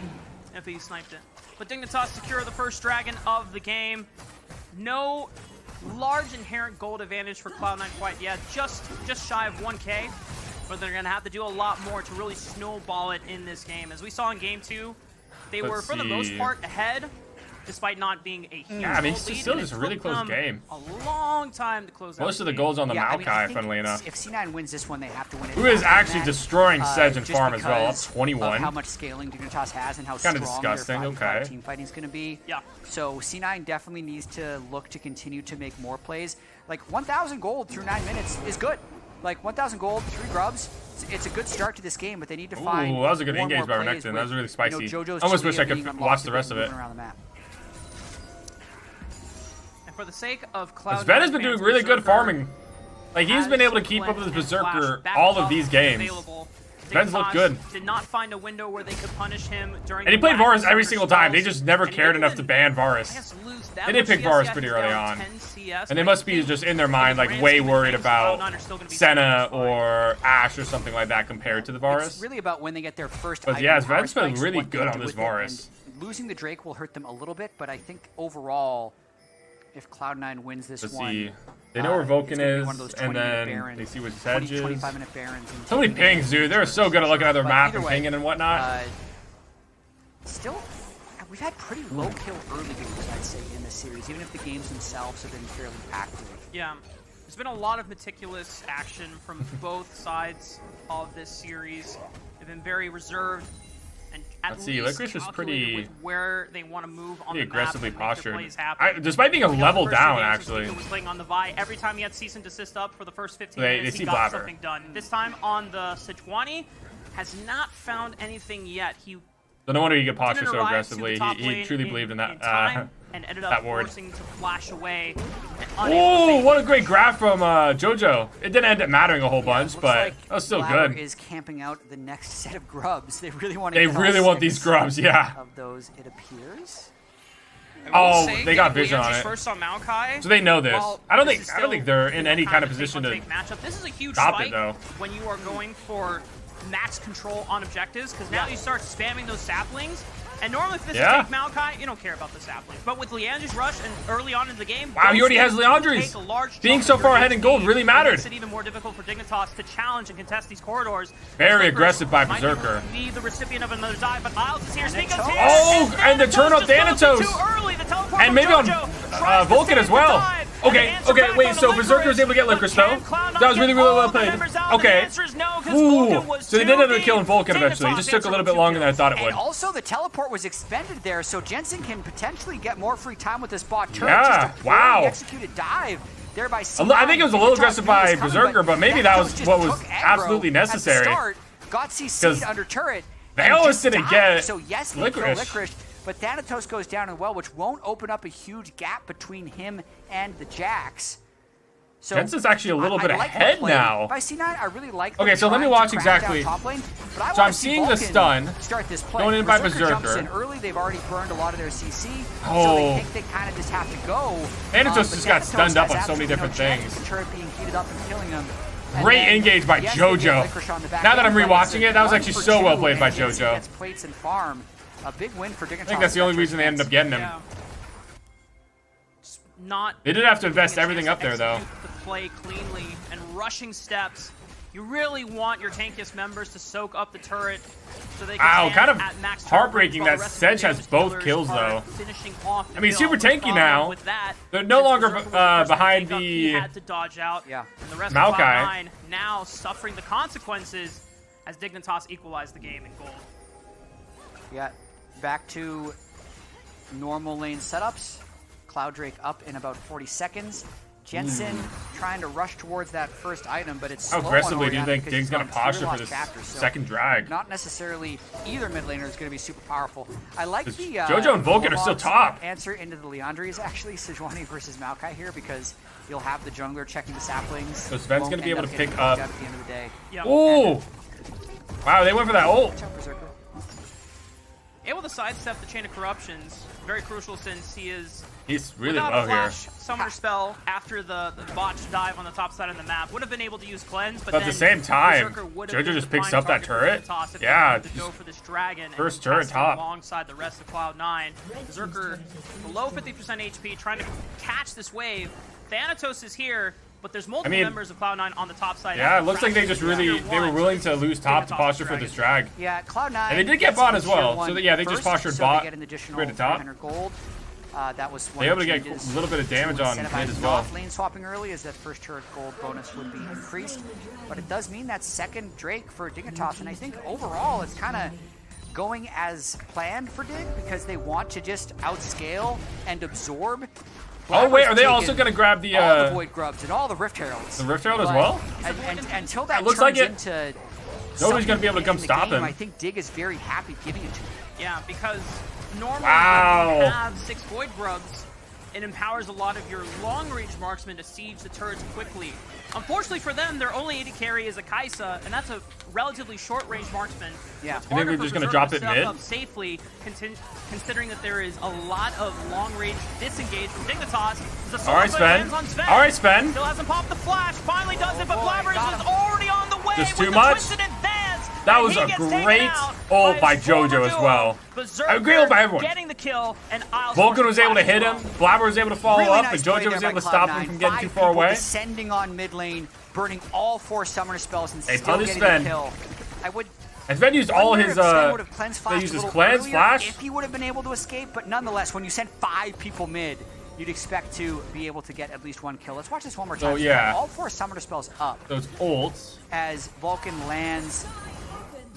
if he sniped it. But Dignitas secure the first dragon of the game. No large inherent gold advantage for Cloud9 quite yet. Just just shy of 1k. But they're going to have to do a lot more to really snowball it in this game. As we saw in game two, they Let's were for the most part ahead, despite not being a huge Yeah, I mean, it's lead, still just a really close game. A long time to close out. Most of the game. goals on the Yeah, I mean, I funnily enough. If C9 wins this one, they have to win it. Who is actually that, destroying uh, Sedge and Farm as well, up because 21. Of how much scaling Dignitas has and how Kinda strong disgusting, their 5 okay. team fighting is going to be. Yeah. So C9 definitely needs to look to continue to make more plays. Like 1,000 gold through nine minutes is good. Like 1,000 gold, three grubs. It's, it's a good start to this game, but they need to Ooh, find. that was a good more and engage more by plays Renekton. That was really spicy. You know, I almost wish I could being f- unlocked watch the rest of it. around the map. And for the sake of Cloud9 Zven has been doing really good farming. Like he's been able to keep up with his Berserker all of these games. available. Zven's looked good. Did not find a window where they could punish him during. And he played Varus every single time. They just never cared enough to ban Varus. guess, lose that They did pick Varus pretty early down on. 10 CS, And they must be just in their mind like way worried about Cloud9 are still gonna be Senna or Ashe or something like that compared to the Varus. It's really about when they get their first. But yeah, Zven's been really good on this Varus. Losing the Drake will hurt them a little bit, but I think overall, if Cloud9 wins this Let's one, see. They know uh, where Vulcan it's is, one of those and then Barons, they see what 20, Sedge is. 25 minute Barons. and So many pings, dude. They're so good at looking at their map and way, pinging and whatnot. Uh, still, we've had pretty low hmm. kill early games, I'd say, in this series, even if the games themselves have been fairly active. Yeah. There's been a lot of meticulous action from both sides of this series. They've been very reserved and at Let's see, least Licorice was pretty- where they want to move on Pretty the map aggressively and postured. I, despite being a We level the first two down, actually. Was playing on the Vi. Every time he had cease and desist up for the first 15 They- minutes, they he see got Blabber. something done. This time on the Sejuani, has not found anything yet. He So no wonder he could posture so aggressively. He, he truly in- believed in that. in time uh, and ended that up ward. forcing to flash away. and unable Oh, what a great graph from uh, JoJo. It didn't end up mattering a whole bunch, Looks but like that was still Blabber good. is camping out the next set of grubs. They really want to They really want these grubs, yeah. Of those, it appears. Oh, Say, they got vision on Liandry's it. First on Maokai. So they know this. While I don't this think I don't think they're in any kind of position to. take matchup. This is a huge stop it, spike though. when you are going for max control on objectives because now you start spamming those saplings. And normally, if this Yeah. is take Maokai, you don't care about the saplings. But with Liandry's rush and early on in the game, Wow, he already has things Liandry's. take a large Being so far ahead in gold really and mattered. Makes it even more difficult for Dignitas to challenge and contest these corridors. Very aggressive by Berserker. Be the recipient of another dive, but Isles is here. Spica's Thanatos. here. Oh, and the turn up just Thanatos. Too early. The teleport And maybe on uh, Vulcan as well. dive. Okay, okay, wait, so Berserker was able to get Licorice, though? That was really, really well played. Okay. The answer is no, 'cause Ooh, so they did end up killing Vulcan eventually. It just took a little bit longer than I thought it And would. also, the teleport was expended there, so Jensen can potentially get more free time with this bot turret. Yeah, wow. executed dive thereby I think it was a little aggressive by Berserker, but maybe that was what was absolutely necessary. Start, got CC'd under turret. they almost didn't get So yes, Licorice. Licorice, but Thanatos goes down as well, which won't open up a huge gap between him and the Jax. So Jensen's actually a little I- bit I like ahead now. By C9, I really like. Okay, so let me watch to crack down exactly- lane, but I So I'm see seeing the stun Start this play. going in by Berserker jumps Berserker. in early. They've already burned a lot of their CC, Oh. so Oh. they think they kind of just have to go. Thanatos Um, just got Thanatos stunned up on so many absolutely no different things. The turret being heated up and killing them. And Great then, engage by yes, JoJo. Licorice on the back Now that I'm rewatching it, that was actually so well played by JoJo. plates and farm. A big win for Dignitas. I think that's the only reason they ended up getting him. Yeah. Just not They did have to invest everything up there, though. execute The play cleanly and rushing steps. You really want your tankiest members to soak up the turret so they can Ow, kind of max heartbreaking that the rest of the Sedge has both kills, though. Finishing off I mean, super tanky now. With that, They're no longer, Berserker was the uh, behind take up. He the- had to dodge out. Yeah. And the rest Maokai. of Cloud9 now suffering the consequences as Dignitas equalized the game in gold. Yeah, back to normal lane setups. Cloud Drake up in about 40 seconds. Jensen trying to rush towards that first item, but it's. How slow on aggressively do you think because Dig's he's gonna posture for this chapters, so second drag? Not necessarily either mid laner is going to be super powerful. I like 'Cause the uh, JoJo and Vulcan are still top. Answer into the Liandry is actually Sejuani versus Maokai here because you'll have the jungler checking the saplings. So Zven's gonna be able to pick knocked up- out at the end of the day. Yeah. Ooh! Wow, they went for that ult. Watch out, Berserker. Able to sidestep the chain of corruptions. Very crucial since he is He's really Without low a here. flash summoner spell after the, the botch dive on the top side of the map, would have been able to use cleanse, but, But at the same time, Berserker would have JoJo just picks up that turret. Yeah, to go for this dragon first turret top. alongside the rest of Cloud Nine. Berserker below 50% HP, trying to catch this wave. Thanatos is here. But there's multiple mean- members of Cloud9 on the top side. Yeah, it looks like they just really they were willing to lose top to Dignitas posture for this drag. Yeah, Cloud9. And they did get gets bot as well, so that- yeah, they just first, postured so bot, They get an additional to top. gold. Uh, that was one They of able to get a little bit of damage to on incentivize mid as well. lane swapping early as that first turret gold bonus would be increased. But it does mean that second Drake for Dignitas, and I think overall it's kind of going as planned for Dig because they want to just outscale and absorb. Oh wait, are they also gonna grab the uh, all the uh Void Grubs and all the Rift Heralds. the Rift Herald as But- well? And, and, until that It looks turns like it- into Nobody's gonna be able to come stop game, him. I think Dig is very happy giving it to him. Yeah, because normally Wow. you have six Void Grubs, it empowers a lot of your long-range marksmen to siege the turrets quickly. Unfortunately for them, their only AD carry is a Kai'Sa, and that's a relatively short-range marksman. Yeah. It's You think harder they're just gonna drop it mid? Up safely, considering that there is a lot of long-range disengage from Dignitas. The All right, Zven. on Zven. All right, Zven. Still hasn't popped the flash. Finally does oh, it, but boy, Blabbers is already on the way Just with too the much? That was a great ult by JoJo as well. I agree with everyone. Getting the kill, and Isles Vulcan was able to hit him. Blabber was able to follow Really up, nice and JoJo was able to stop Cloud9. him from getting Five too far away. Descending on mid lane, burning all four summoner spells and Hey, still getting Zven. the kill. I would And Zven used all his uh would have cleansed they used his cleanse flash. If he would have been able to escape, but nonetheless, when you send five people mid, you'd expect to be able to get at least one kill. Let's watch this one more time. Oh, yeah. all four summoner spells up Those ults. as Vulcan lands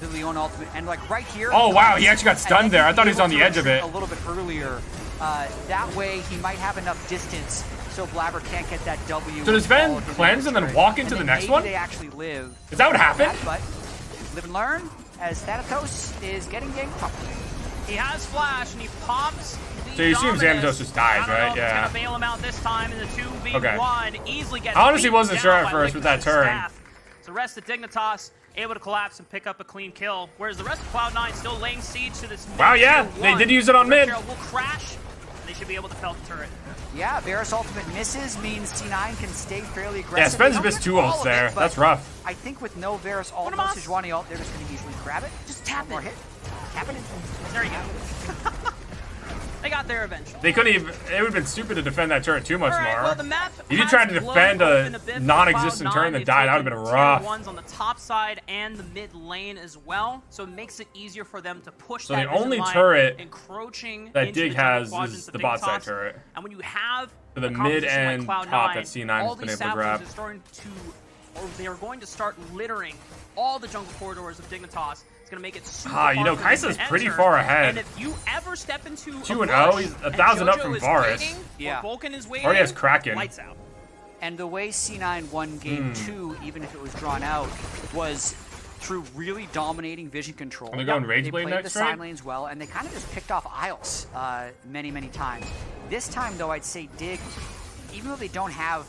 the Leon ultimate, and like right here. Oh, wow, he actually got stunned there. I thought he was on the edge of it. A little bit earlier. Uh, that way, he might have enough distance so Blabber can't get that W. So does with Zven all of his cleanse and then walk into And the next maybe one? They actually live. Is that what happened? But live and learn as Thanatos is getting ganked properly. He has flash, and he pops. So you assume Dominus. Thanatos just dies, I don't know right? if he's Yeah. gonna bail him out this time in the 2v1. Okay. Easily gets I honestly wasn't sure at first with that turn. staff. So rest of Dignitas able to collapse and pick up a clean kill, whereas the rest of Cloud9 still laying siege to this. Wow, yeah, they did use it on mid. Herald will crash. and They should be able to fell the turret. Yeah, Varus ultimate misses means C9 can stay fairly Yeah, aggressive. Zven's They don't missed get two ults there. it, That's rough. I think with no Varus ult, Put him no off. Sejuani ult, they're just going to easily grab it. Just tap One more hit. Tap it. There you go. they got there eventually. They couldn't even. It would have been stupid to defend that turret too much right, more. well, the map If you tried to defend a for non-existent Cloud9. turn that died, that would've been tier rough. ones on the top side and the mid lane as well, so it makes it easier for them to push So the only turret encroaching that Dig has is the bot side turret. And when you have the mid and like Cloud9, top that C9 has been able to grab. are starting to, or they are going to start littering all the jungle corridors of Dignitas. It's going to make it super Ah, you know, for them Kai'Sa's pretty enter. far ahead. And if you ever step into 2 and 0, bush he's a thousand up from is Varus. waiting, Yeah. Vulcan is waiting. Already has Kraken. Lights out. And the way C9 won game Hmm. two, even if it was drawn out, was through really dominating vision control. Are they going Rage They Blade played next, the right? side lanes well, and they kind of just picked off Isles uh, many, many times. This time, though, I'd say Dig, even though they don't have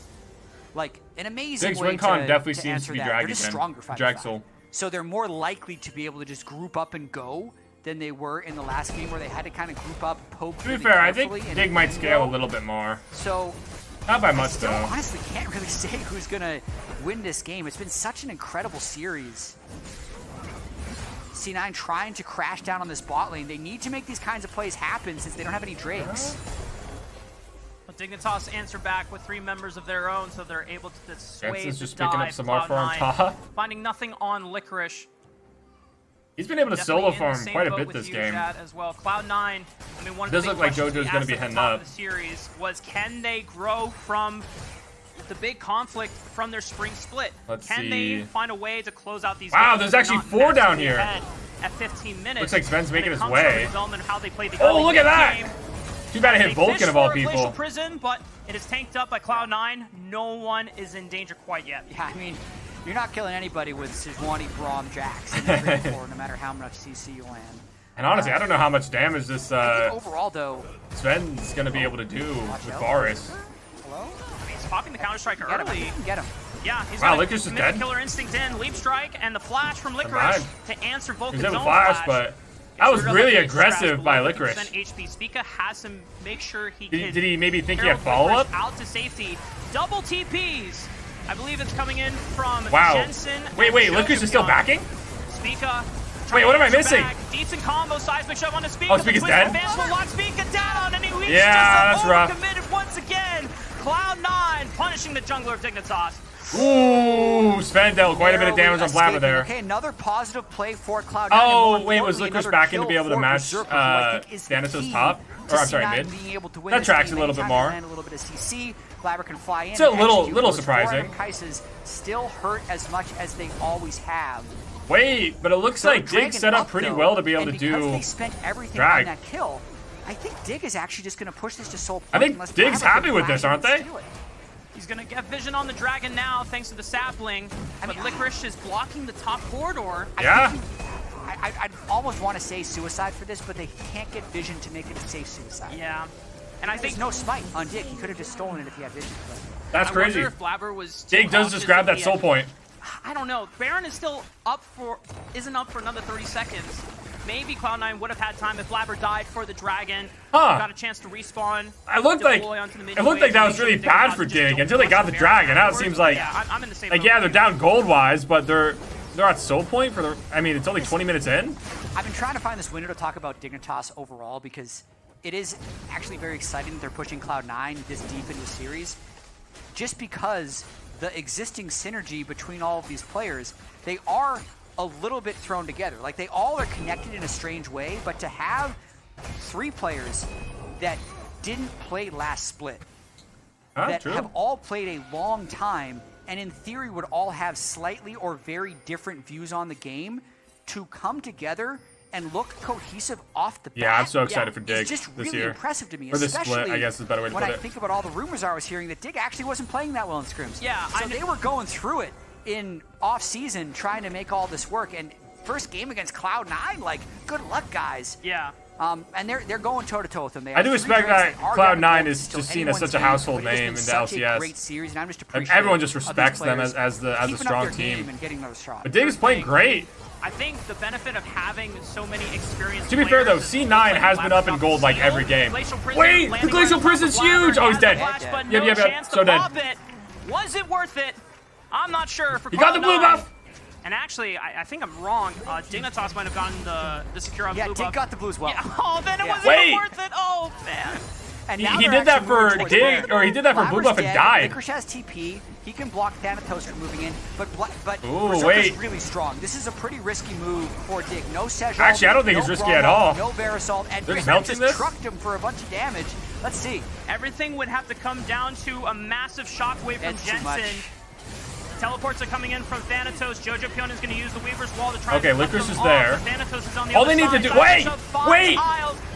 like an amazing Dig's way win to, definitely to seems answer to be that, Dragon they're just Ken. stronger five Drexel. So they're more likely to be able to just group up and go than they were in the last game where they had to kind of group up, poke. To be really fair, I think Dig might scale a little bit more. So Not by much though. honestly can't really say who's gonna win this game. It's been such an incredible series. C9 trying to crash down on this bot lane. They need to make these kinds of plays happen since they don't have any Drakes. But Dignitas answer back with three members of their own, so they're able to dissuade Jensen's the just picking up some more farm Cloud9 top. Finding nothing on Licorice. He's been able to Definitely solo farm quite a bit this game. As well. Cloud9, I mean, one of Does the look like JoJo's gonna asked be heading up. The series was can they grow from the big conflict from their spring split? Let's can see. they find a way to close out these Wow, there's actually four down here. At 15 minutes. Looks like Zven's making his the way. how they play the Oh, look at that! game. Too bad it They hit Vulcan of all for a people. Prison, but it is tanked up by Cloud9. No one is in danger quite yet. Yeah, I mean, you're not killing anybody with Sejuani, Braum, Jax in the green no matter how much CC you land. And honestly, I don't know how much damage this uh, overall, though, Zven's gonna be able to do Watch with out. Varus. hello? I mean, he's popping the Counter Strike Get early. think get him. Yeah, he's Wow, got Licorice is dead. Killer Instinct in, Leap Strike, and the Flash from Licorice mind. to answer He Vulcan's own flash, flash. but Gets that was really aggressive by Licorice. HP. Spica has to make sure he Did, can. did he maybe think he had follow up? Out to safety. Double TPs. I believe it's coming in from Wow. Jensen. Wait, wait, Licorice is still backing? Spica. Wait, what am I missing? Back. Decent combo, seismic shove on the Spica. Oh, Spica's dead? advance will lock Spica down, and he Yeah, that's rough. Committed once again. Cloud9 punishing the jungler of Dignitas. Ooh, Zven dealt quite a bit of damage on Blabber there. Okay, another positive play for Cloud9. Oh, wait, was Licorice back in to be able to match, Berserker, who I uh, think is the Thanatos key top? to Or, I'm sorry, mid? Being able to win That tracks a little bit more. A little bit of CC. Blabber can fly in. It's a little- little surprising. Still hurt as much as they always have. Wait, but it looks Third like Dig set up pretty though, well to be able to do. they spent everything drag. on that kill, I think Dig is actually just going to push this to soul. I think Dig's happy with this, aren't they? Steal it. He's gonna get vision on the dragon now, thanks to the sapling. I but Licorice is blocking the top corridor. I Yeah. think you- I, I, I'd almost want to say suicide for this, but they can't get vision to make it a safe suicide. Yeah. And I There's think no smite on Dig. He could have just stolen it if he had vision. But That's I crazy. wonder if Blabber was too Dig does just grab that soul end. point. I don't know. Baron is still up for isn't up for another 30 seconds. Maybe Cloud9 would have had time if Blabber died for the dragon. Huh. Got a chance to respawn. I looked like deploy onto the it looked like that was really bad for Dig until they got the dragon. Now it seems like yeah, I'm, I'm in the same like yeah, they're down gold wise, but they're they're at soul point for the. I mean, it's only 20 minutes in. I've been trying to find this window to talk about Dignitas overall because it is actually very exciting that they're pushing Cloud9 this deep into the series. Just because the existing synergy between all of these players, they are a little bit thrown together. Like they all are connected in a strange way, but to have three players that didn't play last split, Huh, that true. have all played a long time and in theory would all have slightly or very different views on the game to come together and look cohesive off the bat. Yeah, I'm so excited for Dig It's just this really year. impressive to me. Or this split, especially I guess is a better way to put it. when put I it. think about all the rumors I was hearing that Dig actually wasn't playing that well in scrims. Yeah, so I they were going through it in off season trying to make all this work. And first game against Cloud Nine, like good luck, guys. Yeah. Um, and they're they're going toe to toe with them. They I do three respect that Cloud9 is just seen as such a household but it has name in such the a LCS. Great series, and I'm just And appreciative everyone just respects them as, as the as a strong team. and getting another shot. But Dig is playing great. I think the benefit of having so many experienced To be fair, though, C9 like has been up in gold, like, every game. Prison Wait, the Glacial on top Prison's huge! Oh, he's dead. the flash, Dead, but dead. no Yep, yep, yep. So dead. pop. Was it worth it? I'm not sure. For He got the blue Cloud9. buff. And actually, I, I think I'm wrong. Uh, Dignitas might have gotten the, the secure on yeah, blue buff. Yeah, Dig buff. got the blue as well. Yeah. Oh, then it Yeah. wasn't Wait. worth it. Oh, man. And He- he did that for Dig- or he did that for Blue Buff and dead. died. Licorice has TP. He can block Thanatos from moving in, but Bla- but Ooh, Berserker's wait. really strong. This is a pretty risky move for Dig. No Sejal, Actually, I don't think no it's risky Braum, at all. No Varus ult, and They're melting just this? trucked him for a bunch of damage. Let's see. Everything would have to come down to a massive shockwave from It's much. Jensen. Teleports are coming in from Thanatos. Jojopyun is going to use the Weaver's Wall to try Okay, and Licorice is there. but Thanatos is on the All they need to do- wait, wait!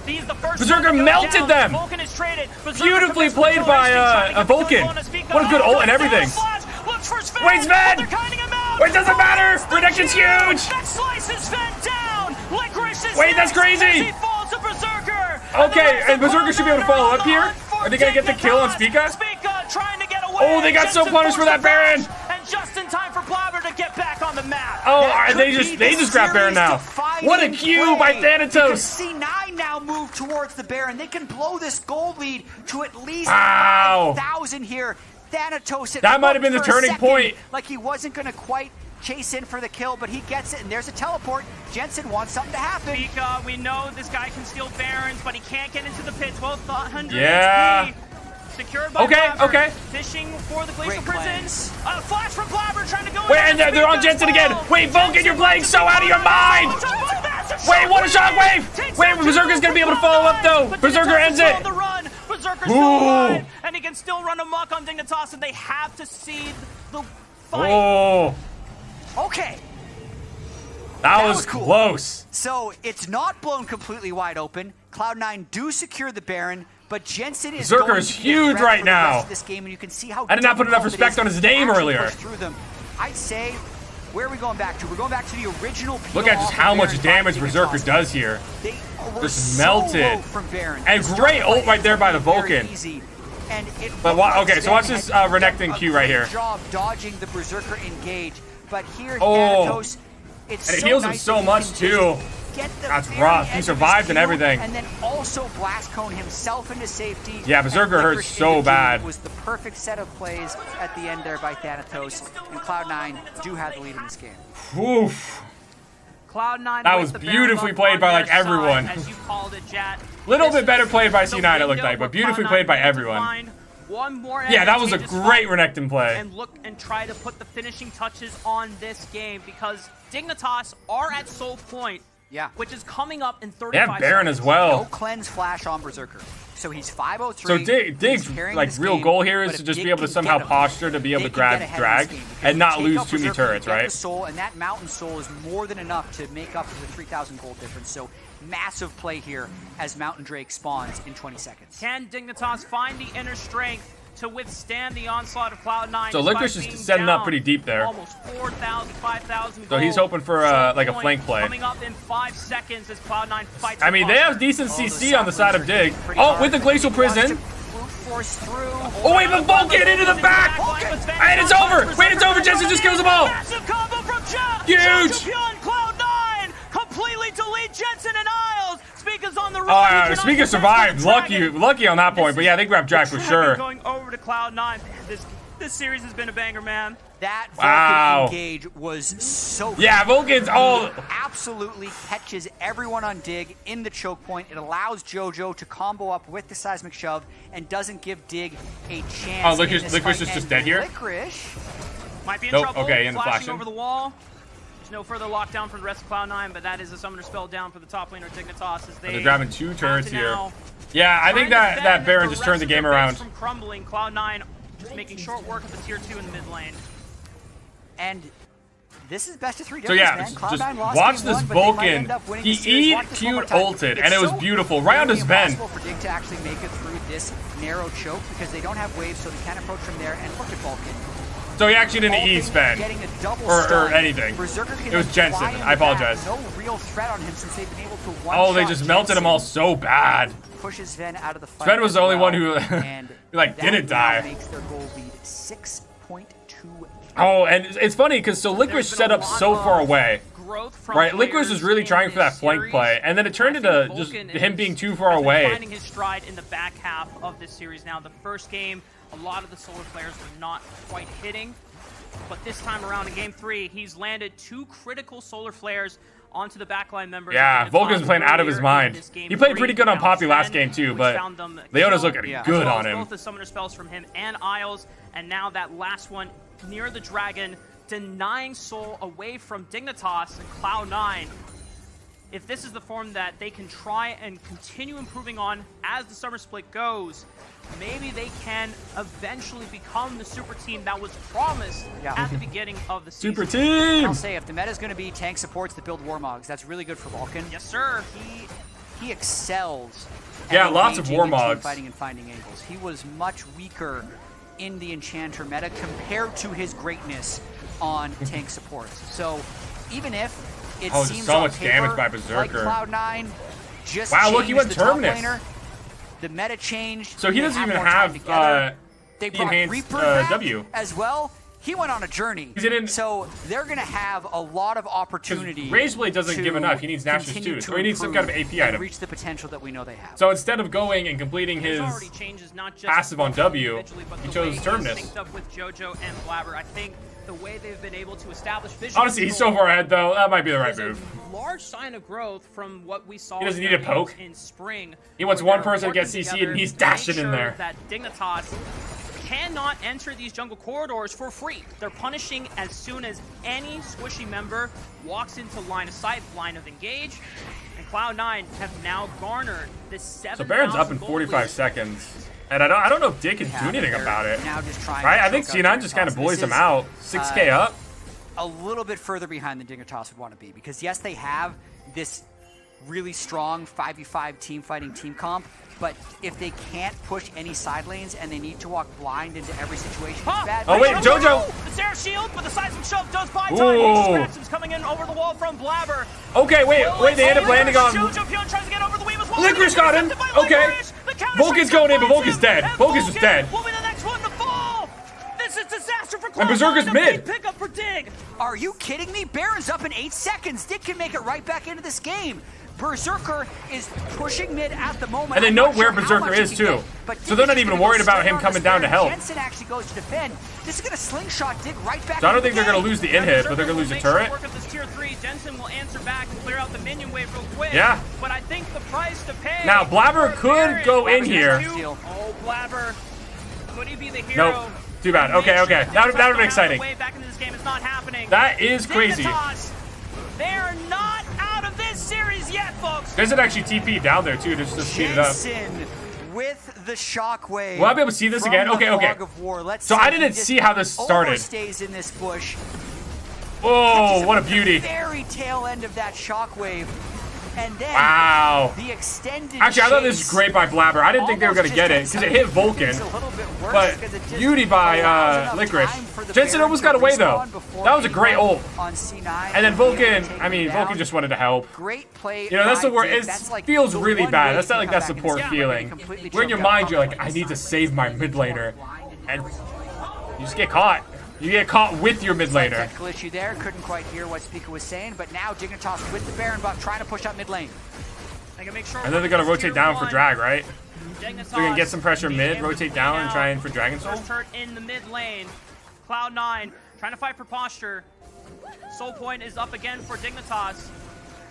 He's the first Berserker one to go melted down. them. Vulcan is traded. Berserker Beautifully played by, uh, get uh, Vulcan. kill on his feet. What a good Oh, ult and everything. Flash, Looks for Zven. Wait, Zven! They're kiting him out. Wait, doesn't matter. Falls Redaction's huge. That slices Zven down. Licorice is Wait, that's crazy. falls to Berserker. Okay, and Berserker should be able to follow up here. Are they gonna get the kill on Spica? Spica trying to get away. Oh, they got so punished for that Baron. Flash, And just in time for Blabber to get back on the map. Oh, That are could they just the they just grabbed Baron now. What a What a Q by play, because Thanatos. C9 now move towards the Baron. They can blow this gold lead to at least Wow. 5,000 here. Thanatos That might have been the turning second point. Like he wasn't going to quite chase in for the kill, but he gets it, and there's a teleport. Jensen wants something to happen. Mika, uh, we know this guy can steal Barons, but he can't get into the pit. 1200 Yeah. HP. Secured by Okay, Blabber, okay. Fishing for the Glacial Great Prison. cleanse. Uh, flash from Blabber trying to go Wait, in and they're- they're on Mika as Jensen again. Wait, Vulcan, you're playing so out of your mind. Wait, what a shockwave! Wait, Berserker's gonna be able to follow up, though. Berserker Dignitas ends it. on the run. Berserker's Ooh. still alive, and he can still run amok on Dignitas, and they have to see the fight. Oh, Okay, that, was, was cool. close. so it's not blown completely wide open. Cloud9 do secure the Baron, but Jensen is Berserker is to be a huge right for the rest now. this game, and you can see how I did not put enough respect on his name earlier. Through them. I'd say, where are we going back to? We're going back to the original. Look at just how much damage Berserker does here. They Just so melted. from Baron. And great ult right there by the Vulcan. easy, And it But wa- okay, so watch this, uh, Renekton Q right here. Job dodging the Berserker engage, but here Oh. Thanatos, And it so heals him so much, too. Just Get the That's rough. He edge of his survived and everything. and then also blast cone himself into safety. Yeah, Berserker hurts so bad. It was the perfect set of plays at the end there by Thanatos, and Cloud9 do have the lead in this game. Oof. Cloud9 That was beautifully played by, like, everyone. side, as you called it. Little bit better played by C9 it looked like, but beautifully played by everyone. One more Yeah, that was a great Renekton play. And look and try to put the finishing touches on this game because Dignitas are at soul point. Yeah. Which is coming up in 35 They have Baron seconds. as No well. cleanse flash on Berserker. So he's 503. So Dig, Dig's like real game, goal here is but to just Dig be able to somehow him, posture to be able they to grab drag this game because and not lose too many turrets, right? soul and that mountain soul is more than enough to make up for the 3,000 gold difference. So massive play here as Mountain Drake spawns in 20 seconds. Can Dignitas find the inner strength to withstand the onslaught of Cloud9? So Licorice is setting up pretty deep there. Almost 4,000, 5,000 So he's hoping for, uh, like a flank play. Coming up in five seconds as Cloud9 fights. I mean, they have decent Oh, CC the on the side of Dig. Oh, with the Glacial He wants to Prison. brute force through. Oh, wait, but Vulcan into the back! And it's over! Wait, it's over! Jensen just kills them all! Massive combo from Jeff! Huge! Cloud9 completely delete Jensen and Isles! Speaker's on the run. Oh, He yeah, cannot Speaker survived. Lucky, lucky on that point. This But yeah, is they grabbed Jack for sure. Going over to Cloud9. This this series has been a banger, man. That Vulcan Wow. engage was so good. Yeah, Vulcan's all. absolutely catches everyone on dig in the choke point. It allows JoJo to combo up with the seismic shove and doesn't give Dig a chance. Oh, in Licorice- this Licorice is just And dead here? Licorice, Might be in Nope, trouble. okay, in the flashing flashing. over the wall. There's no further lockdown for the rest of Cloud9, but that is a summoner spell down for the top laner Dignitas as they They're grabbing two have turrets here. Yeah, I think that that Baron just turned the game around. From crumbling, Cloud9 just making short work of the tier two in the mid lane. and this is best of three. So yeah, man. Cloud9 lost watch this one, but they might Vulcan. end up winning He the series. E Watch this one more Q'd time. ulted, It's and it was so beautiful. Right on nearly his bend. impossible for Dig to actually make it through this narrow choke because they don't have waves, so they can't approach from there. And look at Vulcan. So he actually didn't E spend. Getting a double Or- or anything. It was Jensen. I apologize. No real threat on him since they've been able to one Oh, they just melted him all so bad. Pushes Zven out of the fight. Zven was the only well, one who, like, didn't die. Makes their goal lead 6.2. Oh, and it's- funny because so Licorice set up so far away. Right, Licorice was really trying for that flank series. play, and then it turned into just him being too far away. Finding his stride in the back half of this series. Now, the first game, a lot of the solar flares were not quite hitting, but this time around in game three, he's landed two critical solar flares onto the backline members. Yeah, Vulcan's playing out of his mind. He played pretty good on Poppy last game too, but Leona's looking Yeah. good well on him. Both the summoner spells from him and Isles, and now that last one near the dragon, denying soul away from Dignitas and Cloud9. If this is the form that they can try and continue improving on as the summer split goes, maybe they can eventually become the super team that was promised Yeah. at the beginning of the season. Super team. I'll say if the meta is going to be tank supports that build Warmogs, that's really good for Vulcan. Yes, sir. He he excels. at Yeah, lots of engaging war in mods. Fighting and finding angles. He was much weaker in the Enchanter meta compared to his greatness on tank supports. So even if it Oh, seems so on much paper damage by like Berserker. Cloud9 just Wow, look, he went the Terminus. laner, the meta changed. So he doesn't had even have uh, They the brought enhanced Reaper uh, W. as well. He went on a journey. In- so they're going to have a lot of opportunity. Rageblade doesn't to give enough. He needs Nashor's continue too. to So he needs some kind of improve AP and item. Reach the potential that we know they have. So instead of going and completing his changes, not just passive on W, individually, he chose way he's Terminus. synced up with JoJo and Blabber. I think the way they've been able to establish vision honestly, he's so far ahead though. That might be the right move. large sign of growth from what we saw. He doesn't need a poke. in spring. He wants one person to get CC'd, and he's dashing in there. That Dignitas cannot enter these jungle corridors for free. They're punishing as soon as any squishy member walks into line of sight, line of engage. And Cloud9 have now garnered this seven. So Baron's up in 45 seconds. And I don't, I don't know if Dig can do anything about it. Now just Right? I think C9 just kind of bullies him out. 6k uh, up. a little bit further behind than Dignitas would want to be because yes, they have this really strong 5v5 team fighting team comp, but if they can't push any side lanes and they need to walk blind into every situation, Huh. it's bad. Oh, wait, Jojo! The Sarah shield, but the seismic shove does buy time. Ooh. Scratchum's coming in over the wall from Blabber. Okay, wait, wait, they end up landing on. Jojopyun tries to get over the weave as well. Licorice got him. Okay. Licorice. The Vulcan's going in, but finds Vulcan's him, dead. and Vulcan's just Vulcan dead. Will be the next one to fall. This is disaster for Cloud9. And Berserker's A mid. big Pickup for Dig. Are you kidding me? Baron's up in eight seconds. Dig can make it right back into this game. Berserker is pushing mid at the moment. And they know where sure Berserker is, too. get, but So they're not even worried about him coming down to help. Jensen actually goes to defend. This is going to slingshot Dig right back. So I don't think they're gonna lose the in hit, but they're gonna lose the turret. Work of this tier three. Jensen will answer back and clear out the minion wave real quick. Yeah. But I think the price to pay. Now, Blabber could go in here. Oh, Blabber. Could he be the hero? Nope. Too bad. Okay, okay. That, would have been exciting. back into this game. It's not happening. That is crazy. They're not out of this series yet, folks. There's an actually TP down there too, just to speed it up. With the shockwave. Will I be able to see this again? Okay, okay. Of War. Let's So I didn't see how this started. Overstays in this bush. Oh, what a beauty. Very tail end of that shockwave, and then Wow. the extended. Actually, I thought this was great by Blabber. I didn't think they were going to get it because it hit Vulcan. But beauty by uh, Licorice. Jensen almost got away though. That was a great ult. On C9, And then Vulcan, I mean, Vulcan just wanted to help. Great play. You know, that's the word. It feels really bad. That's not like that come back in support feeling. Where in your mind, you're like, I need to save my mid laner. And you just get caught. You get caught with your mid Slight laner. technical issue there. Couldn't quite hear what Speaker was saying, but now Dignitas with the Baron buff trying to push up mid lane. They can make sure And then they're going to rotate down for drag, right? They're They're going to get some pressure mid, rotate down, and try in for Dragon Soul. First turret in the mid lane. Cloud9 trying to fight for posture. Soul Point is up again for Dignitas.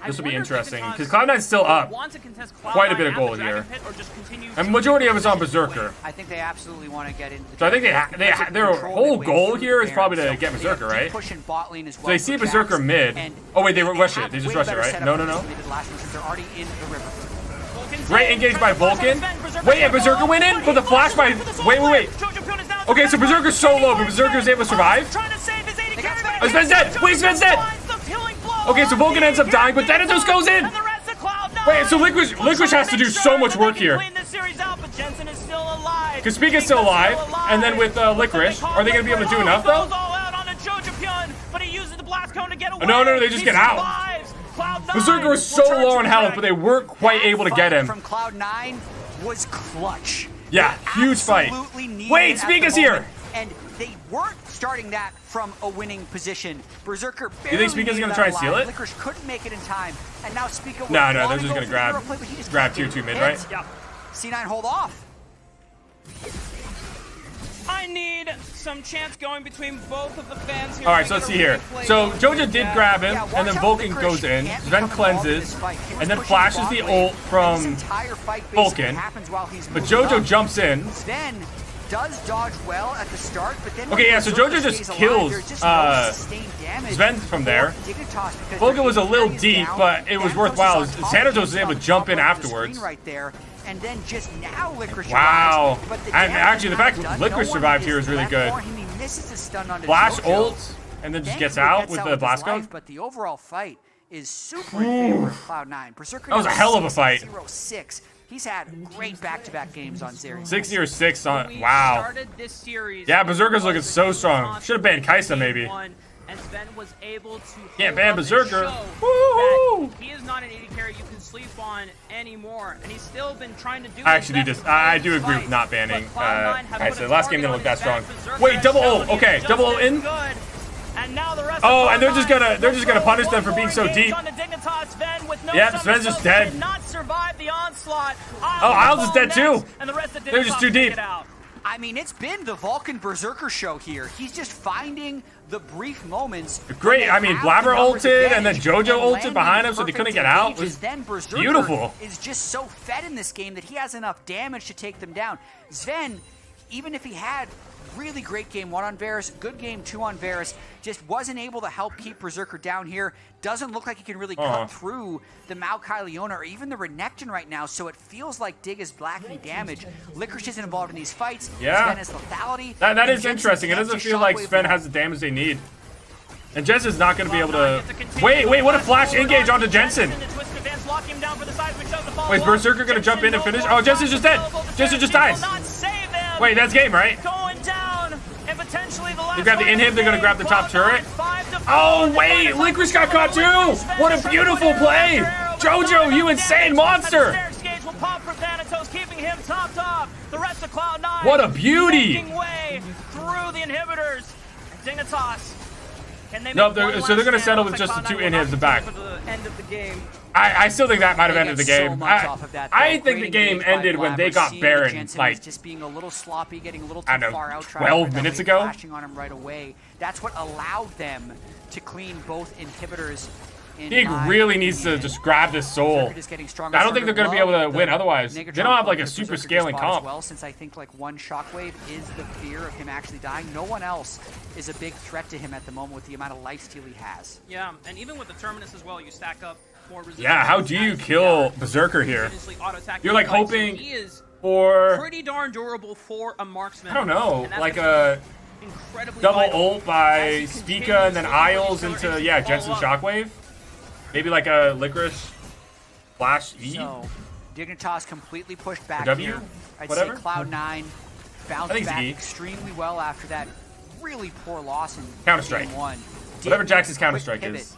I This will be interesting because Cloud9's still up. want to contest Cloud9 Quite a bit of gold here. Pit or just continue And majority of it's on Berserker. I think they absolutely want to get into. The So I think they ha- they their whole goal here is probably to get Berserker, right? Push in bot lane as well So they see Berserker mid. Oh, wait, they rush it. They just way rush it, right? No, no, no. they did last time since They're already in the river. Vulcan's Great dead. engage by Trying to flash Vulcan. defend. Wait, and Berserker went in but with he a flash by- flashes for the soul wait, wait, wait. flare. Jojopyun is down Okay, so Berserker's so low, but Berserker's able to survive? Trying to save his AD They got carry, oh, Zven's dead. Wait, Zven's dead. Okay, so Vulcan ends up dying, but Thanatos goes in. and the rest of Cloud9 Wait, so will has to do so much work here. clean this series out, but Jensen is still Spica's still alive, and then with, uh, Licorice, are they gonna be able to do enough, though? all out onto Jojopyun, but he uses the blast cone to get away. no, no, they just get out. survives. Cloud9 Berserker was so low on health, but they weren't quite able to get him. From Cloud9 was clutch. Yeah, huge fight. Wait, it Spica's here. And they weren't starting that from a winning position. Berserker barely you think barely Spica's gonna try and steal it? Licorice couldn't make it in time, and now Spica. would No, no, wanna they're just gonna grab- play, but he just grab tier two mid, right? Yep. C9 hold off. I need some chance going between both of the fans here. All right, so let's see here. So going. Jojo did Yeah. grab him, Yeah, and then Vulcan goes in, can't Zven become involved in cleanses, this fight. He was and then flashes the ult from this entire fight basically Vulcan. while he's But Jojo up. jumps in. Zven does dodge well at the start, but then Okay, yeah, so Jojo just alive, kills, just uh, no Zven from there. Dignitas because Vulcan their was a little deep, down. but it was worthwhile. top, Thanatos was able to jump in afterwards. right there, and then just now Licorice Wow. survives, the And actually, the fact that. Licorice No survived here is really good. him. He misses the stun onto Flash Jojo. ult, and then just gets out with the blast cone. But the overall fight is super in favor of Cloud9. Berserker That was a hell of a fight. 6-0-6. He's had great back-to-back games on series. 60 or 6 on. Wow. this series, Yeah, Berserker's looking so strong. Should've banned Kai'Sa, maybe. one, And Zven was able to Can't ban Berserker. He is not an AD carry you can sleep on anymore, and he's still been trying to do. I actually do to I- do agree with not banning, But Cloud9 uh, Kai'Sa. Last game didn't look that strong. Wait, double ult. Okay, double ult in? good. And now the rest Oh, of and they're just gonna- they're just gonna punish them for being so deep. on the Zven no Yep, Zven's just dead. did not survive the onslaught. Oh, Isles is dead too. And the rest of They're just too deep. out. I mean, it's been the Vulcan Berserker show here. He's just finding the brief moments. Great, I mean, have Blaber the ulted, and then Jojo and ulted behind him so they couldn't get out. It was Then Berserker beautiful. is just so fed in this game that he has enough damage to take them down. Zven, even if he had really great game one on Varus, good game two on Varus, just wasn't able to help keep Berserker down here. Doesn't look like he can really Uh-huh. cut through the Maokai Leona or even the Renekton right now, so it feels like Dig is blacking damage. Licorice isn't involved in these fights. Yeah. Zven has lethality. That, that and is Jensen interesting. It doesn't feel like Zven has the damage they need. And Jensen's not going to be able to. gets a continued Wait, wait, what a flash flash engage onto onto Jensen. The twist advance, lock him down for the seismic shove to follow Wait, is. Berserker gonna jump in and finish? Oh, Jensen's just dead. Jensen just dies. Will not save them. Wait, that's game, right? going down, and potentially the last. They grab the inhib, they're gonna grab the top turret. Oh, wait, Licorice got caught too. What a beautiful play. in arrow, but Jojo, you insane monster. And the Sterak's Gage will pop for Thanatos, keeping him topped off. The rest of Cloud9. What a beauty. Making through the inhibitors. Dignitas. Can they No, they're- so they're gonna settle with just the two inhibs back. the end of the game. I, I still think that might have ended the get so game. I, off of that, I think the game ended when they got Baron Jensen like was just being a little sloppy, getting a little too I don't know, far out. 12 minutes ago? flashing on him right away. That's what allowed them to clean both inhibitors. In Dig really needs to just grab this soul. Berserker just getting stronger, I don't think they're gonna be able to win otherwise. They don't have, like, a super scaling comp. Well, since I think like one shockwave is the fear of him actually dying. No one else is a big threat to him at the moment with the amount of lifesteal he has. Yeah, and even with the Terminus as well, you stack up more resistance. Yeah, how do you kill Berserker here? You're, like, hoping For pretty darn durable for a marksman. I don't know, like a uh, double ult by Spica and then to Isles into yeah Jensen. Shockwave. Maybe like a Licorice Flash E. So, Dignitas completely pushed back W? here. I'd Whatever? say Cloud9 I bounced back E. extremely well after that really poor loss in Counter-Strike. one. Whatever Did Jax's Counter-Strike is.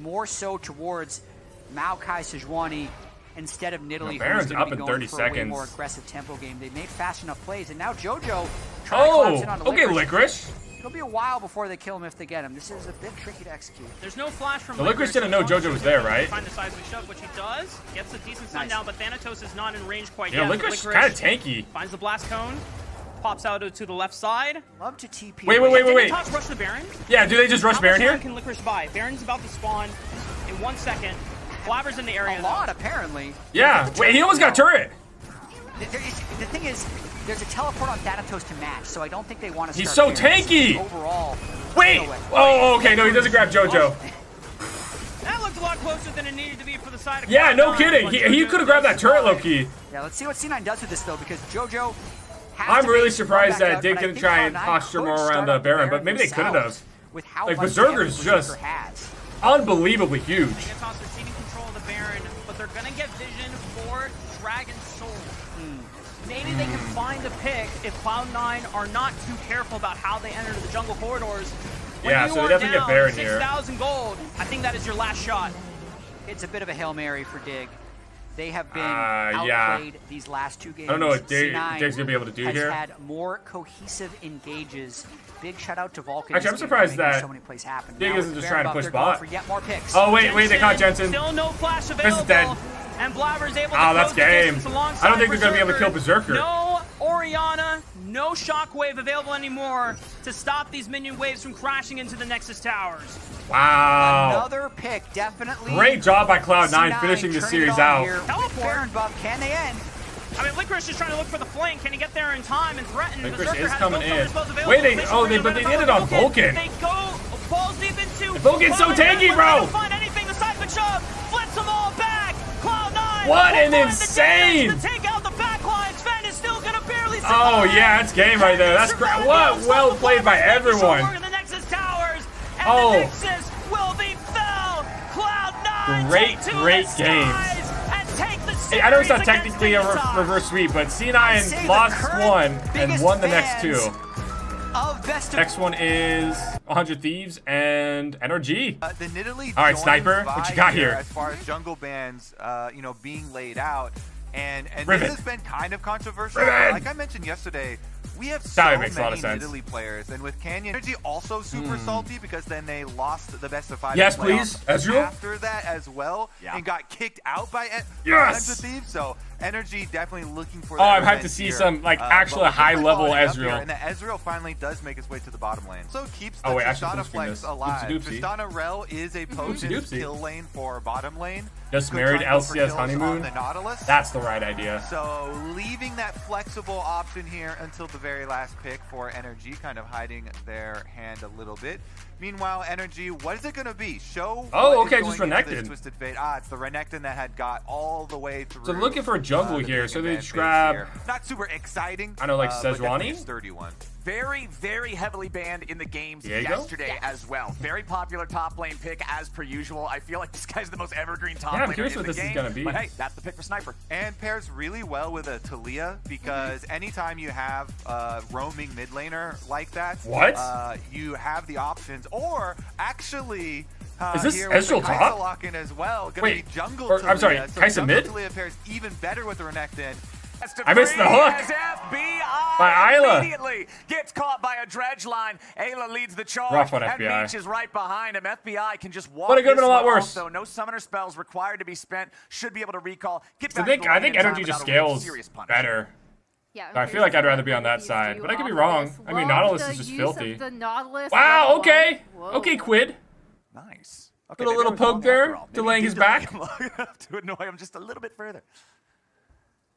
More so towards Maokai Sejuani instead of Nidalee, who's Baron's up in 30 for a way seconds. more aggressive tempo game. They made fast enough plays, and now JoJo trying to oh, collapse in on Oh, okay, Licorice. Licorice. It'll be a while before they kill him if they get him. This is a bit tricky to execute. There's no flash from The Licorice didn't know Jojo was there, right? Find the seismic shove, which he does. Gets a decent stun Nice. down, but Thanatos is not in range quite You know, yet. Licorice is Licorice kind of tanky. Finds the blast cone, pops out to the left side. Love to TP. Wait, wait, wait, wait, wait. Dignitas rush the Baron. Yeah, do they just rush How Baron here? time can Licorice buy? Baron's about to spawn in one second. Blaber's in the area. A though. lot, apparently. Yeah. Wait, he almost got turret. There- there is- the thing is, there's a teleport on Thanatos to match, so I don't think they want to. He's so Baron. tanky! Overall. Wait. Oh, oh, okay. No, he doesn't grab Jojo. That looked a lot closer than it needed to be for the side of Yeah, no kidding. He, he could have grabbed that turret, survive. low key. Yeah, let's see what C9 does with this though, because JoJo. Has I'm to really surprised that out, Dick didn't try and Cloud9 posture more around the up Baron, but maybe they could have themselves done. With how Like, much Berserker's just- has. Unbelievably huge. Gonna get vision for Dragon Soul. Maybe they can find a pick if Cloud9 are not too careful about how they enter the jungle corridors. When Yeah, so they are definitely get down Baron here. 6,000 gold, I think that is your last shot. It's a bit of a hail mary for Dig. They have been Uh, yeah. outplayed these last two games. I don't know what Dig- Dig's gonna be able to do has here. had more cohesive engages. Big shout out to Vulcan. Actually, I'm This game for surprised making that so many plays happen. Dig isn't just trying to push they're bot. For yet more picks. Oh wait, wait, they caught Jensen. Still no flash is available. dead. And Blaber's able to Oh, that's game. I don't think they're gonna be able to kill Berserker. No Orianna, no Shockwave available anymore to stop these minion waves from crashing into the Nexus towers. Wow. Another pick, definitely. Great job by Cloud9 finishing this turning it series out. Teleport. Baron buff, can they end? I mean, Licorice is trying to look for the flank. Can he get there in time and threaten? Licorice Berserker is has coming in. thunder spells. Wait, they- oh, they- but they did it on Vulcan. They go balls deep into Vulcan's so tanky, bro. Find anything. The shove flips them all back. Cloud9. What an insane- To take out the back. Zven is still gonna barely Oh yeah, that's game right there. That's great. What well played by everyone. The Nexus towers, and Oh. the Nexus will be fell. Cloud9 Great, great games. Hey, I know it's not technically a re reverse sweep, but C9 lost one and won the next two. Next one is 100 Thieves and NRG. Uh, All right, Sniper, what you got here? As far as jungle bans, uh, you know, being laid out, and and Riven. this has been kind of controversial. Riven. Like I mentioned yesterday, we have That so makes a many lot of sense. Nidalee players, and with Canyon Energy also super salty because then they lost the best of five. Yes, please. Ezreal? After that as well, Yeah. and got kicked out by E- Yes! Hundred Thieves. So Energy definitely looking for. Oh, I'm hyped to see here. some, like, Uh, actual high level following here, Ezreal. And the Ezreal finally does make his way to the bottom lane. So keeps the Oh, wait, Tristana flex this. alive. Oopsie doopsie. Tristana Rell is a potent Oopsie doopsie. kill lane for bottom lane. Just Good married LCS honeymoon. The Nautilus. That's the right idea. So leaving that flexible option here until the very last pick for Energy, kind of hiding their hand a little bit. Meanwhile, Energy, what is it going to be? Show. Oh, okay, just Renekton. Twisted Fate. Ah, it's the Renekton that had got all the way through. So looking for a jungle uh, here, so they just grab- here. Not super exciting. I know, like uh, but definitely a Sejuani? sturdy one. Very, very heavily banned in the games Diego? yesterday as well. Very popular top lane pick as per usual. I feel like this guy's the most evergreen top Yeah, I'm laner curious in what the this is game. gonna be. But hey, that's the pick for Sniper. And pairs really well with a Taliyah because Mm-hmm. anytime you have a roaming mid laner like that, What? Uh, you have the options. Or actually, uh, Is this here with the Ezreal Kai'Sa top? lock-in as well. Gonna Wait, be jungle or- Taliyah. I'm sorry, so Kai'Sa mid? Taliyah pairs even better with the Renekton. That's I missed the hook. By Eyla. immediately gets caught by a dredge line. Eyla leads the charge. Rough on and FBI. Meech is right behind him. FBI can just walk. But it could've been a lot worse. Also, no summoner spells required to be spent. Should be able to recall. Get So I think I think energy just without a real scales better. Yeah, I feel like I'd rather be on that side, but I could be wrong. I mean, Nautilus is just filthy. The Nautilus Wow, okay. Okay, Quid. Nice. Little- maybe little I was poke there, after all. Maybe delaying his delay back. him long enough to annoy him just a little bit further.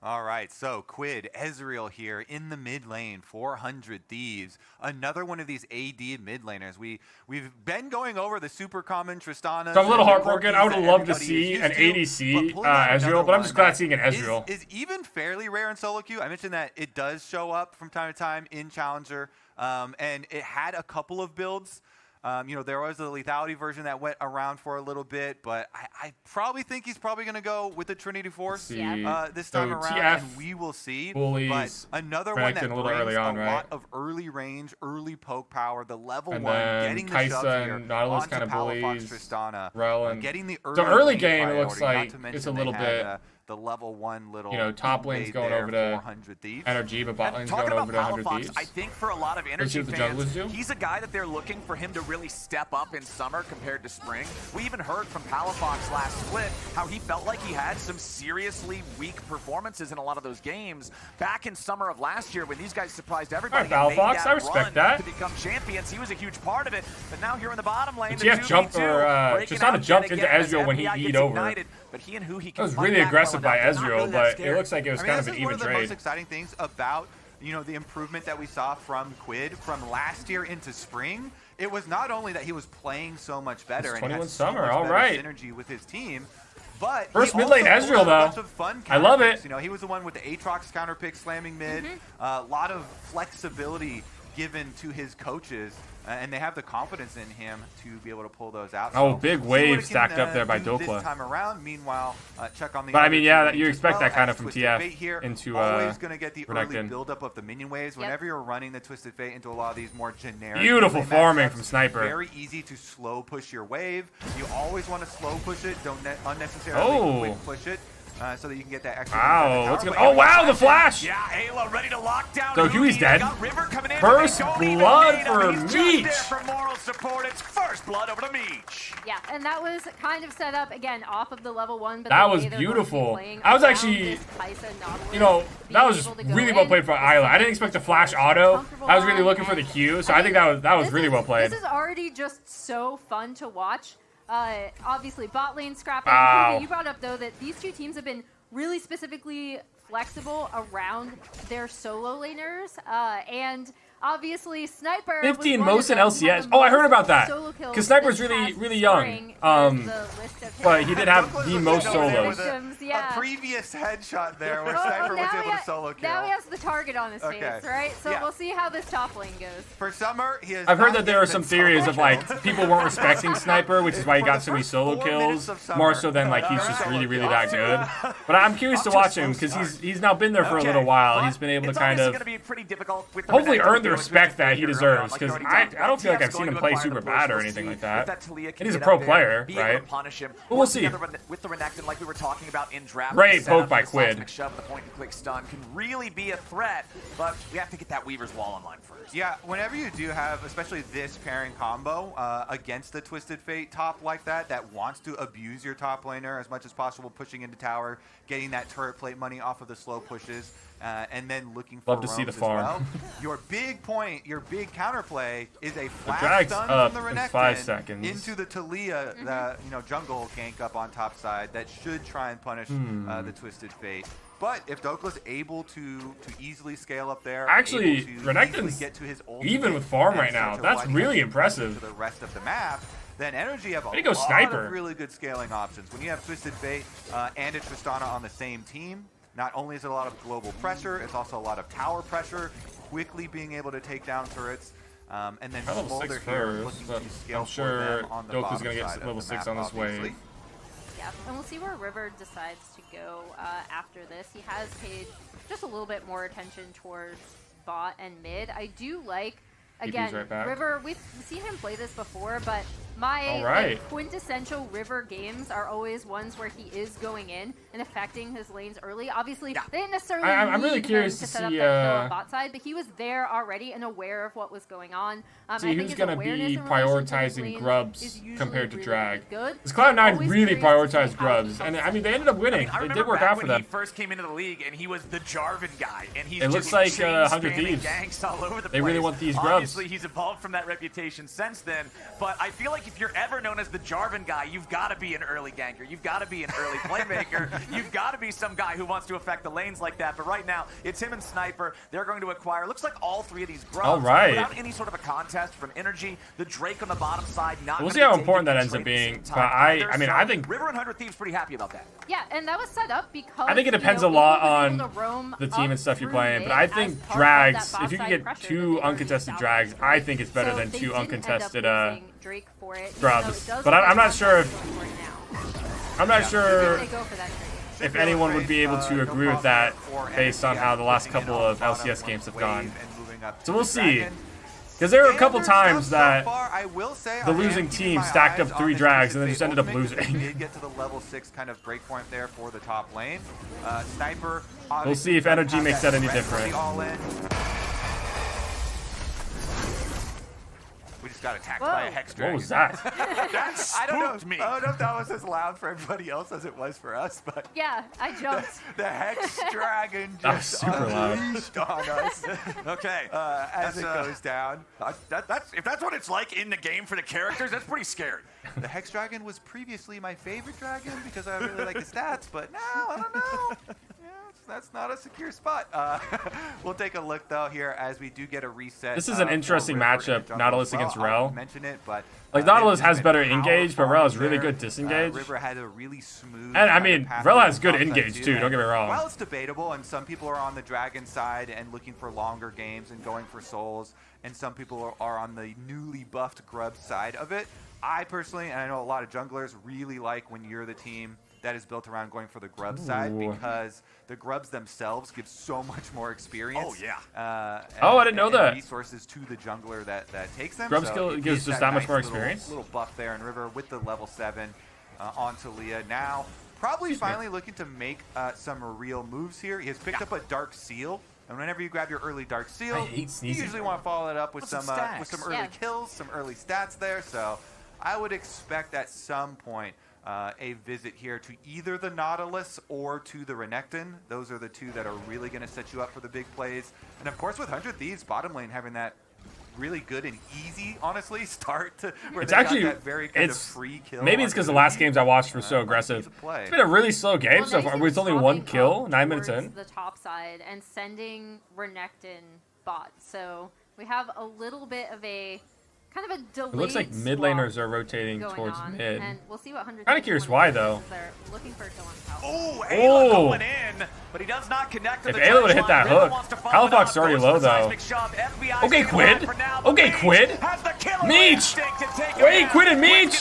All right, so Quid, Ezreal here in the mid lane, 400 Thieves. Another one of these AD mid laners. We, we've been going over the super common Tristana. So I'm a little heartbroken. I would have loved to see an ADC, uh, Ezreal, but I'm just glad seeing an Ezreal. Is, is even fairly rare in solo queue. I mentioned that it does show up from time to time in Challenger, um, and it had a couple of builds. Um, you know, there was a lethality version that went around for a little bit, but I, I probably think he's probably going to go with the Trinity Force uh, this time around, TF and we will see. bullies but another one that a brings early on, a right? lot of early range, early poke power, the level And one, getting the Kai'Sa shove and here Nautilus onto kinda Palafox bullies Tristana, Rell uh, and- getting the early, So early game, it looks like it's a little had, bit, uh, the level one little you know, top lane's going over to 400 Thieves. NRG, but bot And lane's talking going about over to 100 Palafox, Thieves. I think for a lot of energy fans, he's a guy that they're looking for him to really step up in summer compared to spring. We even heard from Palafox last split how he felt like he had some seriously weak performances in a lot of those games. Back in summer of last year when these guys surprised everybody All right, Palafox, I respect that. to become champions, he was a huge part of it. But now here in the bottom lane, the TF jumped or, uh, breaking Tristana out jumped into Ezreal when he E'd over. Ignited, But he and who he That can was really aggressive by enough. Ezreal, really but it looks like it was I mean, kind of this an is one even of the most exciting things about you know the improvement that we saw from Quid from last year into spring. It was not only that he was playing so much better It's and 21 had so summer, much all better right. synergy with his team, but First mid lane pulled Ezreal, out a though. of fun I love it. You know, he was the one with the Aatrox counter pick slamming mid. A lot of flexibility given to his coaches, uh, and they have the confidence in him to be able to pull those out. Oh, So big wave stacked up uh, there by do Dhokla. This time around, meanwhile, uh, check on the. But I mean, yeah, lanes you expect well that kind of from Twisted TF Fate here. into, uh, always uh, going to get the early Renekton. buildup of the minion waves. Whenever you're running the Twisted Fate into a lot of these more generic. Beautiful farming from Sniper. Very easy to slow push your wave. You always want to slow push it. Don't ne- unnecessarily Oh. quick push it. Uh, so that you can get that extra. Wow, defensive what's power. gonna- oh, wow, the flash! Yeah, Eyla ready to lock down. So Huhi's dead. got River coming in, First but they don't even blood for He's Meech. for moral support. It's first blood over to Meech. Yeah, and that was kind of set up again off of the level one. But That was they're going to be beautiful. I was actually- this Kai'Sa Nautilus You know, that was able really well played for with Eyla. I didn't expect the flash auto. I was really looking for the and Q, so I think that was that was really is- well played. This is already just so fun to watch. Uh, obviously, bot lane scrapping. You brought up though that these two teams have been really specifically flexible around their solo laners, uh, and Obviously, Sniper. 15 most in them who had LCS. Oh, I heard about that. Because kills 'Cause Sniper's really- really young. Um, Here's the list of but he did have the most showing there solos. with a- yeah. A previous headshot there where Oh, Sniper was able he to solo kill. Now he has the target on his Okay. face, right? So Yeah. we'll see how this top lane goes. For Summer, he has I've heard that there are some theories of like people weren't respecting Sniper, which is why he got so many solo kills, minutes of Summer, more so than like he's just really, really that good. But I'm curious to Off to a watch him because he's start. he's now been there for a little while. He's been able to kind of gonna be pretty difficult with the hopefully earn the doing respect that he deserves because I, I don't feel like. I've seen him play super bad or anything like that. if that Taliyah can And he's a pro player, right? to punish him. But we'll see. With the Renekton, like we were talking about in draft. Great the poke by Quid. Shove, the point and click stun can really be a threat, but we have to get that Weaver's Wall online first. Yeah, whenever you do have, especially this pairing combo uh, against the Twisted Fate top like that, that wants to abuse your top laner as much as possible, pushing into tower, getting that turret plate money off of the slow pushes, uh, and then looking for Love to see the roams as farm. well. your big point, your big counterplay is a flash drag's stun up from the in five seconds. into the Taliyah, the you know jungle gank up on top side that should try and punish Hmm. uh, the Twisted Fate. But if Dhokla's able to to easily scale up there, Actually, able Renekton's get to his even with farm right now. That's really impressive. To the rest of the map, then Energy have a Way to go, lot Sniper. of really good scaling options. When you have Twisted Fate uh, and a Tristana on the same team, not only is it a lot of global pressure, it's also a lot of tower pressure, quickly being able to take down turrets. Um, and then level Smolder six here first, looking to scale I'm sure them on the Doku's gonna get side of level the six map, on this obviously. wave. Yeah, and we'll see where River decides to go uh, after this. He has paid just a little bit more attention towards bot and mid. I do like, again, right. River, we've seen him play this before, but my All like, quintessential River games are always ones where he is going in and affecting his lanes early. Obviously, Yeah. they didn't necessarily I- I'm need really him curious to to set up that uh, on bot side, but he was there already and aware of what was going on. Um, See I who's gonna be in relation to his prioritizing grubs compared to really, drag. good. Because Cloud9 Always really curious to see prioritized grubs, and I mean they ended up winning. I it did work back out for when them. he first came into the league and he was the Jarvan guy, and he's It just looks like, chain uh, 100 spamming Thieves. all over the They place. really want these grubs. Obviously, he's evolved from that reputation since then. But I feel like if you're ever known as the Jarvan guy, you've got to be an early ganker. You've got to be an early playmaker. you've got to be some guy who wants to affect the lanes like that. But right now, it's him and Sniper. They're going to acquire. Looks like all three of these grubs. All right. Without any sort of a contest from Energy, the Drake on the bottom side. Not We'll see how important that ends up trade at the being, but I- I mean, So I think- River and Hundred Thieves pretty happy about that. Yeah, and that was set up because I think it you depends know, a lot Ethan was able on the team and stuff you're playing, but I think part of that drags, if you can get two uncontested drags, I think it's better So than two didn't end up uncontested uh, losing Drake for it, even grubs. it But look I- I'm not sure if- Bot's going for it now. I'm not I sure think they go for that trade. if anyone would be able to agree with that based on how the last couple of LCS games have gone. So we'll see. Because there were a couple times that the losing team stacked up three drags and then just ended up losing. Did get to the level six kind of breakpoint there for the top lane. Uh, Sniper. We'll see if Energy makes that any threat different. We just got attacked by a Whoa. hex What dragon. was that? That I don't know. me. I don't know if that was as loud for everybody else as it was for us, but Yeah, I jumped. the hex dragon just super loud. unleashed on us Okay. uh, as That's, it uh, goes down. Uh, that, that's, if that's what it's like in the game for the characters, that's pretty scary. The hex dragon was previously my favorite dragon because I really like the stats, but now I don't know. That's not a secure spot. Uh, we'll take a look though here as we do get a reset. This is uh, an for interesting matchup, Nautilus well. against Rell. Mention it, but Like, uh, Nautilus has better engage, but Rell is really good disengage. Uh, River had a really smooth. And, I mean, Rell has good engage, too, don't get me wrong. While it's debatable, and some people are on the dragon side and looking for longer games and going for souls, and some people are, are on the newly buffed grub side of it. I personally, and I know a lot of junglers, really like when you're the team that is built around going for the grub side because the grubs themselves give so much more experience. Oh, yeah. Uh, Oh, I didn't know and that. Resources to the jungler that, that takes them. Grub so skill gives gives just that much nice more little- experience? Little buff there in River with the level seven uh, on Taliyah. Now, probably finally looking to make uh, some real moves here. He has picked up a Dark Seal. And whenever you grab your early Dark Seal, you usually want to follow it up with What's some some uh, with some early Yeah. kills, some early stats there. So I would expect at some point uh, a visit here to either the Nautilus or to the Renekton. Those are the two that are really going to set you up for the big plays. And of course, with 100 Thieves, bottom lane having that really good and easy, honestly, start to where it's actually very kind it's, of free kill. Maybe it's because the last games I watched were so uh, aggressive. It's been a really slow game well, so far. It's only one kill, nine minutes in. The top side and sending Renekton bot. So we have a little bit of a Kind of a delayed It looks like mid laners are rotating towards on, mid. And we'll see what kind of curious why though. Oh, Eyla going in, but he does not connect if Eyla would hit that hook, Palafox already low though. Shove, okay, Quid. Okay, Quid. Meech. Wait, Quid and Meech.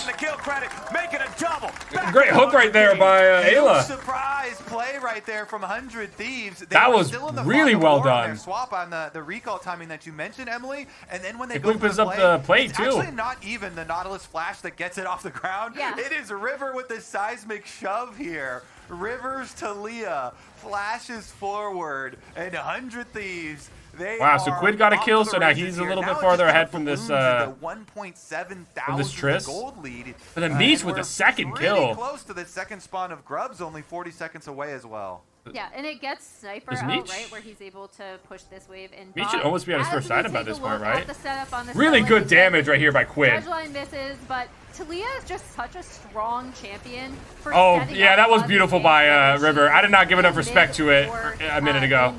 Great hook right there by uh, Eyla. Surprise play right there from Hundred Thieves. They that was really well done. Swap on the, the recall timing that you mentioned, Emily, and then when they, they go up the play it's too. Actually not even the Nautilus Flash that gets it off the ground. Yeah. It is River with the seismic shove here. Rivers Taliyah flashes forward, and 100 Thieves they wow, so Quid got a kill, so now he's a little here. bit farther ahead from this uh, from this Triss. Gold lead. Then Beast uh, with the second kill. close to the second spawn of Grubs, only 40 seconds away as well. Yeah, and it gets sniper out right where he's able to push this wave and. Meech should almost be on his first side about this point, right? Really good damage right here by Quinn. Line misses, but Taliyah is just such a strong champion. oh, yeah, that was beautiful by uh, River. I did not give enough respect to it a minute ago.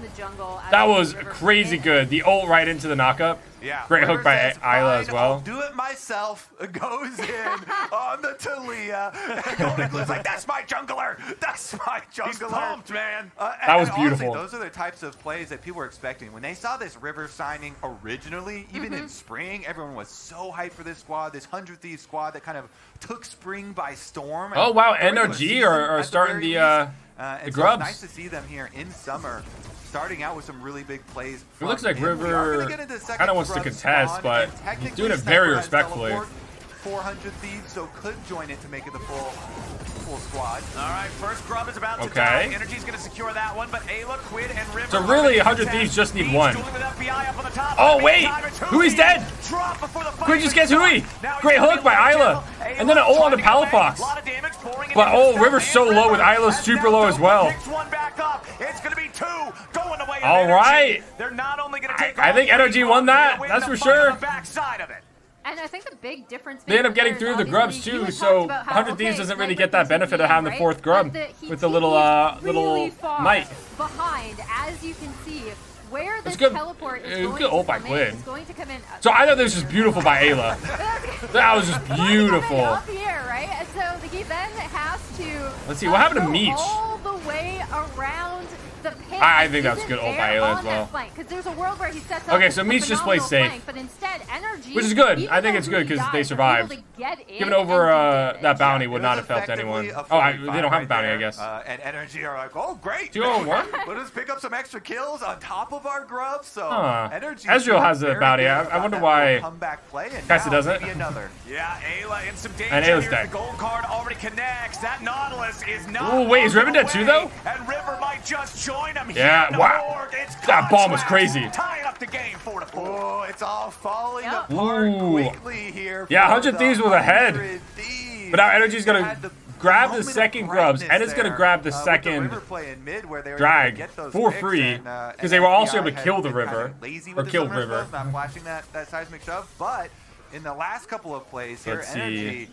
That was crazy good. The ult right into the knockup. Yeah. Great River hook by says, Eyla as well. I'll do it myself. Goes in on the Taliyah. And like, that's my jungler. That's my jungler. He's pumped, man. Uh, that was beautiful. Honestly, those are the types of plays that people were expecting. When they saw this River signing originally, even mm -hmm. in spring, everyone was so hyped for this squad, this 100 Thieves squad that kind kind of took spring by storm. Oh wow, NRG are, are starting the, the, uh, uh, the grubs. Nice to see them here in summer, starting out with some really big plays. It looks like. River kind of wants to contest, but he's doing it very respectfully. 400 thieves, so could join it to make it the full Tentacle Squad. All right, first grub is about okay. to die. Energy's going to secure that one, but Eyla, Quinn, and River. So really, 100 Thieves just need one. Oh, wait! Huhi's dead! Quinn just gets Huhi! Great hook by Eyla! And then an ult on the Palafox. But oh, River's so low with Eyla super low as well. All right. They're not only going to take I, I think Energy won that. That's for sure. Backside of it. And I think the big difference. They end up getting through the grubs too, so Hundred Thieves doesn't really get that benefit of having the fourth grub with the little uh little might. Behind, as you can see, where this good, teleport is going, oh, by Quinn. Going to come in. Uh, so I thought this was beautiful by Eyla. that was just beautiful. Here, right? So he then has to. Let's see what happened to Meech. All the way around I, I, think that's good old Baila as well. Flank, okay, so Meech just plays safe. Instead, energy, which is good. I think it's good because they survived. Giving over uh, that bounty yeah, would not have helped anyone. Oh, I, they don't have a bounty, right I guess. Uh, and energy are like, oh, great. Do you oh on one. Let us pick up some extra kills on top of our grub. So huh. energy. Ezreal has a bounty. I, I wonder why. Kai'Sa doesn't. Yeah, Eyla in some danger. And Eyla's dead. Gold card already connects. That Nautilus is not. Oh wait, is Riven dead too though? And River might just join yeah, here. Wow. that bomb was crazy. Up the game four to four. Oh, it's all falling yep. apart Ooh. quickly here. Yeah, 100 Thieves with a head. But now Energy's gonna grab the second grubs, and it's gonna grab the uh, second drag for free because uh, they were also able to uh, kill the river or kill river. I'm watching that that seismic shove, but in the last couple of plays here, Let's Energy see.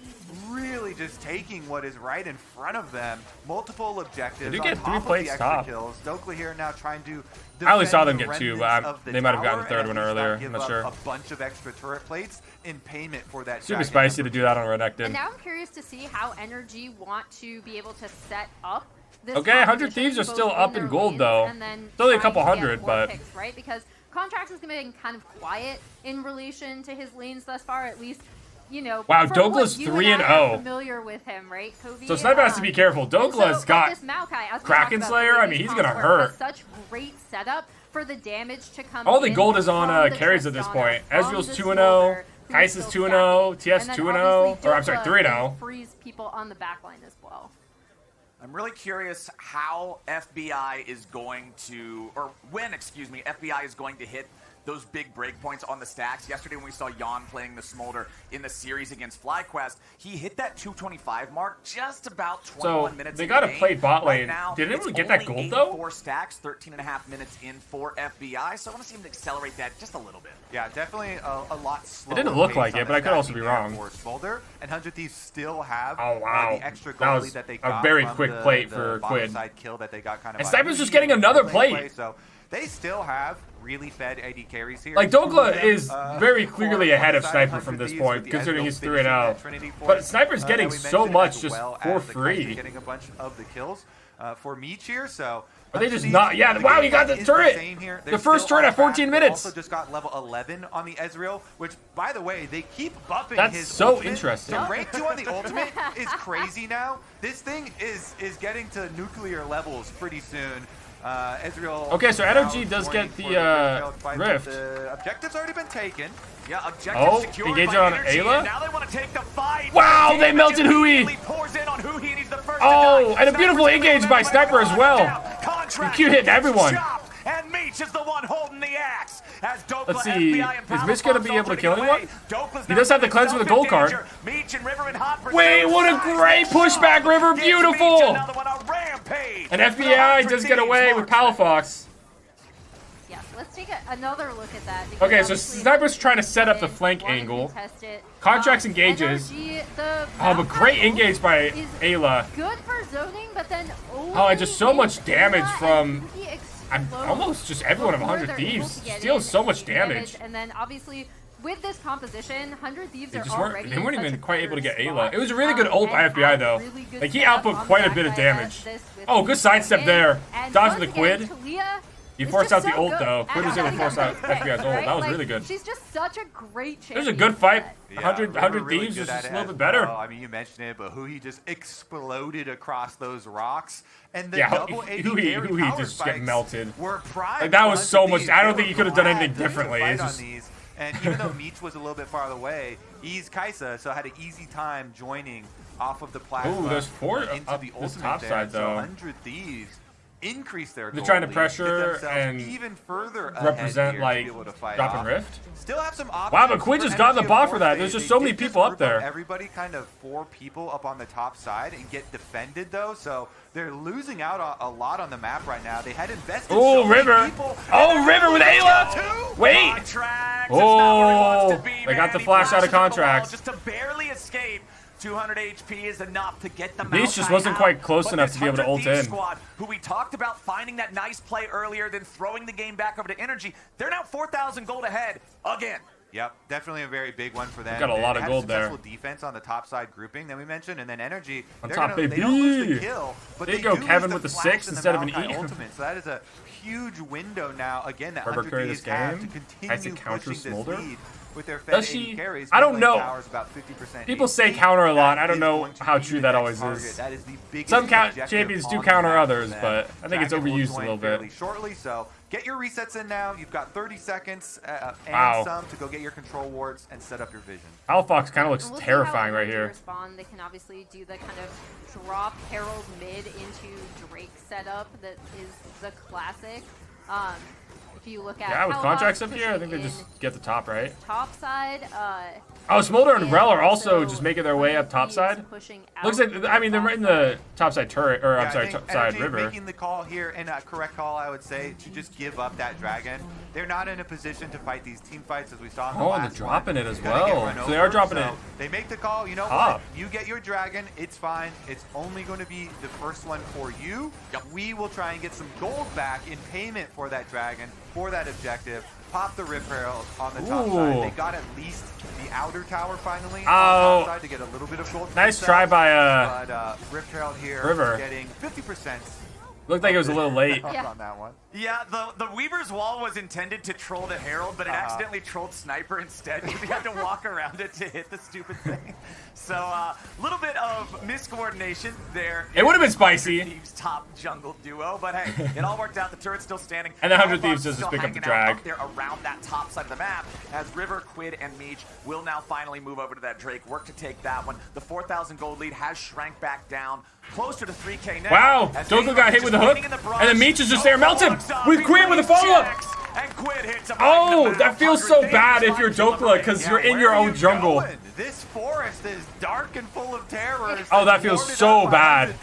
really just taking what is right in front of them. Multiple objectives. They do get three plates top. Kills. Here now trying to. I only saw them get two, but the they might have gotten the third one earlier. I'm not sure. A bunch of extra turret plates in payment for that. Super spicy to do that on Renekton. And now I'm curious to see how Energy want to be able to set up Okay, 100 Thieves are still up in gold, though. It's only a couple hundred, but... Picks, right? Because Contractz has been kind of quiet in relation to his lanes thus far, at least. You know, wow, Dhokla three and, and zero. Oh. Familiar with him, right? Kobe, so Snipe has to be um, careful. Douglas so, got this Maokai, Kraken Slayer. I mean, he's gonna hurt. Such great setup for the damage to come. All the gold is on uh, carries at this point. Ezreal's two and zero. Kais is 2 0, TS 2 0, or I'm sorry, 3 0. Freeze people on the back line as well. I'm really curious how FBI is going to, or when, excuse me, FBI is going to hit those big break points on the stacks. Yesterday when we saw Yeon playing the Smolder in the series against FlyQuest, he hit that 225 mark just about 21 so minutes. They got to play bot lane. Right now, Did anyone get that gold though? Four stacks, 13 and a half minutes in for FBI. So I want to see him accelerate that just a little bit. Yeah, definitely a, a lot slower. It didn't look like it, but I could also be wrong. For Smolder and 100 Thieves still have oh, wow. Uh, the extra gold that, that they got. A very quick the, plate the for Quinn. Side kill that they got kind of. And Sniper's just getting another plate. Play, so they still have really fed AD carries here. Like Dhokla is uh, very clearly ahead of Sniper from this point, considering he's three and out. But Sniper's uh, getting uh, so much just for free. Getting a bunch of the kills uh, for Meech here, so. Are uh, they just not? Yeah, the wow, you got the turret. The, the first turret at 14 minutes. Also just got level 11 on the Ezreal, which, by the way, they keep buffing That's his so ultimate. interesting. The rank 2 on the ultimate is crazy now. This thing is is getting to nuclear levels pretty soon. Uh, Ezreal okay, so Adog does get the uh, rift. The objective's already been taken. Yeah, objective oh, secured engage on Eyla. Now they want to take the fight. Wow, they melted Huhi. Pours in on Huhi and he's the first oh, and a beautiful engage by Sniper as well. Contract. The Q hit everyone. Chopped and Meech is the one holding the axe. As Dhokla, Let's see, is Mitch gonna be able to kill anyone? He does have the cleanse with a gold card. Wait, what a great pushback, River! Beautiful. And FBI does get away with Palafox. Let's take a, another look at that. Okay, so Sniper's trying to set up the flank angle. Contractz um, engages. NRG, oh, but great engage by Eyla. Good for zoning, but then Oh, I just so much damage from I'm almost just everyone of 100 Thieves steals so much damage. And then obviously with this composition, 100 Thieves they just are weren't, They weren't even quite able to get Eyla. It was a really good ult by FBI, though. Really like, he output quite a bit of damage. Oh, good sidestep there. Dodging the Quid. Taliyah you force forced out so the ult, though. Quinn was able to force out FBI's ult. That was like, really good. She's just such a great champion. It was a good fight. Yeah, 100, 100 really Thieves was just a little bit better. Well. I mean, you mentioned it, but who he just exploded across those rocks. And the yeah, double AD Huhi, Huhi just got melted. Were like, that was so much. I don't think you could have done anything differently. It's just... And even though Meech was a little bit farther away, he's Kai'Sa, so had an easy time joining off of the platform. Ooh, there's four into the ultimate top side, though. 100 Thieves increase their. They're trying to pressure and even further represent like dropping rift. Still have some options. Wow, but Quinn just got the bot for that. There's just so many people up there. Everybody kind of four people up on the top side and get defended though, so they're losing out a, lot on the map right now. They had invested. Oh, River. Oh, River with Eyla. Wait. Oh, they got the flash out of contract. Just to barely escape. 200 HP is enough to get them Niche just wasn't out, quite close enough to be able to ult in. Squad, who we talked about finding that nice play earlier, then throwing the game back over to Energy. They're now 4,000 gold ahead again. Yep, definitely a very big one for them. Got a lot of gold there. defense on the top side grouping that we mentioned, and then energy. On top, gonna, baby. They don't lose the kill, but there you go, Kevin, with the six instead of an eight. Ultimate. So that is a huge window now. Again, that Herbert 100 Days to continue Isaac pushing this lead with their Does she? Carries, I don't know. People say counter a lot. I don't know how true that always target. is. That is Some champions do counter others, but I think it's overused a little bit. Shortly, so get your resets in now. You've got 30 seconds uh, uh and wow. some to go get your control wards and set up your vision. Alfox kind of looks we'll terrifying right here. Respond. They can obviously do the kind of drop Herald mid into Drake setup that is the classic. Um, you look at. Yeah, with Contractz up here, I think they just get the top right. Top side. Uh, oh, Smolder and Rell are also just making their way up top side. Looks like I mean they're right in the top side turret, or yeah, I'm sorry, top side river. Making the call here and a correct call, I would say, to just give up that dragon. They're not in a position to fight these team fights as we saw. In the oh, and they're dropping one. it as well. So over, they are dropping so it. They make the call. You know top. what? You get your dragon. It's fine. It's only going to be the first one for you. Yep. We will try and get some gold back in payment for that dragon for that objective, pop the rip rail on the top Ooh. side. They got at least the outer tower finally oh. on to get a little bit of gold. Nice try by uh, but, uh, Rip Trail here River. getting 50%. Looked like it was a little late. yeah. on that one. Yeah, the, the Weaver's Wall was intended to troll the Herald, but it uh accidentally trolled Sniper instead you had to walk around it to hit the stupid thing. So a uh, little bit of miscoordination there. It would have been spicy. Thieves top jungle duo, but hey, it all worked out. The turret's still standing. And the 100 Thieves does just pick up the drag. Out there around that top side of the map as River, Quid, and Meech will now finally move over to that Drake. Work to take that one. The 4,000 gold lead has shrank back down closer to 3K now. Wow, Dogo got hit with a hook, the and then Meech is just oh, there, melting with Quinn with a follow-up. Oh, that feels so bad if you're Dhokla because yeah, you're in your own you jungle. Going? This forest is dark and full of terrors. Oh, that feels so bad.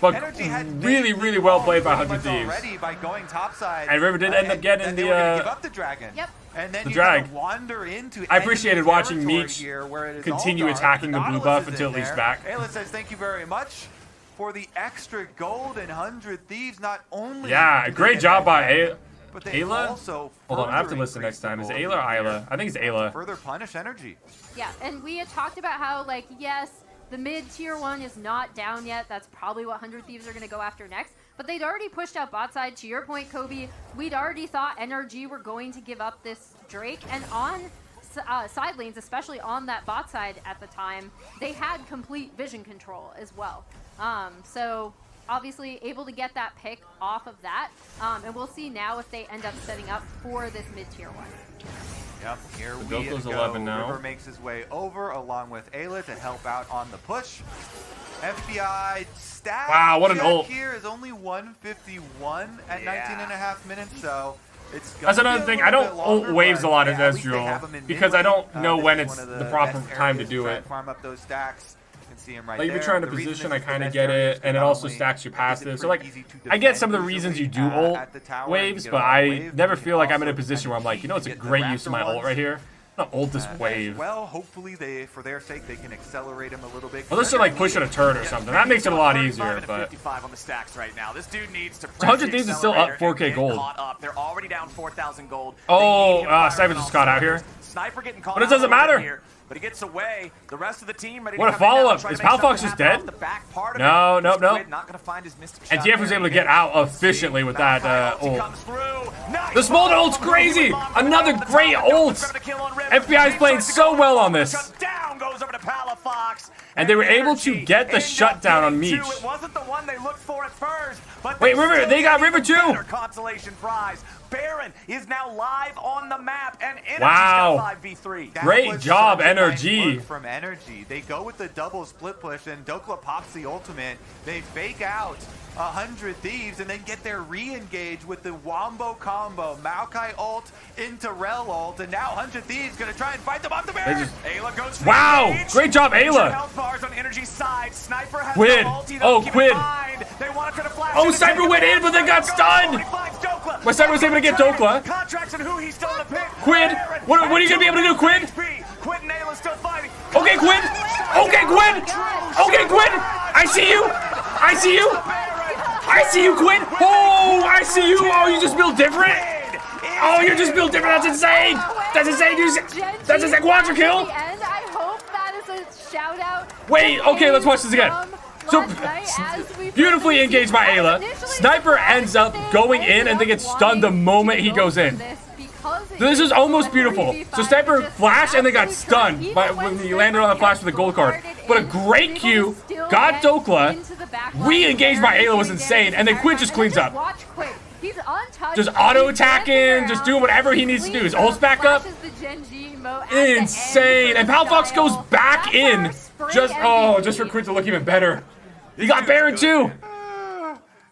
But really, really well played by Hundred Thieves. By going topside, and River did end up getting the, uh, the dragon. Yep. And then the drag. I appreciated watching Meech continue attacking the blue buff until he's back. Eyla says, thank you very much for the extra gold and 100 Thieves. Not only Yeah, great job by A- but they Eyla? also Hold on, I have to further listen next time. the Is Eyla or Eyla? I think it's Eyla. Further punish energy. Yeah, and we had talked about how, like, yes, the mid tier one is not down yet. That's probably what 100 Thieves are going to go after next. But they'd already pushed out bot side. To your point, Kobe, we'd already thought NRG were going to give up this Drake. And on uh, side lanes, especially on that bot side at the time, they had complete vision control as well. Um, so obviously able to get that pick off of that. Um, and we'll see now if they end up setting up for this mid tier one. Yep, here The we Goku's go. 11 now. River makes his way over along with Eyla to help out on the push. FBI stat Wow, what an check ult. here is only 151 at Yeah. 19 and a half minutes, so it's That's another thing. I don't bit ult waves a lot yeah, as at least they Ezreal have him in because I mid-lane. don't Uh, know this when is it's one of the proper best time to do it. Farm up those stacks. See him right Like if you're trying to The position, I kind of get it, and it also stacks you is past it it. So like, I get some of the reasons you do uh, ult at the tower waves, but I never feel like I'm in a position where I'm like, you know, it's a great use of my ult right here. I'm gonna ult this uh, wave. Well, hopefully they, for their sake, they can accelerate him a little bit. Unless they're like pushing a turn or something. That makes it a lot easier, but 55 on the stacks right now. This dude needs to. 100 Thieves is still up 4K gold. They're already down 4,000 gold. Oh, uh, Sniper just got out here. Sniper getting caught But it doesn't matter. But he gets away. The rest of the team ready What to a come in now follow-up. and try to Is Palafox just dead? off The back part of No, it. nope, nope. Not gonna find his And TF was able to get out efficiently with that uh, ult. comes through. Nice The Smolder ult's crazy. Another great ult. for the kill on River. FBI is playing so well on this. Goes over to Palafox. And they were able to get the shutdown on. Meech. It wasn't the one they looked for at first, but Wait, River, they got River too. Consolation prize. Baron is now live on the map, and Energy's Wow. got 5v3. That Great job, such a nice NRG. work from Energy. They go with the double split push, and Dhokla pops the ultimate. They fake out a hundred thieves, and then get their re-engage with the Wombo combo. Maokai ult into Rell ult, and now hundred thieves gonna try and fight them off the Baron. just- Eyla goes for Wow, engage. great job, Eyla. Health bars on Energy's side. Sniper has Quid. no ulti, Oh. Quid. They want to flash Oh, Sniper went in, but they got stunned. My Sniper was able to get Dhokla. Contractz and who he's still in the pit. Quid, what- what are you gonna be able to do, Quid? Quid and Eyla still fighting. Okay, Quinn. Okay, Quinn. Okay, Quinn. I see you. I see you. I see you, Quinn. Oh, I see you. Oh, you just built different. Oh, you're just built different. That's insane. That's insane. You that's insane. Quadra kill. Wait, okay, let's watch this again. So, beautifully engaged by Eyla. Sniper ends up going in and they get stunned the moment he goes in. this is almost beautiful. So Sniper flashed and they got stunned, but when he landed on the flash with the gold card. Bombarded But a great Q, got get Dhokla, into the back line. re-engaged by Eyla was insane, and then Quinn just cleans up. And then Watch Quinn. He's untouched. Just auto-attacking, just around, doing whatever he needs to do. His cleans ult's back up. flashes the Gen G emote at the end Insane. And Palafox goes back in. Just oh, just for Quinn to look even better. He got Baron too.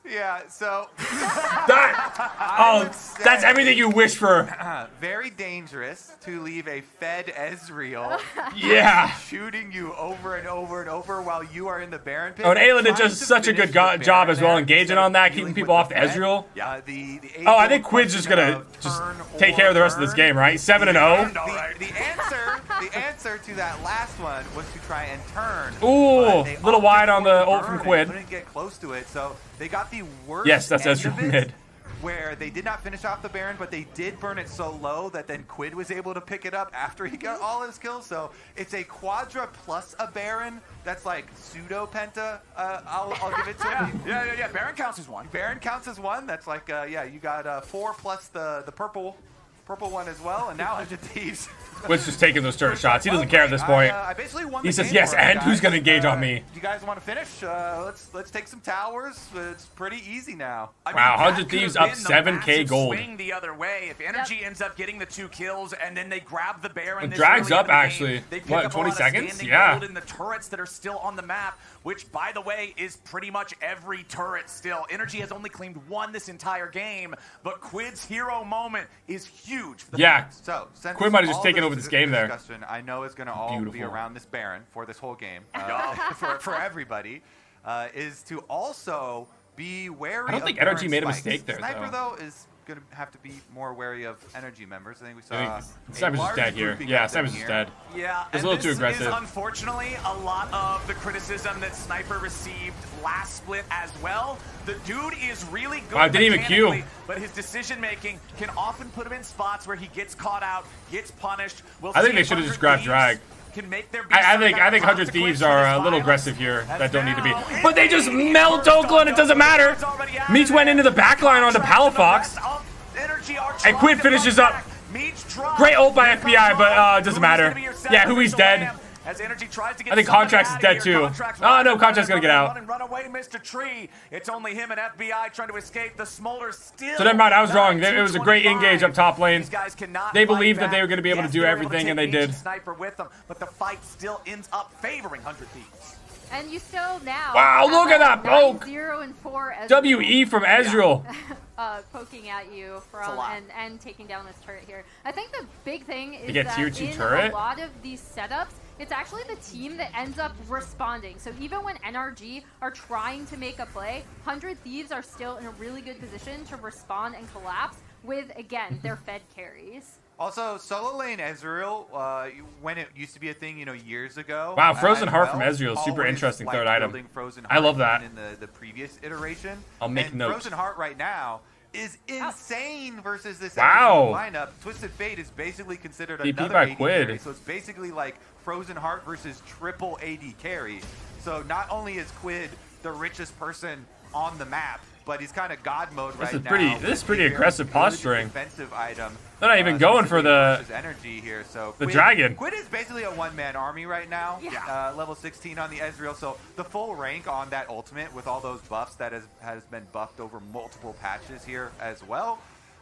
Yeah, so That oh, that's everything you wish for. very dangerous to leave a fed Ezreal Yeah. shooting you over and over and over while you are in the Baron pit. Oh, and Eyla did just such a good go- job as well, engaging on that, keeping people off the Fed. Ezreal. Uh, the, the Oh, I think Quid's just gonna just take care of the rest of this game, right? Seven and oh. zero. The, the answer, the answer to that last one was to try and turn. Ooh, they little wide on the ult from Quid. Couldn't get close to it, so they got the worst. Yes, that's end Ezreal of it, mid. Where they did not finish off the Baron, but they did burn it so low that then Quid was able to pick it up after he got all his kills. So it's a Quadra plus a Baron. That's like pseudo Penta. Uh, I'll, I'll give it to Yeah, him. yeah, yeah, yeah. Baron counts as one. Baron counts as one. That's like, uh, yeah, you got uh, four plus the the purple, purple one as well, and now Hundred Thieves. Quinn's just taking those turret shots. He doesn't care at this point. I, uh, I He says, "Yes, for us, and who's gonna engage on me?" Do You guys want to finish? Uh, let's let's take some towers. It's pretty easy now. I Wow, that 100 Thieves up 7K gold. Swing the other way. If Energy ends up getting the two kills and then they grab the Baron, It this drags early up, in the game, actually. They pick What, up a 20 lot of seconds? standing Yeah. gold in the turrets that are still on the map, which, by the way, is pretty much every turret still. Energy has only claimed one this entire game, but Quid's hero moment is huge. For the Yeah. fans. So since Quinn might have just all taken this over this game there. Discussion, I know is going to all be around this Baron for this whole game uh, for for everybody. Uh, is to also be wary. I don't of think Energy Baron made a spikes. mistake there, Sniper though. though is going to have to be more wary of energy members. I think we saw. I think a Sniper's just dead here. Yeah, of them Sniper's just dead. Yeah, It's a and little too this aggressive. Is unfortunately, a lot of the criticism that Sniper received last split as well. The dude is really good. Wow, didn't even queue. mechanically, But his decision making can often put him in spots where he gets caught out, gets punished. We'll I think they should've 100 just grabbed drag. Can make there be I, I think I think Hundred Thieves are a little aggressive here. That don't need to be. But they just melt first Dhokla and it doesn't matter. It's already out Meech went into the back line onto Palafox. and the rest of Energy are And trying finishes up. back. Meech drops. Great ult by FBI, but, uh, doesn't matter. gonna be your Yeah, who he's dead. Lamb? As Energy tries to get I think somebody Contract's out of dead too. Contract's Oh, running, no, Contract's gonna get out. Run, and run away, Mr. Tree. It's only him and FBI trying to escape. The Smolder still. So never mind, I was wrong. it was a great engage up top lane. These guys cannot They believed that they were gonna be able to do they able everything, take and they did. Sniper with them, but the fight still ends up favoring Hundred Thieves. And you still now. Wow, look at that poke. 9-0 and 4 Ezreal, WE from Ezreal. uh, poking at you from and, and taking down this turret here. I think the big thing is get that in turret? a lot of these setups, it's actually the team that ends up responding. So even when NRG are trying to make a play, 100 Thieves are still in a really good position to respond and collapse with, again, their fed carries. Also, solo lane Ezreal, uh, when it used to be a thing, you know, years ago. Wow, Frozen as Heart from well, Ezreal, super interesting third item. building Frozen I love that. In the, the previous iteration. I'll make and note. Frozen Heart right now is insane versus this Wow. Ezreal lineup. Twisted Fate is basically considered DP another by AD Quid. carry, so it's basically like Frozen Heart versus triple AD carry. So not only is Quid the richest person on the map, but he's kind of god mode right is now. pretty- this is pretty aggressive posturing. Defensive item. They're not even uh, going for the- energy here. So the Quid- dragon. Quid is basically a one-man army right now. Yeah. Uh, level 16 on the Ezreal. So the full rank on that ultimate with all those buffs that has has been buffed over multiple patches here as well.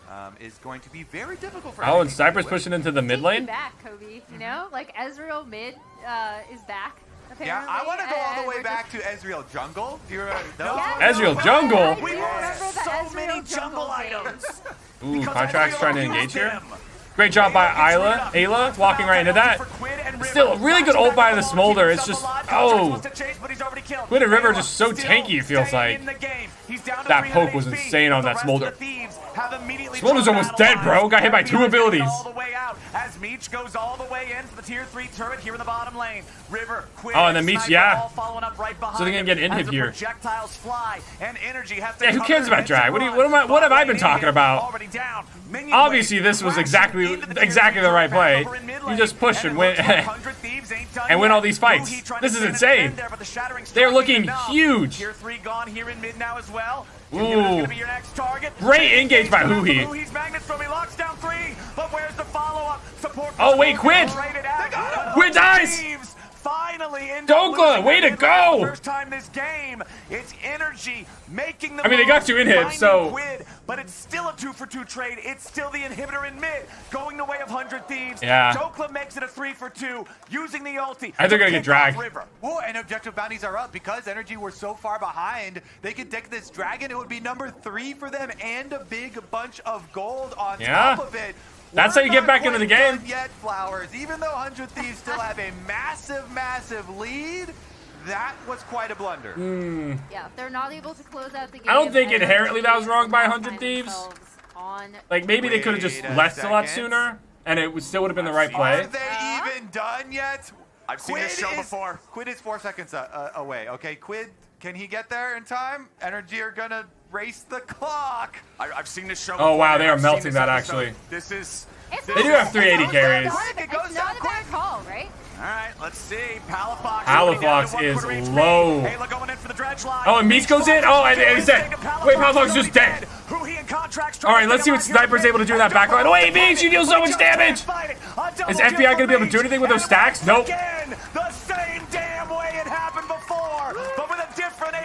Um, is going to be very difficult for. Oh, and energy Cypress pushing into the mid lane. you back, Kobe. You know, like Ezreal mid uh, is back. Yeah, I want to go all the way back just- to Ezreal Jungle. Do you remember those? Yeah, Ezreal no, jungle. We do want remember the so Ezreal many jungle jungle items. Ooh, Contract's trying to engage here. Great job by Eyla. Eyla walking right into that. Still, really good ult by the Smolder. It's just, oh. Quid and River are just so tanky, it feels like. That poke was insane on that Smolder. Smolder's almost dead, bro. Got hit by two abilities. All the way out as Meech goes all the way in the tier three turret here in the bottom lane. River, Quid, Oh, and then Meech, yeah. following up right behind So they're gonna get him as the here. Projectiles fly and energy has to Yeah, who cares about drag? What do you- what am I- what have I been talking about? already down. Minion Obviously, this was exactly- the exactly the right play. You just push And win- like 100 Thieves ain't done and win all these fights. This is insane. in there, but the They're looking huge. Tier three gone here in mid now as well. Ooh. Ooh. gonna be your next target. Great engage by Huhi. Huhi. Huhi's magnets from he locks down three, but where's the follow-up? Support. Oh, wait, Quid. Rated. Quid dies. Thieves Finally, end Dhokla, way to go. First time this game. It's energy making the I mean, they got you in inhibs, finding so- Quid, but it's still a two for two trade. It's still the inhibitor in mid, going the way of hundred thieves. Yeah. Dhokla makes it a three for two, using the ulti. I think they're gonna get dragged. River. Oh, and objective bounties are up because Energy were so far behind. They could deck this dragon. It would be number three for them and a big bunch of gold on Yeah. top of it. That's We're how you get back into the game. done Yet, Flowers. Even though Hundred Thieves still have a massive, massive lead, that was quite a blunder. Yeah, they're not able to close out the game. I don't think inherently that was wrong by 100 Thieves. On Like maybe they could have just Wait a left a lot sooner, and it would still would have been the right play. Are play. they even done yet? I've seen this show is, before. Quid is four seconds uh, uh, away. Okay, Quid, can he get there in time? Energy are gonna race the clock. I, I've seen this show. Oh, before, wow, they are I've melting that, episode. actually. This is. It's this They do have 380 goes carries. it It's goes not down a quick. bad call, right? All right, let's see. Palafox. Palafox is low. Eyla going in for the dredge line. Oh, and Meech goes in? Oh, and- and he's dead. Wait, Palafox is just dead. All right, let's see what Sniper's able to do in that back line. Wait, Meech, you deal so much damage. Is FBI gonna be able to do anything with those stacks? Nope.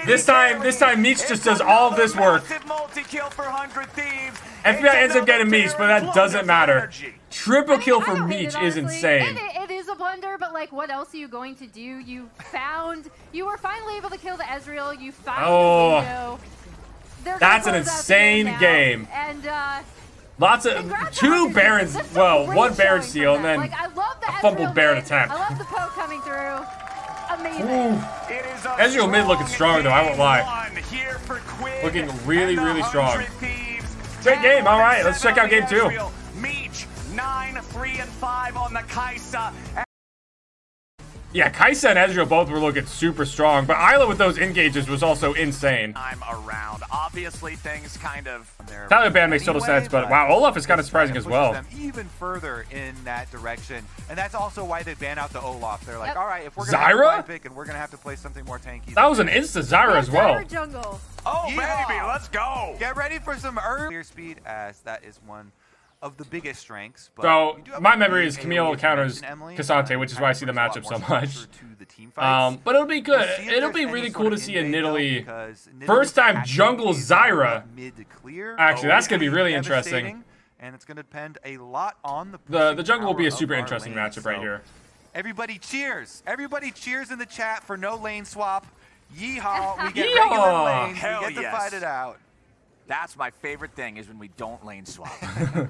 This time- this time Meech just does all this another work. massive multi-kill for 100 Thieves. FBI ends up getting another Meech, but that doesn't matter. Triple kill for don't Meech it, is honestly. insane. It, it is a blunder, but like, what else are you going to do? You found, you were finally able to kill the Ezreal. You found Oh. the window. They're gonna That's an close out the insane now, game. And uh, Lots of two Barons. Well, one Baron showing steal, and then like, I love the a fumbled Ezreal Baron mid. attempt. I love the poke coming through. Amazing. It is a Ezreal mid looking strong, though, I won't lie. strong game one here for Quid Looking really, really strong. Thieves Great game. All right, let's check out game two. Meech, 9, 3, and 5 on the Kaisa. Yeah, Kai'Sa and Ezreal both were looking super strong, but Eyla with those engages was also insane. I'm around. Obviously, things kind of. Taliban makes total sense, but wow, Olaf is kind of surprising as well. Them even further in that direction, and that's also why they ban out the Olaf. They're like, Yep. all right, if we're gonna have a Zyra? blind pick and we're gonna have to play something more tanky. That was an insta Zyra as well. Jungle. Oh, Yeehaw. baby, let's go. Get ready for some earlier speed, as that is one of the biggest strengths. But So, you do have my memory is Camille AoE, counters mentioned, Emily, K'Sante, which is why I see the brings a lot matchup so much. structure to the team fights. Um, but it'll be good. We'll It'll be really cool to see a invade, though, Nidalee first time jungle is Zyra. mid to clear. Actually, that's gonna be really interesting. And it's going to depend a lot on the The the jungle will be a super interesting lane, matchup right so here. Everybody cheers! Everybody cheers in the chat for no lane swap. Yeehaw! We get Yeehaw! regular lanes. Hell we get to yes. fight it out. That's my favorite thing is when we don't lane swap.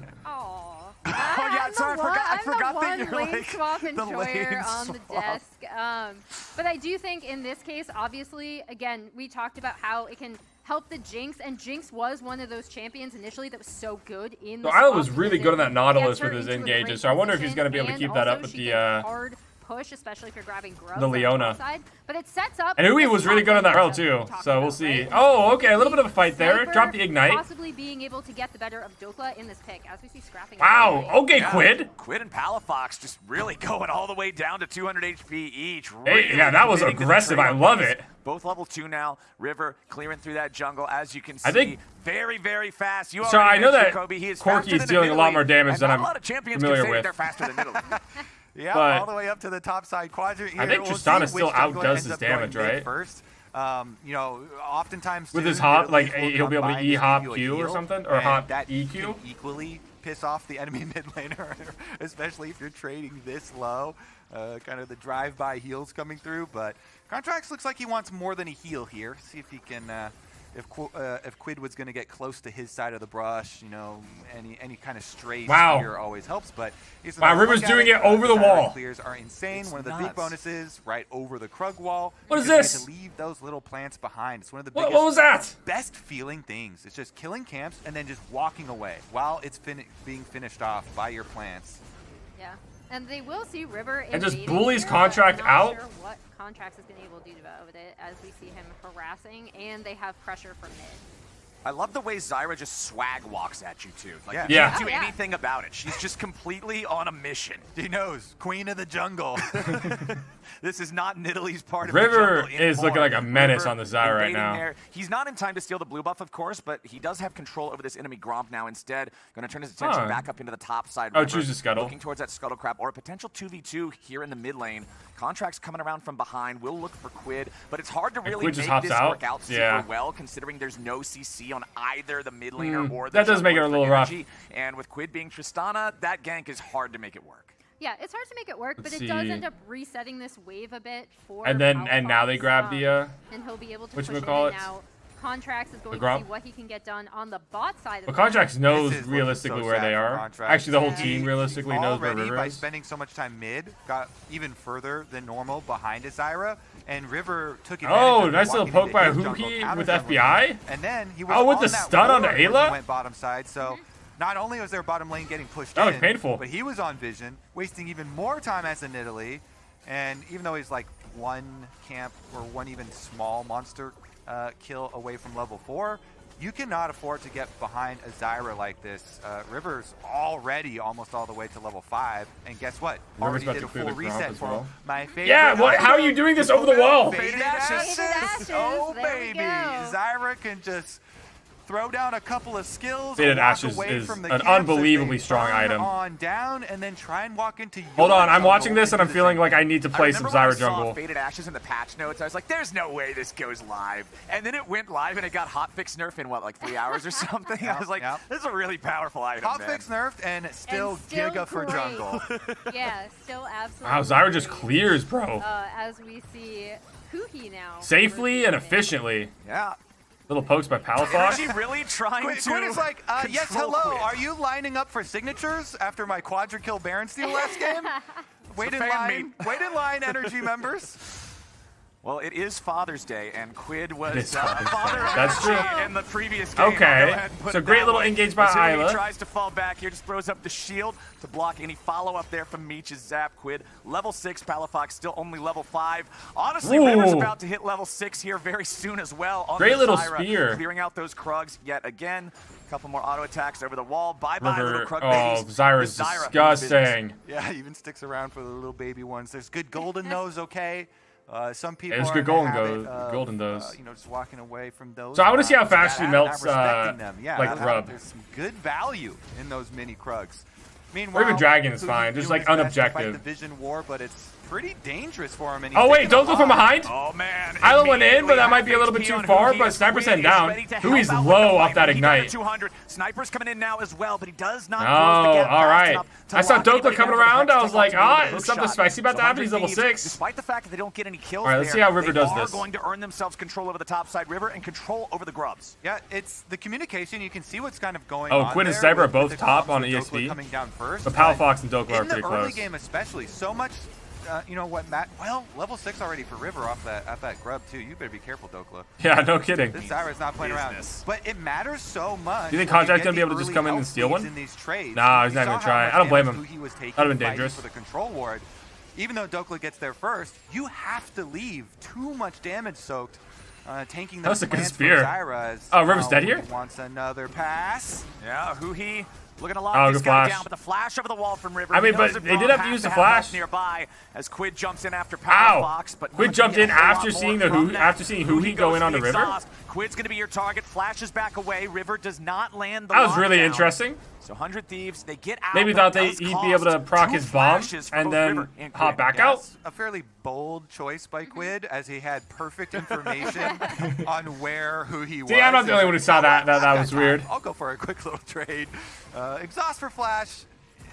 Oh, yeah, I'm sorry, I forgot- I forgot I'm that you're, lane like, swap the enjoyer lane on the desk. Um, but I do think in this case, obviously, again, we talked about how it can help the Jinx, and Jinx was one of those champions initially that was so good in the So Eyla was really good on that Nautilus with his into a engages, so I wonder if he's gonna be able to keep that up with the, uh, hard push, especially if you're grabbing grubs the on Leona. Side. But it sets up. And Ui was really good on that lane rail matchup too, so we'll see. right? Oh, okay, a little bit of a fight there. Drop the ignite. Possibly being able to get the better of Dhokla in this pick, as we see scrapping. Wow, okay, Yeah, Quid. Quid and Palafox just really going all the way down to 200 HP each. Hey, yeah, that was committing to the aggressive. I love it. Both level two now. River clearing through that jungle, as you can see. I think- very, very fast. You So already I know that Kobe. He is Corki faster is dealing a lot more damage than I'm a lot of champions familiar with. They're faster than Nidalee. Yeah, But- all the way up to the top side quadrant here. I think We'll still outdoes his damage, right? First. Um, you know, oftentimes With his hop, like, he'll be able to Q you a Q or something, or hop that EQ. equally piss off the enemy mid laner, especially if you're trading this low. Uh, kind of the drive-by heals coming through, but Contractz looks like he wants more than a heal here. See if he can. Uh, if Qu- uh, if Quid was going to get close to his side of the brush, you know, any any kind of stray Wow. spear always helps. But he's Wow, another River's doing it over the Zyra wall. Clears are insane. It's one of the nuts. big bonuses, right over the Krug wall. What is because you get this? To leave those little plants behind. It's one of the What, biggest, what was that? best feeling things. It's just killing camps and then just walking away while it's fin- being finished off by your plants. Yeah. And they will see River And just bullies here, Contract out? Sure what Contractz has been able to do about it as we see him harassing, and they have pressure from mid. I love the way Zyra just swag walks at you too. Like Yeah. you Yeah. can't do Oh, yeah. anything about it. She's just completely on a mission. She knows, Queen of the Jungle. This is not Nidalee's part of River the jungle River is looking like a menace River on the Zyra right now. there. He's not in time to steal the blue buff, of course, but he does have control over this enemy Gromp now. Instead, going to turn his attention Huh. back up into the top side. Oh, River, choose the Scuttle. Looking towards that Scuttle Crab or a potential 2v2 here in the mid lane. Contractz coming around from behind. We'll look for Quid, but it's hard to really make this out? work out super Yeah. well, considering there's no CC on either the mid laner Hmm, or the that does make it a for little rough. energy. And with Quid being Tristana, that gank is hard to make it work. Yeah, it's hard to make it work, Let's but it does end up resetting this wave a bit for. And then and now they grab the uh and he'll be able to whatchamacallit? push it in now. Contractz is going to see what he can get done on the bot side of But the Contractz knows This is looking realistically so where they are. Contractz. Actually, the whole Yeah. team He realistically knows where already River by spending so much time mid, got even further than normal behind Zyra, and River took advantage Oh, nice little poke by Huhi with FBI. And then he was Oh, with on the stun on Eyla? Went bottom side, so not only was their bottom lane getting pushed That was in, painful. but he was on vision, wasting even more time as an Nidalee. And even though he's like one camp or one even small monster uh, kill away from level four, you cannot afford to get behind a Zyra like this. Uh, River's already almost all the way to level five, and guess what? River's already about did to a full reset for well. my favorite. Yeah, what- how are you doing this over the wall? Fated Ashes. ashes. Fated Ashes, Oh there we baby. Zyra can just throw down a couple of skills. Faded walk Ashes away is from the an camps as they unbelievably strong item. On down, and then try and walk into. Hold on, I'm watching this and I'm feeling same like I need to play some remember when I Zyra saw jungle. Fated Ashes in the patch notes. I was like, "There's no way this goes live," and then it went live and it got hotfix nerf in what, like three hours or something. I was like, Yep. "This is a really powerful item." Hotfix nerfed and still, And still Giga for jungle. yeah, still absolutely. Wow, Zyra just clears, bro. Uh, as we see Huhi now. Safely and efficiently. Yeah. Little pokes by Is Palafox. she really trying Quinn, to? Quinn is like, uh, yes, hello. Quinn? Are you lining up for signatures after my quadra kill Baron steal last game? Wait in fan line. Wait in line, energy members. Well, it is Father's Day, and Quid was is uh, Father's father Day. That's true. in the previous game. Okay. go ahead So great little way. engage by Assuming Eyla. He tries to fall back here, just throws up the shield to block any follow-up there from Meech's Zap. Quid, level 6, Palafox still only level 5. Honestly, Ooh. River's about to hit level 6 here very soon as well. On Great little Zyra, spear. Clearing out those Krugs yet again. A couple more auto attacks over the wall. Bye-bye, little River. Krug Oh, babies. Zyra's The Zyra disgusting. Yeah, even sticks around for the little baby ones. There's good golden nose, okay? Uh, some people are good golden go- of, golden uh, those. you know, just walking away from those. So I wanna see how fast she melts, uh. Yeah, like Grub. There's some good value in those mini Krugs. Meanwhile, Or even Dragon is fine, just, like, his best to fight unobjective. The Vision War, but it's pretty dangerous for him. And Oh wait, taking don't a go from behind. Oh man! Eyla went in, but that might be a little bit too far, but as Sniper sent down. ready to Hui's help out with low off that ignite. 200. Sniper's coming in now as well, but he does not Oh, close the gap all fast right. I saw lock Dhokla coming around, I was like, takes out ah, the hook something spicy about to happen? He's level six. Despite the fact that they don't get any kills All right, let's see how River they does are this. going to earn themselves control over the top side River and control over the grubs. Yeah, it's the communication. You can see what's kind of going on. Oh. Quinn and there Sniper are both top on ESP. Dhokla ESV. Coming down first. But but Palafox and Dhokla are in the pretty early close. game, especially, so much. Uh, you know what, Matt? Well, level six already for River off that off that grub too. You better be careful, Dhokla. Yeah, no kidding. This Zyra's not playing Business. around. But it matters so much. Do you think Contract's gonna be able to just come in and steal one? In these trades. Nah, he's not saw gonna try. I don't blame damage him. Huhi was That'd have been dangerous. For the control ward, even though Dhokla gets there first, you have to leave too much damage soaked. Uh, tanking That was a good plants spear. Zyra as Oh, River's now dead here? Wants another pass. Yeah, Huhi looking to lock Oh, this good guy flash. down, but the flash over the wall from River. I mean, but they did have to use the flash. nearby as Quid jumps in after Ow! Palafox, but Quid jumped in a after seeing the that. after seeing Huhi go in on the river? Exhaust. Quid's going to be your target. Flashes back away. River does not land the That was really lockdown. interesting. So 100 Thieves, they get out. Maybe but thought they, he'd be able to proc his bomb and then River and hop back Yeah, out. it's a fairly bold choice by Quid, as he had perfect information on where who he was. See, I'm not the only one who saw that. That, that was weird. I'll go for a quick little trade. Uh, exhaust for Flash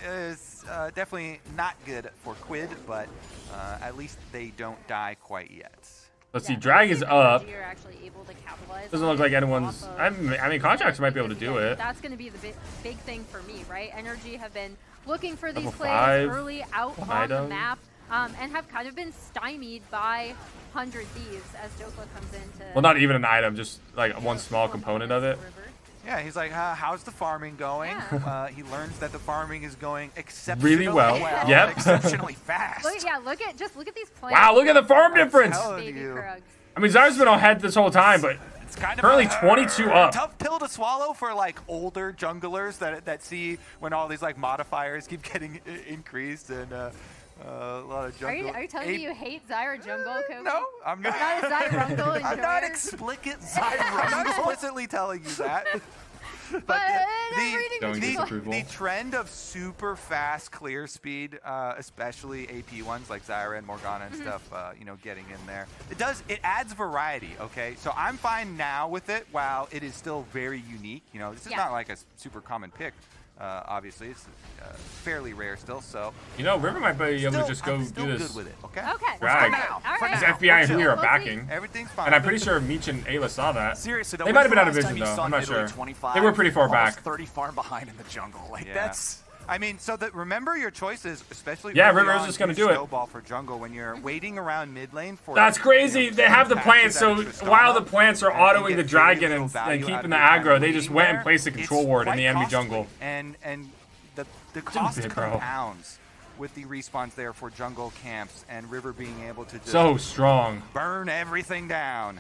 is uh, definitely not good for Quid, but uh, at least they don't die quite yet. Let's see, drag is up. are actually able to capitalize Doesn't look like anyone's. of- I mean, I mean, contracts might be able to do it. That's going to be the big, big thing for me, right? Energy have been looking for these plays five, early out on the map, um, and have kind of been stymied by Hundred Thieves as Dhokla comes in to. Well, not even an item, just like one small component of it. River. Yeah, he's like, uh, how's the farming going? Yeah. Uh, he learns that the farming is going exceptionally Really well. well. Yep. Exceptionally fast. Look, yeah, look at just look at these plants. Wow, look at the farm I'm difference. you. I mean, Zyra's been ahead this whole time, but It's kind of Currently a 22 up. Tough pill to swallow for like older junglers that that see when all these like modifiers keep getting increased and uh, uh, a lot of Are you, are you telling Eight- me you hate Zyra Jungle, Kobe? No, I'm not. Not a Zyrungle I'm not enjoyer? explicit I'm not explicitly telling you that. But, But the, I'm reading Going the, the, the trend of super fast clear speed, uh, especially AP ones like Zyra and Morgana and Mm-hmm. stuff, uh, you know, getting in there, it does it adds variety. Okay, so I'm fine now with it. While it is still very unique, you know, this is Yeah. not like a super common pick. Uh, obviously, it's uh, fairly rare still. So you know, River might be able still, to just go I'm still do this. good with it. Okay. Okay. Drag. now. All right. Now. FBI and We'll are backing. Everything's fine. And I'm pretty sure Meech and Eyla saw that. Seriously, though, They might have been out of vision, though. I'm not Nidalee sure. 25, They were pretty far back. 30 farm behind in the jungle. Like Yeah. that's I mean, so that remember your choices, especially Yeah, early River's on just gonna do it. Snowball for jungle when you're waiting around mid lane for. That's you crazy. know, They have the patches plants, so Tristana, while the plants are autoing the dragon and, and keeping the your aggro, they just went and placed the control ward in the enemy costly, jungle. And and the the cost bit, compounds with the respawns there for jungle camps and River being able to just So strong. burn everything down.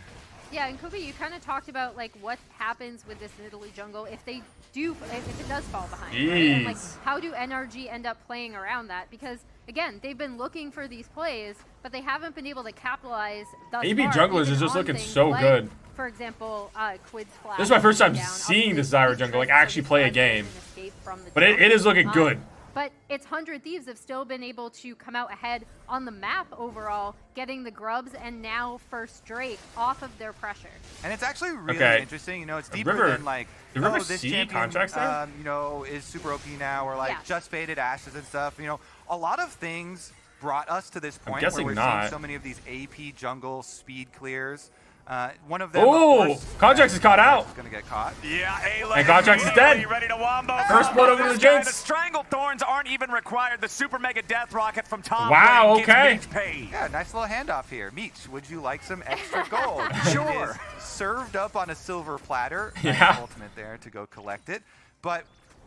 Yeah, and Kobe, you kind of talked about like what happens with this Nidalee jungle if they do, if it does fall behind. Right? And, like, how do NRG end up playing around that? Because again, they've been looking for these plays, but they haven't been able to capitalize. Thus AB far, junglers is just looking so like, good. For example, uh, Quid's flash. This is my first time seeing the Zyra jungle, like, actually play a game. and escape from the But it, it is looking Um, good. But its Hundred Thieves have still been able to come out ahead on the map overall, getting the grubs and now first Drake off of their pressure. And it's actually really Okay. interesting. You know, it's deeper River- than like, did oh, this see champion, um, you know, is super OP now, or like Yes. just Fated Ashes and stuff. You know, a lot of things brought us to this point where we're not. seeing so many of these AP jungle speed clears. Uh, one of them. Oh, course, Contractz is caught out. is going to get caught. Yeah, Eyla And Contractz is dead. Ready to wombo. First blood over to the guy, Jinx. The Stranglethorns aren't even required. The super mega death rocket from Tom. Wow, Lane okay. Yeah, nice little handoff here. Meech, would you like some extra gold? Sure. Served up on a silver platter. Yeah. Ultimate there to go collect it. But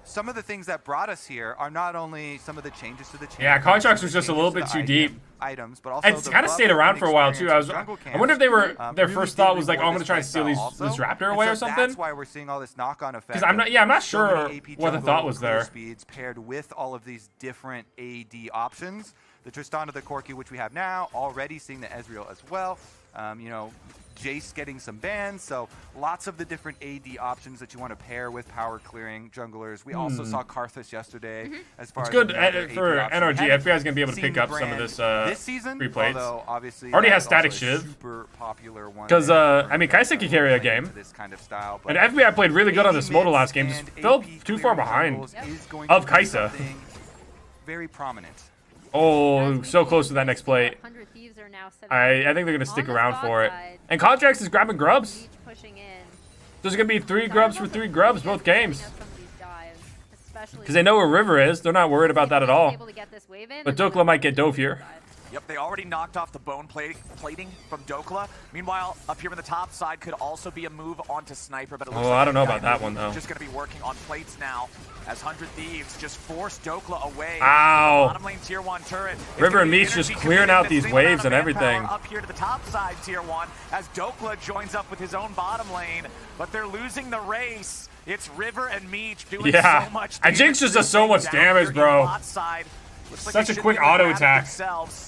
some of the things that brought us here are not only some of the changes to the champions, Yeah, Contractz was just a little bit to too the deep. Items, but also It's kind of stayed around for a while too. I was. experience I wonder if they were. um, Their really first thought was like, "Oh, I'm gonna try and steal these, also. this Raptor away so or something." That's why we're seeing all this knock-on effect. Because I'm not. Yeah, I'm not so sure what the thought was there. Speeds paired with all of these different AD options. The Tristana, the Corki, which we have now, already seeing the Ezreal as well. Um, you know, Jace getting some bans, so lots of the different AD options that you want to pair with power clearing junglers. We also saw Karthus yesterday. As far Hmm. It's as good another uh, for option. NRG. Haven't FBI is gonna be able to pick up some of this uh, this season, free plates. although obviously Already has Statikk Shiv. Super popular one. 'Cause, there uh, I mean, Kai'Sa could carry a game. This kind of style, And FBI played really good on AD this Smolder last game. Just fell too far behind. jungles is going Of Kai'Sa. Very prominent. Oh, so close to that next plate. 100 are now I, I think they're gonna stick the around for it. And Contractz is grabbing grubs. Beach pushing in. There's gonna be three grubs for three grubs both games. Because they know where River is. They're not worried about that at all. Able to get this wave in, But Dhokla might get dove here. Yep, they already knocked off the bone plate, plating from Dhokla. Meanwhile, up here on the top side could also be a move onto Sniper, but it looks Oh, like I don't know about that one, though. Just going to be working on plates now as 100 Thieves just force Dhokla away. Ow. Bottom lane tier 1 turret. It's River and Meech just clearing out these waves and everything. Up here to the top side tier 1 as Dhokla joins up with his own bottom lane, but they're losing the race. It's River and Meech doing Yeah. so much And damage. Jinx just does so much damage, bro. bot side. Looks like Such they a quick be able to auto attack. Themselves.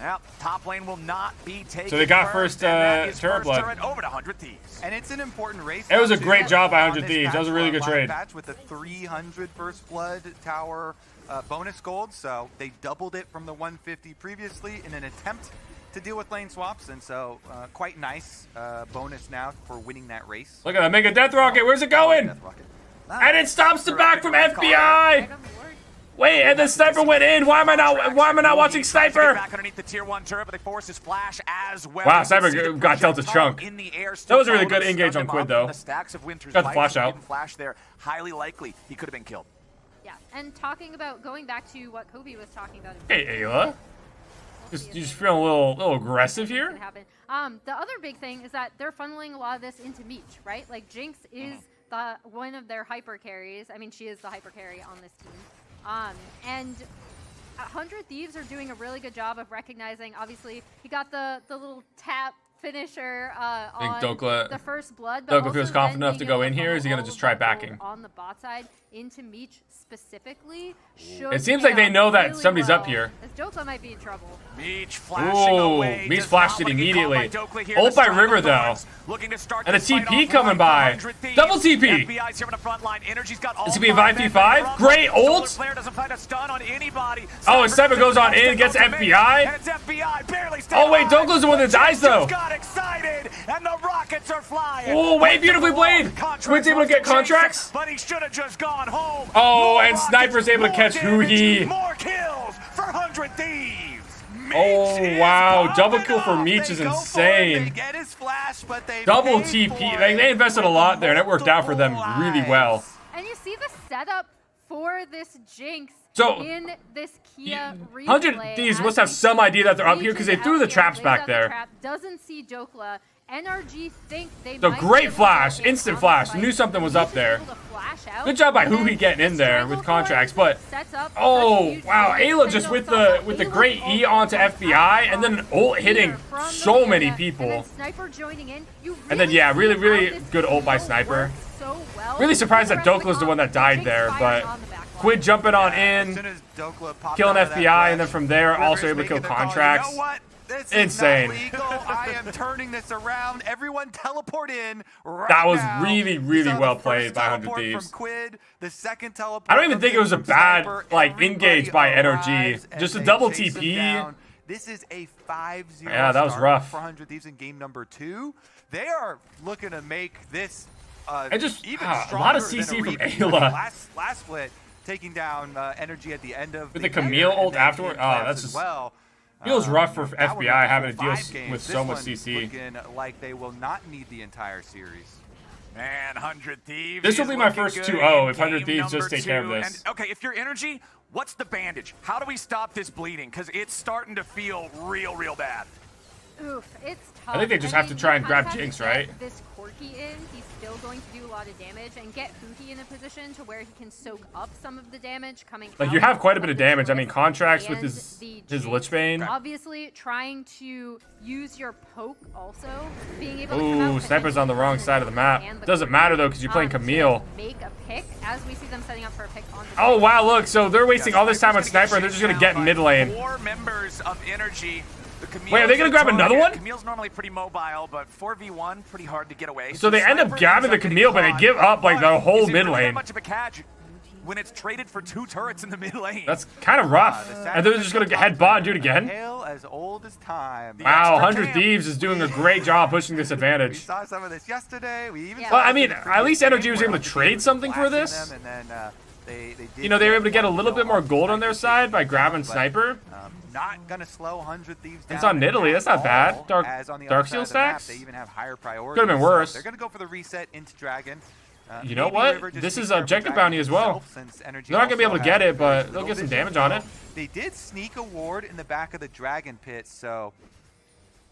Yep, top lane will not be taken. So they got first, and uh, is turret blood. over to 100 Thieves. And it's an important race. It was a great job by 100 Thieves. That was a really good trade. Patch with the 300 first blood tower uh, bonus gold, so they doubled it from the 150 previously in an attempt to deal with lane swaps, and so uh, quite nice uh, bonus now for winning that race. Look at that Mega Death Rocket. Where's it going? Death Rocket. And it stops the back from FBI. Wait, and the sniper went in. Why am I not? Why am I not watching Tries to get Sniper? Back underneath the tier one turret, but they force his flash as well. Wow, You Sniper got dealt a chunk. In the air, That was a really good engage on Quid, though. and The stacks of Winter's Got the flash out. didn't Flash there, highly likely he could have been killed. Yeah, and talking about going back to what Kobe was talking about. Hey, Eyla. Just, you just feeling a little, little aggressive here? Um, the other big thing is that they're funneling a lot of this into Meech, right? Like Jinx is the one of their hyper carries. I mean, she is the hyper carry on this team. Um, and Hundred Thieves are doing a really good job of recognizing. Obviously, he got the the little tap finisher uh, on Dhokla- the first blood. But Dhokla feels confident enough to go in here, or is he gonna just try backing? on the bot side into Meech specifically? It seems like they know that really somebody's up here. As Dokla might be in trouble. Meech flashing Ooh, away. Meech flashed it wanna get caught immediately. by Dhokla here. Ult by River, though. Looking to start And a TP coming by. Double TP. FBI's here on the front line. Energy's got all This could be a five 5v5. Great ult. Flare doesn't find a stun on. Oh, and Sniper goes on in, gets FBI. FBI barely Oh, wait, is the one that dies, though. got excited, and the rockets are flying. Oh, wait, to beautifully played. Squid's able to get Contractz. But he should have just gone home. Oh, and Sniper's able to catch Huhi. More kills for 100 Thieves. Oh, wow. Double kill for off. Meech is go for it, insane. They flash, Double TP. for They, invested a lot there, and it worked out for them really well. And you see the setup for this Jinx So, in this Kia replay. 100 Thieves must have some idea that they're up here because they threw the traps back out the there. trap, doesn't see Dhokla. NRG think they So might great flash, instant flash. fight. Knew something was up there. able to flash out, Good job by and then Huhi getting in there with Contractz, but Oh, such a huge wow. Eyla just with the with the great E onto FBI and then from ult hitting here, from the so many people. Sniper joining in. You And then, yeah, really, really good ult by Sniper. works so well. Really surprised that Progressing Dhokla's the one that died there, but on the back line. Quid jumping on in, soon as killing out of that FBI, and then from there also able to kill making the call, Contractz. You know what? This Insane. Is not legal. I am turning this around. Everyone teleport in right That was now. really, really well played by 100 Thieves. From Quid, the second teleport I don't even think it was a bad, Sniper. like, engage by NRG. Just a double TP. This is a 5-0 Yeah, that was rough. for 100 Thieves in game number two. They are looking to make this uh, And just, even ah, a lot of CC from. Eyla. Last, last split, taking down uh, energy at the end of With the the Camille ult afterward? Oh, that's as just- well. Feels um, rough for FBI having to deal games. with This so much CC. Like they will not need the entire series. Man, 100 Thieves. This will be my first good 2-0 if 100 Thieves just number take care of this. And, okay, if you're energy, what's the bandage? How do we stop this bleeding? Because it's starting to feel real, real bad. Oof, it's tough. I think they just have to try and grab of have to Jinx, right? This Corki in, he's still going to do a lot of damage and get Fuki in a position to where he can soak up some of the damage coming Like out you have quite a bit of damage. I mean, Contractz with his his Jinx. Lich Bane. Obviously, trying to use your poke also, being able to come out Ooh, sniper's on the wrong side of the map. and the Doesn't matter though, because you're playing Camille. Make a pick as we see them setting up for a pick on the Oh wow, look, so they're wasting all this time on Sniper's gonna sniper. They're just gonna get mid lane. Four members of energy. Camille's Wait, are they gonna grab another one? Camille's normally pretty mobile, but 4v1, pretty hard to get away. So they end up grabbing the Camille, but they give up, like, the whole mid lane. much of a catch when it's traded for two turrets in the mid lane. That's kind of rough. Uh, the And they're just gonna head bot and do it again. As old as time. Wow, 100. Thieves is doing a great job pushing this We advantage. saw some of this yesterday. We even Yeah. Well, I mean, at least Energy was able to trade something for this. them, and then, uh, they, they did You know, they were able to get a little bit more gold on their side by grabbing Sniper. Not gonna slow 100 Thieves down. It's on Nidalee, that's not bad. Dark- as on the Dark Seal the map, stacks? They even have higher priorities. Could've been so worse. They're gonna go for the reset into Dragon. Uh, You know what? This is objective bounty as well. himself, since Energy They're not gonna be able to get it, but they'll get some damage on it. They did sneak a ward in the back of the Dragon pit, so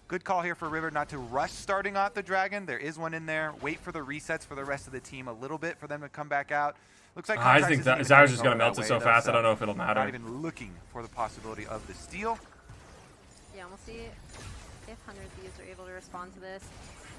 good call here for River not to rush starting out the Dragon. There is one in there. Wait for the resets for the rest of the team a little bit for them to come back out. Looks like I think isn't that even Zyra's just gonna melt it so though, fast. I don't know if it'll matter. Not matter. even looking for the possibility of the steal. Yeah, we'll see if 100 Thieves are able to respond to this.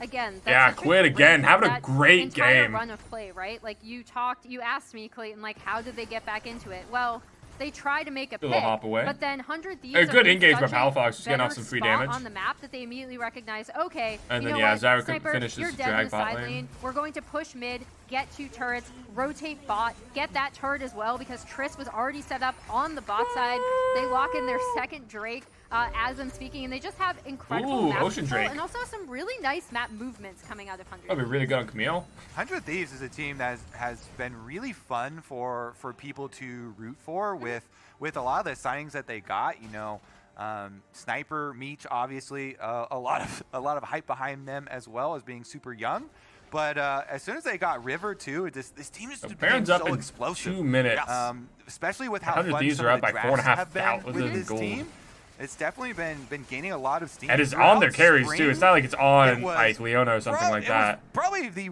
Again, that's Yeah, quit again, great- having a that great entire game. run of play, right? Like you talked, you asked me, Clayton, like how did they get back into it? Well, they try to make a pick, little hop away. but then 100 Thieves A good engage by Palafox, just getting off some free damage. on the map that they immediately recognize. Okay, And you then, know yeah? Zyra Sniper, finish you're dead in drag the bot side lane. lane. We're going to push mid, get two turrets, rotate bot, get that turret as well because Triss was already set up on the bot side. They lock in their second Drake uh, as I'm speaking, and they just have incredible Ooh, map Ocean control Drake. and also some really nice map movements coming out of 100. That'll be really good on Camille. 100 Thieves is a team that has, has been really fun for for people to root for with with a lot of the signings that they got. You know, um, Sniper, Meech, obviously uh, a lot of a lot of hype behind them as well as being super young. But uh, as soon as they got River too, it just, this team is just Baron's became up so in explosive. two minutes. Um, especially with how 100 fun Thieves some are of up the by four and a drafts half have been with this gold. team. It's definitely been been gaining a lot of steam. And it's on their Throughout carries too. It's not like it's on it was- like Leona or something Bro, like it that. Was probably the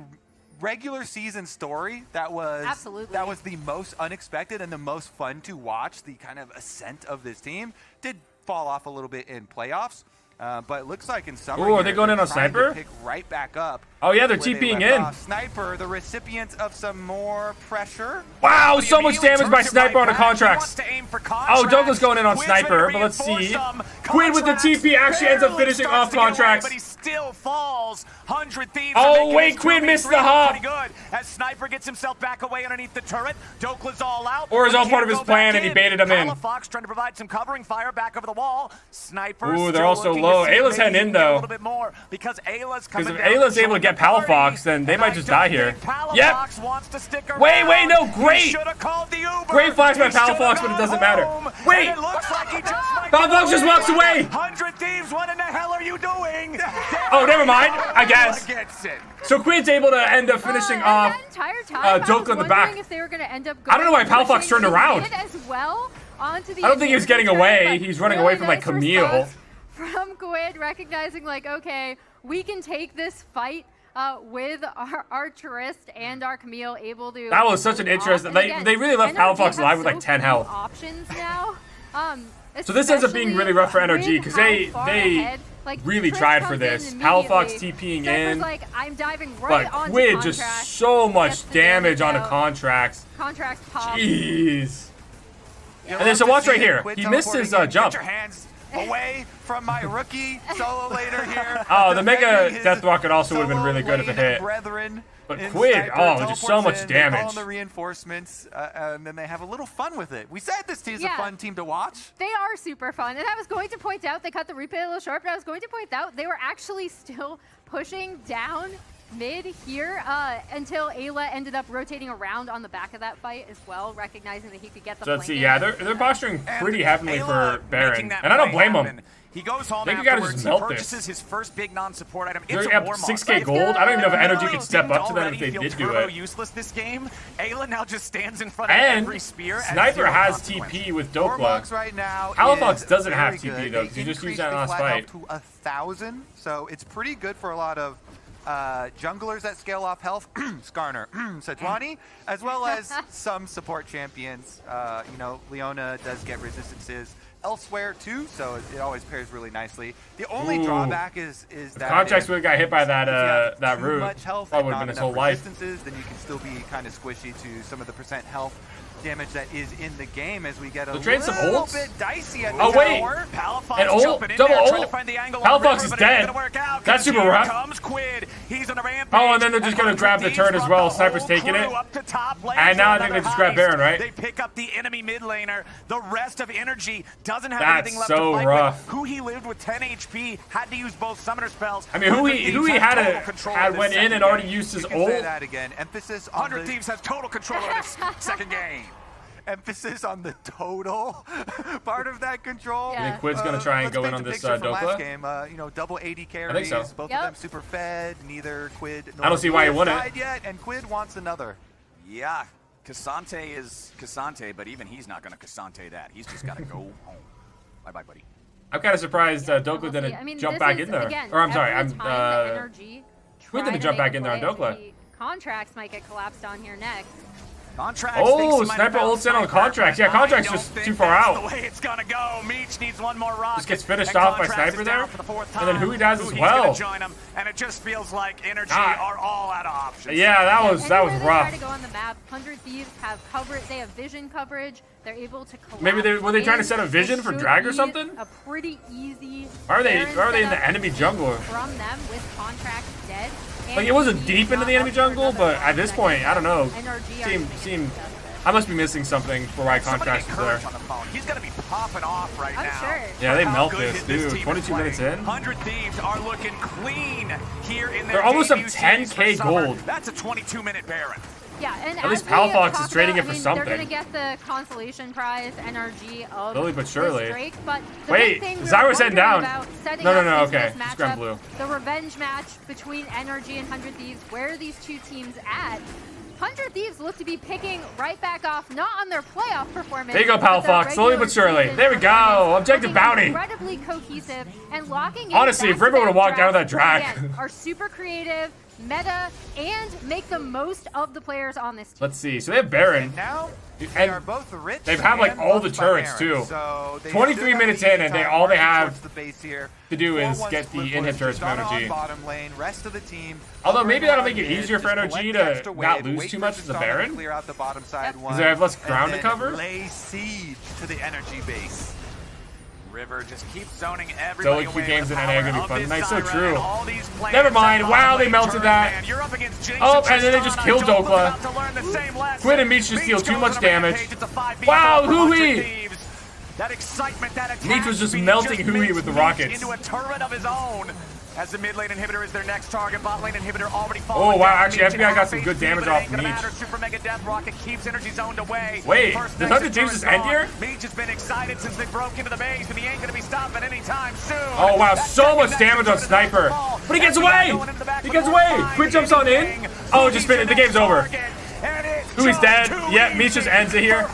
regular season story that was Absolutely. that was the most unexpected and the most fun to watch. The kind of ascent of this team did fall off a little bit in playoffs. Uh, but it looks like in summer, Ooh, are they going in on Sniper? Pick right back up. Oh yeah, they're they TPing left in. off. Sniper, the recipient of some more pressure. Wow, so much damage by Sniper right on the back. He Contractz. wants to aim for Oh, Contractz. Douglas going in on Sniper, but let's see. Quinn with the TP actually ends up finishing off get away, Contractz. but he still falls. 100 Thieves Oh, wait, Quinn Quid 2v3 missed the hop. Pretty good. As Sniper gets himself back away underneath the turret. Dhokla's all out. Or is all part of his plan and he baited him in. Fox trying to provide some covering fire back over the wall. Sniper. Ooh, they're also low. Eyla's maybe heading in, though. A little bit more because Eyla's coming if Eyla's able to get the Palafox, then they and might I just die here. Yep. wants to stick around. Wait, wait, no, He great. shoulda called the Uber. Great flash by He Palafox, but it doesn't matter. Wait. and it looks like he just Palafox just walks away. 100 Thieves, what in the hell are you doing? Oh, never mind. I guess. So Quid's able to end up finishing Uh, off. that entire time, uh, I was in the back. if they were going to end up. I don't know why going Palafox turned around. as well onto the I don't think he was getting away. He's running really away from, like, nice Camille. response From Quid, recognizing like, okay, we can take this fight. Uh, with our, our tourist and our Camille able to That was such an hold off. interest- And they- again, they really left NRG Palafox has alive with, so like, 10 health. Options now. Um, So this ends up being really rough for especially NRG, 'cause they- they ahead, like, really Triss tried for this. Palafox. TPing Sniper's in. like, I'm diving right But Quid just so much damage onto out. Contractz. Contractz pop. Jeez. You And then love so watch right here. Quid He missed his, uh, jump. Get your hands away from my rookie solo later here. Oh, the Mega Defending Death Rocket also would've been really good if it hit. Brethren But in Quid, Sniper oh, just so much in, they call damage. in the reinforcements, uh, and then they have a little fun with it. We said this team's Yeah. a fun team to watch. They are super fun. And I was going to point out, they cut the replay a little short, but I was going to point out they were actually still pushing down mid here uh, until Eyla ended up rotating around on the back of that fight as well, recognizing that he could get the. So let's see. Yeah, they're they're posturing pretty heavily for Baron, and I don't blame him. He goes home I think afterwards. He purchases this. his first big non-support item. It's They're a war 6k gold. I don't even know if Energy could step up to that if they did do it. useless this game. Eyla now just stands in front of and every spear. Sniper has TP with Dhokla. Right Palafox doesn't have TP good. though. He just used that last fight. To a thousand, so it's pretty good for a lot of uh, junglers that scale off health, Skarner, Sejuani, as well as some support champions. Uh, you know, Leona does get resistances elsewhere too, so it, it always pairs really nicely. The only Ooh. drawback is is that Context really got hit by that uh, that root. Much health that would have been his whole life. Then you can still be kind of squishy to some of the percent health damage that is in the game as we get a little some bit dicey at oh, wait. Palafox An ult? Double ult? Palafox is dead. That's super rough. Comes Quid. He's on a rampage. Oh, and then they're just going to grab the turn as well. Sniper's taking it. Up to top lane, and now I think they just grab Baron, right? They pick up the enemy mid laner. The rest of energy doesn't have That's anything left so to fight rough. With. Who he lived with 10 HP had to use both summoner spells. I mean, who he, who he had, a, had went in and already used his ult. Say that again. Emphasis 100 Thieves has total control of this second game emphasis on the total part of that control. Yeah. And Quid's going to try and go in on this uh, Dhokla. game, uh, you know, double AD carries. I think so. Both yep. of them super fed. Neither Quid nor I don't see why he won it. Yet, and Quid wants another. Yeah, K'Sante is K'Sante, but even he's not going to K'Sante that. He's just got to go home. Bye bye, buddy. I'm kind of surprised yeah, uh, Dhokla didn't I mean, jump back is, in there. Again, or I'm sorry, I'm. Uh, Quid didn't jump back in there on Dhokla. Contractz might get collapsed on here next. Contractz oh, sniper ults in on Contractz. Yeah, Contractz just too far out. The way it's gonna go. Meech needs one more rock. Just gets finished off by sniper there, the and then Hui dies Hui's as well. Join him, and it just feels like energy ah. are all out of options. Yeah, that was that was rough. Try to go on the map. Hundred thieves have coverage. They have vision coverage. They're able to. Collapse. Maybe they were they trying to set a vision for drag or something. A pretty easy. Are they are they in the enemy jungle? From them with Contractz dead. Like, it wasn't deep into the enemy jungle, but at this point, I don't know. Team, team, I must be missing something for why contrast is there. He's gonna be popping off right now. Yeah, they melt this, dude. 22 minutes in. 100 Thieves are looking clean here in They're almost up 10k gold. That's a 22 minute Baron. Yeah, and at least Palafox is trading about, it for I mean, something. They're gonna get the consolation prize NRG of Lily but surely. Drake, but Wait, Zyra's heading down. No, no, no. Okay, scram, Blue. The revenge match between NRG and Hundred Thieves. Where are these two teams at? Hundred Thieves look to be picking right back off, not on their playoff performance. There you go, Palafox. Slowly but surely. There we go. Objective bounty. Incredibly cohesive and locking. in. Honestly, if River would have walked out of that track, are super creative meta, and make the most of the players on this team. Let's see. So they have Baron. And now they and are both rich. They've had like all the turrets Baron. too. So 23 minutes in, and they all they have the base here. to do is get the inhibitors from energy. Bottom lane, rest of the team. Although maybe that'll make it easier for energy to not lose too much as the Baron. Clear out the bottom side one. They have less ground to cover. Lay siege to the energy base. River just keep zoning everybody away. games in NA are gonna be fun. That's so true. Never mind. Wow, they melted that. oh, and then they just killed Dhokla. Quinn and Meech just deal too much damage. Wow, Hui! That excitement, that attack. Meech was just melting Hui with the rockets. Into a turret of his own. As the mid lane inhibitor is their next target, bot lane inhibitor already oh, falling. Oh wow, actually FBI got some good damage off Meech. Matter. Super Mega Death Rocket keeps energy zoned away. Wait, First does Hunter James just end here? Meech has been excited since they broke into the maze, but he ain't gonna be stopping anytime soon. Oh wow, That's so much damage on Sniper. But he gets away! He gets away! Quick jumps on in. Oh, just finished. The game's over. Who is dead? Yeah, Meech just ends it here.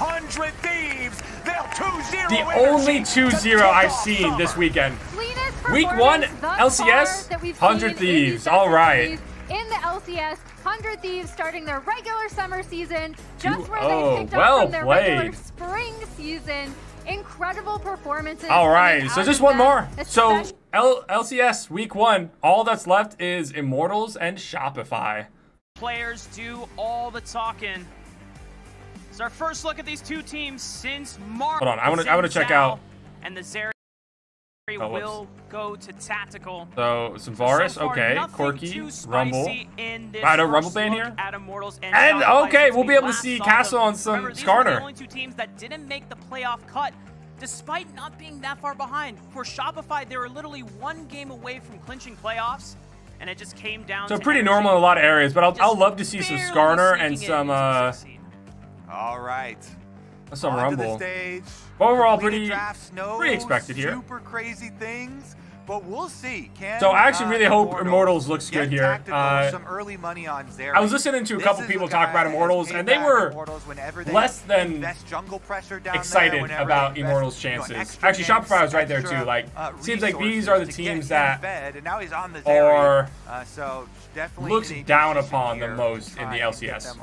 The only 2-0 I've seen this weekend. Week one, LCS, 100 Thieves. All right. In the LCS, 100 Thieves starting their regular summer season, just where they oh, picked well up from their played. regular spring season. Incredible performances. All right, so just one more. So L LCS week one, all that's left is Immortals and Shopify. Players do all the talking. It's our first look at these two teams since March. Hold on, I want to I want to check out. And the Zer. Oh, will go to tactical. So Zavaris, so okay, Corki, Rumble. Wow, no Rumble ban here. and okay, we'll be able to see Castle on some Remember, Skarner. The only two teams that didn't make the playoff cut, despite not being that far behind. For Shopify, they were literally one game away from clinching playoffs. And it just came down so pretty energy. normal in a lot of areas, but I'll, I'll love to see some Skarner and some, uh... All right. Some Rumble. Overall, pretty drafts, no pretty expected here. Super crazy things, but we'll see. Can, So I actually uh, really hope Immortals looks good here. Uh, some early money on Zeri. I was listening to a couple people talk about Immortals, and they were they less than invest jungle pressure down excited about invest, Immortals' you know, chances. Actually, Shopify was right there too. Like, uh, seems like these are the resources to get teams that fed, and now he's on the Zeri, are uh, so definitely looks down upon the most in the try and get LCS.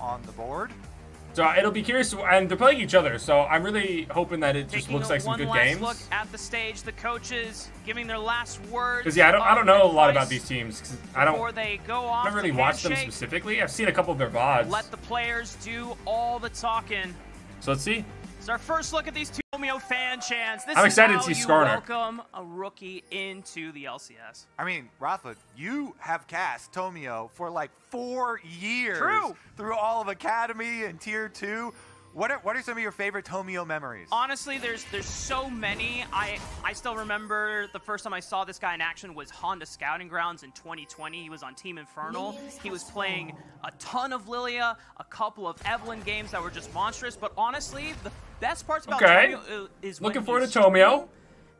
Them on the board. So uh, it'll be curious, to, and they're playing each other. So I'm really hoping that it just Taking looks like some one good last games. look at the stage, the coaches giving their last words. Because yeah, I don't, I don't know a lot about these teams. 'cause I don't, they go off I haven't really to watched them specifically. I've seen a couple of their vods. Let the players do all the talking. So let's see. It's our first look at these two Romeo fan chants. This I'm is excited to see you Skarner. welcome a rookie into the LCS. I mean, Rafa, you have cast Tomio for like four years. True. Through all of Academy and Tier 2. What are, what are some of your favorite Tomio memories? Honestly, there's there's so many. I I still remember the first time I saw this guy in action was Honda Scouting Grounds in 2020. He was on Team Infernal. He was playing a ton of Lilia, a couple of Evelynn games that were just monstrous. But honestly, the best parts about Okay. Tomio is Looking forward to Tomio.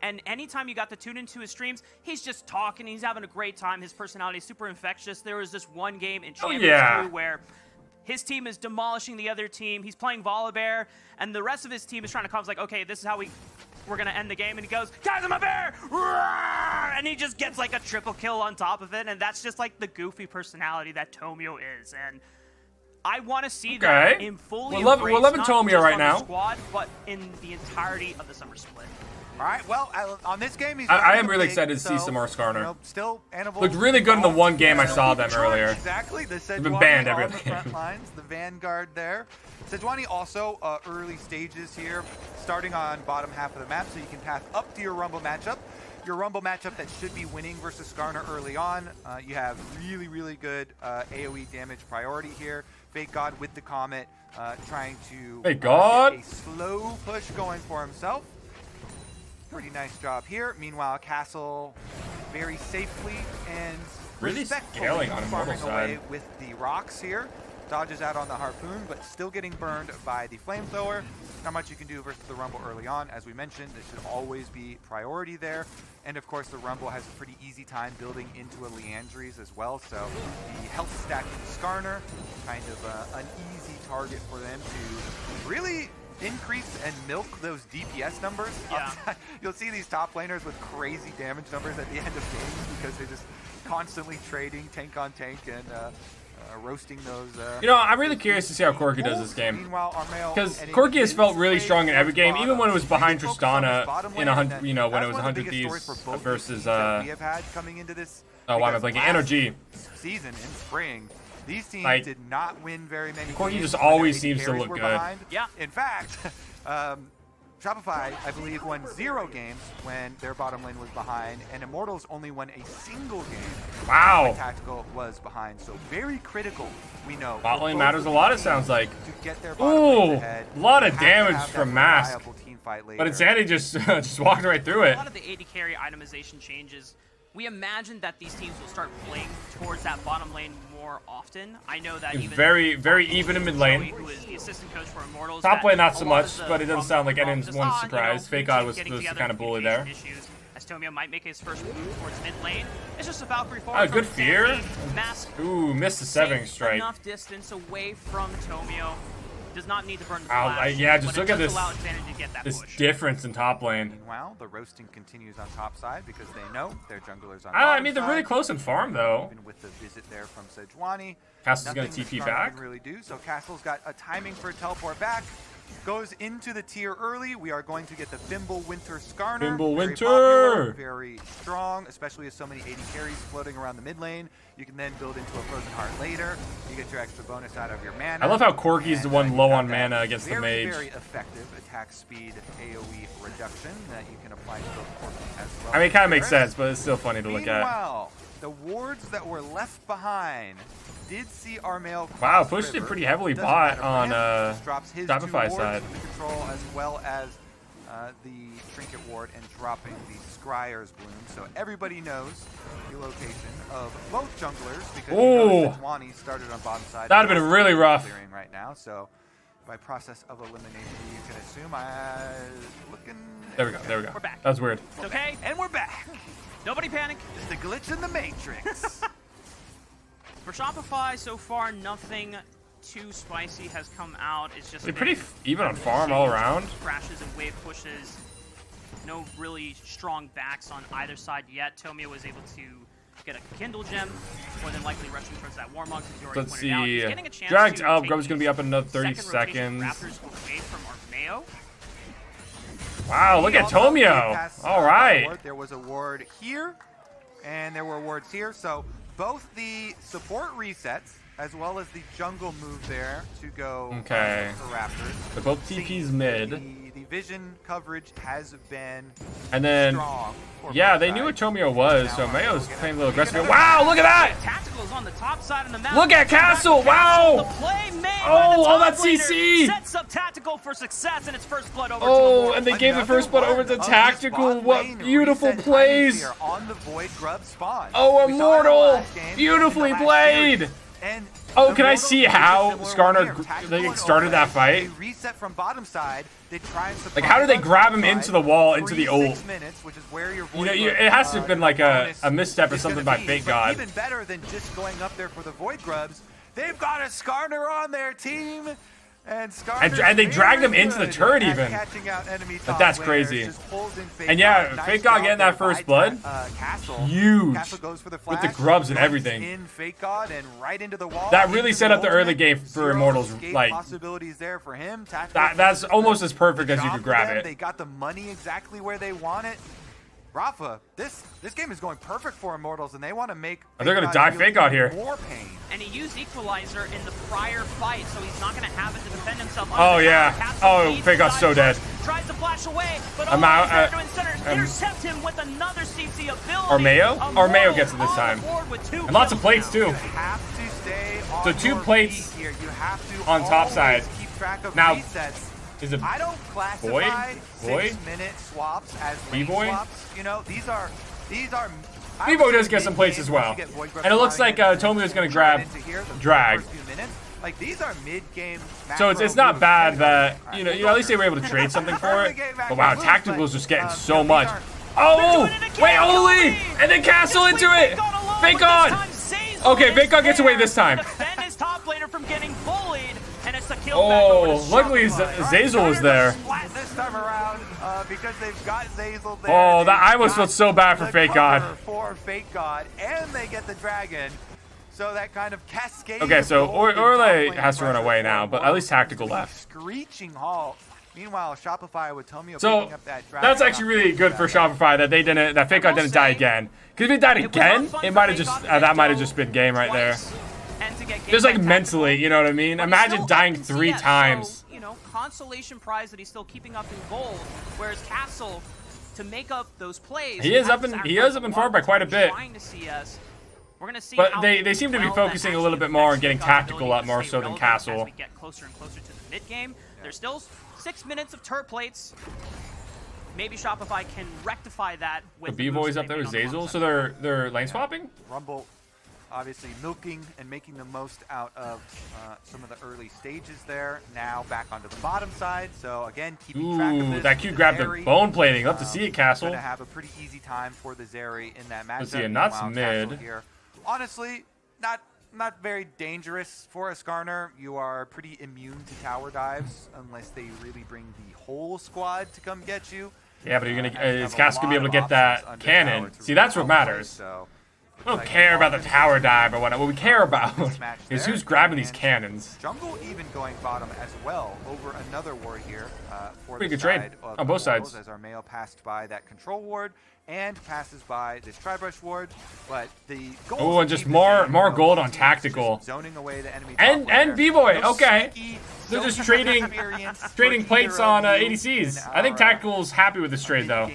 And anytime you got to tune into his streams, he's just talking. He's having a great time. His personality is super infectious. There was this one game in oh, Champions Oh, yeah. 2 where his team is demolishing the other team. He's playing Volibear, and the rest of his team is trying to come. It's like, okay, this is how we we're gonna end the game. And he goes, guys, I'm a bear, Roar! and he just gets like a triple kill on top of it. And that's just like the goofy personality that Tomio is. And I want to see that Okay. in fully We're lov- we're embraced, loving not right now. squad, but in the entirety of the summer split. All right, well, I- on this game, he's I- I am really big, excited to see so, some more Skarner. You know, still, Animal Looked really good in the one game I saw them earlier. Exactly. The They've been banned every the other front game. lines, the Vanguard there. Sejuani also uh, early stages here, starting on bottom half of the map, so you can path up to your Rumble matchup. Your Rumble matchup that should be winning versus Skarner early on. Uh, you have really, really good uh, AoE damage priority here. Fake God with the Comet, uh, trying to Fake God. get a slow push going for himself. Pretty nice job here. Meanwhile, Castle very safely and Really scaling on farming away with the rocks here. Dodges out on the harpoon, but still getting burned by the flamethrower. Not much you can do versus the Rumble early on. As we mentioned, this should always be priority there. And of course, the Rumble has a pretty easy time building into a Liandry's as well. So the health stack Skarner, kind of uh, an easy target for them to really increase and milk those DPS numbers. Yeah. You'll see these top laners with crazy damage numbers at the end of games because they're just constantly trading tank on tank and uh, uh, roasting those. Uh, You know, I'm really curious to see how Corki does this game. Because Corki has felt really strong in every game, bottom. even when it was behind Really focus on this Tristana in a hundred, you know, when it was one 100 biggest Thieves versus uh, we have had coming into this. oh, why am I because blanking? NRG. season in spring. These teams Like, did not win very many. Corki games just always seems to look good. behind. Yeah. In fact, um, Shopify, I believe, won zero games when their bottom lane was behind, and Immortals only won a single game Wow. when Tactical was behind. So very critical, we know. Bot lane matters a lot, it sounds like. To get their Ooh, ahead. a lot of You have to damage from Mask. reliable team fight. But Insanity just just walked right through it. A lot of the AD carry itemization changes. We imagine that these teams will start playing towards that bottom lane more often. I know that very, very even in mid lane. Joey, who is the assistant coach for Immortals. Top lane, not so much, but it doesn't sound like anyone's one you surprise. know, Fake God was the kind of bully there. Issues, as Tomio might make his first move towards mid lane. It's just a Valkyrie forward. Ah, good fear. Mask Ooh, missed the severing strike. enough distance away from Tomio. Does not need to burn the flash. I- yeah, just look at this- to get that This push. difference in top lane. Meanwhile, the roasting continues on top side because they know their junglers on Ah, I mean, they're really close in farm, though. Even with the visit there from Sejuani. Castle's gonna TP back. Really do. So Castle's got a timing for a teleport back. Goes into the tier early. We are going to get the Thimble Winter Skarner. Thimble very Winter! popular, very strong, especially with so many AD carries floating around the mid lane. You can then build into a Frozen Heart later. You get your extra bonus out of your mana. I love how Corki's the one uh, low on mana against the mage. Very effective attack speed AoE reduction that you can apply to both Corki as well. I mean, it kind of makes sense, but it's still funny to look at. Meanwhile, the wards that were left behind did see Armail Wow, cross pushed it river. pretty heavily bot on, uh, Just drops his Shopify side. control as well as uh, the Trinket Ward and dropping the Scryer's Bloom. So everybody knows the location of both junglers because you Ooh. notice that started on bottom side. That'd have been really rough. Clearing right now, so by process of elimination, you can assume I looking. There we go. There we go. We're back. That was weird. It's okay. And we're back. Nobody panic. It's the glitch in the matrix. For Shopify, so far, nothing too spicy has come out. It's just They're pretty f- even on farm all around. crashes and wave pushes. No really strong backs on either side yet. Tomio was able to get a Kindle gem, more than likely rushing towards that Warmog, as you already Let's pointed out. He's see. getting a chance Dragged to up. take Grub's gonna be up in another 30 second seconds. Raptors away from Armao. Wow, look at Tomio. All right. All the right. ward. There was a ward here, and there were wards here. So both the support resets as well as the jungle move there to go uh, Okay. for Raptors. They're both TPs mid. The, the vision coverage has been And then, strong. yeah, both they knew what. Tomio was, so Mayo's we'll playing a little aggressive. Wow, look at that! Tactical is on the top side of the map. Look at Castle, wow! The play made Oh, all that CC! Sets up Tactical for success and its first blood over to Oh, and they gave the first blood over to Tactical. What beautiful plays! On the Void Grub spawn. Oh, We saw it in the Immortal! last game, in the Beautifully played! series. And Oh, can I see how Skarner one here. gr- Tactical they and started that fight? Reset from bottom side. They try Like, how did they grab him into the wall, into the ult? minutes, which is where your You know, you, it has to have been like a, a misstep or something by be. Fake God. Even better than just going up there for the Void Grubs, they've got a Skarner on their team. And, And- and they dragged him into the turret even. Catching out enemy Like, that's crazy. just pulls in Fate And yeah. Nice Fake God getting that first blood, uh, Castle. huge. Castle goes for the With the grubs and everything. In Fake God and right into the wall. That really set up the early game for Immortals, like- possibilities there for him. That, that's almost as perfect as you could grab it. They got the money exactly where they want it. Rafa, this this game is going perfect for Immortals, and they want to make. Oh, they're gonna die feel out here. More pain. And he used Equalizer in the prior fight, so he's not going to have it to defend himself. Oh, yeah. Oh, leads Fake God's the so dead. Tries to flash away, but I'm out, out, uh, uh, um, intercept him with another CC ability. Or Mayo? Or Mayo gets it this time. the board with two And lots of plates, too. You have to stay on So two plates here. You have to on top side. Keep track of Now, resets. Is it I don't classify Void? Void? six-minute swaps as lane B-Void? swaps. You know, these are these are. Would does get some plates as well. once you get Void Grub And it looks like, uh, and Tomio's gonna grab into here, the drag. first few minutes. Like these are mid-game. So it's, it's not bad that you know, you know at least they were able to trade something for it. But wow, Tactical's just getting um, so much. Oh, They're doing it again. wait, Oli, Oli! and then Castle into it. Fate God alone, Fake but God. this time Zeyzal Okay, Fake God gets away this time. to Defend his top laner from getting bullied, and it's a kill Oh, back over to luckily Z- Zeyzal was there. This time around uh, because they've got Zeyzal there. Oh, that I almost felt so bad for Fake God. For Fake God, and they get the dragon. So that kind of cascade. Okay, so Or- Orle has to run away now, but at least Tactical left. Screeching halt. Meanwhile, Shopify with Tomio So picking up that dragon. that's actually really good for Shopify that they didn't that Fake God didn't die again. Because if it died again, it might have just uh, that might have just been game right there. Twice and to get Just like mentally, you know what I mean? Imagine dying three CS, times. So, you know, consolation prize that he's still keeping up in gold, whereas Castle, to make up those plays, He is up to in- he is up in far by quite a bit. Trying to CS. We're gonna see But how they- they seem to be well focusing a little bit more on getting tactical ability up more so than Castle. As we get closer and closer to the mid game, there's still six minutes of turret plates. Maybe Shopify can rectify that The with B moves boys up they there with made on the Zeyzal, so they're they're lane swapping. Rumble obviously milking and making the most out of uh, some of the early stages there. Now back onto the bottom side. So again, keeping track of Ooh, this. that Q grabbed the bone plating. Love to um, see it, Castle. Gonna have a pretty easy time for the Zeri in that matchup. Let's see, and that's Meanwhile, Castle mid. Here. Honestly, not not very dangerous for a Skarner. You are pretty immune to tower dives unless they really bring the whole squad to come get you. Yeah, but you're gonna Uh, and you have is Castle gonna be able to get that cannon? See, that's what matters. So, We don't like care about the tower dive or whatnot. What we care about is who's grabbing these cannons. Jungle even going bottom as well over another ward here uh, for Pretty the good trade on both sides. As Armao passed by that control ward and passes by this Tribrush ward, but the Oh, and just more- more gold on tactical. zoning away the enemy And- and. B-Boy, No okay. sneaky, They're just trading- Trading plates on uh, ADCs. I think Tactical's happy with this trade though.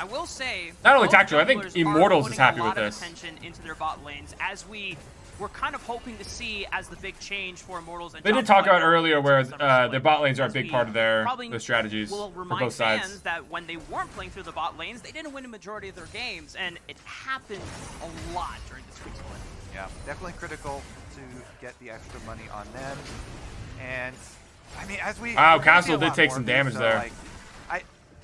Game here. I will say, Not only both Tactical, I think Immortals is happy a with lot this. Attention into their bot lanes as we we're kind of hoping to see as the big change for Immortals. And They did talk about earlier where uh, their bot lanes are a big part of their, probably their strategies will for remind both sides. fans that when they weren't playing through the bot lanes, they didn't win a majority of their games, and it happened a lot during this week's split. Yeah, definitely critical to get the extra money on them. And I mean, as we Wow, we're gonna see Castle did take some damage so, there. Like,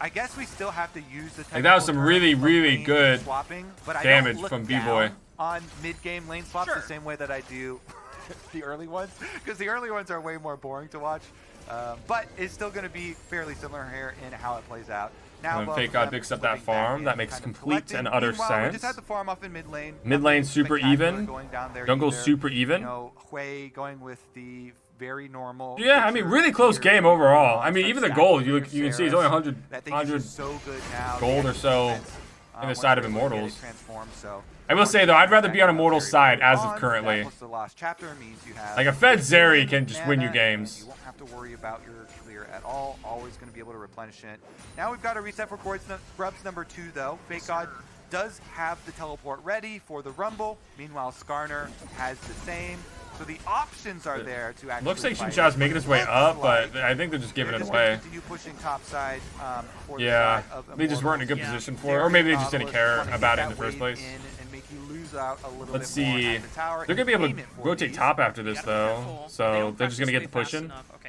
I I guess we still have to use the Like, that was some really, really good swapping, but damage from B-Boy. on mid-game lane swaps Sure. the same way that I do the early ones, because the early ones are way more boring to watch. Um, but it's still going to be fairly similar here in how it plays out. Now, When both Fake God picks up that farm, that makes complete and utter Meanwhile, sense. just had the farm off in mid lane. Mid lane super even. Going down there Jungle either. super even. You know, Hui going with the very normal. Yeah, I mean, really close game overall. I mean, even the stats gold, you you can see it's only 100 That thing is 100 so gold or so defense, uh, in the side of able to get it Immortals. I will say, though, I'd rather be on Immortals' Very side as of currently. That was the last chapter means you have Like, a Fed Zeri can just win you games. You won't have to worry about your clear at all. Always going to be able to replenish it. Now we've got a reset for Grubs, Grubs number two, though. Fake God does have the teleport ready for the Rumble. Meanwhile, Skarner has the same. So the options are there to actually. Looks like fight. Xin Zhao's making his way up, like but I think they're just giving they're it just gonna away. Continue pushing top side. Um, for the Yeah, side of they just weren't in a good Yeah. position for it, or maybe they just didn't care about it in the first place. in and make you lose out a Let's bit see. at the tower They're gonna be able to rotate top after this, though, so they're just gonna get the push in. enough. Okay.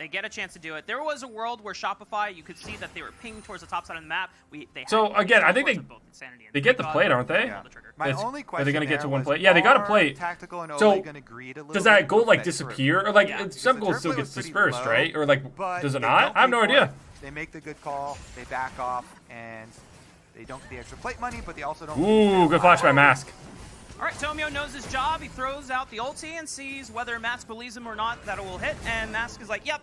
They get a chance to do it. There was a world where Shopify, you could see that they were pinging towards the top side of the map. We, they So, had again, I think they- both Insanity and they get the plate, aren't they? pulled the trigger. My It's- only are they gonna get to one plate? Yeah, they got a plate. Tactical and So, Olleh a Does that with gold like disappear, or like Yeah. some the gold still gets dispersed, low, right? Or like, does it not? I have no idea. it. They make the good call, they back off, and they don't get the extra plate money, but they also don't. Ooh, good flash by Mask. All right, Tomio knows his job. He throws out the ulti and sees whether Mask believes him or not that it will hit. And Mask is like, "Yep,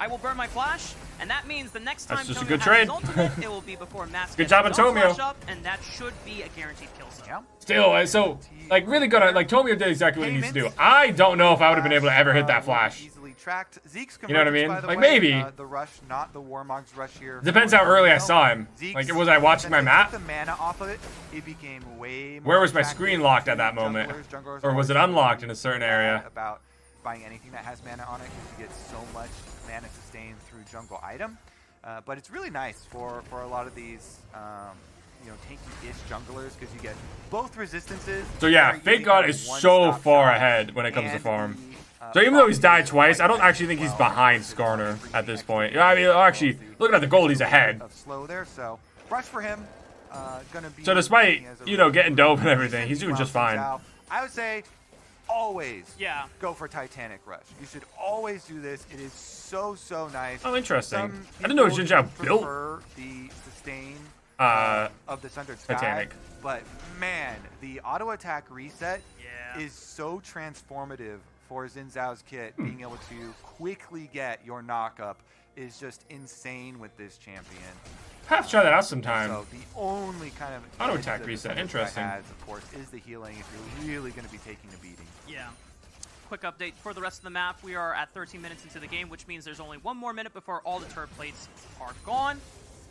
I will burn my flash." And that means the next time That's just a Tomio good has trade. his ultimate, it will be before Mask Good job his on Tomio. up, and that should be a guaranteed kill zone. Yeah. Still, uh, so like really good. at- Like Tomio did exactly what he needs to do. I don't know if I would have been able to ever hit that Uh, flash. Tracked. Zeke's You know what I mean? Like, way, maybe. uh, the rush, not the Warmog's rush here. Depends how early I saw him. Zeke's- Like, was I watching my map? The mana off of it, it became way. Where was my screen locked at that moment? junglers. Junglers Or was it unlocked in a certain area? About buying anything that has mana on it because you get so much mana sustain through jungle item. Uh, but it's really nice for for a lot of these. Um, you know, tanky-ish junglers because you get both resistances. So yeah, Fake God is so far ahead when it comes to farm. the, uh, So even though he's died twice, I don't actually think he's behind Skarner at this point. Yeah, I mean, actually, looking at the gold, he's ahead. Slow there, so rush for him. Uh, So despite you know getting dope and everything, he's doing just fine. I would say always Yeah. go for Titanic Rush. You should always do this. It is so so nice. Oh, interesting. I didn't know people Xin Zhao built the sustain uh, of the Sundered Sky, Titanic. but man, the auto attack reset Yeah. is so transformative for Xin Zhao's kit. Hmm. Being able to quickly get your knockup is just insane with this champion. Have to try that out sometime. So the only kind of Auto attack reset, interesting. Has, of course, is the healing if you're really going to be taking a beating. Yeah. Quick update for the rest of the map. We are at 13 minutes into the game, which means there's only one more minute before all the turret plates are gone.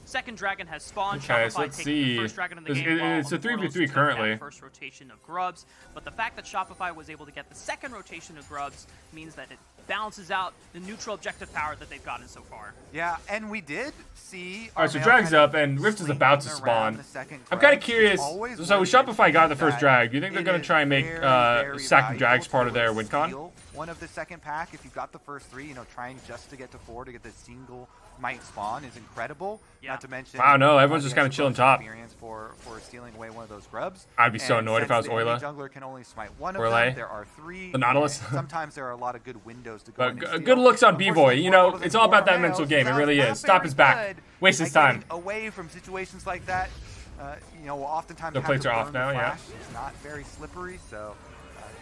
Second dragon has spawned. Okay, so Shopify let's taking see. the first dragon in the It's- game. it- it's a 3v3 took that currently. First rotation of grubs, but the fact that Shopify was able to get the second rotation of grubs means that it balances out the neutral objective power that they've gotten so far. Yeah, and we did see. All right, so Drag's up, and Rift is about to spawn. I'm kind of curious. So worth Shopify got the first drag. Do you think they're gonna try and make very, uh, very stacking drags part of their win con? One of the second pack, if you got the first three, you know, trying just to get to four to get the single might spawn is incredible. Yeah. Not to mention. Wow, no, uh, everyone's just kinda chilling top. Experience for for stealing away one of those grubs. I'd be so And annoyed if I was since the Oila. Jungler can only smite one of Orlais. them. There are three. The Nautilus. and Sometimes there are a lot of good windows to go But in and g- steal. good looks on B-Boy. You know, it's all about that Warmales, mental game. It really is. Stop his back. Waste his time. Away from situations like that, uh, you know, oftentimes The plates are off burn the now, yeah. It's not very slippery, so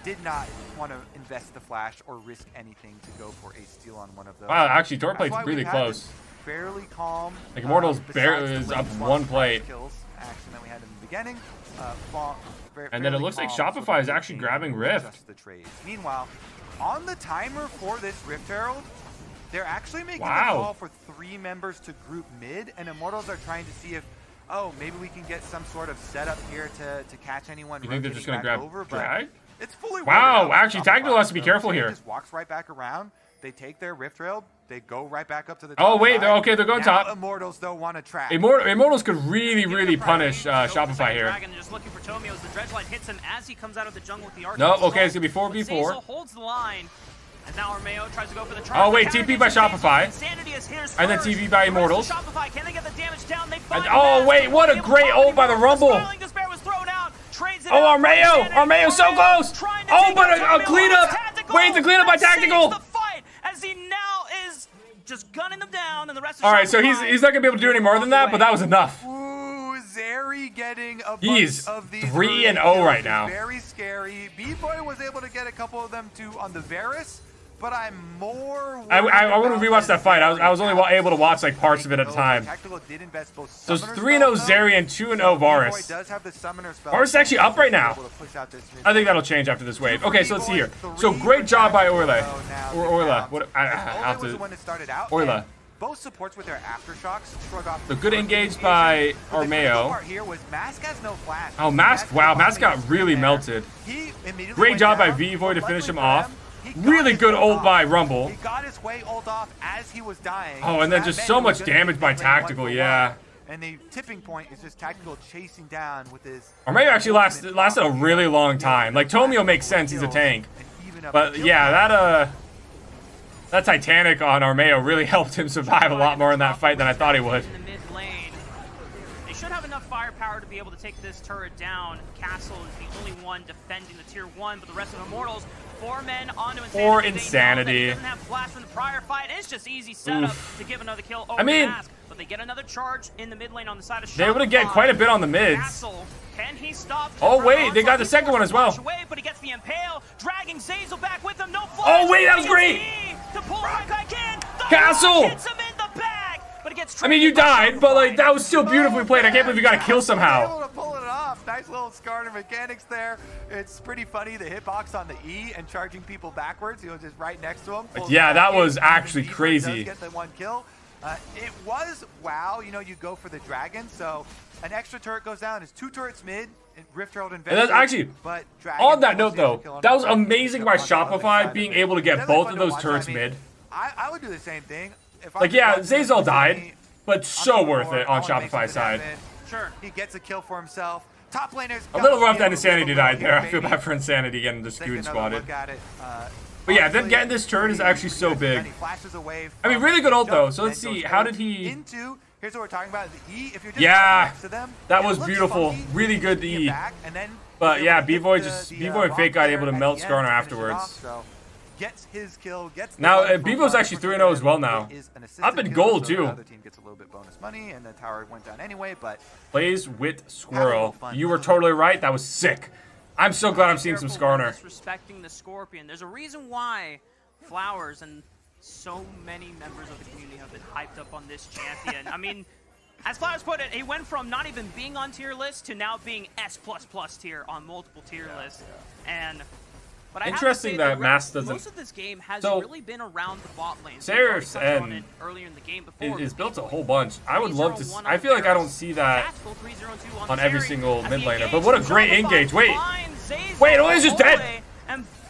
did not want to invest the flash or risk anything to go for a steal on one of those. Wow, actually, Thor plate's really close. Fairly calm. Like, Immortals uh, barely is up one plate. Kills action that we had in the beginning. Uh, And then it looks like calm, sort of Shopify is actually grabbing Rift. the trades. Meanwhile, on the timer for this Rift Herald, they're actually making Wow. a call for three members to group mid, and Immortals are trying to see if, oh, maybe we can get some sort of setup here to, to catch anyone. You think they're just gonna grab over, but drag? It's fully Wow, actually, from Tactical has to be careful here. Just walks right back around. They take their Rift Rail. They go right back up to the. Oh, wait, they're- okay, they're going now top. Immortals though want to track. Immortal, Immortals could really, really punish uh, Nope, the Shopify second here. Dragon just looking for Tomio as the Dredgeline hits him as he comes out of the jungle with the arc. Nope, control. okay, it's gonna be 4v4. But holds the line. And now Armao tries to go for the Oh, wait, The TP by Shopify. Zeyzal, Insanity is here And then first. TP by The rest of Immortals. Shopify, can they get the damage down? They And- oh, wait, what a great ult by the Rumble. Spiraling Despair was thrown out. Trades it Oh, out. Armao! Armao so close! Oh, but a- a Tomio. cleanup! Tactical Wait, the cleanup by Tactical! the fight as he now is just gunning them down, and the rest of All right, so he's he's not gonna be able to do any more than that, but that was enough. Ooh, Zeri getting a bunch He's of these 3 and early 0 right now. Very scary. B-Boy was able to get a couple of them too on the Varus, but I'm more. I, I, I want to rewatch that fight. I was, I was only able to watch like parts of it at a time. Tactical did invest both So it's summoner 3 0 spells, though. Zeri and 2 So 0 B-Boy Varus. does have the summoner spell, Varus is actually up right now. able to push out this I think that'll change after this wave. Okay, so let's see here. So great job by Orle. Or Orla. What, I, I have to. one that started out. Orla. Both supports with their aftershocks shrug off. The good first engaged by Armao. part here was Mask has no flash. Oh, Mask- wow, Mask got really melted. Great job by Bvoy to finish him off. For them, he got Really good ult ult by Rumble. He got his way off as he was dying. Oh, and then just so much damage by mid lane one Tactical, yeah. And the tipping point is just Tactical chasing down with his. Armao actually lasted lasted a really long time. Like Tomio makes sense, he's a tank. And even up But yeah, that uh that Titanic on Armao really helped him survive a lot more in that fight than I thought he would. Should have enough firepower to be able to take this turret down. Castle is the only one defending the tier one, but the rest of Immortals, four men onto Insanity. Four They know that Insanity. Doesn't have flash from the prior fight. It's just easy setup Oof. to give another kill over I mean- Mask, but they get another charge in the mid lane on the side of They able to get quite a bit on the mids. Castle, can he stop? Oh, wait, they got the second one as well. Away, but he gets the impale, dragging Zeyzal back with him. No oh, flash. Oh, wait, that was great. To pull back in. The Castle. But it gets I mean, you died, but like that was still beautifully played. I can't believe you got a kill somehow. Able it off. Nice little Skarner mechanics there. It's pretty funny the hitbox on the E and charging people backwards. You know, just right next to him. Yeah, that was actually crazy. Get the one kill. Uh, it was wow. You know, you go for the dragon, so an extra turret goes down. It's two turrets mid. and Rift Herald And that's actually but Dragon on that note though. to kill on That was amazing by on the other Shopify being able to get both of those turrets I mean, mid. I, I would do the same thing. Like yeah, Zeyzal died, but so worth it on Shopify side. Sure. He gets a kill for himself. Top laners. A little rough that Insanity died there. I feel bad for Insanity getting just Take goon another squatted. look at it. Uh, But yeah, then getting this turn is actually so big. I mean, really good ult, though. So let's see, how did he- Into here's what we're talking about. The E. If you're just Yeah, to them, that was beautiful. Really good E. back, and then But yeah, B-Boy just- the, B-Boy uh, and Fake God able to melt Skarner end to finish afterwards. Off, so gets his kill, gets Now, one uh, Bevo's actually for 3-0 as well now. It is an assisted Up kill, gold, so too. The other team gets a little bit bonus money, and the tower went down anyway. But Plays with Squirrel. You were totally right. That was sick. I'm so glad I'm seeing some Careful when Skarner. Disrespecting the Scorpion. There's a reason why Flowers and so many members of the community have been hyped up on this champion. I mean, as Flowers put it, he went from not even being on tier list to now being S plus plus tier on multiple tier lists. And but I Interesting say that the Mass doesn't- Most of this game has So, really been around the bot lane. Sarah's We already on and it earlier in the game before. It is with built a whole bunch. I would love to. s- 301 I feel like I don't see that. On on every single as mid laner, but what a great Shopify, engage. Wait. finds Zeyzal Wait, Olleh's just dead.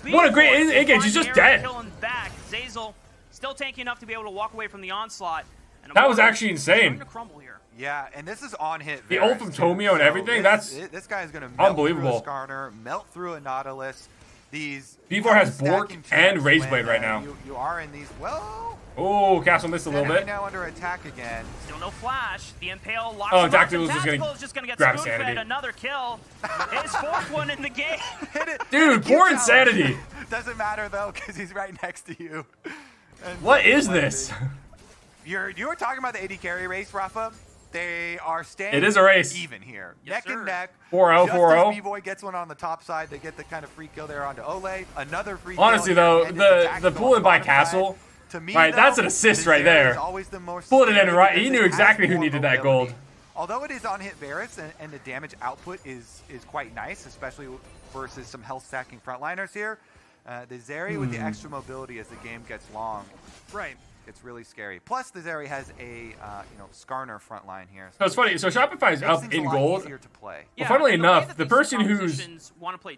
What a great Beefboy en- engage, he's just dead. back. Zeyzal still tanky enough to be able to walk away from the onslaught. And That was actually insane. to crumble here. Yeah, and this is on hit. The Varus, ult from too. Tomio and So everything, this- that's this guy is gonna melt unbelievable. Through a Skarner, melt through a Nautilus. These B4 has Bork and when, Rageblade right uh, now. You, you are in these. Well, Oh, Castle missed a little enemy bit. now under attack again. Still no flash. The Impale locks Oh, him up, Tactical's and just gonna is just gonna get grab spoon-fed Sanity. another kill. His fourth one in the game. Hit it, Dude, hit poor Insanity. Doesn't matter though, because he's right next to you. And What so is blended. this? You're you were talking about the AD carry race, Rafa. They are standing. It is a race. Even here, Yes, neck sir. and neck. 4-0, Just 4-0. as B-Boy gets one on the top side, they get the kind of free kill there onto Olleh. Another free. Honestly, kill though, the- the Tactical bullet on by Castle, side. To me, right, that's an assist right there. there. is always the most Bullet it in scary right- he knew exactly who more needed that gold. Although it is on hit Varus and, and the damage output is is quite nice, especially versus some health stacking frontliners here. Uh, the Zeri with the Hmm. extra mobility as the game gets long. Right. It's really scary. Plus, this area has a uh, you know Skarner front line here. So it's funny. So Shopify's up in gold. To play. Yeah, well, funnily enough, the, the person who's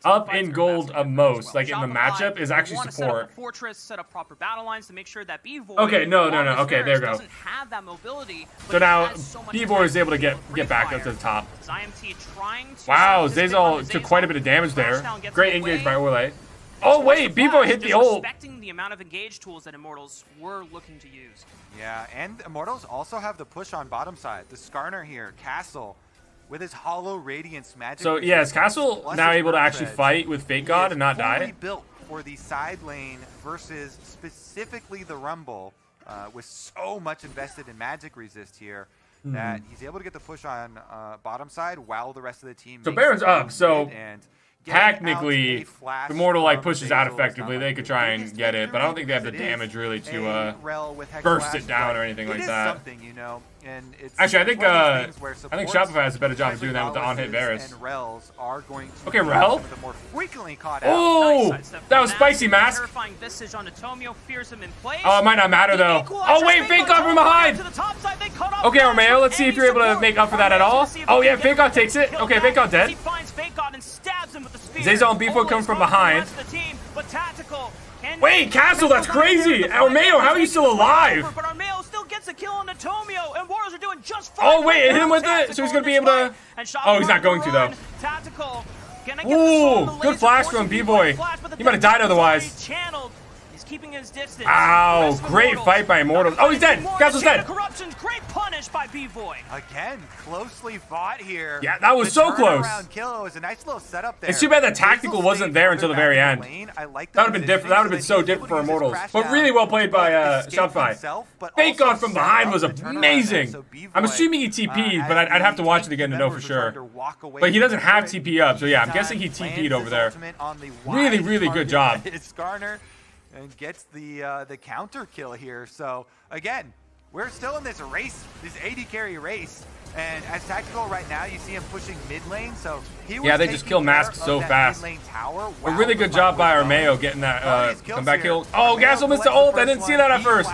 up in gold a most, well. like Shopify, in the matchup, is actually support. Set up a fortress, set up proper battle lines to make sure that Beavor. Okay, no, no, no. Okay, there you go. Have that mobility, so now so Beavor is able to get get back up to the top. wow, Zeyzal took quite a bit of damage there. Great engage by Orlay. Oh wait, Bevo hit the old. Respecting the amount of engage tools that Immortals were looking to use. Yeah, and Immortals also have the push on bottom side. The Skarner here, Castle, with his Hollow Radiance magic. So yeah, is Castle now able to actually edge. fight with Fake God and not die? built for the side lane versus specifically the Rumble, uh, with so much invested in magic resist here hmm. that he's able to get the push on uh, bottom side while the rest of the team. So Baron's up. So and technically, the Mortal like pushes out effectively. They could try and get it, but I don't think they have the damage really to uh, burst it down or anything like that. Something you know. And it's actually, I think uh, I think Shopify has a better job of doing that with the on-hit Varus. And are going to okay, Rel. The more frequently caught out. Oh, nice, that was spicy mask. Visage on Atomio fears him in place. Oh, it might not matter though. Oh wait, fake off from behind. Okay, Romeo, let's see if you're able to make up for that at all. Oh yeah, fake off takes it. Okay, fake off dead. Zeyzal B4 come from behind. Wait, Castle, that's crazy! Armao, how are you still alive? gets a kill on Natomio, and Warriors are doing just fine. Oh, wait, it hit him with it, so he's going to be able to... Oh, he's not going to, though. Tactical. Ooh, good flash from B-Boy. He might have died otherwise. Channeled keeping his distance. Ow, Rest great fight by Immortals. Oh, he's dead. Castle's dead. Corruption's great punish by Bvoy. Again, closely fought here. Yeah, that was the so close. Kill was a nice little setup there. It's too bad the tactical wasn't there until the very end. I like that would have been different. That would have been so different for Immortals. But really well played by uh, Shopify. Fake on from behind was amazing. I'm assuming he TP'd, but I'd, I'd have to watch it again to know for sure. But he doesn't have TP up, so yeah, I'm guessing he TP'd over there. Really, really good job. It's Garner and gets the, uh, the counter kill here. So again, we're still in this race, this 80 carry race. And as Tactical right now, you see him pushing mid lane, so Yeah, they just kill Mask so fast. Wow, a really good job by Armao getting that oh, uh, comeback here. kill. Oh, Castle missed the ult. I didn't see that at first.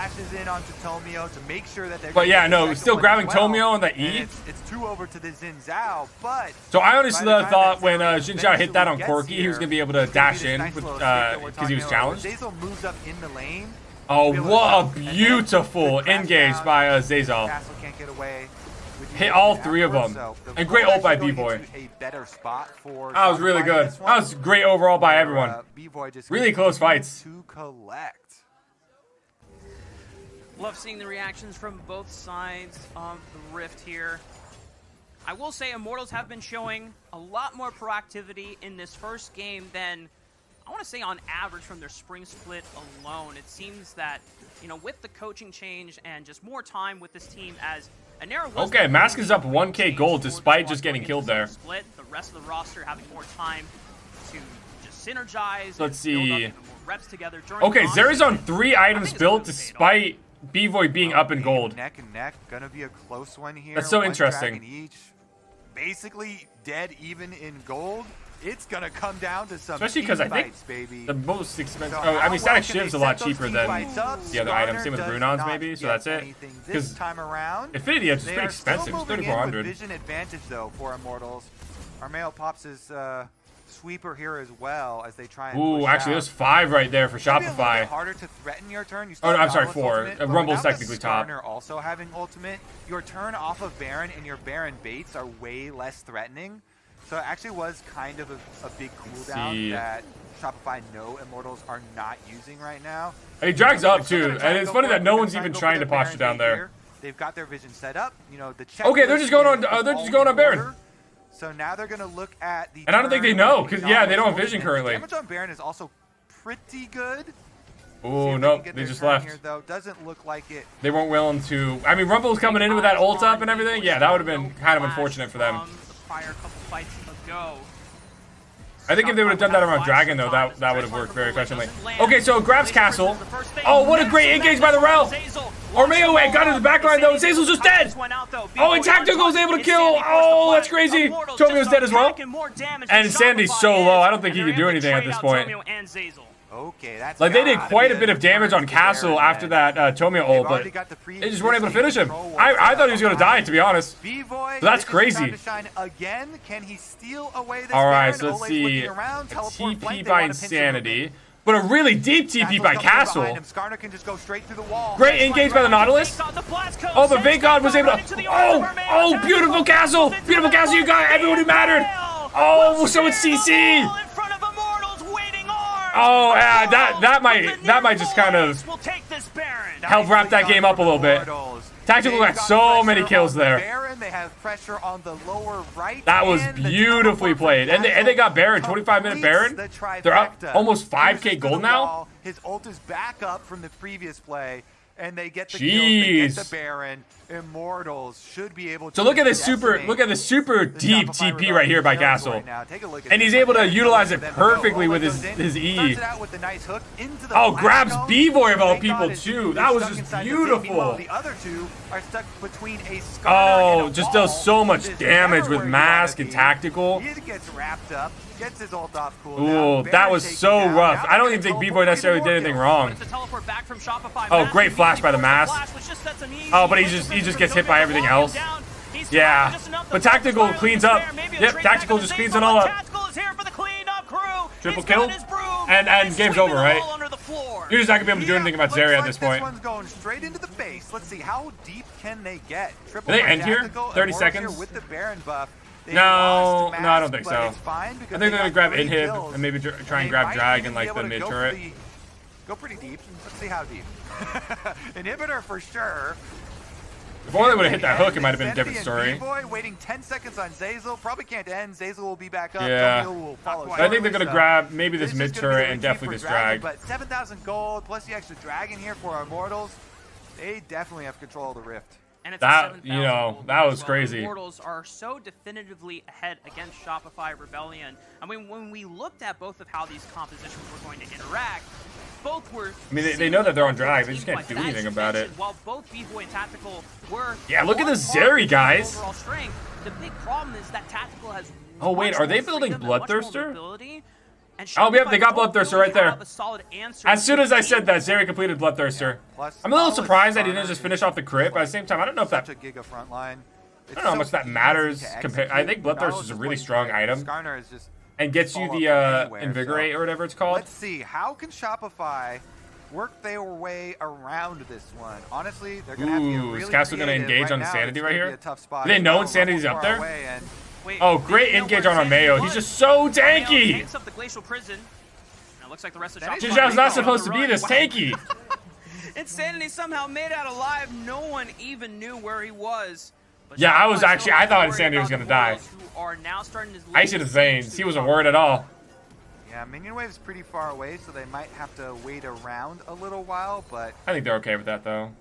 Sure that but yeah, no, still grabbing well. Tomio on the E. It's, it's, two over to the Xin Zhao, but... So I honestly thought when uh, Xin Zhao hit that on Corki, he was going to be able to dash in because uh, he was challenged. moves up in the lane. Oh, what a beautiful engage by uh, Zeyzal. Hit all three of them. And great ult by B-Boy. That was really good. That was great overall by everyone. Really close fights. Love seeing the reactions from both sides of the Rift here. I will say Immortals have been showing a lot more proactivity in this first game than I want to say on average from their spring split alone. It seems that, you know, with the coaching change and just more time with this team as Okay, Mask is up 1k gold despite just getting killed there. Split the rest of the roster having more time to just synergize. Let's see. Reps together okay, Zeri's on three items built despite Bevoy being up in gold. Neck and neck, gonna be a close one here. That's so interesting. Basically dead even in gold it's gonna come down to some especially because I think baby. the most expensive. Oh, I mean, Statikk Shiv's a lot cheaper than up, the other items. Same with Runaan's, maybe. So that's it. Because time around, Infinity Edge is pretty expensive. It's thirty four hundred. Vision advantage though for Immortals. Our pops his Uh, sweeper here as well as they try and Ooh, actually, there's five right there for Shopify. harder to threaten your turn. You oh, no, I'm sorry, four. Ultimate, Rumble's technically top. also having ultimate, your turn off of Baron and your Baron baits are way less threatening. So it actually was kind of a, a big cooldown See. that Shopify No Immortals are not using right now. Hey, drags up too, and it's funny that no one's even trying to posture down there. Here. They've got their vision set up. You know the check. Okay, they're just going on. Uh, they're just going on Baron. So now they're gonna look at the. And I don't think they know because yeah, they don't have vision currently. Damage on Baron is also pretty good. Oh no, they, they just left. Here, though. Doesn't look like it. They weren't willing to. I mean, Rumble's coming in with that ult up and everything. Yeah, that would have been kind of unfortunate for them. Fire a couple fights ago. I think if they would have done that around Dragon, though, that, that would have worked very efficiently. Okay, so grabs Castle. Oh, what a great engage by the Rel! Armao had got in the back line, though. Zeyzal's just dead! Oh, and Tactical was able to kill! Oh, that's crazy! Tomio's dead as well. And Sandy's so low, I don't think he can do anything at this point. Okay, that's Like they did quite a bit of damage on Castle after that uh, Tomio ult, but the they just weren't able to finish him. I, I thought he was gonna die, to be honest. B-Boy, So that's this is his time crazy. to shine again. Can he steal away this All right, so let's see. A around, teleport flank, TP by wanna pinch him a bit. Insanity, but a really deep TP Castle's by coming in behind Castle. can just go straight through the wall. Great engage by the Nautilus. Oh, but Vacon was able to. Oh, oh, beautiful Castle, beautiful Castle. You got everyone who mattered. Oh, so it's CC. Oh, yeah, that that might that might just kind of help wrap that game up a little bit. Tactical got so many kills there. They have pressure on the lower right. That was beautifully played. And they, and they got Baron, 25 minute Baron. They're up almost 5k gold now. His ult is back up from the previous play, and they get the kills. They get the Baron. Immortals should be able to. So look at this super, look at this super the deep TP right here by Castle. right now. Take a look at And he's able to utilize it for them to perfectly with his- his E. it out with the nice hook into the Oh, grabs. B-Boy of all people, too. That was just the beautiful. The other two are stuck between a Skarner Oh, just does so much damage with mask and tactical. He gets wrapped up, gets his ult off cooldown. Ooh, that was so down. rough. Now I don't even think teleport B-Boy necessarily did anything wrong. It's a teleport back from Oh, great immediately flash by the forces mask. flash, which just sets an easy Oh, but he just- he just gets hit by everything else. Yeah. just enough to But Tactical cleans up. despair. Maybe a Yep, Tactical just on cleans it all up. Tactical is here for the cleanup crew. Triple kill. And- and game's over, right? wall under the floor. You're just not gonna be able to do anything about looks Zeri at this point. This one's going straight into the face. Let's see how deep can they get. Triple they end here? 30 seconds? With the Baron buff. They No, lost no, I don't think so. I think they they're gonna grab inhib kills. and maybe dr- try They and grab might drag in like the mid go turret. the- Go pretty deep. Let's see how deep. Inhibitor for sure. If only they would have hit that hook, it might have been a different story. B-Boy waiting 10 seconds on Zeyzal. Probably can't end. Zeyzal will be back up. Yeah. Will follow I think they're gonna so grab maybe this is mid gonna be the turret and definitely this Dragon, drag. But 7,000 gold plus the extra dragon here for our mortals. They definitely have control of the Rift. And it's That- 7,000 you know, that was as well. crazy. Immortals are so definitively ahead against Shopify Rebellion. I mean, when we looked at both of how these compositions were going to interact, both were. I mean, they- they know that they're on drag, they just can't do anything about it. While both B-Boy and Tactical were. Yeah, look at this Zeri, guys. Strength. The big problem is that Tactical has. Oh, wait, are they building Bloodthirster? Mobility, and Oh, yep, they got don't Bloodthirster really right there. have a solid answer As soon as I said that, Zeri completed Bloodthirster. Plus, I'm a little surprised I Skarner didn't just finish off the crit, but at the same time, I don't know if that a giga front line. I don't know how much that matters compar- I think Bloodthirst is a really strong item. Skarner is just and gets you the up uh, anywhere, invigorate so- or whatever it's called. Let's see. How can Shopify work their way around this one? Honestly, they're gonna have to be Ooh, is really Castle gonna engage right on now, Insanity right here? a Do they know well, Insanity's up there? Away, and Wait, Oh, great engage on Armao. Insanity He's just so Armao tanky. takes up the glacial prison. And it looks like the rest of That is Shopify Xin Zhao's not supposed to be this Wow. tanky. Insanity somehow made out alive. No one even knew where he was. But Yeah, I was actually- I thought worried Insanity was gonna die. Royals, Who are now starting to Ice in his veins. He wasn't worried at all. yeah, Minion Wave's pretty far away, so they might have to wait around a little while, but I think they're okay with that though.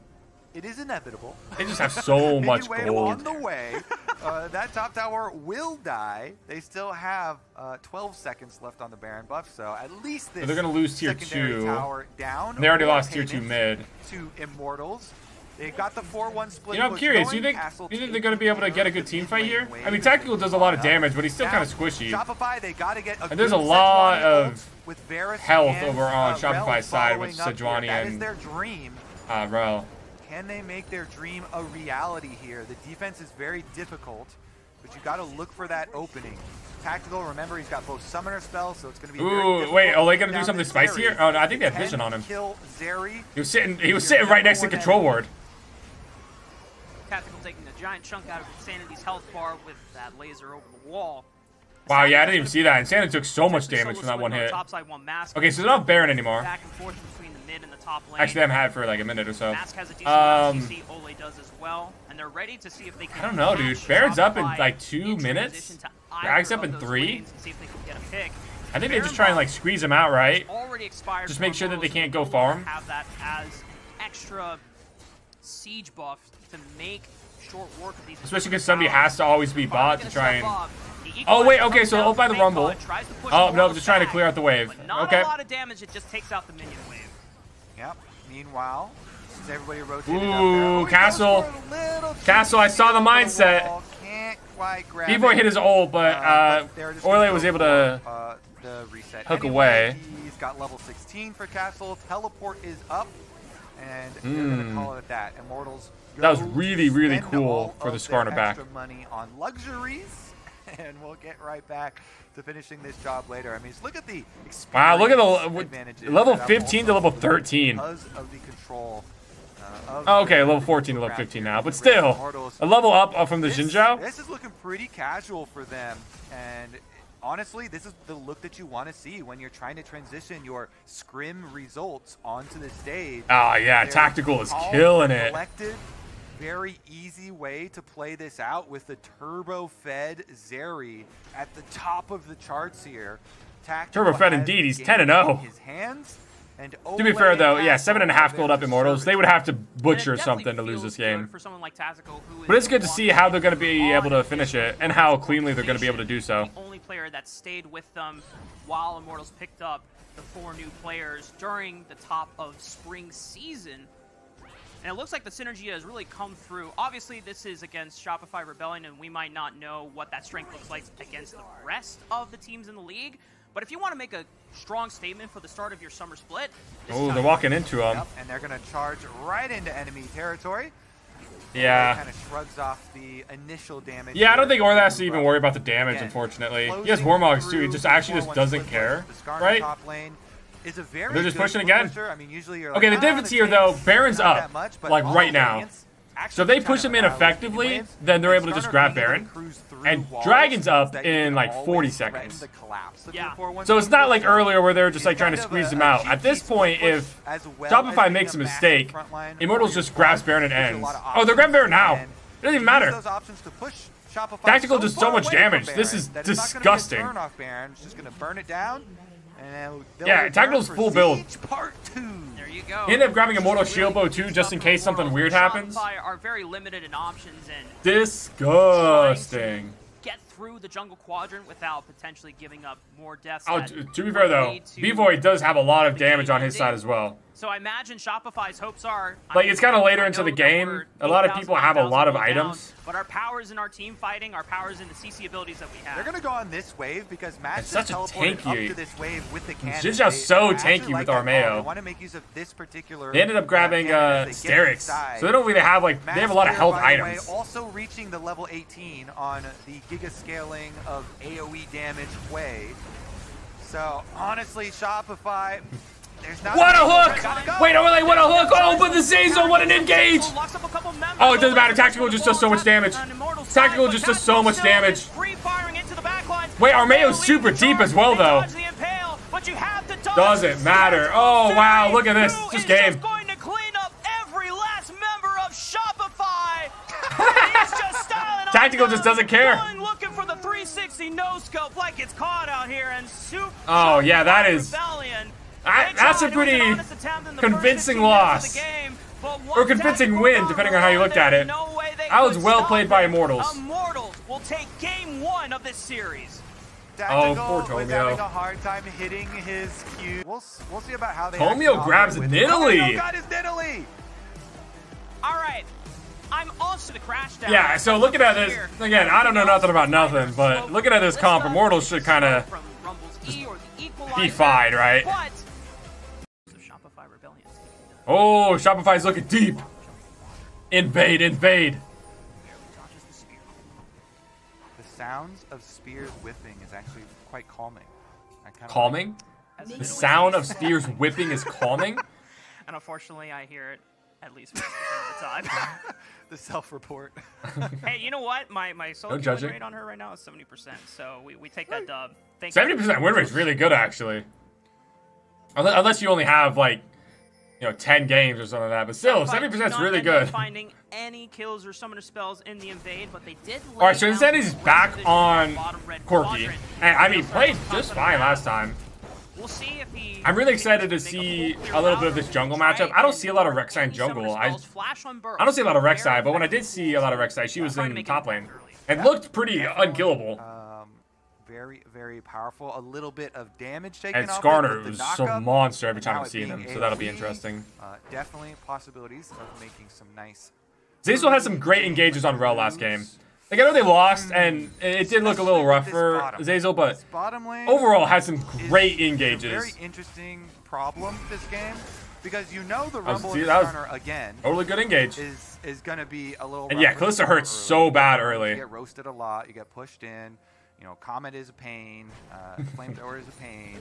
It is inevitable. They just have so much Wave gold. on the way. Uh, that top tower will die. They still have uh, 12 seconds left on the Baron buff, so at least this they're gonna lose tier two. tower down. They already lost tier two mid. To Immortals. They got the 4-1 split. You know, I'm curious. going. You think you think they're gonna be able to get a good team fight here? I mean, Tactical does a lot of damage, but he's still kind of squishy. Shopify, they gotta get a And there's a lot of with health over on uh, Shopify's side with. Sejuani That is and- their dream. Uh, Rel. Can they make their dream a reality here? The defense is very difficult, but you got to look for that opening. Tactical, remember he's got both summoner spells, so it's going to be very Ooh, difficult wait, are they to gonna do something spicy here? Oh, no, I think they have vision on him. Kill Zeri. He was sitting. He was sitting right next to number Control enemy. Ward. Tactical taking a giant chunk out of Insanity's health bar with that laser over the wall. Wow, yeah, I didn't even see that. Insanity took so much damage from that one hit. Topside one mask. Okay, so they're not Baron anymore. Back and forth top lane. Actually, haven't had for like a minute or so. Mask has a decent Um, CC, Olleh does as well, and they're ready to see if they can. I don't know, dude. Baron's up in, like, two in minutes. transition to either Drag's up in three. see if they can get a pick. I think they just try and like squeeze him out, right? Just make sure that they can't go farm. Have that as extra siege buff to make short work of these. Especially because somebody has to always be bot to try and. Oh, wait, okay, so down ult by the Rumble. bot, tries to push Oh, no, just trying to clear out the wave. Okay. a lot of damage. It just takes out the minion wave. Yep. Meanwhile, since everybody rotated up there, Ooh, oh, Castle. for a little Castle, I saw the mindset. wall. Can't quite grab B-Boy hit his ult, but uh, but Orle was able to uh, the reset. Hook anyway. away. He's got level 16 for Castle. Teleport is up, and they're Mm. gonna call it that. Immortals. That was really, really cool for the their back. money on luxuries, and we'll get right back to finishing this job later. I mean, look at the Wow, look at the level 15 to level 13. Of the control. Uh, of Oh, okay, level 14 to level 15 now, but still, a level up from the This- Xin Zhao. This is looking pretty casual for them, and honestly, this is the look that you want to see when you're trying to transition your scrim results onto the stage. Ah, yeah, They're Tactical is killing it. Collected, very easy way to play this out with the turbo-fed Zeri at the top of the charts here. Tactical Turbo-fed indeed, he's 10 and 0. His hands. And To be fair though, yeah, seven and a half gold up Immortals. They would have to butcher something to lose this game. For someone like But it's good to see how they're going to be able to finish it and how cleanly they're going to be able to do so. The only player that stayed with them while Immortals picked up the four new players during the top of spring season. And it looks like the synergy has really come through. Obviously, this is against Shopify Rebellion, and we might not know what that strength looks like against the rest of the teams in the league. But if you want to make a strong statement for the start of your summer split, Oh, they're walking into them. Yep, and they're going to charge right into enemy territory. Yeah. Kind of shrugs off the initial damage. Yeah, I don't think Ortha has to even worry about the damage, Again, unfortunately. He has closing Warmogs too. He just actually just doesn't care, push. The Skarner right? top lane is a very They're just good pushing split again. pusher. I mean, usually you're Okay, the "Ah, difference here, though, Baron's up, much," like, right now. So if they push him in effectively, Valiant's. then they're able to just grab Baron. to cruise through And Dragon's up in, like, 40 seconds. the collapse of Yeah. So it's not like earlier where they were just like trying to squeeze him out. At this point, if as Shopify makes a mistake, massive front line Immortals just your grabs. Baron and Gives you a ends. lot Oh, they're grabbing Baron now. It doesn't even matter. those options to push Shopify Tactical does so much damage. This is that it's gonna be a disgusting. Turn off Baron. It's just going to burn it down. And they'll- they'll Yeah, return Tactical's full build. Siege Part 2. There you go. He ended up grabbing a Mortal Really Shield Bow good too, just in case something weird happens. Are very limited in options and Disgusting. get through the jungle quadrant without potentially giving up more deaths. Oh, that to be fair though, lead Bvoy does have a lot of damage on his side as well. So I imagine Shopify's hopes are Like, it's kinda later into the game. A lot of people have a lot of items. down, but our powers in our team fighting, our powers in the CC abilities that we have. They're gonna go on this wave because Matt It's just such a tanky- up to this wave with the cannon. Jinzhou's They- so I tanky like with that call. Armao. They want to make use of this particular. They ended up grabbing uh, as Sterix, so they don't really have like they have a lot of health Clear, way, items. also reaching the level 18 on the giga scaling of AOE damage way. So honestly, Shopify. What a hook! Wait, overlay, what a hook! Oh, but the Zeyzal, what an engage! Oh, it doesn't matter. Tactical just does so much damage. Tactical just does so much damage. still is Free-firing into the backlines. Wait, Armao's super deep as well, though. dodge the Impale, but you have to dodge Doesn't matter. Oh, wow, look at this. Just game. Just going to clean up every last member of Shopify. He's just styling on Tactical just doesn't care. looking for the 360 no scope like it's caught out here and soup. Oh, yeah, that is- Rebellion. I- that's a tried. It was an pretty honest attempt in the convincing first 15 minutes loss. game, Or convincing win, depending on how you looked at it. no That was well played by. Immortals. Immortals will take game one of this series. Tactical Oh, poor was Tomio. having a hard time hitting his cue. We'll, we'll see about how they. Tomio actually operate grabs with Nidalee. Tomio got his Nidalee. All right. I'm also the crash down. Yeah, so looking at this, again, I don't know nothing about nothing, but looking at this comp, Immortals should kind of from Rumble's E or the equalizer, be fine, right? Oh, Shopify's looking deep. Invade, invade. the sounds of spears whipping is actually quite calming. Calming? As The sound of spears whipping is calming? And unfortunately, I hear it at least 50% of the time. the self-report. hey, you know what? My my solo Don't win rate on her right now is 70%. So we, we take that dub. Thank 70% win rate's really good, actually. Unle- Unless you only have, like, you know, 10 games or something like that. But still, 70% is really good. Finding any kills or summoner spells in the invade, but they did. All right, so lay instead he's back on the bottom Corki. And, I mean, played just fine last time. We'll see if he. I'm really excited to see a little bit of this jungle matchup. I don't see a lot of work Rek'Sai any jungle. I- spells, flash on burst. I don't see a lot of Very Rek'Sai, but when I did see a lot of Rek'Sai, she was in make top lane. and looked pretty Definitely, unkillable. Uh, Very, very powerful. A little bit of damage taken And off Skarner was some knockup. monster every time now I'm it seeing being him, so that'll be interesting. Uh, definitely possibilities of making some nice. Zeyzal had some great engages on Rell last game. Like I know they lost, and it did look a little rough This for bottom. Zeyzal, but This bottom lane overall had some great engages. very interesting problem this game because you know the rumble see, that was- again Totally good engage. is is gonna be a little. And yeah, Kalista hurts so bad early. You get roasted a lot. You get pushed in. You know, Comet is a pain. Uh, Flamethrower is a pain.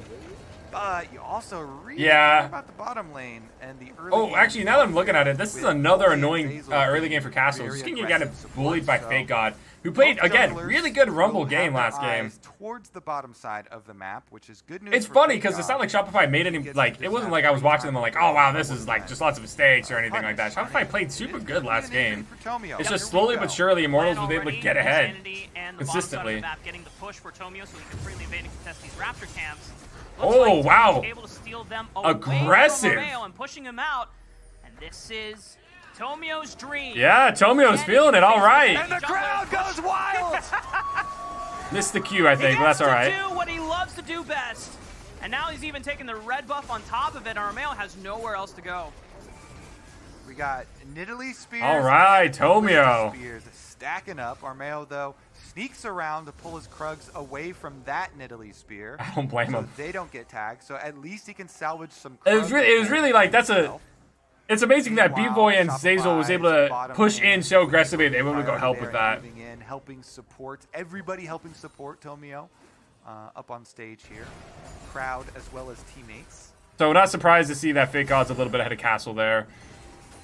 But you also really Yeah. care about the bottom lane and the early. Oh, actually, now that I'm looking at it, this is another annoying uh, early game for Castle. Just getting kind of bullied by support, Fake God, who played both again really good Rumble game last game. Towards the bottom side of the map, which is good news. It's funny because it's not like Shopify made any like it wasn't like I was watching them and like oh wow this is like just lots of mistakes or anything like that. Shopify played super good last game. It's just slowly but surely Immortals Plan was able to get ahead and the bottom side of the consistently. map getting the push for Tomio so he can freely invade and contest these Raptor camps. Oh, wow. Tomio's Able to steal them away Aggressive. And pushing him out. And this is Tomio's dream. Yeah, Tomio's feeling it. All right, And the crowd goes wild. missed the cue I think, but gets that's all to right. do what he loves to do best. And now he's even taking the red buff on top of it, and Romeo has nowhere else to go. We got Nidalee Spears. All right, and Tomio. Spears stacking up. Armao, though, sneaks around to pull his Krugs away from that Nidalee Spear. I don't blame so him. they don't get tagged. So at least he can salvage some It was Krugs really, it was really like that's a. It's amazing that Bvoy and Zeyzal was able to push in so aggressively. They were able to go help with that. In, helping support. Everybody helping support Tomio uh, up on stage here. Crowd as well as teammates. So not surprised to see that Fake God's a little bit ahead of Castle there.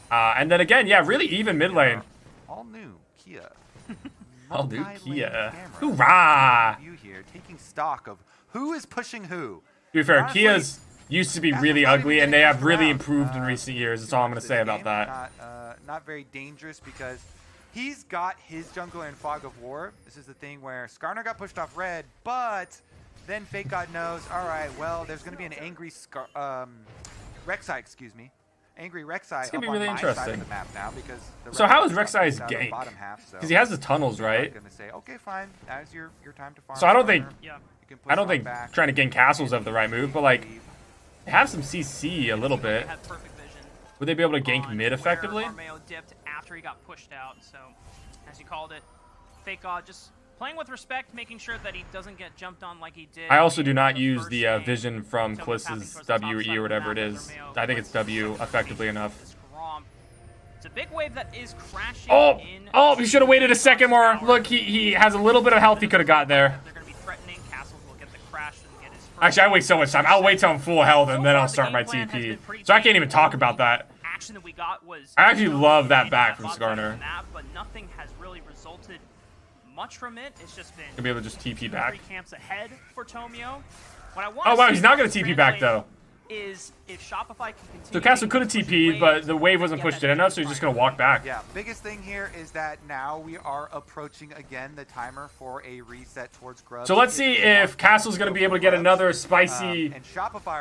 Uh, and then again, yeah, really even mid lane. All new Kia. All new Kia. Hoorah! You here taking stock of who is pushing who. To be fair, Honestly, Kia's used to be really ugly, and they have really improved in recent years. That's all I'm going to say about that. Not, uh, not very dangerous because he's got his jungle in Fog of War. This is the thing where Skarner got pushed off red, but then Fake God knows, all right, well, there's going to be an angry Scar um, Rek'Sai, excuse me. Angry Rek'Sai It's gonna be really on my side interesting. the map now because the So how is how buff is got Rek'Sai's pushed out of the gank? half, so Because he has the tunnels, right? Say, okay, fine, your your time to farm. So I don't think- Yeah. You can push I don't think back. trying to gain castles of the right move, but like have some CC a little bit. had perfect vision. Would they be able to gank mid effectively? Armao dipped after he got pushed out. So, as you called it, Fake God just playing with respect, making sure that he doesn't get jumped on like he did. I also do not the use the uh, vision from So what's happening Kalis's towards the top WE or whatever it is. I think it's W effectively enough. with this Grom. It's a big wave that is crashing Oh, oh, he should have waited a second more. Look, he, he has a little bit of health he could have got there. Actually, I wait so much time. I'll wait till I'm full health and then I'll start my TP. So I can't even talk about that. action that we got was. I actually love that back from Skarner. But nothing has really resulted much from it. It's just been. Gonna be able to just TP back. camps ahead for Tomio. What I Oh wow, he's not gonna TP back though. Is if Shopify can continue. So Castle could have to push TP'd, but the wave wasn't pushed in enough, so he's just gonna walk back. Yeah, biggest thing here is that now we are approaching again the timer for a reset towards Grubs. So let's see If they if want Castle's gonna be able to get Grubs, another um, spicy. and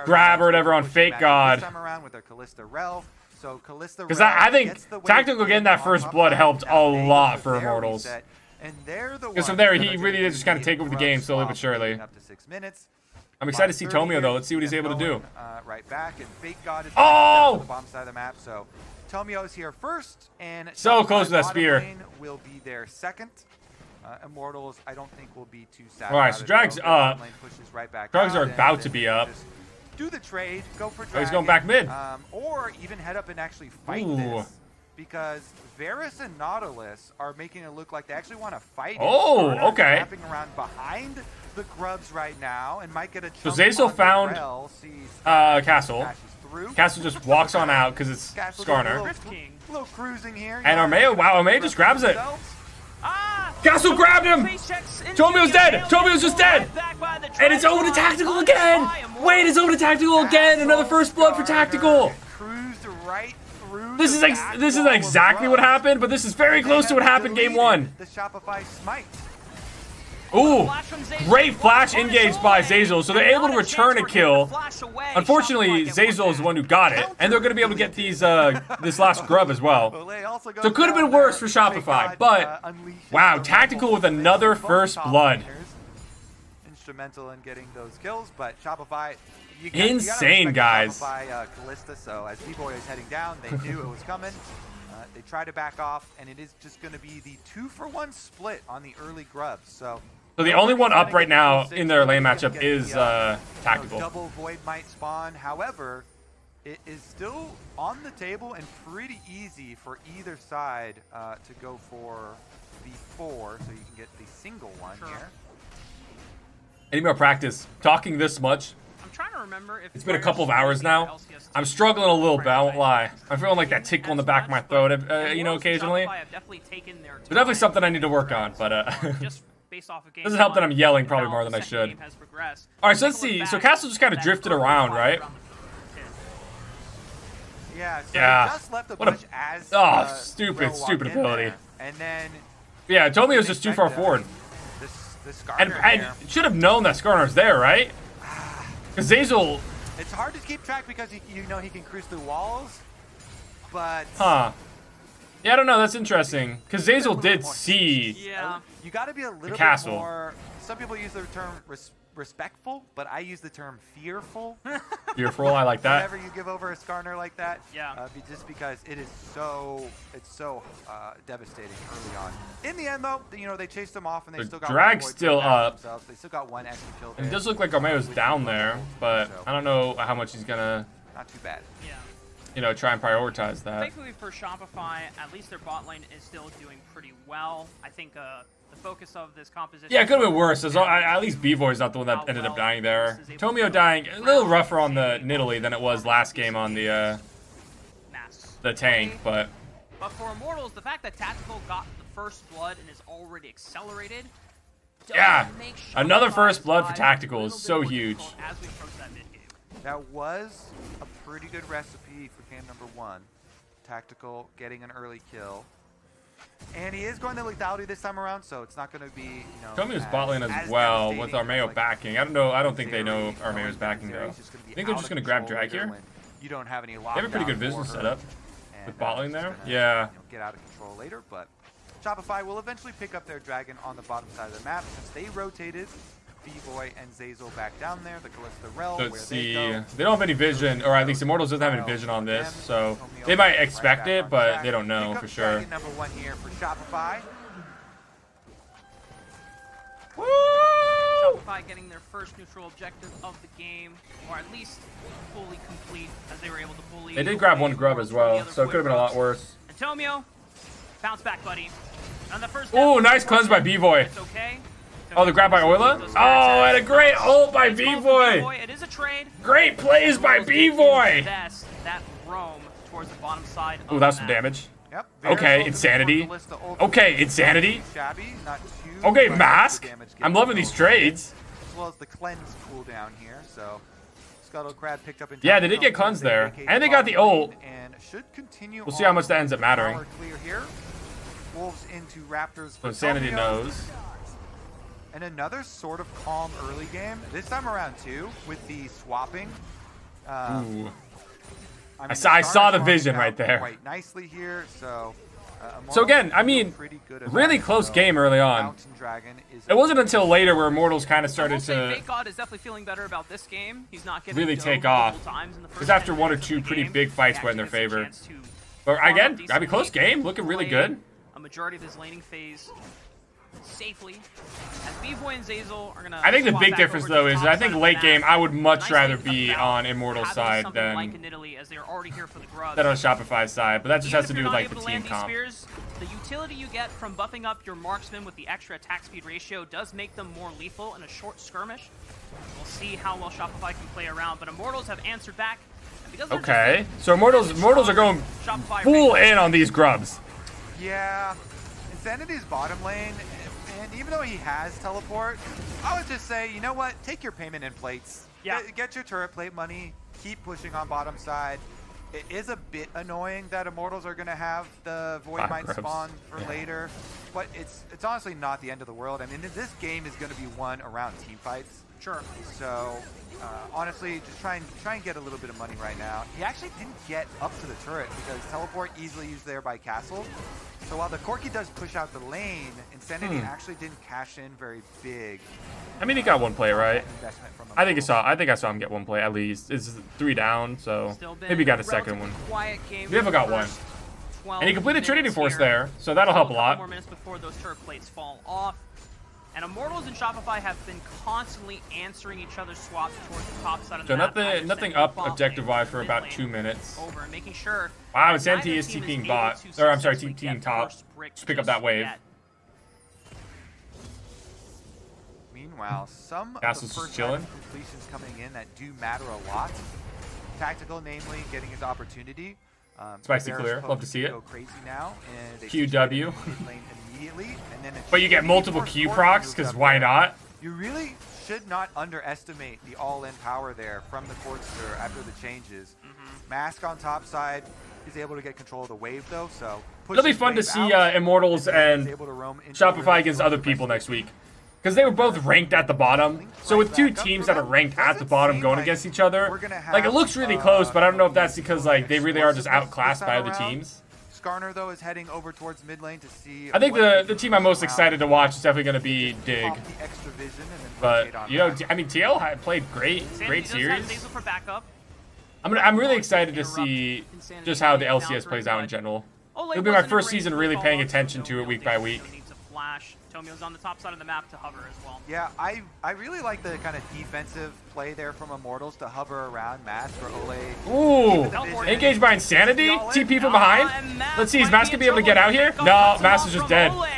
grab or whatever on Fake God. This time around with their Kalista Rell. So Kalista Because Rell I, I think gets the wave tactical getting that first blood helped a lot for Immortals. reset, And they're the Because from there, he really did just kinda take over the game slowly but swap surely. Up to six minutes. I'm excited to see Tomio though. Let's see what he's able to do. Uh, right back, and Fake God is Oh! the bottom side of the map. So Tomio's here first, and So close to that spear. Will be there second. Uh, Immortals, I don't think will be too sad. All right, so Drag's though. Their bottom up. pushes right back Drugs out, are about to be up. Do the trade, go for Oh, he's going back mid. Um, or even head up and actually fight Ooh. this. Because Varus and Nautilus are making it look like they actually want to fight. Oh, okay. Wrapping around behind the grubs right now and might get a So chunk Zeyzal found, rail, Uh, Castle. Castle just walks on out because it's Castle doing a Skarner. little, little here. And Yeah, Armao- wow, Armao just grabs it. Ah! Castle grabbed him! Face checks into Tomio's dead! alien, Tomio's just dead! right back by the And it's over to Tactical again! By Immortal. Wait, it's over to Tactical again! Another first blood for Tactical! Cruised right through This is ex- this is exactly what happened, but this is very close to what happened game one. The Shopify smite. Ooh, Flash from Zeyzal. great flash engaged by. Zeyzal, so they're able to return a for him to kill. Unfortunately, Shopify get one Zeyzal is the one who got it, and they're going to be able to get these uh this last grub as well. Olleh also goes So it could have been worse for Shopify, but wow, Tactical with another first blood. Instrumental in getting those kills, but Shopify. You got, Insane, respect guys. Shopify, uh, Kalista, so as Bvoy is heading down, they knew it was coming. Uh, they try to back off, and it is just going to be the two for one split on the early grubs. So, So the only one up right now in their lane matchup is gonna get the, uh, tactical. double void might spawn. However, it is still on the table and pretty easy for either side uh, to go for the four, so you can get the single one Sure. here. Any more practice? Talking this much? I'm trying to remember if It's been a couple of hours now. I'm struggling a little bit. I won't lie. I'm feeling like that tickle in the back of my throat, uh, you know, occasionally. Shopify have definitely There's definitely something I need to work on, but uh, just based off of game Doesn't help that I'm yelling probably more than I should. game has progressed. All right, so let's Take a see. So Castle just kinda drifted around, right? around the pit. Yeah, so Yeah. just left a What a- as Oh, uh, stupid, stupid ability. there. And then yeah, it told me it was just too far expect, uh, forward. This, this And Skarner and should have known that Skarner's there, right? Because Zeyzal, It's hard to keep track because he, you know he can cruise through walls, but huh? Yeah, I don't know. That's interesting. Because Zeyzal did see. Yeah. You got to be a little bit castle. more. Some people use the term res- respectful, but I use the term fearful. Fearful. I like that. Whenever you give over a Skarner like that, Yeah. uh, be- just because it is so it's so uh, devastating early on. In the end, though, you know they chased him off and they The still got drag's still up. Themselves. They still got one extra kill. And it does look like Omeo's down there, but I don't know how much he's gonna, Not too bad. Yeah. you know, try and prioritize that. Thankfully for Shopify, at least their bot lane is still doing pretty well. I think uh, the focus of this composition. Yeah, it could have been worse. As long, at least Bvoy's not the one that ended up dying there. Tomio dying a little rougher on the Nidalee than it was last game on the uh, the tank, but But for Immortals, the fact that Tactical got the first blood and is already accelerated. Yeah, another first blood for Tactical is so huge. As we that. That was a pretty good recipe for game number one. Tactical, getting an early kill. And he is going to lethality this time around, so it's not going to be, you know. Tommy's as- bot lane as, as well with Armao like, backing. I don't know. I don't think they know Armao's backing though. Zeri's just gonna be I think they're just gonna grab drag here. You don't have any They have a pretty good business setup. and, with bot uh, lane there. gonna, Yeah. you know, get out of control later, but Shopify will eventually pick up their dragon on the bottom side of the map since they rotated Bvoy and Zeyzal back down there, the Kalista Realm, Let's where see. they go. They don't have any vision, or at least Immortals doesn't have any vision on this, so they might expect it, but they don't know for sure. Dragon number one here for Shopify. Woo! Shopify getting their first neutral objective of the game, or at least fully complete, as they were able to bully. They did grab one grub as well, so it could have been a lot worse. Antonio, bounce back, buddy. On the first Oh, nice cleanse by Bvoy. It's okay. Oh, the grab by Olleh? Oh, and a great ult by Bvoy. It is a trade. Great plays by Bvoy. Invest that roam towards the bottom side. Ooh, that's some damage. Yep. Okay, Insanity. to the Kalista ultimate. Okay, Insanity. Shabby, not too Okay, Mask. I'm loving these trades. As well as the cleanse cooldown here, so Scuttle Crab picked up in Yeah, they did get come cleanse there. And they got the bottom ult. And should continue We'll see how much that ends up mattering. clear here. Wolves into Raptors So for Insanity Tomio. knows. And another sort of calm early game. This time around too, with the swapping. Um, Ooh. I, I saw- I the saw the vision right there. Quite nicely here, so. Uh, So again, I mean, pretty good about really close so game early on. Mountain Dragon is It wasn't until later where Immortals kind of started to Fake God is definitely feeling better about this game. He's not getting really take multiple off. times in the first 'Cause after one or two pretty game, big fights he went in their actually gets a favor. But again, decent gotta be close game, looking really good. A majority of his laning phase safely. As Bvoy and Zeyzal are gonna. I think the big difference though is I think late game. I would much Nice rather be about on Immortal's having side than like an Italy, as they're already here for the grubs. than on Shopify's side, but that just Even has to do with like the team land comp. spears, the utility you get from buffing up your marksman with the extra attack speed ratio does make them more lethal in a short skirmish. We'll see how well Shopify can play around, but Immortals have answered back. because they're Okay, just so Immortals Immortals are going Shopify full in on these grubs. Yeah, Insanity's bottom lane, and even though he has teleport, I would just say, you know what? Take your payment in plates. Yeah. Get, get your turret plate money. Keep pushing on bottom side. It is a bit annoying that Immortals are going to have the Void ah, Five Might grubs. spawn for later, but it's it's honestly not the end of the world. I mean, this game is going to be won around team fights. Sure. So uh, honestly, just try and try and get a little bit of money right now. He actually didn't get up to the turret because teleport easily used there by castle. So while the Corki does push out the lane, Insanity Hmm. actually didn't cash in very big. I mean, he got one play right. Investment from I think I saw. I think I saw him get one play at least. It's three down, so maybe he got a second one. Quiet game. Viva for got one. And he completed Trinity Force here. there, so that'll help a lot. more minutes before those turret plates fall off. And Immortals and Shopify have been constantly answering each other's swaps towards the top side of So the map. nothing, nothing up objective-wise for about two minutes. Over and making sure. Wow, that Insanity neither is team TPing able bot. to Or, I'm sorry, successfully TPing top. first Just pick up that wave. yet. Meanwhile, some Castle's of the first chilling. completions coming in that do matter a lot. Tactical, namely, getting his opportunity. Um, Spicy clear. Love to see it. Crazy now, and they QW. just get in the mid lane immediately, and then a But you get multiple Q procs, because why there. not? You really should not underestimate the all-in power there from the Quartster after the changes. Mm-hmm. Mask on top side is able to get control of the wave though, so It'll be fun to see uh, Immortals then is and able to roam into Shopify against other people next week. Because they were both ranked at the bottom. So with two teams that are ranked at the bottom going against each other, We're gonna like it looks really uh, close, but I don't know if that's because like they really are just outclassed by time other teams. Skarner though is heading over towards mid lane to see. I think the the team I'm most excited to watch is definitely going to be Dig. pop the extra vision and then But you know. I mean, TL played great, great series. have Dazzle for backup. I'm gonna, I'm really excited to see just how the LCS plays out in general. It'll be my first season really paying attention to it week by week. Tomio's on the top side of the map to hover as well. Yeah, I I really like the kind of defensive play there from Immortals to hover around Mask or Olleh. Ooh, Teleport. engaged by Insanity, TP from behind. Uh, Let's see, is might Mask gonna be able to get out here? No, cuts him Mask is just dead. Olleh.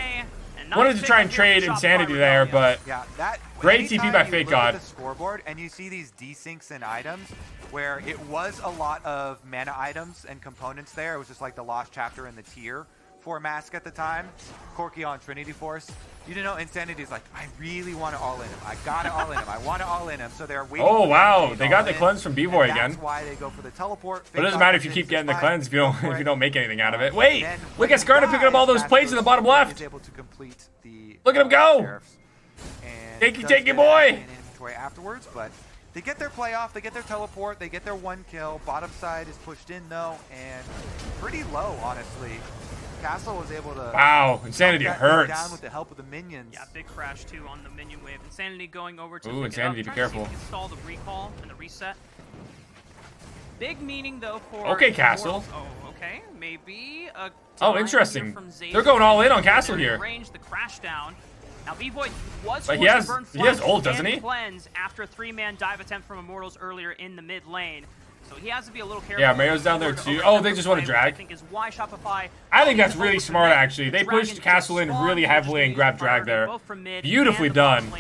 And nice Wanted to try and trade Insanity there, but Yeah, that Great TP by you Fake look God. At the scoreboard and you see these desyncs and items where it was a lot of mana items and components there. It was just like the lost chapter in the tier for Mask at the time. Corki on Trinity Force. You didn't know Insanity's like, I really want to all in him. I got to all in him. I want to all in him. So they're waiting. Oh, for him to wow, they got the cleanse from Bvoy again. That's why they go for the teleport. But it doesn't matter if you keep getting the cleanse if you don't if you don't make anything out of it. Wait, look at Skarner picking up all those plates in the bottom left. able to complete the, Look at him go. sheriffs. And Take it, take it, boy. inventory afterwards, but they get their playoff, they get their teleport, they get their one kill. Bottom side is pushed in though, and pretty low, honestly. Castle was able to Wow, Insanity knock that thing hurts. down with the help of the minions. Yeah, big crash too on the minion wave. Insanity going over to Ooh, pick it up, Insanity, be trying to see careful. he can stall the recall and the reset. Big meaning though for Okay, Castle. Immortals. Oh, okay. Maybe a Oh, interesting. here from Zazen. They're going all in on Castle here. Range the crash down. Now Bvoy was But he has- to burn he has flash ult, doesn't he? Cleanse after a three-man dive attempt from Immortals earlier in the mid lane. So he has to be a little careful. Yeah, Mayo's down there too. Oh, they just wanna play, which I drag. think is why Shopify I think that's really smart, mid. actually. They pushed Castle in really heavily and means grabbed drag there. mid Beautifully and done.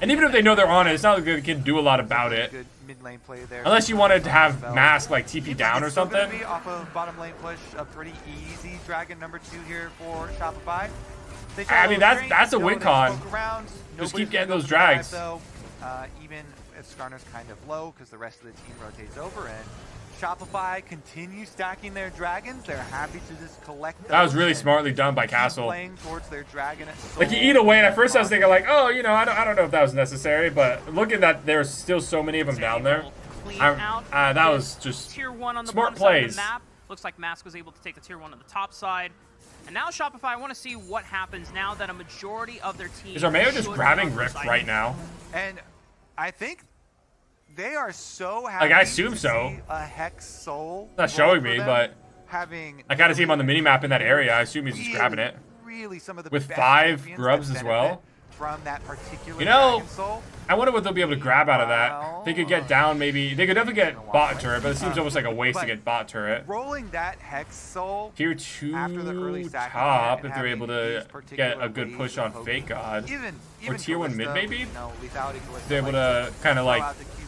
And even if they know they're on it, it's not like they can do a lot about it. Mid lane play there. Unless you wanted to have Mask like TP down or it's still gonna something. Be off of bottom lane push, a pretty easy dragon number two here for Shopify. They try I a mean, that's- that's a you win con. Just keep getting those go for the drags. dive, uh, even if Skarner's kind of low because the rest of the team rotates over and Shopify continues stacking their dragons. They're happy to just collect. That was really smartly done by Castle. Playing towards their dragon at Like you eat away, and at first I was thinking like, oh, you know, I don't, I don't know if that was necessary, but looking at that there's still so many of them down there, Clean I'm- out uh, that was just tier one on the smart bottom side of plays. the map. Looks like Mask was able to take the tier one on the top side. And now Shopify, I want to see what happens now that a majority of their team Is Armao just grabbing Rift right now? And I think they are so happy. Like, I assume to so. A hex soul. Not showing me, but having. I gotta see him on the minimap in that area. I assume he's just grabbing it. Really, some of the With five grubs as well. From that particular You know. I wonder what they'll be able to grab out of that. They could get down maybe. They could definitely get bot turret, but it seems almost like a waste to get bot turret. rolling that hex soul Tier two after the early top if they're able to get a good push on Fake God. Even, Or tier one mid, maybe? They're able to kind of like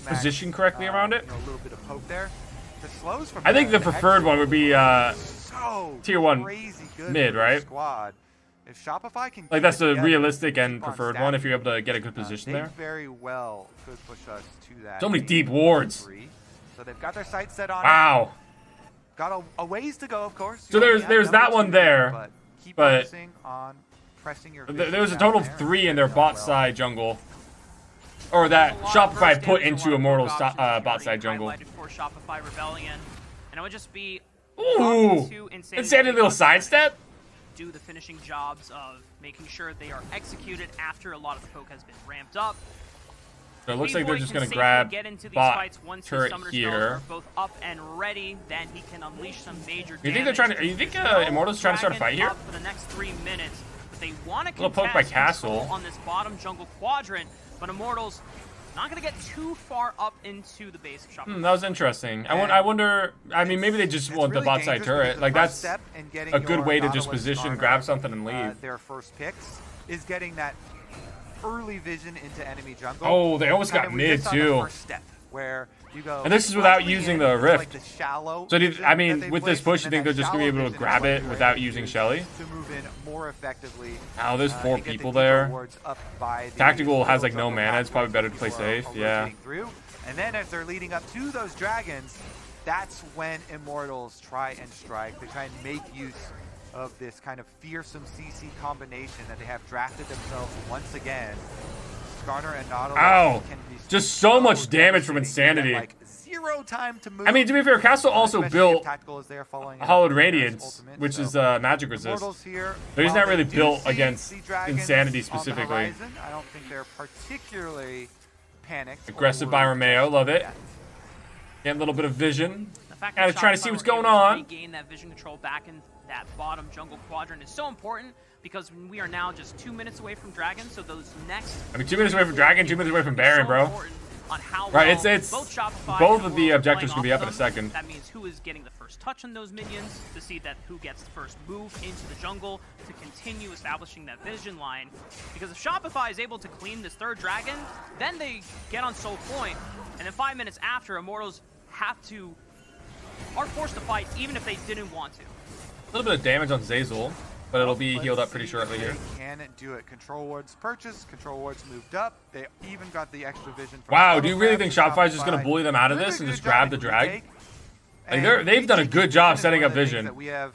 out the Q max, position correctly um, around it. You know, a little bit of poke there. The slows from I think the preferred one would be uh, so tier one crazy good mid, right? Squad. If Shopify can like that's the together, realistic and keep on preferred one if you're able to get a good uh, position they there. very well could push us to that. So many deep wards. So they've got their sights set on it. Wow. Got a, a ways to go, of course. So there's- there's that one there, But keep but- on pressing your. Th- There was a total of three in their bot well. side jungle. Or that A lot of Shopify put into lot of Immortal's so- uh, bot side jungle. Shopify Rebellion, and it would just be Ooh. to Insanity little sidestep? do the finishing jobs of making sure they are executed after a lot of poke has been ramped up. So it looks like they're just gonna grab get into these bot fights once turret here. are both up and ready. Then he can unleash some major You think they're trying to- you think, uh, Immortals trying to start a fight here? For the next three minutes, but they want to Little poke by Castle. on this bottom jungle quadrant, but Immortals not going to get too far up into the base of Shopify. Hmm, that was interesting. I, I wonder. I mean, maybe they just want the bot side turret. Like that's step in getting a good way to just position, grab something, and uh, leave. their first picks is getting that early vision into enemy jungle. Oh, they almost got mid, too. step where go And this is without using the rift. Like the shallow So do you- I mean, with this push, you think they're just gonna be able to grab it without using Shelly? To move in more effectively. Oh, there's uh, four and get the people there. by the Tactical has, like, no mana. It's probably better to play safe, yeah. Through. And then as they're leading up to those dragons, that's when Immortals try and strike. They try and make use of this kind of fearsome CC combination that they have drafted themselves once again. Skarner and Nautilus Ow! can be Just so much damage from Insanity. Like zero time to move. I mean, to be fair, Castle also built Tactical is there following it up Hollowed Radiance, ultimate, which so- is uh, magic resist. Here. But he's not really built against Insanity specifically. horizon, I don't think they're particularly panicked. Aggressive by Romeo, love it. yet. Get a little bit of vision. The fact Gotta try to see what's going on. Regain that vision control back in that bottom jungle quadrant is so important because we are now just two minutes away from Dragon. So those next. I mean, two minutes away from Dragon, two minutes away from Baron, bro. important On how Right, it's- it's- both, Shopify both of the objectives can be up in a second. That means who is getting the first touch on those minions to see that who gets the first move into the jungle to continue establishing that vision line. Because if Shopify is able to clean this third dragon, then they get on Soul Point, and then five minutes after, Immortals have to are forced to fight even if they didn't want to. A little bit of damage on Zeyzal, but it'll be healed up pretty shortly here. Can do it. Control wards purchased. Control wards moved up. They even got the extra vision. From Wow, do you really think to Shopify's just gonna bully them out of this and just grab the drag? Like, they're- they've done a good job setting up of the things vision. That we have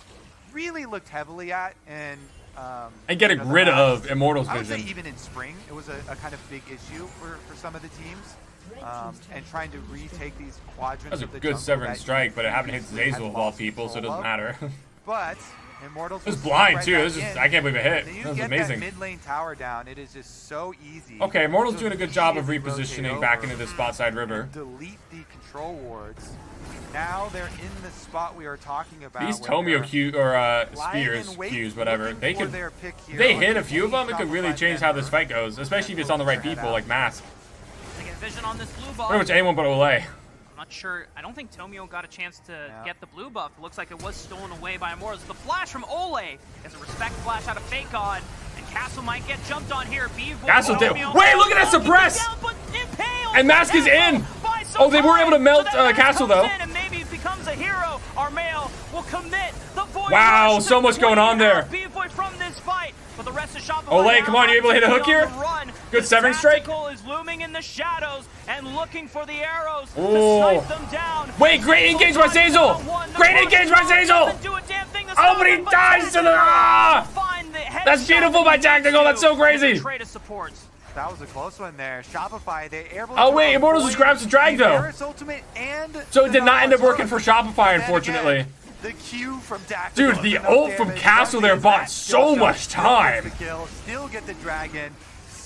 really looked heavily at and. Um, And getting you know, rid last- of Immortal's vision. I would say even in spring, it was a, a kind of big issue for, for some of the teams. Um, and trying to retake these quadrants That was a of the good jungle severing strike, but it happened to hit Zeyzal of all people, so it doesn't matter. But Immortals It was blind, right too. This is- I can't believe it hit. This you That was get amazing. Mid lane tower down. It is just so easy. Okay, Immortal's to doing a good job of repositioning back into the spot side river. Delete the control wards. Now they're in the spot we are talking about. These when Tomio Q or uh, lying spears, Qs, whatever. They could, their pick here they hit a few of them. It could really change how this fight goes, especially if it's on the right people, like Mask. They get vision on this blue buff. Pretty much anyone but Olleh. I'm not sure. I don't think Tomio got a chance to Yeah. get the blue buff. It looks like it was stolen away by Immortals. The flash from Olleh is a respect flash out of Fake God. And Castle might get jumped on here. Bvoy, Castle did- Wait, look at that Oh, suppress! down. And Mask is in! Oh, they weren't able to melt, So uh, Castle, though. And maybe becomes a hero. Armao will commit the Void Wow, so much going on there. out from this fight. But the rest of Shopify Olleh, now come on, you able to hit a hook here? On the Run. Good severing strike? Is looming in the shadows and looking for the arrows Ooh. to snipe them down. Wait, great engage by Zeyzal! Great engage by Zeyzal! Oh, but he dies to the- ah! That's beautiful by Tactical, that's so crazy. Trade of supports. That was a close one there. Shopify, they able Oh, wait, Immortals just grabs the drag, though. Ultimate and So it did not end up working for. Shopify, unfortunately. again, The Q from Tactical. Dude, the ult from. Castle there bought so much time. kill, still get the dragon,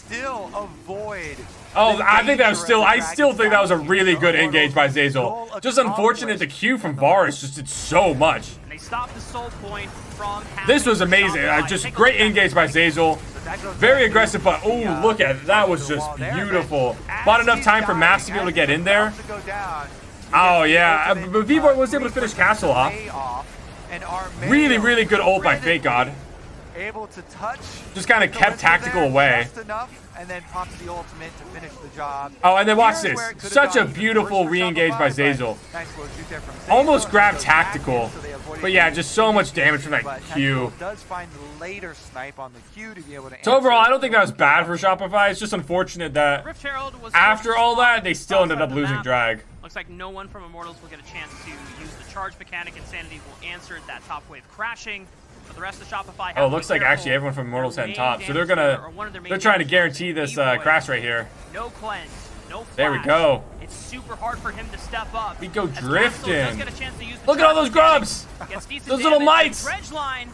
still avoid. Oh, I think that was still. I still think that was a really good Immortals engage by Zeyzal. Just unfortunate the Q from Varus just did so much. And they stopped the soul point from This was amazing. Uh, just great look at engage by Zeyzal. Very aggressive, but oh, look at that was just beautiful. Bought enough time for Mass to be able to get in there. Oh yeah, but Bvoy was able to finish Castle off. Really, really good ult by Fake God. Able to touch. Just kinda kept tactical away. Enough, and then pops the ultimate to finish the job. Oh, and then watch Here's this. where it could've Such a beautiful re-engage by Zeyzal. nice little shoot there from Zeyzal, Almost and grabbed goes back in, tactical. so But yeah, just so much damage from that Q. Does find the later snipe on the Q to be able to So overall. I don't think that was bad for Shopify. It's just unfortunate that Rift Herald was after all that, they still ended up losing drag. Looks like no one from Immortals will get a chance to use the charge mechanic. Insanity will answer that top wave crashing. But the rest of Shopify. Oh, it looks like actually everyone from Immortals Their had top, so they're gonna dealer, or one of their main they're trying to guarantee this uh, crash right here. No cleanse, no flash. There we go. It's super hard for him to step up. We go As drifting. does get a chance to use the Look at all those grubs. mechanic. Gets decent Those little mites. Dredge line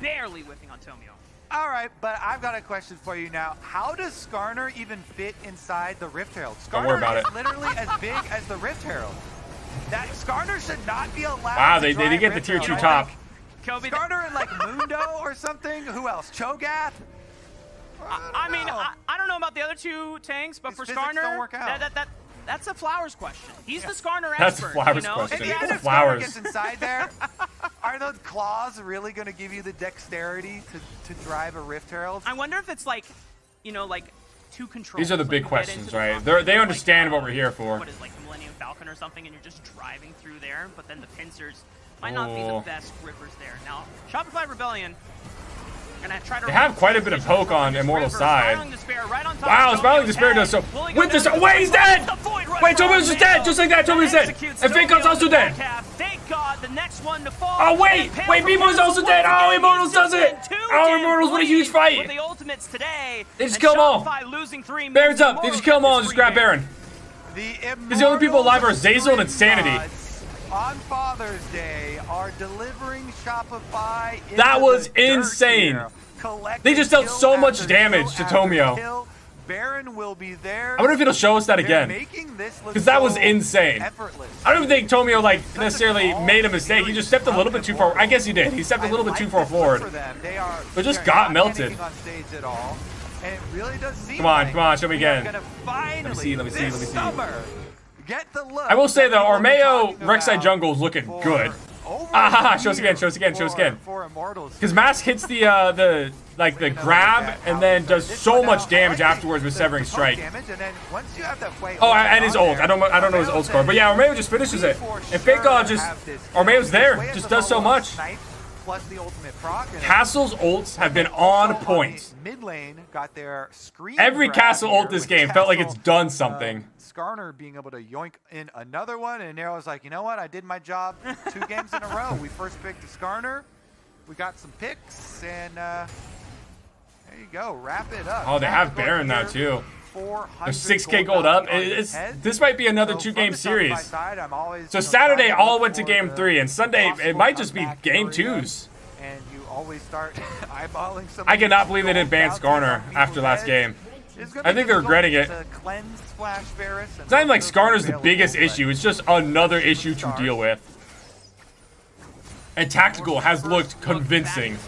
barely whiffing on Tomio. All right, but I've got a question for you now. How does Skarner even fit inside the Rift Herald? Skarner Don't worry about is it. literally as big as the Rift Herald. That Skarner should not be allowed. Wow, to they, they drive did get the tier two I top. Think Kobe, Skarner and like Mundo or something. Who else? Cho'Gath. I, I mean. I, I don't know about the other two tanks, but His for physics Skarner, don't work out. That, that, that, that's a Flowers question. He's the Skarner That's expert. Flowers you know? question. If the end Flowers. Gets inside there, are those claws really going to give you the dexterity to, to drive a Rift Herald? I wonder if it's like, you know, like two controls. These are the like big you questions, into the right? They're, they understand like, what we're here for. What is like the Millennium Falcon or something, and you're just driving through there, but then the pincers might not be Oh. the best grippers there. Now, Shopify Rebellion. Gonna try to They have quite a bit of poke on Immortal's side. Wow, Spiraling Despair does so. With this, wait, he's dead! Wait, Tomio's just dead, just like that. Tomio's dead, and Fake God's also dead. Thank God, the next one to fall. Oh, wait, And wait, Pale Beebo's also dead. Oh, again, Immortals does it. been two Oh, Immortals, what a huge fight. With the ultimates today. They just kill kill 'em all. Losing three Baron's up. They just kill them all and just grab Immortals Baron. The Because the only people alive are Zeyzal and Immortal Insanity. On Father's Day are delivering Shopify. That was the insane. They just dealt so much damage to Tomio. Baron will be there. I wonder if it'll show us that again. making this look 'Cause that was insane. Effortless. I don't even think Tomio like necessarily made a mistake. He just stepped a little bit too far. I guess he did. He stepped a little bit too far forward. For them. They are, But just got melted. panicking On stage at all. And it really Come on, come on, show me again. Let me see, let me see, let me see. Summer, get the look I will say though, people have been Armao Rek'Sai Jungle is looking good. Ah, ha, ha, a show us again, show us again, show us again. Because Mask hits the uh, the like the grab and then does so much damage afterwards with Severing Strike. Damage, and then once you have that fight Oh, and his ult. I don't I don't know his ult score, but yeah, Armao just finishes it. And Fake God just Armao's there, just does so much. Plus the ultimate proc. and Castle's ults have been on point. Mid lane got their screen. Every Castle ult this game felt like it's done uh, something. Skarner being able to yoink in another one, and Nero was like, you know what? I did my job two games in a row. We first picked the Skarner, we got some picks, and uh, there you go. Wrap it up. Oh, they have Baron now too. 400 There's 6k gold bounty up. on It- his It's, this might be another So two from game the side by series. side, I'm always, So you know, Saturday all went to game three, and Sunday it might just be game area, twos. And you always start eyeballing some. I cannot believe they didn't ban bounties Skarner after last game. I think they're regretting it. To cleanse and It's not even like Skarner's the biggest issue. It's just another issue to deal with. And Tactical has looked convincing.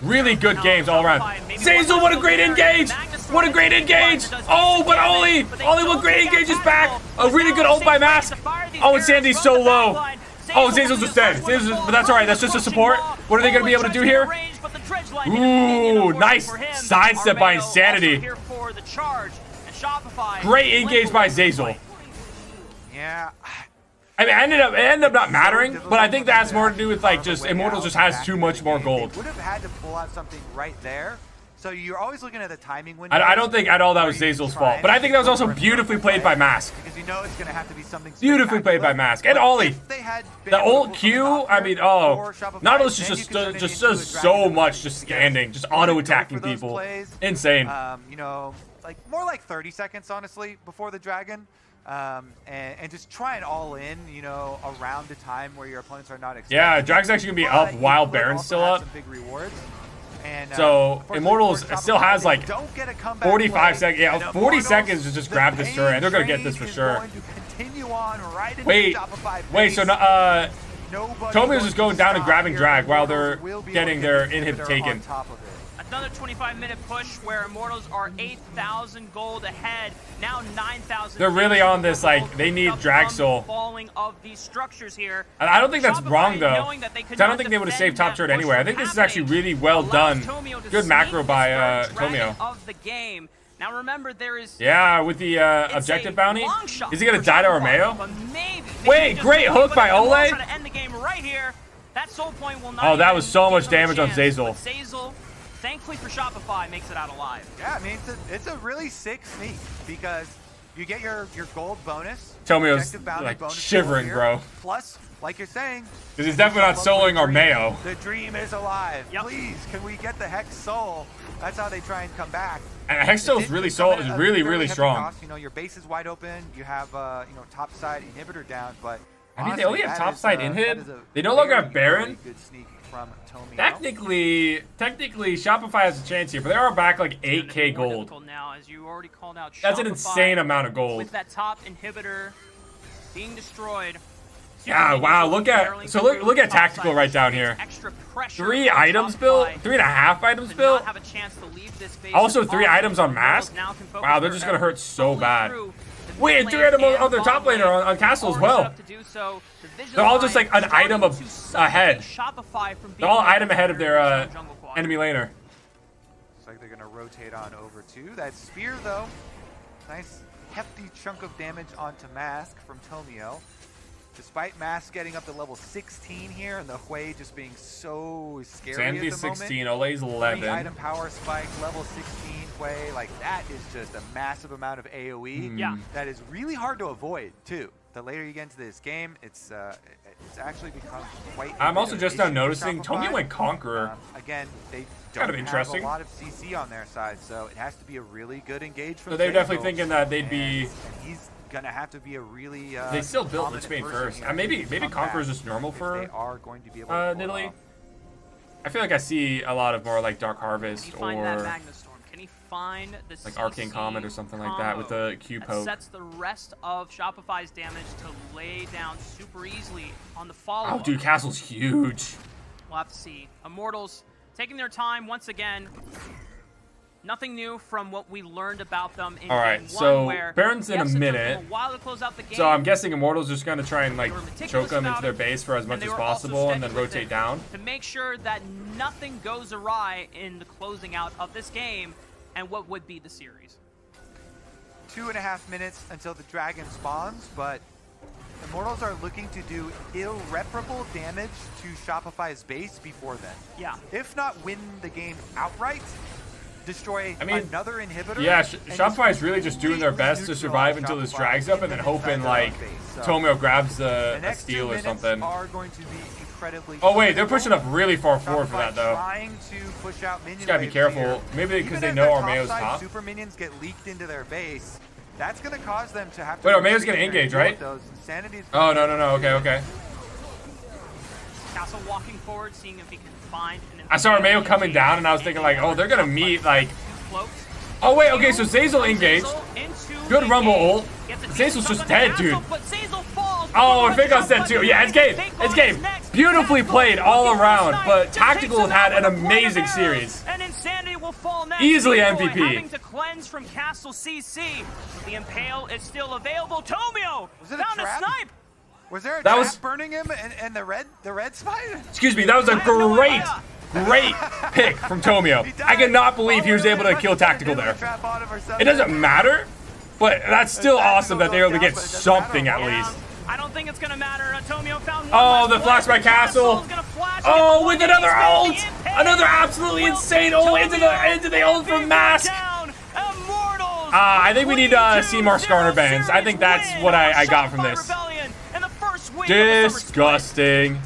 Really good games all around. Zeyzal, what a great engage! What a great engage! Oh, but Olleh! Olleh, what great engage is back! A really good ult by Mask! Oh, and Sandy's so low. Oh, Zeyzal's just dead. Zeyzal's but that's alright, that's just a support. What are they gonna be able to do here? Ooh, nice sidestep by Insanity. Great engage by Zeyzal. Yeah, I mean, it ended up it ended up not mattering, but I think that has more to do with like just Immortals just has too much more gold. Would have had to pull out something right there. So you're always looking at the timing window. I, I don't think at all that was Zeyzal's fault, but I think that was also beautifully played by Mask. Because you know it's going to have to be something Beautifully played by. Mask and But Olleh. if they had been The old to ult pull Q, something off I mean, oh, for Shopify, Nautilus then just you can it just does so much, just because standing, just auto attacking people. Insane. Um, you know, like more like 30 seconds, honestly, before the dragon. Um, and, and just try it all in, you know, around a time where your opponents are not expecting. Yeah. Dragon's actually gonna be But up while Baron's still up. big rewards. And, uh, So, Immortals still has, like, don't get a 45 play, seconds- yeah, and 40 Immortals, seconds to just grab this turret. They're gonna get this for sure. going to right Wait, wait, so uh, Nobody Tomio's just going down and grabbing drag while they're getting to their inhib taken. Another 25 minute push where Immortals are 8,000 gold ahead. Now 9,000. They're really on this, like, they need from Drag the Soul. Falling of these structures here. And I don't think that's wrong though. that they could 'Cause I don't think they would have saved top turret anyway. I think this is actually really well done. Good macro by uh, Tomio. Of the game. Now remember, there is. Yeah, with the uh, objective bounty. Is he gonna die to Armao? but maybe- maybe Wait, great hook by Olleh. end the game right here. That soul point will not Oh, that was so much damage on Zeyzal. Zeyzal, thankfully for Shopify, makes it out alive. Yeah, I mean it's a it's a really sick sneak because you get your your gold bonus. Tomio's, objective bounty like, bonus shivering, here, bro. Plus, like you're saying, Because he's definitely not soloing our Mayo. The dream is alive. Yep. Please, can we get the Hex Soul? That's how they try and come back. And Hextel's is really did soul is really, really strong. cost. You know, your base is wide open. You have, uh, you know, top side inhibitor down, but I mean, they only have that top is, side uh, inhib. that is a They no longer have Baron. Very good sneak. from Tomio. Technically, technically, Shopify has a chance here, but they are back like 8k gold. Now, as you already called out, That's an insane amount of gold. With that top inhibitor being destroyed. Yeah, wow, look at- so look- look at Tactical right down here. Three items built, three and a half items built. not have a chance to leave this base Also, three items on Mask? now can focus Wow, they're just gonna hurt so bad. through the Wait, three items on- their top bottom laner on- lane. on Castle as well. Up to do so. The Vision They're all just, like, an item of- ahead. They're all item ahead of their uh, original jungle quad. enemy laner. Looks like they're gonna rotate on over to that spear though. Nice hefty chunk of damage onto Mask from Tomio. Despite Mask getting up to level 16 here and the Hwei just being so scary Sandy's at the 16, moment. Olleh's Three 11. item power spike, level 16 Hwei, like that is just a massive amount of AoE. Hmm. Yeah. That is really hard to avoid too. The later you get into this game, it's uh, it's actually become quite. I'm also just now noticing Shopify. Tomio went Conqueror. Um, again, they kind of don't interesting. have a lot of CC on their side, so it has to be a really good engage from So they're definitely thinking that they'd and- be- and he's gonna have to be a really. Uh, They still built dominant Lichbane person first. Uh, maybe to maybe come Conqueror's just normal if for they are going to be able to uh, pull it Nidalee. off. I feel like I see a lot of more like Dark Harvest he that or find the like CC Arcane Comet or something like that with the Q poke. sets the rest of Shopify's damage to lay down super easily on the follow. Oh, dude, Castle's huge. We'll have to see. Immortals taking their time once again. Nothing new from what we learned about them in All right, so Baron's in a it took them minute. A while to close out the game. So I'm guessing Immortal's just gonna try and like They were meticulous choke them into their base for as much as possible and then rotate down. to make sure that nothing goes awry in the closing out of this game and what would be the series. Two and a half minutes until the dragon spawns, but Immortals are looking to do irreparable damage to Shopify's base before then. Yeah. If not win the game outright, destroy I mean, another inhibitor. Yeah, Sh- and Shopify is really just doing their best to survive until this drags up and then hoping like own base. So Tomio grabs the the, a next two steal or something. are going to be incredibly Oh wait, they're pushing up really far forward for that though. Trying to push out minion Just gotta be careful. here. Maybe because they know their Armao's topside top. Super minions get leaked into their base. That's gonna cause them to have to. Wait, Armao's gonna engage, right? Oh no no no. Okay okay. Castle walking forward, seeing if he can find an I saw Armeo engage. coming down and I was thinking like, oh, they're gonna meet like. Oh wait, okay, so Zeyzal engaged. Good Rumble game. ult. Zeyzal's just dead, on the dude. Castle, but Zeyzal falls Oh, before and Fakeon's the dead too. jump Yeah, it's game. Fakeon It's game. is next. Beautifully Castle played all looking for a around, snipe. but Just Tactical takes him had out an with a blood amazing arrows. series. And Insanity will fall next. Easily Decoy MVP. Having to cleanse from Castle CC. The Impale is still available. Tomio Was it a found a trap? snipe. Was there a That trap was- burning him and, and the red the red spider? Excuse me, that was a I have no great, idea. great pick from Tomio. He I died. cannot believe he was able to really? kill Must have Tactical been a there. trap on him or It something. doesn't matter, but that's still Tactical awesome that they were able to goes get down, but it doesn't something matter. at Yeah, least. I don't think it's gonna matter. Antonio found one Oh, the one. flash by Castle. Castle's gonna flash and Oh, with another ace ult! back. The Impale Another absolutely will insane take ult into the Tomio. into the ult from Mask. down. Immortals. Uh, I think we need uh, see more 22-0 Skarner bans. I think that's what I, I got from this. Rebellion in the first week of the summer split. Disgusting.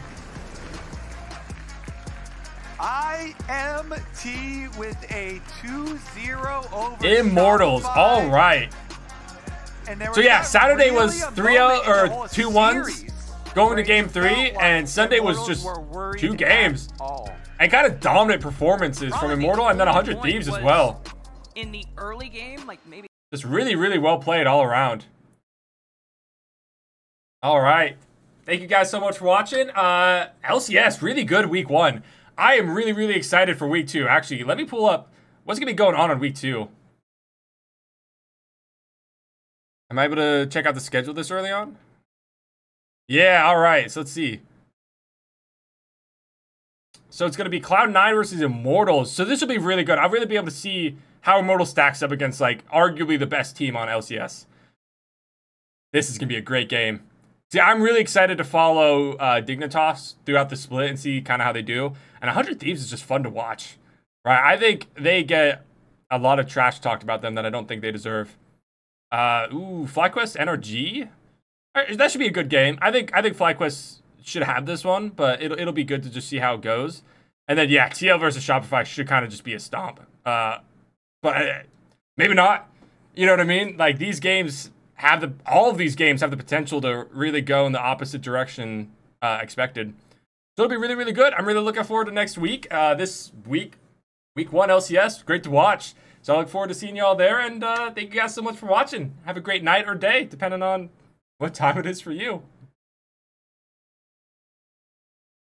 IMT with a 2-0 over Immortals. All right. And there So yeah, Saturday really was 3-0 moment in the or two ones going to game three, and Sunday was just two games. And kind of dominant performances from Immortal and then only 100 Thieves as well. In the early game, like maybe Just really, really well played all around. All right. Thank you guys so much for watching. Uh, LCS, really good week one. I am really, really excited for week two. Actually, let me pull up what's going to be going on in week two. Am I able to check out the schedule this early on? Yeah, all right. So let's see. So it's going to be Cloud9 versus Immortals. So this will be really good. I'll really be able to see how Immortals stacks up against, like, arguably the best team on LCS. This is going to be a great game. See, I'm really excited to follow uh, Dignitas throughout the split and see kind of how they do. And 100 Thieves is just fun to watch, right? I think they get a lot of trash talked about them that I don't think they deserve. Uh, ooh, FlyQuest NRG. Right, that should be a good game. I think I think FlyQuest should have this one, but it'll it'll be good to just see how it goes. And then yeah, TL versus Shopify should kind of just be a stomp. Uh, but uh, maybe not. You know what I mean? Like these games have the all of these games have the potential to really go in the opposite direction uh, expected. So it'll be really, really good. I'm really looking forward to next week. Uh, this week, week one LCS, great to watch. So I look forward to seeing you all there, and uh, thank you guys so much for watching. Have a great night or day, depending on what time it is for you.